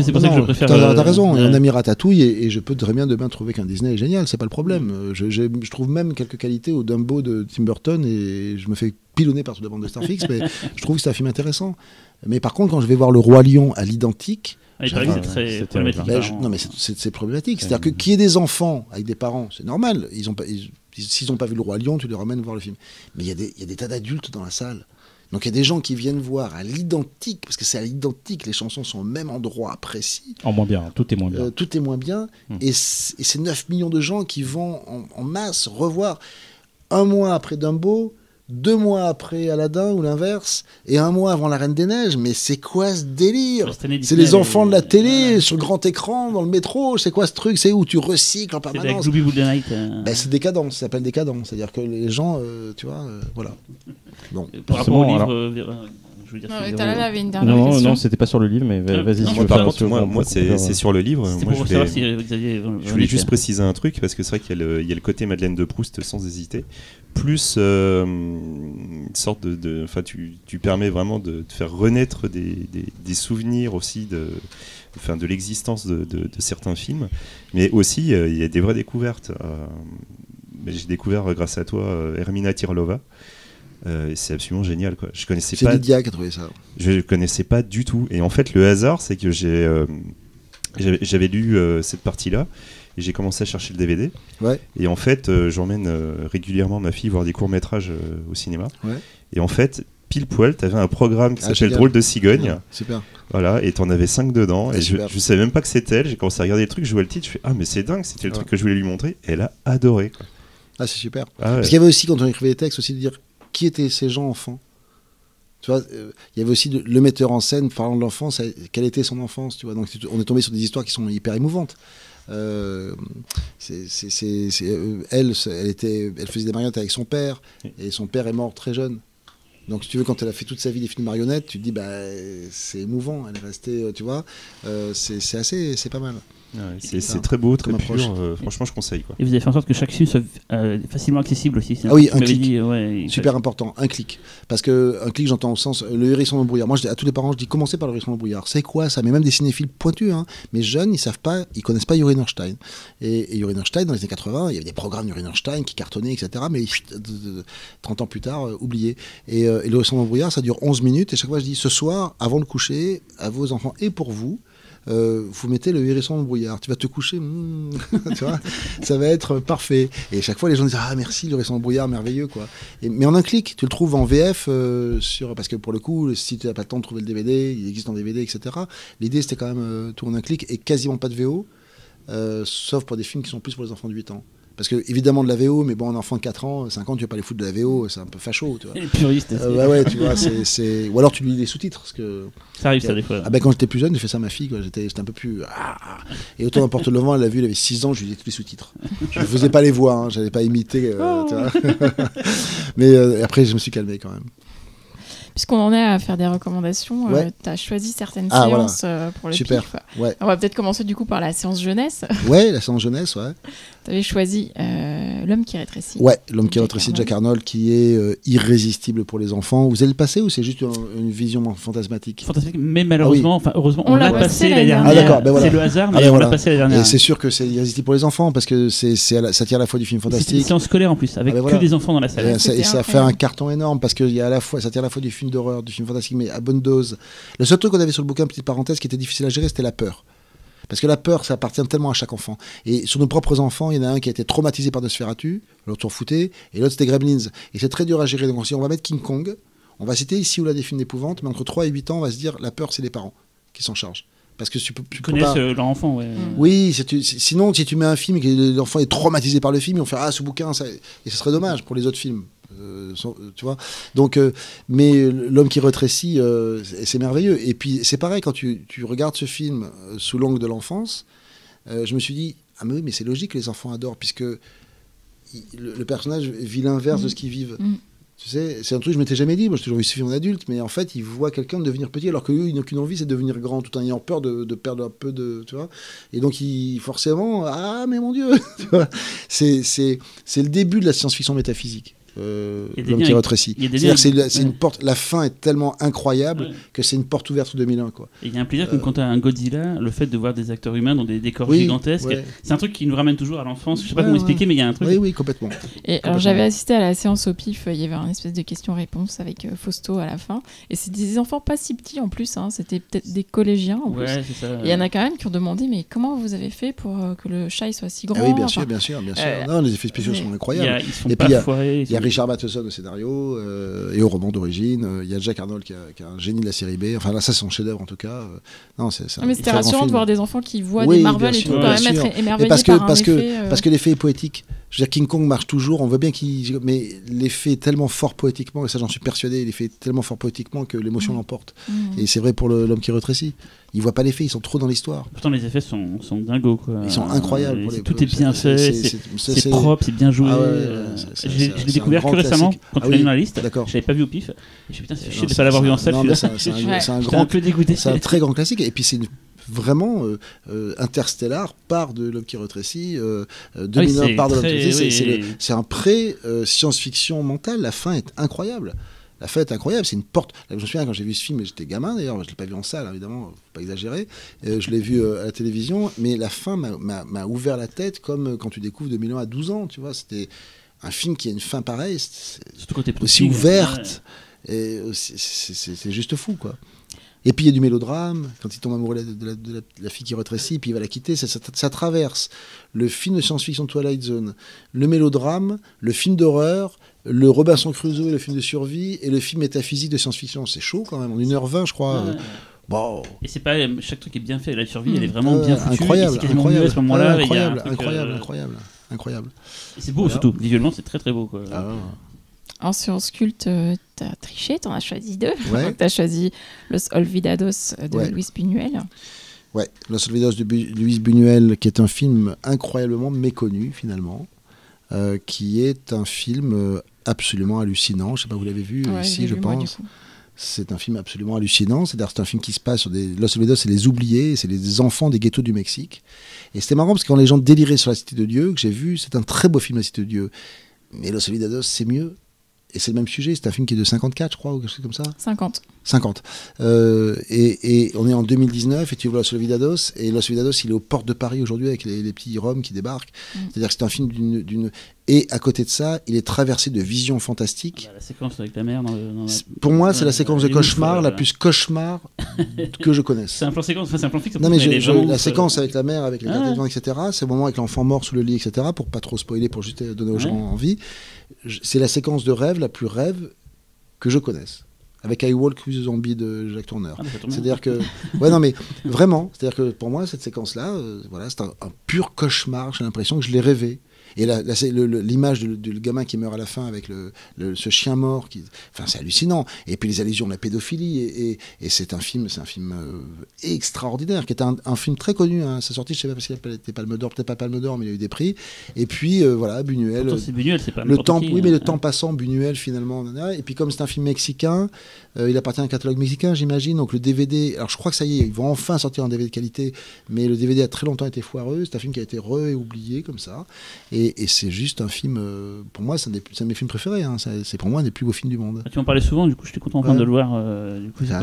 C'est pour ça que je non, préfère, T'as euh, raison. On a mis Ratatouille et, je peux très bien demain trouver qu'un Disney est génial. C'est pas le problème. Euh, Je, je trouve même quelques qualités au Dumbo de Tim Burton et je me fais pilonner par toute la bande de Starfix, mais je trouve que c'est un film intéressant. Mais par contre, quand je vais voir Le Roi Lion à l'identique, Ah, il paraît que c'est très problématique. ben, je- non, mais c'est- problématique. C'est-à-dire que qu'il y ait des enfants avec des parents, c'est normal. Ils ont pas, ils- s'ils n'ont pas vu le roi lion, tu les ramènes voir le film. Mais il y a des, il y a des tas d'adultes dans la salle. Donc il y a des gens qui viennent voir à l'identique, parce que c'est à l'identique, les chansons sont au même endroit précis. En moins bien, tout est moins bien. Euh, tout est moins bien. Hmm. Et c'est 9 millions de gens qui vont en, en masse revoir un mois après Dumbo, deux mois après Aladdin ou l'inverse, et un mois avant La Reine des Neiges. Mais c'est quoi ce délire? C'est les enfants de la elle- télé, sur grand écran, dans le métro. C'est quoi ce truc? C'est où tu recycles en C'est permanence? Night. euh, Ben, C'est décadent, ça s'appelle décadent. C'est-à-dire que les gens, euh, tu vois, euh, voilà. Bon. Par rapport au livre. alors- euh, je veux dire, Non, Talal avait une dernière Non, question. non, c'était pas sur le livre, mais Ah, vas-y. non, si par contre, moi, moi, c'est sur le livre. Moi, pour je savoir voulais- si euh, Xavier. Je voulais juste préciser un truc parce que c'est vrai qu'il y, a le- il y a le côté Madeleine de Proust sans hésiter, plus euh, une sorte de, enfin tu, tu permets vraiment de, de faire renaître des, des- des souvenirs aussi de, enfin de l'existence de, de- de certains films, mais aussi euh, il y a des vraies découvertes. Euh, J'ai découvert euh, grâce à toi euh, Hermina Tirlova. Euh, c'est absolument génial quoi. Je connaissais C'est pas Lydia qui a trouvé ça. je connaissais pas du tout. Et en fait, le hasard, c'est que j'ai, euh, j'avais, lu euh, cette partie-là et j'ai commencé à chercher le DVD. Ouais. Et en fait, j'emmène régulièrement ma fille voir des courts métrages au cinéma. Ouais. Et en fait, pile poil, t'avais un programme qui Ah, s'appelle. Drôle de cigogne. Ouais, Super. Voilà, et t'en avais 5 dedans. Ah, et je, je savais même pas que c'était elle. J'ai commencé à regarder le truc, je vois le titre, je fais Ah, mais c'est dingue, c'était le truc que je voulais lui montrer. Et elle a adoré. quoi. Ah, c'est super. Ah ouais. Parce qu'il y avait aussi, quand on écrivait les textes, aussi de dire qui étaient ces gens enfants. Tu vois, euh, il y avait aussi de- le metteur en scène parlant de l'enfance, quelle était son enfance, tu vois. Donc on est tombé sur des histoires qui sont hyper émouvantes. Euh, c'est- c'est- c'est- c'est, euh, elle, elle, était, elle faisait des marionnettes avec son père, et son père est mort très jeune. Donc, si tu veux, quand elle a fait toute sa vie des films de marionnettes, tu te dis, bah, c'est émouvant, elle est restée, tu vois, euh, c'est assez, c'est pas mal. Ouais, c'est c'est très beau, très pur. euh, franchement, je conseille. Quoi. Et vous avez fait en sorte que chaque film soit euh, facilement accessible aussi. c'est Ah oui, un clic. dit, ouais, il- Super important, un clic. Parce que un clic, j'entends au sens le hérisson dans le brouillard. Moi, je dis à tous les parents, je dis commencez par le hérisson dans le brouillard. C'est quoi ça? Mais même des cinéphiles pointus, hein. mais jeunes, ils savent pas, ils connaissent pas Yuri Norstein. Et, et Yuri Norstein, dans les années 80, il y avait des programmes Yuri Norstein qui cartonnaient, etc. Mais chut, de- de- de- 30 ans plus tard, euh, oublié. Et, euh, et le hérisson dans le brouillard, ça dure 11 minutes. Et chaque fois, je dis ce soir, avant le coucher, à vos enfants et pour vous. Euh, vous mettez le hérisson dans brouillard. Tu vas te coucher, hmm, ça va être parfait. Et chaque fois, les gens disent ah merci le hérisson dans brouillard, merveilleux quoi. Et- mais en un clic, tu le trouves en VF euh, sur parce que pour le coup, si tu n'as pas le temps de trouver le DVD, il existe en DVD, etc. L'idée c'était quand même euh, tout en un clic et quasiment pas de VO, sauf pour des films qui sont plus pour les enfants de 8 ans. Parce que évidemment de la VO, mais bon, un enfant de 4 ans, 5 ans, tu vas pas les foutre de la VO, c'est un peu facho, tu vois. Les puristes, Euh, c'est- ouais, tu vois, c'est, c'est- ou alors tu lui lis les sous-titres, parce que ça arrive ça des fois. ah ben quand j'étais plus jeune, j'ai fait ça à ma fille, quoi. J'étais, j'étais un peu plus. ah. Et autant n'importe le vent, elle l'a vu, elle avait 6 ans, je lui disais tous les sous-titres. Je ne faisais pas les voix, hein, j'allais pas imiter. euh, tu vois. Mais euh, après, je me suis calmé quand même. Puisqu'on en est à faire des recommandations, Ouais. tu as choisi certaines Ah, voilà. séances euh, pour le Super. pif. Ouais, On va peut-être commencer du coup par la séance jeunesse. ouais la séance jeunesse, ouais. tu avais choisi euh, L'homme qui rétrécit. Ouais, l'homme qui rétrécit de Jack Arnold. Qui est euh, irrésistible pour les enfants. Vous allez le passer ou c'est juste une, une vision fantasmatique? Fantastique, mais malheureusement, enfin heureusement, on, On l'a passé passé la dernière. dernière. Ah, d'accord, ben voilà. C'est le hasard, mais Ah, ben on voilà. l'a passé la dernière. Et c'est sûr que c'est irrésistible pour les enfants parce que c'est, c'est ça tire à la fois du film C'était une fantastique. séance scolaire en plus, avec Ah, ben que voilà. des enfants dans la Et salle. ça, et ça fait un carton énorme parce que il y a à la fois, ça tire à la fois du film d'horreur, du film fantastique, mais à bonne dose. Le seul truc qu'on avait sur le bouquin, petite parenthèse, qui était difficile à gérer, c'était la peur. Parce que la peur, ça appartient tellement à chaque enfant. Et sur nos propres enfants, il y en a un qui a été traumatisé par Nosferatu, l'autre s'en foutait, et l'autre c'était Gremlins. Et c'est très dur à gérer. Donc on dit, on va mettre King Kong, on va citer ici ou là des films d'épouvante, mais entre 3 et 8 ans, on va se dire, la peur, c'est les parents qui s'en chargent. Parce que tu peux, tu connaissent pas- leur enfant, ouais. oui, tu- sinon, si tu mets un film et que l'enfant est traumatisé par le film, ils vont faire Ah, ce bouquin, ça... et ce serait dommage pour les autres films. Euh, euh, tu vois Donc, euh, mais l'homme qui rétrécit, euh, c'est merveilleux. Et puis, c'est pareil, quand tu, tu regardes ce film sous l'angle de l'enfance, je me suis dit Ah, mais oui, mais c'est logique que les enfants adorent, puisque il- le, le personnage vit l'inverse de ce qu'ils vivent. Mm. Tu sais, c'est un truc que je m'étais jamais dit. Moi, j'ai toujours vu ce film en adulte, mais en fait, ils voient quelqu'un devenir petit, alors qu'eux, ils n'ont qu'une envie, c'est de devenir grand, tout en ayant peur de, de perdre un peu de, tu vois. Et donc, ils, forcément, ah, mais mon Dieu, c'est le début de la science-fiction métaphysique. Euh, l'homme qui rétrécit. c'est, ouais. une porte. La fin est tellement incroyable Ouais. que c'est une porte ouverte sur 2001, quoi. Il y a un plaisir comme quand tu as un Godzilla, le fait de voir des acteurs humains dans des décors Oui, gigantesques. ouais. C'est un truc qui nous ramène toujours à l'enfance. Je sais pas Ouais, comment ouais. expliquer, mais il y a un truc. Oui, oui, complètement. Et alors j'avais assisté à la séance au pif, il y avait un espèce de question-réponse avec euh, Fausto à la fin. Et c'est des enfants pas si petits en plus, hein, c'était peut-être des collégiens en plus. Ça. Et il y en a quand même qui ont demandé mais comment vous avez fait pour euh, que le chat il soit si grand Ah oui, bien Enfin, sûr, bien sûr, bien sûr. euh, non, les effets spéciaux sont incroyables. ils se font Et puis, il y a- Richard Matheson au scénario euh, et au roman d'origine. euh, Il y a Jack Arnold qui, a- qui un génie de la série B. Enfin là, ça c'est son chef-d'œuvre en tout cas. Euh, Non, c'est c'est un mais c'était rassurant de voir des enfants qui voient Oui, des Marvel et tout, quand même être émerveillés parce que par un parce que effet, parce que l'effet est poétique. Je veux dire, King Kong marche toujours. On veut bien qu'il, mais l'effet est tellement fort poétiquement et ça j'en suis persuadé. L'effet est tellement fort poétiquement que l'émotion Mm. l'emporte. mm. Et c'est vrai pour le- l'homme qui rétrécit. Ils voient pas l'effet. Ils sont trop dans l'histoire. Pourtant, les effets sont, sont dingos. Quoi. Ils sont incroyables. Pour les- tout est bien fait, c'est- propre, c'est bien joué. Ah ouais, euh, Je l'ai découvert que récemment, quand Ah tu l'as oui, la liste. D'accord. Je l'avais pas vu au pif. Je me suis dit, putain, c'est chier de pas l'avoir vu en salle. c'est un- grand. C'est un très grand classique. Et puis c'est une- vraiment euh, euh, Interstellar part de l'homme qui rétrécit. Euh, euh, 2001 Ah part de l'homme qui rétrécit. C'est- un pré euh, science-fiction mentale. La fin est incroyable. La fin est incroyable. C'est une porte. Là, je me souviens quand j'ai vu ce film, j'étais gamin d'ailleurs. Je l'ai pas vu en salle, évidemment. Faut pas exagérer. Euh, je l'ai vu euh, à la télévision. Mais la fin m'a- ouvert la tête comme euh, quand tu découvres 2001 à 12 ans. Tu vois, c'était un film qui a une fin pareille. Surtout aussi ouverte. Et c'est- juste fou, quoi. Et puis il y a du mélodrame, quand il tombe amoureux de la, de la- de la- de la fille qui rétrécit, puis il va la quitter, ça, ça- ça traverse le film de science-fiction Twilight Zone, le mélodrame, le film d'horreur, le Robinson Crusoe et le film de survie, et le film métaphysique de science-fiction. C'est chaud quand même, en 1h20 je crois. Ouais. Euh, Bon, Et c'est pas chaque truc est bien fait. La survie, elle est vraiment Ouais, bien foutue. et incroyable, C'est quasiment incroyable, mieux à ce moment-là. Incroyable, incroyable, euh, incroyable, incroyable. et C'est beau Voilà. surtout. Visuellement, c'est très très beau. Quoi. Ah, En séance culte, euh, t'as triché, t'en as choisi deux. Ouais. t'as choisi Los Olvidados de Ouais. Luis Buñuel. Ouais, Los Olvidados de Bu- Luis Buñuel, qui est un film incroyablement méconnu finalement, euh, qui est un film euh, absolument hallucinant. Je sais pas, vous l'avez vu Ouais, ici, je vu, pense. C'est un film absolument hallucinant. C'est-à-dire c'est un film qui se passe sur des Los Olvidados, c'est les oubliés, c'est les enfants des ghettos du Mexique. Et c'était marrant parce que quand les gens déliraient sur la Cité de Dieu, que j'ai vu, c'est un très beau film la Cité de Dieu. Mais Los Olvidados, c'est mieux. Et c'est le même sujet. C'est un film qui est de 54, je crois, ou quelque chose comme ça. 50. 50. Euh, et, et on est en 2019 et tu vois Los Olvidados et Los Olvidados il est aux portes de Paris aujourd'hui avec les, les petits Roms qui débarquent. Mm. C'est-à-dire que c'est un film d'une, et à côté de ça il est traversé de visions fantastiques. Bah, la séquence avec la mère dans le- dans la- Pour moi c'est la séquence de ouf, cauchemar la plus cauchemar que je connaisse. C'est un plan séquence, enfin, c'est un plan fixe. Non mais je- je- la ouf, séquence euh, avec la mère, avec les Ah ouais. etc. C'est le moment avec l'enfant mort sous le lit, etc. Pour pas trop spoiler, pour juste donner aux gens envie. C'est la séquence de rêve la plus rêve que je connaisse. Avec I Walk with the Zombie de Jacques Tourneur. ah, bah. C'est-à-dire que, ouais, non, mais vraiment, c'est-à-dire que pour moi, cette séquence-là, euh, voilà, c'est un, un pur cauchemar. J'ai l'impression que je l'ai rêvé. Et là, là, c'est le- le- l'image du, du gamin qui meurt à la fin avec le, le- ce chien mort, qui, enfin, c'est hallucinant. Et puis les allusions de la pédophilie. Et, et- et c'est un film, c'est un film euh, extraordinaire, qui est un, un film très connu. Hein. Sa sortie, je sais pas parce qu'il a été Palme d'Or, peut-être pas Palme d'Or, mais il a eu des prix. Et puis euh, voilà, Buñuel. Buñuel, c'est pas Le temps, qui, oui, mais hein. le temps passant, Buñuel finalement. Et puis comme c'est un film mexicain, euh, il appartient à un catalogue mexicain, j'imagine. Donc le DVD, alors je crois que ça y est, ils vont enfin sortir un DVD de qualité, mais le DVD a très longtemps été foireux. C'est un film qui a été re et oublié comme ça. Et, et c'est juste un film, euh, pour moi, c'est un, un de mes films préférés. hein. C'est pour moi un des plus beaux films du monde. Ah, Tu en parlais souvent, du coup, j'étais content enfin, Ouais. de le voir. euh, du coup, c'est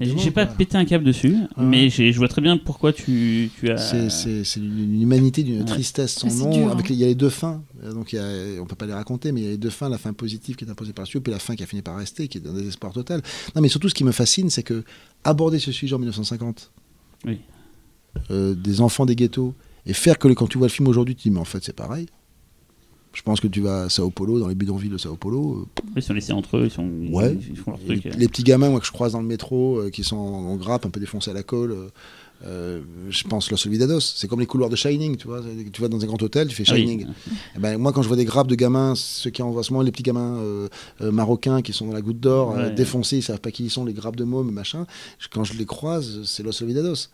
J'ai pas quoi. pété un câble dessus, Ouais. mais je vois très bien pourquoi tu, tu as. C'est- une humanité, d'une Ouais. tristesse sans Ah, nom. dur, avec hein. les- il y a les deux fins, Euh, donc il y a, on peut pas les raconter, mais il y a les deux fins, la fin positive qui est imposée par Dieu, puis la fin qui a fini par rester, qui est d'un désespoir total. Non, mais surtout, ce qui me fascine, c'est que aborder ce sujet en 1950, Oui. euh, des enfants des ghettos, et faire que quand tu vois le film aujourd'hui, tu te dis, mais en fait, c'est pareil. Je pense que tu vas à Sao Paulo, dans les bidonvilles de Sao Paulo, euh, Ils sont laissés entre eux, ils, sont, ils- Ouais. ils font leur les, truc. euh. les petits gamins moi, que je croise dans le métro, euh, qui sont en, en grappe, un peu défoncés à la colle, euh, euh, je pense Los Olvidados. C'est comme les couloirs de Shining, tu vois. Tu vas dans un grand hôtel, tu fais Ah oui. Shining. Eh ben, moi, quand je vois des grappes de gamins, ceux qui en voient ce moment, les petits gamins euh, euh, marocains qui sont dans la goutte d'or, euh, Ouais. défoncés, ils savent pas qui ils sont, les grappes de mômes, machin. Je- quand je les croise, c'est Los Olvidados.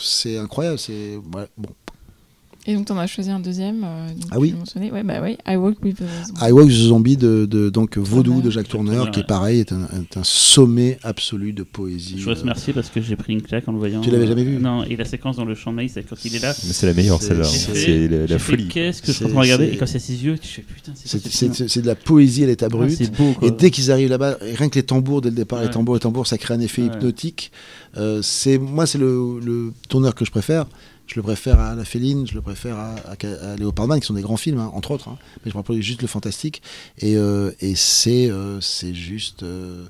C'est incroyable. C'est ouais, bon. Et donc, t'en as choisi un deuxième. euh, Ah tu oui. Ouais, bah oui. I Walk with the Zombie. I Walk with the Zombie de, de- donc Vaudou de Jacques Tourneur, qui est pareis, est un, est un sommet absolu de poésie. Je voudrais te euh, remercier parce que j'ai pris une claque en le voyant. Tu l'avais jamais vu? Non, et la séquence dans le champ de maïs, quand il est là. Mais c'est la meilleure C'est- celle-là. c'est- hein. C'est la, la folie. Qu'est-ce que je suis en train de regarder? Et quand c'est ses yeux, je fais putain, c'est de la poésie à l'état Ah, brut. C'est beau quoi. Et dès qu'ils arrivent là-bas, rien que les tambours dès le départ, les tambours, les tambours, ça crée un effet Ouais. hypnotique. Euh, c'est moi, c'est le, le tourneur que je préfère. Je le préfère à La Féline, je le préfère à, à, à Léopardman, qui sont des grands films, hein, entre autres. hein. Mais je rappelle juste le fantastique. Et, euh, et c'est euh, c'est juste, euh,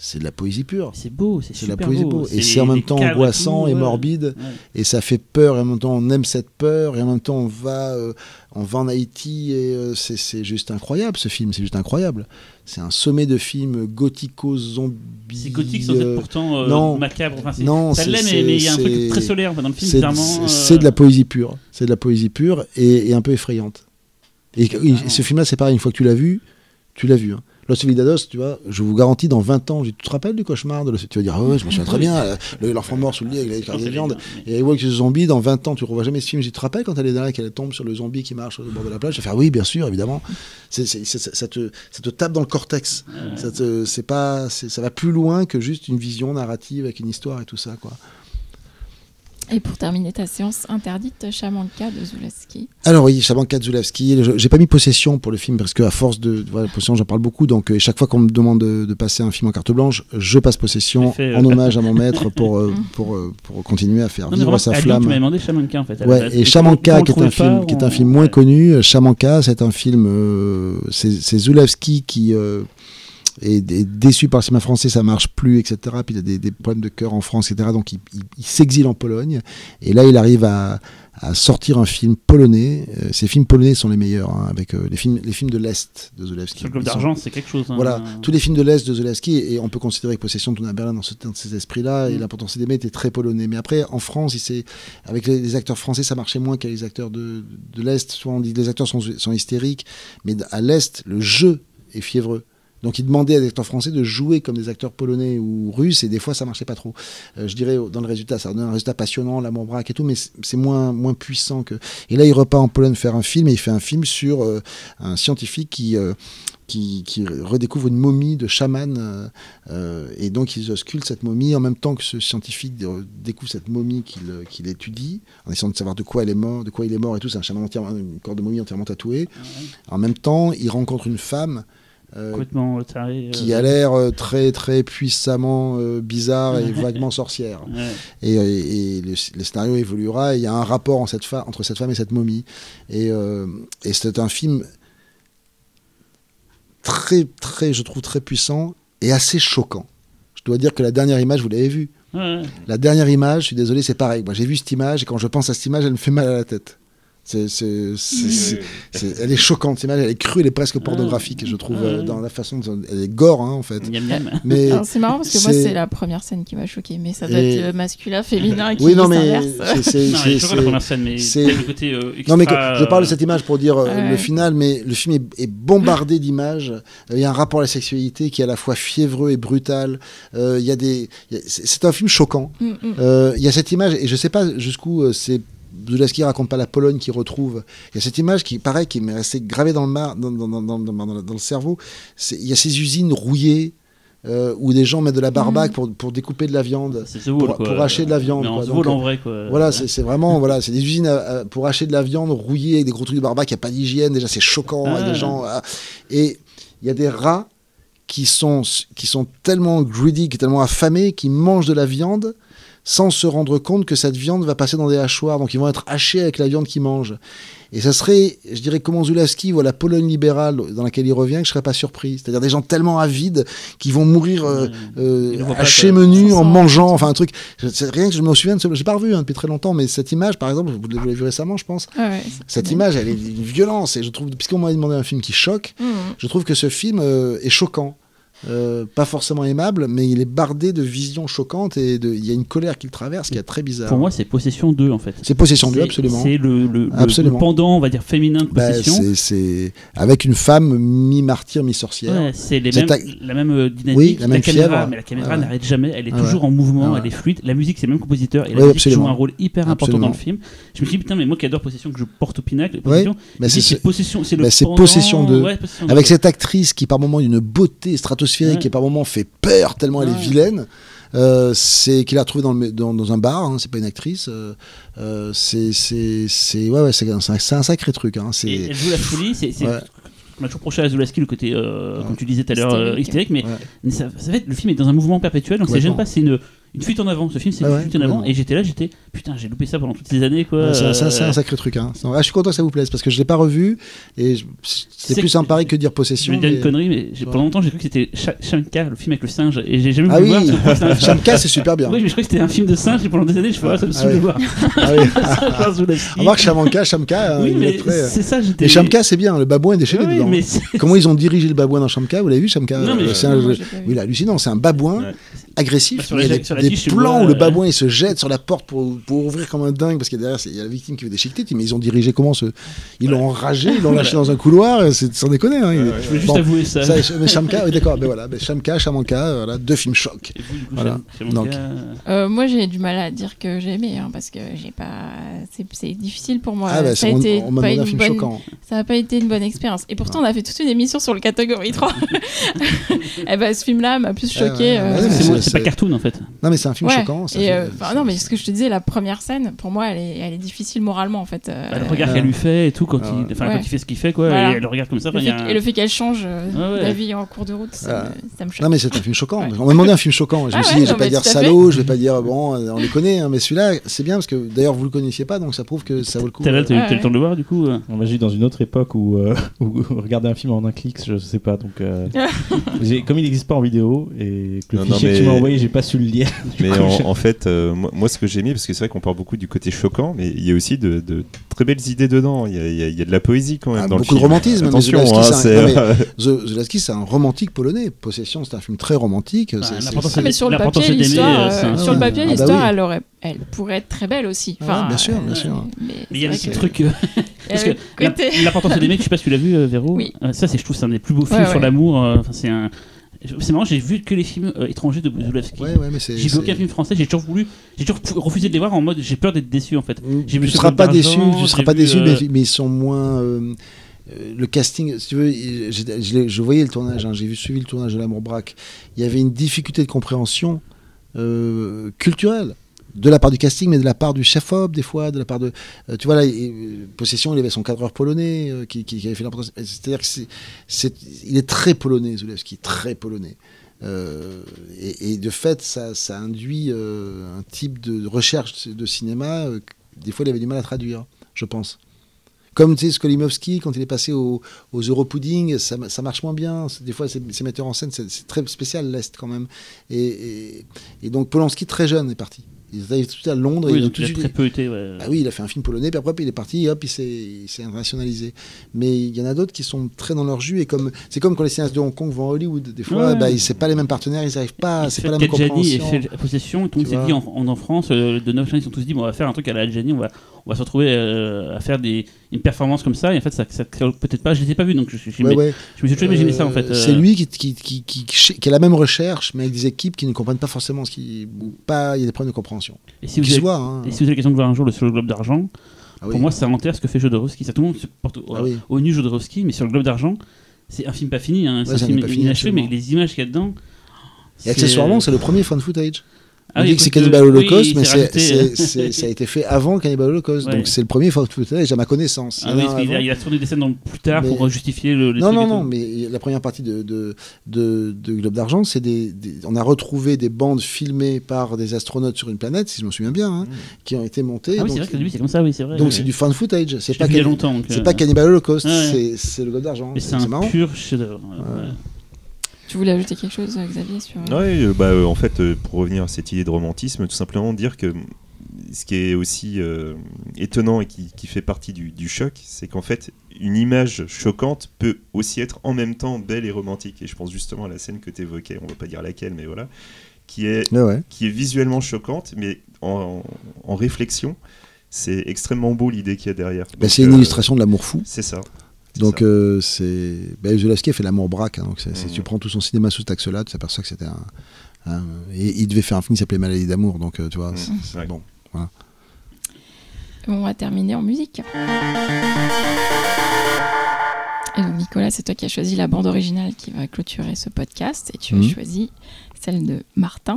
c'est de la poésie pure. C'est beau, c'est C'est de la super poésie beau. pure. Et c'est en même temps angoissant tout, et morbide. Ouais. Et ça fait peur, et en même temps on aime cette peur, et en même temps on va, euh, on va en Haïti, et euh, c'est c'est juste incroyable ce film, c'est juste incroyable. C'est un sommet de films gothico-zombie. C'est gothique sans être euh, pourtant euh, non. macabre. Enfin, c'est- non, ça c'est- l'est, mais mais il y a un truc très solaire dans le film, c'est bizarrement. c'est- euh, c'est de la poésie pure, c'est de la poésie pure et, et un peu effrayante. Et, et Ah. ce film-là, c'est pareil, une fois que tu l'as vu, tu l'as vu. Hein. Los Solidados, tu vois, je vous garantis, dans 20 ans, tu te rappelles du cauchemar de Los- Tu vas dire, ah ouais, je me souviens très bien, euh, le- l'enfant mort sous le lit avec pense carrières de que viande. Et Walk with the Zombie, dans 20 ans, tu ne revois jamais ce film. Je te rappelles quand elle est là, qu'elle tombe sur le zombie qui marche au bord de la plage? Je vais faire, oui, bien sûr, évidemment. Ça, te, ça te tape dans le cortex. Ça, te, pas, ça va plus loin que juste une vision narrative avec une histoire et tout ça. Quoi. Et pour terminer ta séance interdite, Chamanka de Zulawski. Alors oui, Shabanka Zulawski, je- j'ai pas mis possession pour le film parce que à force de voilà, possession, j'en parle beaucoup. Donc euh, chaque fois qu'on me demande de, de passer un film en carte blanche, je passe possession fait, euh, en hommage à mon maître pour euh, pour, euh, pour continuer à faire Non, vivre vraiment, sa flamme. Tu m'avais demandé Shamanka en fait. Ouais, et Shamanka, comment qui est un film, qui est un film moins ouais. connu. Shamanka, c'est un film, euh, c'est c'est Zulawski qui euh, est déçu par le cinéma français, ça marche plus, etc. Puis il a des, des problèmes de cœur en France, etc. Donc il, il- il s'exile en Pologne. Et là, il arrive à, à sortir un film polonais. Euh, ces films polonais sont les meilleurs, hein, avec euh, les films, les films de l'est de Zulawski. Sur le Globe d'argent, c'est quelque chose. hein. voilà, tous les films de l'Est de Zelensky, et on peut considérer que Possession de Tuna Berlin dans, ce, dans ces esprits-là, et Mm. l'importance d'aimer était très polonais. Mais après, en France, il avec les, les acteurs français, ça marchait moins qu'avec les acteurs de, de l'Est. Soit on dit que les acteurs sont, sont hystériques, mais à l'Est, le jeu est fiévreux. Donc il demandait à des acteurs français de jouer comme des acteurs polonais ou russes, et des fois ça marchait pas trop. Euh, je dirais dans le résultat, ça donne un résultat passionnant, l'amour braque et tout, mais c'est moins, moins puissant que. Et là, il repart en Pologne faire un film, et il fait un film sur euh, un scientifique qui, euh, qui, qui redécouvre une momie de chaman euh, et donc ils auscultent cette momie en même temps que ce scientifique découvre cette momie qu'il étudie en essayant de savoir de quoi elle est mort, de quoi il est mort et tout. C'est un chaman entièrement, une corps de momie entièrement tatoué. En même temps, il rencontre une femme. Euh, Complètement taré. euh, qui a l'air euh, très très puissamment bizarre et vaguement sorcière. ouais. Et, et- et le, le scénario évoluera. Il y a un rapport en cette fa- entre cette femme et cette momie. Et, et c'est un film très très, je trouve très puissant et assez choquant. Je dois dire que la dernière image, vous l'avez vue. Ouais. La dernière image, je suis désolé, c'est pareil. Moi, j'ai vu cette image et quand je pense à cette image, elle me fait mal à la tête. Elle est choquante, cette image, elle est crue, elle est presque pornographique, je trouve, euh, dans la façon dont elle est gore, hein, en fait. Miam, miam. Mais C'est marrant parce que moi, c'est- la première scène qui m'a choqué, mais ça doit Et- être euh, masculin, féminin qui oui, non, mais s'inverse. c'est, la première scène, mais le côté euh, Non, mais que- je parle de euh, cette image pour dire euh, Ouais. le final, mais le film est, est bombardé d'images. Il y a un rapport à la sexualité qui est à la fois fiévreux et brutal. Euh, Il y a des, c'est un film choquant. Mm, mm. Euh, Il y a cette image, et je sais pas jusqu'où euh, c'est. Zulawski raconte pas la Pologne qu'il retrouve. Il y a cette image qui, pareil, qui m'est restée gravée dans le, mar, dans, dans- dans- dans- dans- dans- dans le cerveau. Il y a ces usines rouillées euh, où des gens mettent de la barbaque pour, pour découper de la viande. Pour- quoi. pour acheter de la viande, Mais quoi. The Donc, euh, en vrai, quoi. Voilà, c'est vraiment voilà, c'est des usines à- à- pour acheter de la viande rouillée avec des gros trucs de barbaque. Il n'y a pas d'hygiène. Déjà, c'est choquant. Ah. et des gens ah. et il y a des rats qui sont qui sont tellement greedy, qui sont tellement affamés, qui mangent de la viande sans se rendre compte que cette viande va passer dans des hachoirs. Donc ils vont être hachés avec la viande qu'ils mangent. Et ça serait, je dirais, comment Zulawski voit la Pologne libérale dans laquelle il revient, que je serais pas surpris. C'est-à-dire des gens tellement avides qui vont mourir euh, euh, hachés quoi. menus Sans en mangeant, enfin un truc. Rien que je me souviens de ce. J'ai pas revu hein, depuis très longtemps, mais cette image, par exemple, vous l'avez vu récemment, je pense. Ouais, Cette image, elle est d'une violence. Et je trouve, puisqu'on m'a demandé un film qui choque, Mm. je trouve que ce film euh, est choquant. Euh, pas forcément aimable, mais il est bardé de visions choquantes et de- il y a une colère qu'il traverse qui est très bizarre. Pour moi, c'est Possession 2, en fait. c'est Possession 2, C'est- absolument. C'est le, le, le- Absolument. le pendant, on va dire, féminin de Bah, Possession. c'est- c'est avec une femme mi-martyr, mi-sorcière. Ouais, c'est ta- la même euh, dynamique. Oui, la même caméra, fièvre. mais la caméra ouais. n'arrête jamais. Elle est toujours ouais. en mouvement, elle est fluide. La musique, c'est le même compositeur. Et la Oui, musique joue un rôle hyper important Absolument. dans le film. Je me dit, putain, mais moi qui adore Possession, que je porte au pinacle, Possession, bah, dis, c'est- Possession, c'est bah, Possession 2. Ouais, Possession 2. Avec cette actrice qui par moments a une beauté stratosphérique Ouais. et par moments fait peur tellement elle est vilaine. Euh, c'est qu'il a trouvé dans, le- dans, dans un bar, hein, c'est pas une actrice. euh, euh, c'est c'est c'est ouais, ouais c'est un, c'est un sacré truc. Hein, Et elle joue la folie, c'est. On a toujours reproché à Zulaski le côté, euh, Ouais. comme tu disais tout à l'heure, euh, Hystérique. mais Ouais. mais ça, ça fait, le film est dans un mouvement perpétuel, donc ça gêne pas, c'est une, une fuite en avant. Ce film, c'est une ouais, fuite en avant, complètement. et j'étais là, j'étais, putain, j'ai loupé ça pendant toutes ces années, quoi. Ça, c'est Euh, un sacré truc. Hein. Ah, je suis content que ça vous plaise parce que je l'ai pas revu et je- C'est- plus un pari que dire Je possession. vais dire une mais- connerie, mais j'ai- pendant longtemps j'ai cru que c'était Sha- le film avec le singe, et j'ai jamais Ah voulu oui, voir. parce que c'était un Shamka c'est super bien. Oui, mais je crois que c'était un film de singe, et pendant des années, je fais, ah, ça me Ah saoule de ouais. voir. Ah oui. Ça, Zulawski. Remarque Shamanka, Shamka, Oui, mais c'est ça, j'étais. Et Shamka c'est bien, le babouin est déchaîné Oui, dedans. mais c'est- Comment ils ont dirigé le babouin dans Shamka Vous l'avez vu Shamka Non, mais- Euh, c'est un- Non, moi, j'ai pas vu. Oui, il est hallucinant. C'est un babouin Ouais. Agressif. Bah, sur il y a la- des, sur des plans vois, où le euh, babouin il se jette sur la porte pour, pour ouvrir comme un dingue parce que derrière c'est- il y a la victime qui veut déchiqueter. Mais ils ont dirigé comment ce Ils l'ont enragé, ils l'ont lâché dans un couloir. C'est sans déconner. Hein, il- Je voulais juste Bon, avouer ça. ça, mais Shamka, oui, d'accord. Ben voilà, ben Shamka, Shamanka, voilà, deux films vous, coup, Voilà. Donc. gars, Euh, moi, j'ai du mal à dire que j'ai aimé, hein, parce que j'ai pas. C'est difficile pour moi. ah ben, ça a on, été on m'a pas demandé un une film bonne- choquant. Ça n'a pas été une bonne expérience. Et pourtant, on a fait toute une émission sur le catégorie 3. et ben, ce film-là m'a plus ouais, choqué. C'est pas cartoon en fait. Non mais c'est un film Ouais. choquant. euh, non, mais ce que je te disais, la première scène, pour moi, elle est, elle est difficile moralement en fait. euh, Bah, le regard ouais. qu'elle lui fait et tout quand Ah il, ouais. enfin, Ouais. quand il fait ce qu'il fait quoi, Voilà. et elle le regarde comme ça. le fait un- et le fait qu'elle change euh, Ouais, ouais. d'avis en cours de route, ça, Ah. me, ça me choque. Non mais c'est un film choquant. Ouais. On m'a demandé un film choquant. Je Ah me suis ouais, dit, je vais pas dire salaud, je vais pas dire bon, euh, on les connaît, hein, mais celui-là, c'est bien parce que d'ailleurs vous le connaissiez pas, donc ça prouve que ça vaut le coup. T'as eu le temps de le voir du coup On va juste dans une autre époque où, regarder un film en un clic, je sais pas. Donc, comme il n'existe pas en vidéo et que le fichier envoyé, j'ai pas su le lire. Mais coup, en, en fait, euh, moi, moi, ce que j'ai mis, parce que c'est vrai qu'on parle beaucoup du côté choquant, mais il y a aussi de, de très belles idées dedans. Il y a, il y a- il y a de la poésie quand même Ah, dans le beaucoup de film. romantisme, mais Attention, Zulawski, hein, euh, Zelensky, c'est un romantique polonais. Possession, c'est un film très romantique. Bah, c'est- Ah, mais sur le papier, l'histoire, euh, euh, sur le papier, Ah bah l'histoire, oui. elle aurait, elle pourrait être très belle aussi. Enfin, bien sûr, bien sûr. Mais, il y a des trucs. Parce que l'importance des mecs, je sais pas si tu l'as vu, Véro. Oui. Ça, c'est, je trouve, c'est un des plus beaux films Ouais, sur l'amour. Enfin, c'est un. C'est marrant, j'ai vu que les films euh, étrangers de Zulawski. Ouais, ouais, mais c'est. J'ai vu aucun film français, j'ai toujours voulu, j'ai toujours refusé de les voir en mode j'ai peur d'être déçu en fait. Vu Tu ce seras pas déçu, tu seras pas vu, déçu, euh, mais, mais ils sont moins. euh, le casting, si tu veux, je, voyais le tournage, hein, j'ai suivi le tournage de L'amour braque. Il y avait une difficulté de compréhension culturelle de la part du casting, mais de la part du chef-op, des fois, de la part de. euh, tu vois, là, euh, Possession, il avait son cadreur polonais euh, qui, qui- avait fait l'importance. C'est-à-dire que c'est, il est très polonais, Zulewski, très polonais. Et, de fait, ça, ça induit un type de recherche de cinéma des fois il avait du mal à traduire, je pense. Comme tu sais, Skolimowski, quand il est passé au- aux Europudding, ça, ça marche moins bien. Des fois, ces, metteurs en scène, c'est très spécial, l'Est, quand même. Et- et donc, Polanski, très jeune, est parti. Il arrive tout de suite à Londres. Oui, il a donc tout il a très peu été. ouais. ah oui, il a fait un film polonais, puis après, il est parti, hop, il s'est, internationalisé. Mais il y en a d'autres qui sont très dans leur jus, et comme, c'est comme quand les cinéastes de Hong Kong vont à Hollywood. Des fois, Ouais. bah, c'est pas les mêmes partenaires, ils n'arrivent pas, c'est pas la même Kadjani et compréhension. fait Possession, et tout le monde s'est dit en, en, en France, euh, de neuf gens, ils sont tous dit bon, on va faire un truc à la Adjani, on va, on va se retrouver euh, à faire des, une performance comme ça, et en fait, ça, ça peut-être pas, je les ai pas vus, donc je, je, je- Ouais, ouais. je me suis toujours imaginé ça en Euh, fait. euh, C'est lui qui, qui, qui, qui, a la même recherche, mais avec des équipes qui ne comprennent pas forcément ce qui. pas, il y a des problèmes de compréhension. Et si vous avez, voit, hein. et si vous avez l'occasion de voir un jour le sur le Globe d'Argent, Ah pour oui. moi, ça enterre ce que fait Jodorowsky. Ça, tout le monde se porte au, Ah oui. au nu Jodorowsky, mais sur le Globe d'Argent, c'est un film pas fini, hein, c'est un film inachevé, mais les images qu'il y a dedans. Et accessoirement, c'est le premier fan footage. Ah On dit que c'est Cannibal euh, Holocaust, oui, mais c'est- ça a été fait avant Cannibal Holocaust. Ouais. Donc c'est le premier fan footage à ma connaissance. Ah Il oui, a il tourné des scènes dans plus tard Mais- pour justifier le. les Non, non, non, mais la première partie de, de, de, de Globe d'Argent, c'est des, des- On a retrouvé des bandes filmées par des astronautes sur une planète, si je me souviens bien, hein, qui ont été montées. Ah oui, c'est vrai que c'est comme ça, oui, c'est vrai. donc c'est du fan footage. C'est pas, c'est euh, pas Cannibal Holocaust, c'est, le Globe d'Argent. C'est un pur chef-d'œuvre. Tu voulais ajouter quelque chose, euh, Xavier, sur... Ouais, euh, bah, euh, en fait, euh, pour revenir à cette idée de romantisme, tout simplement dire que ce qui est aussi euh, étonnant et qui, qui fait partie du, du choc, c'est qu'en fait, une image choquante peut aussi être en même temps belle et romantique. Et je pense justement à la scène que tu évoquais, on va pas dire laquelle, mais voilà, qui est, Ouais, ouais. qui est visuellement choquante, mais en, en réflexion, c'est extrêmement beau l'idée qu'il y a derrière. Bah, c'est une euh, illustration de l'amour fou. C'est ça. Donc euh, c'est bah, Zulawski a fait l'amour braque. hein, donc c'est- Mhm. tu prends tout son cinéma sous cet axe-là, tu t'aperçois que c'était un, un- et il devait faire un film qui s'appelait Maladie d'amour. Donc euh, tu vois. Mhm. c'est- Ouais. Bon. On va terminer en musique. Et donc Nicolas, c'est toi qui as choisi la bande originale qui va clôturer ce podcast. Et tu as Mhm. choisi celle de Martin,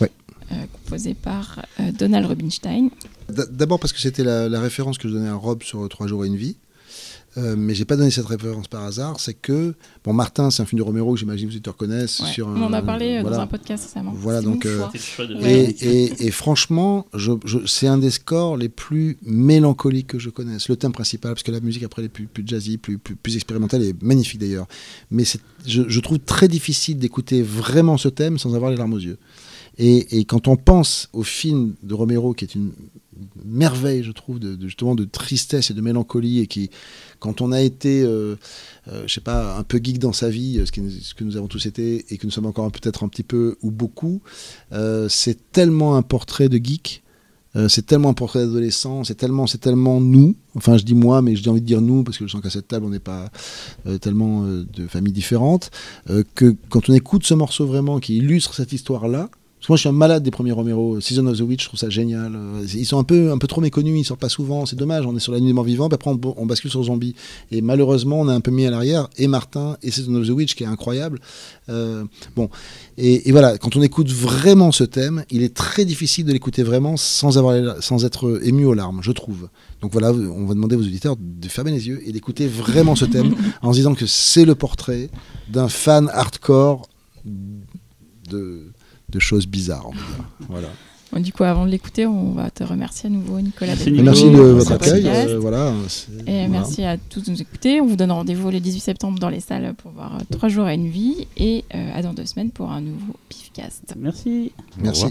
Ouais. euh, composée par euh, Donald Rubinstein. D'abord parce que c'était la, la référence que je donnais à Rob sur Trois jours et une vie. Euh, mais j'ai pas donné cette référence par hasard. C'est que bon, Martin, c'est un film de Romero que j'imagine que vous te reconnaissent. Ouais. Sur On en a parlé euh, voilà. dans un podcast récemment. Voilà, donc, euh. Et, et- et franchement, je, je- c'est un des scores les plus mélancoliques que je connaisse. Le thème principal, parce que la musique après elle est plus, plus jazzy, plus, plus, plus expérimentale, et magnifique d'ailleurs. Mais c'est- je, je trouve très difficile d'écouter vraiment ce thème sans avoir les larmes aux yeux. Et, et quand on pense au film de Romero, qui est une merveille, je trouve, de, justement de tristesse et de mélancolie, et qui, quand on a été, euh, euh, je sais pas, un peu geek dans sa vie, euh, ce, que nous avons tous été, et que nous sommes encore peut-être un petit peu ou beaucoup, c'est tellement un portrait de geek. c'est tellement un portrait d'adolescent, c'est tellement, c'est tellement nous. Enfin, je dis moi, mais j'ai envie de dire nous parce que je sens qu'à cette table, on n'est pas tellement de familles différentes. que quand on écoute ce morceau vraiment qui illustre cette histoire-là, parce que moi, je suis un malade des premiers Romero. Season of the Witch, je trouve ça génial. Ils sont un peu, un peu trop méconnus, ils sortent pas souvent. C'est dommage. On est sur la nuit des morts vivants, puis après on, bascule sur Zombie. Et malheureusement, on a un peu mis à l'arrière et Martin et Season of the Witch, qui est incroyable. Euh, bon, et, voilà, quand on écoute vraiment ce thème, il est très difficile de l'écouter vraiment sans avoir, sans être ému aux larmes, je trouve. Donc voilà, on va demander aux auditeurs de fermer les yeux et d'écouter vraiment ce thème en se disant que c'est le portrait d'un fan hardcore de, de choses bizarres. on va dire. Voilà. Bon, du coup, avant de l'écouter, on va te remercier à nouveau, Nicolas. Merci, Nico. De votre accueil. euh, voilà, Et voilà. merci à tous de nous écouter. On vous donne rendez-vous le 18 septembre dans les salles pour voir euh, Trois jours et une vie. Et euh, à dans deux semaines pour un nouveau Pifcast. Merci. Au Merci.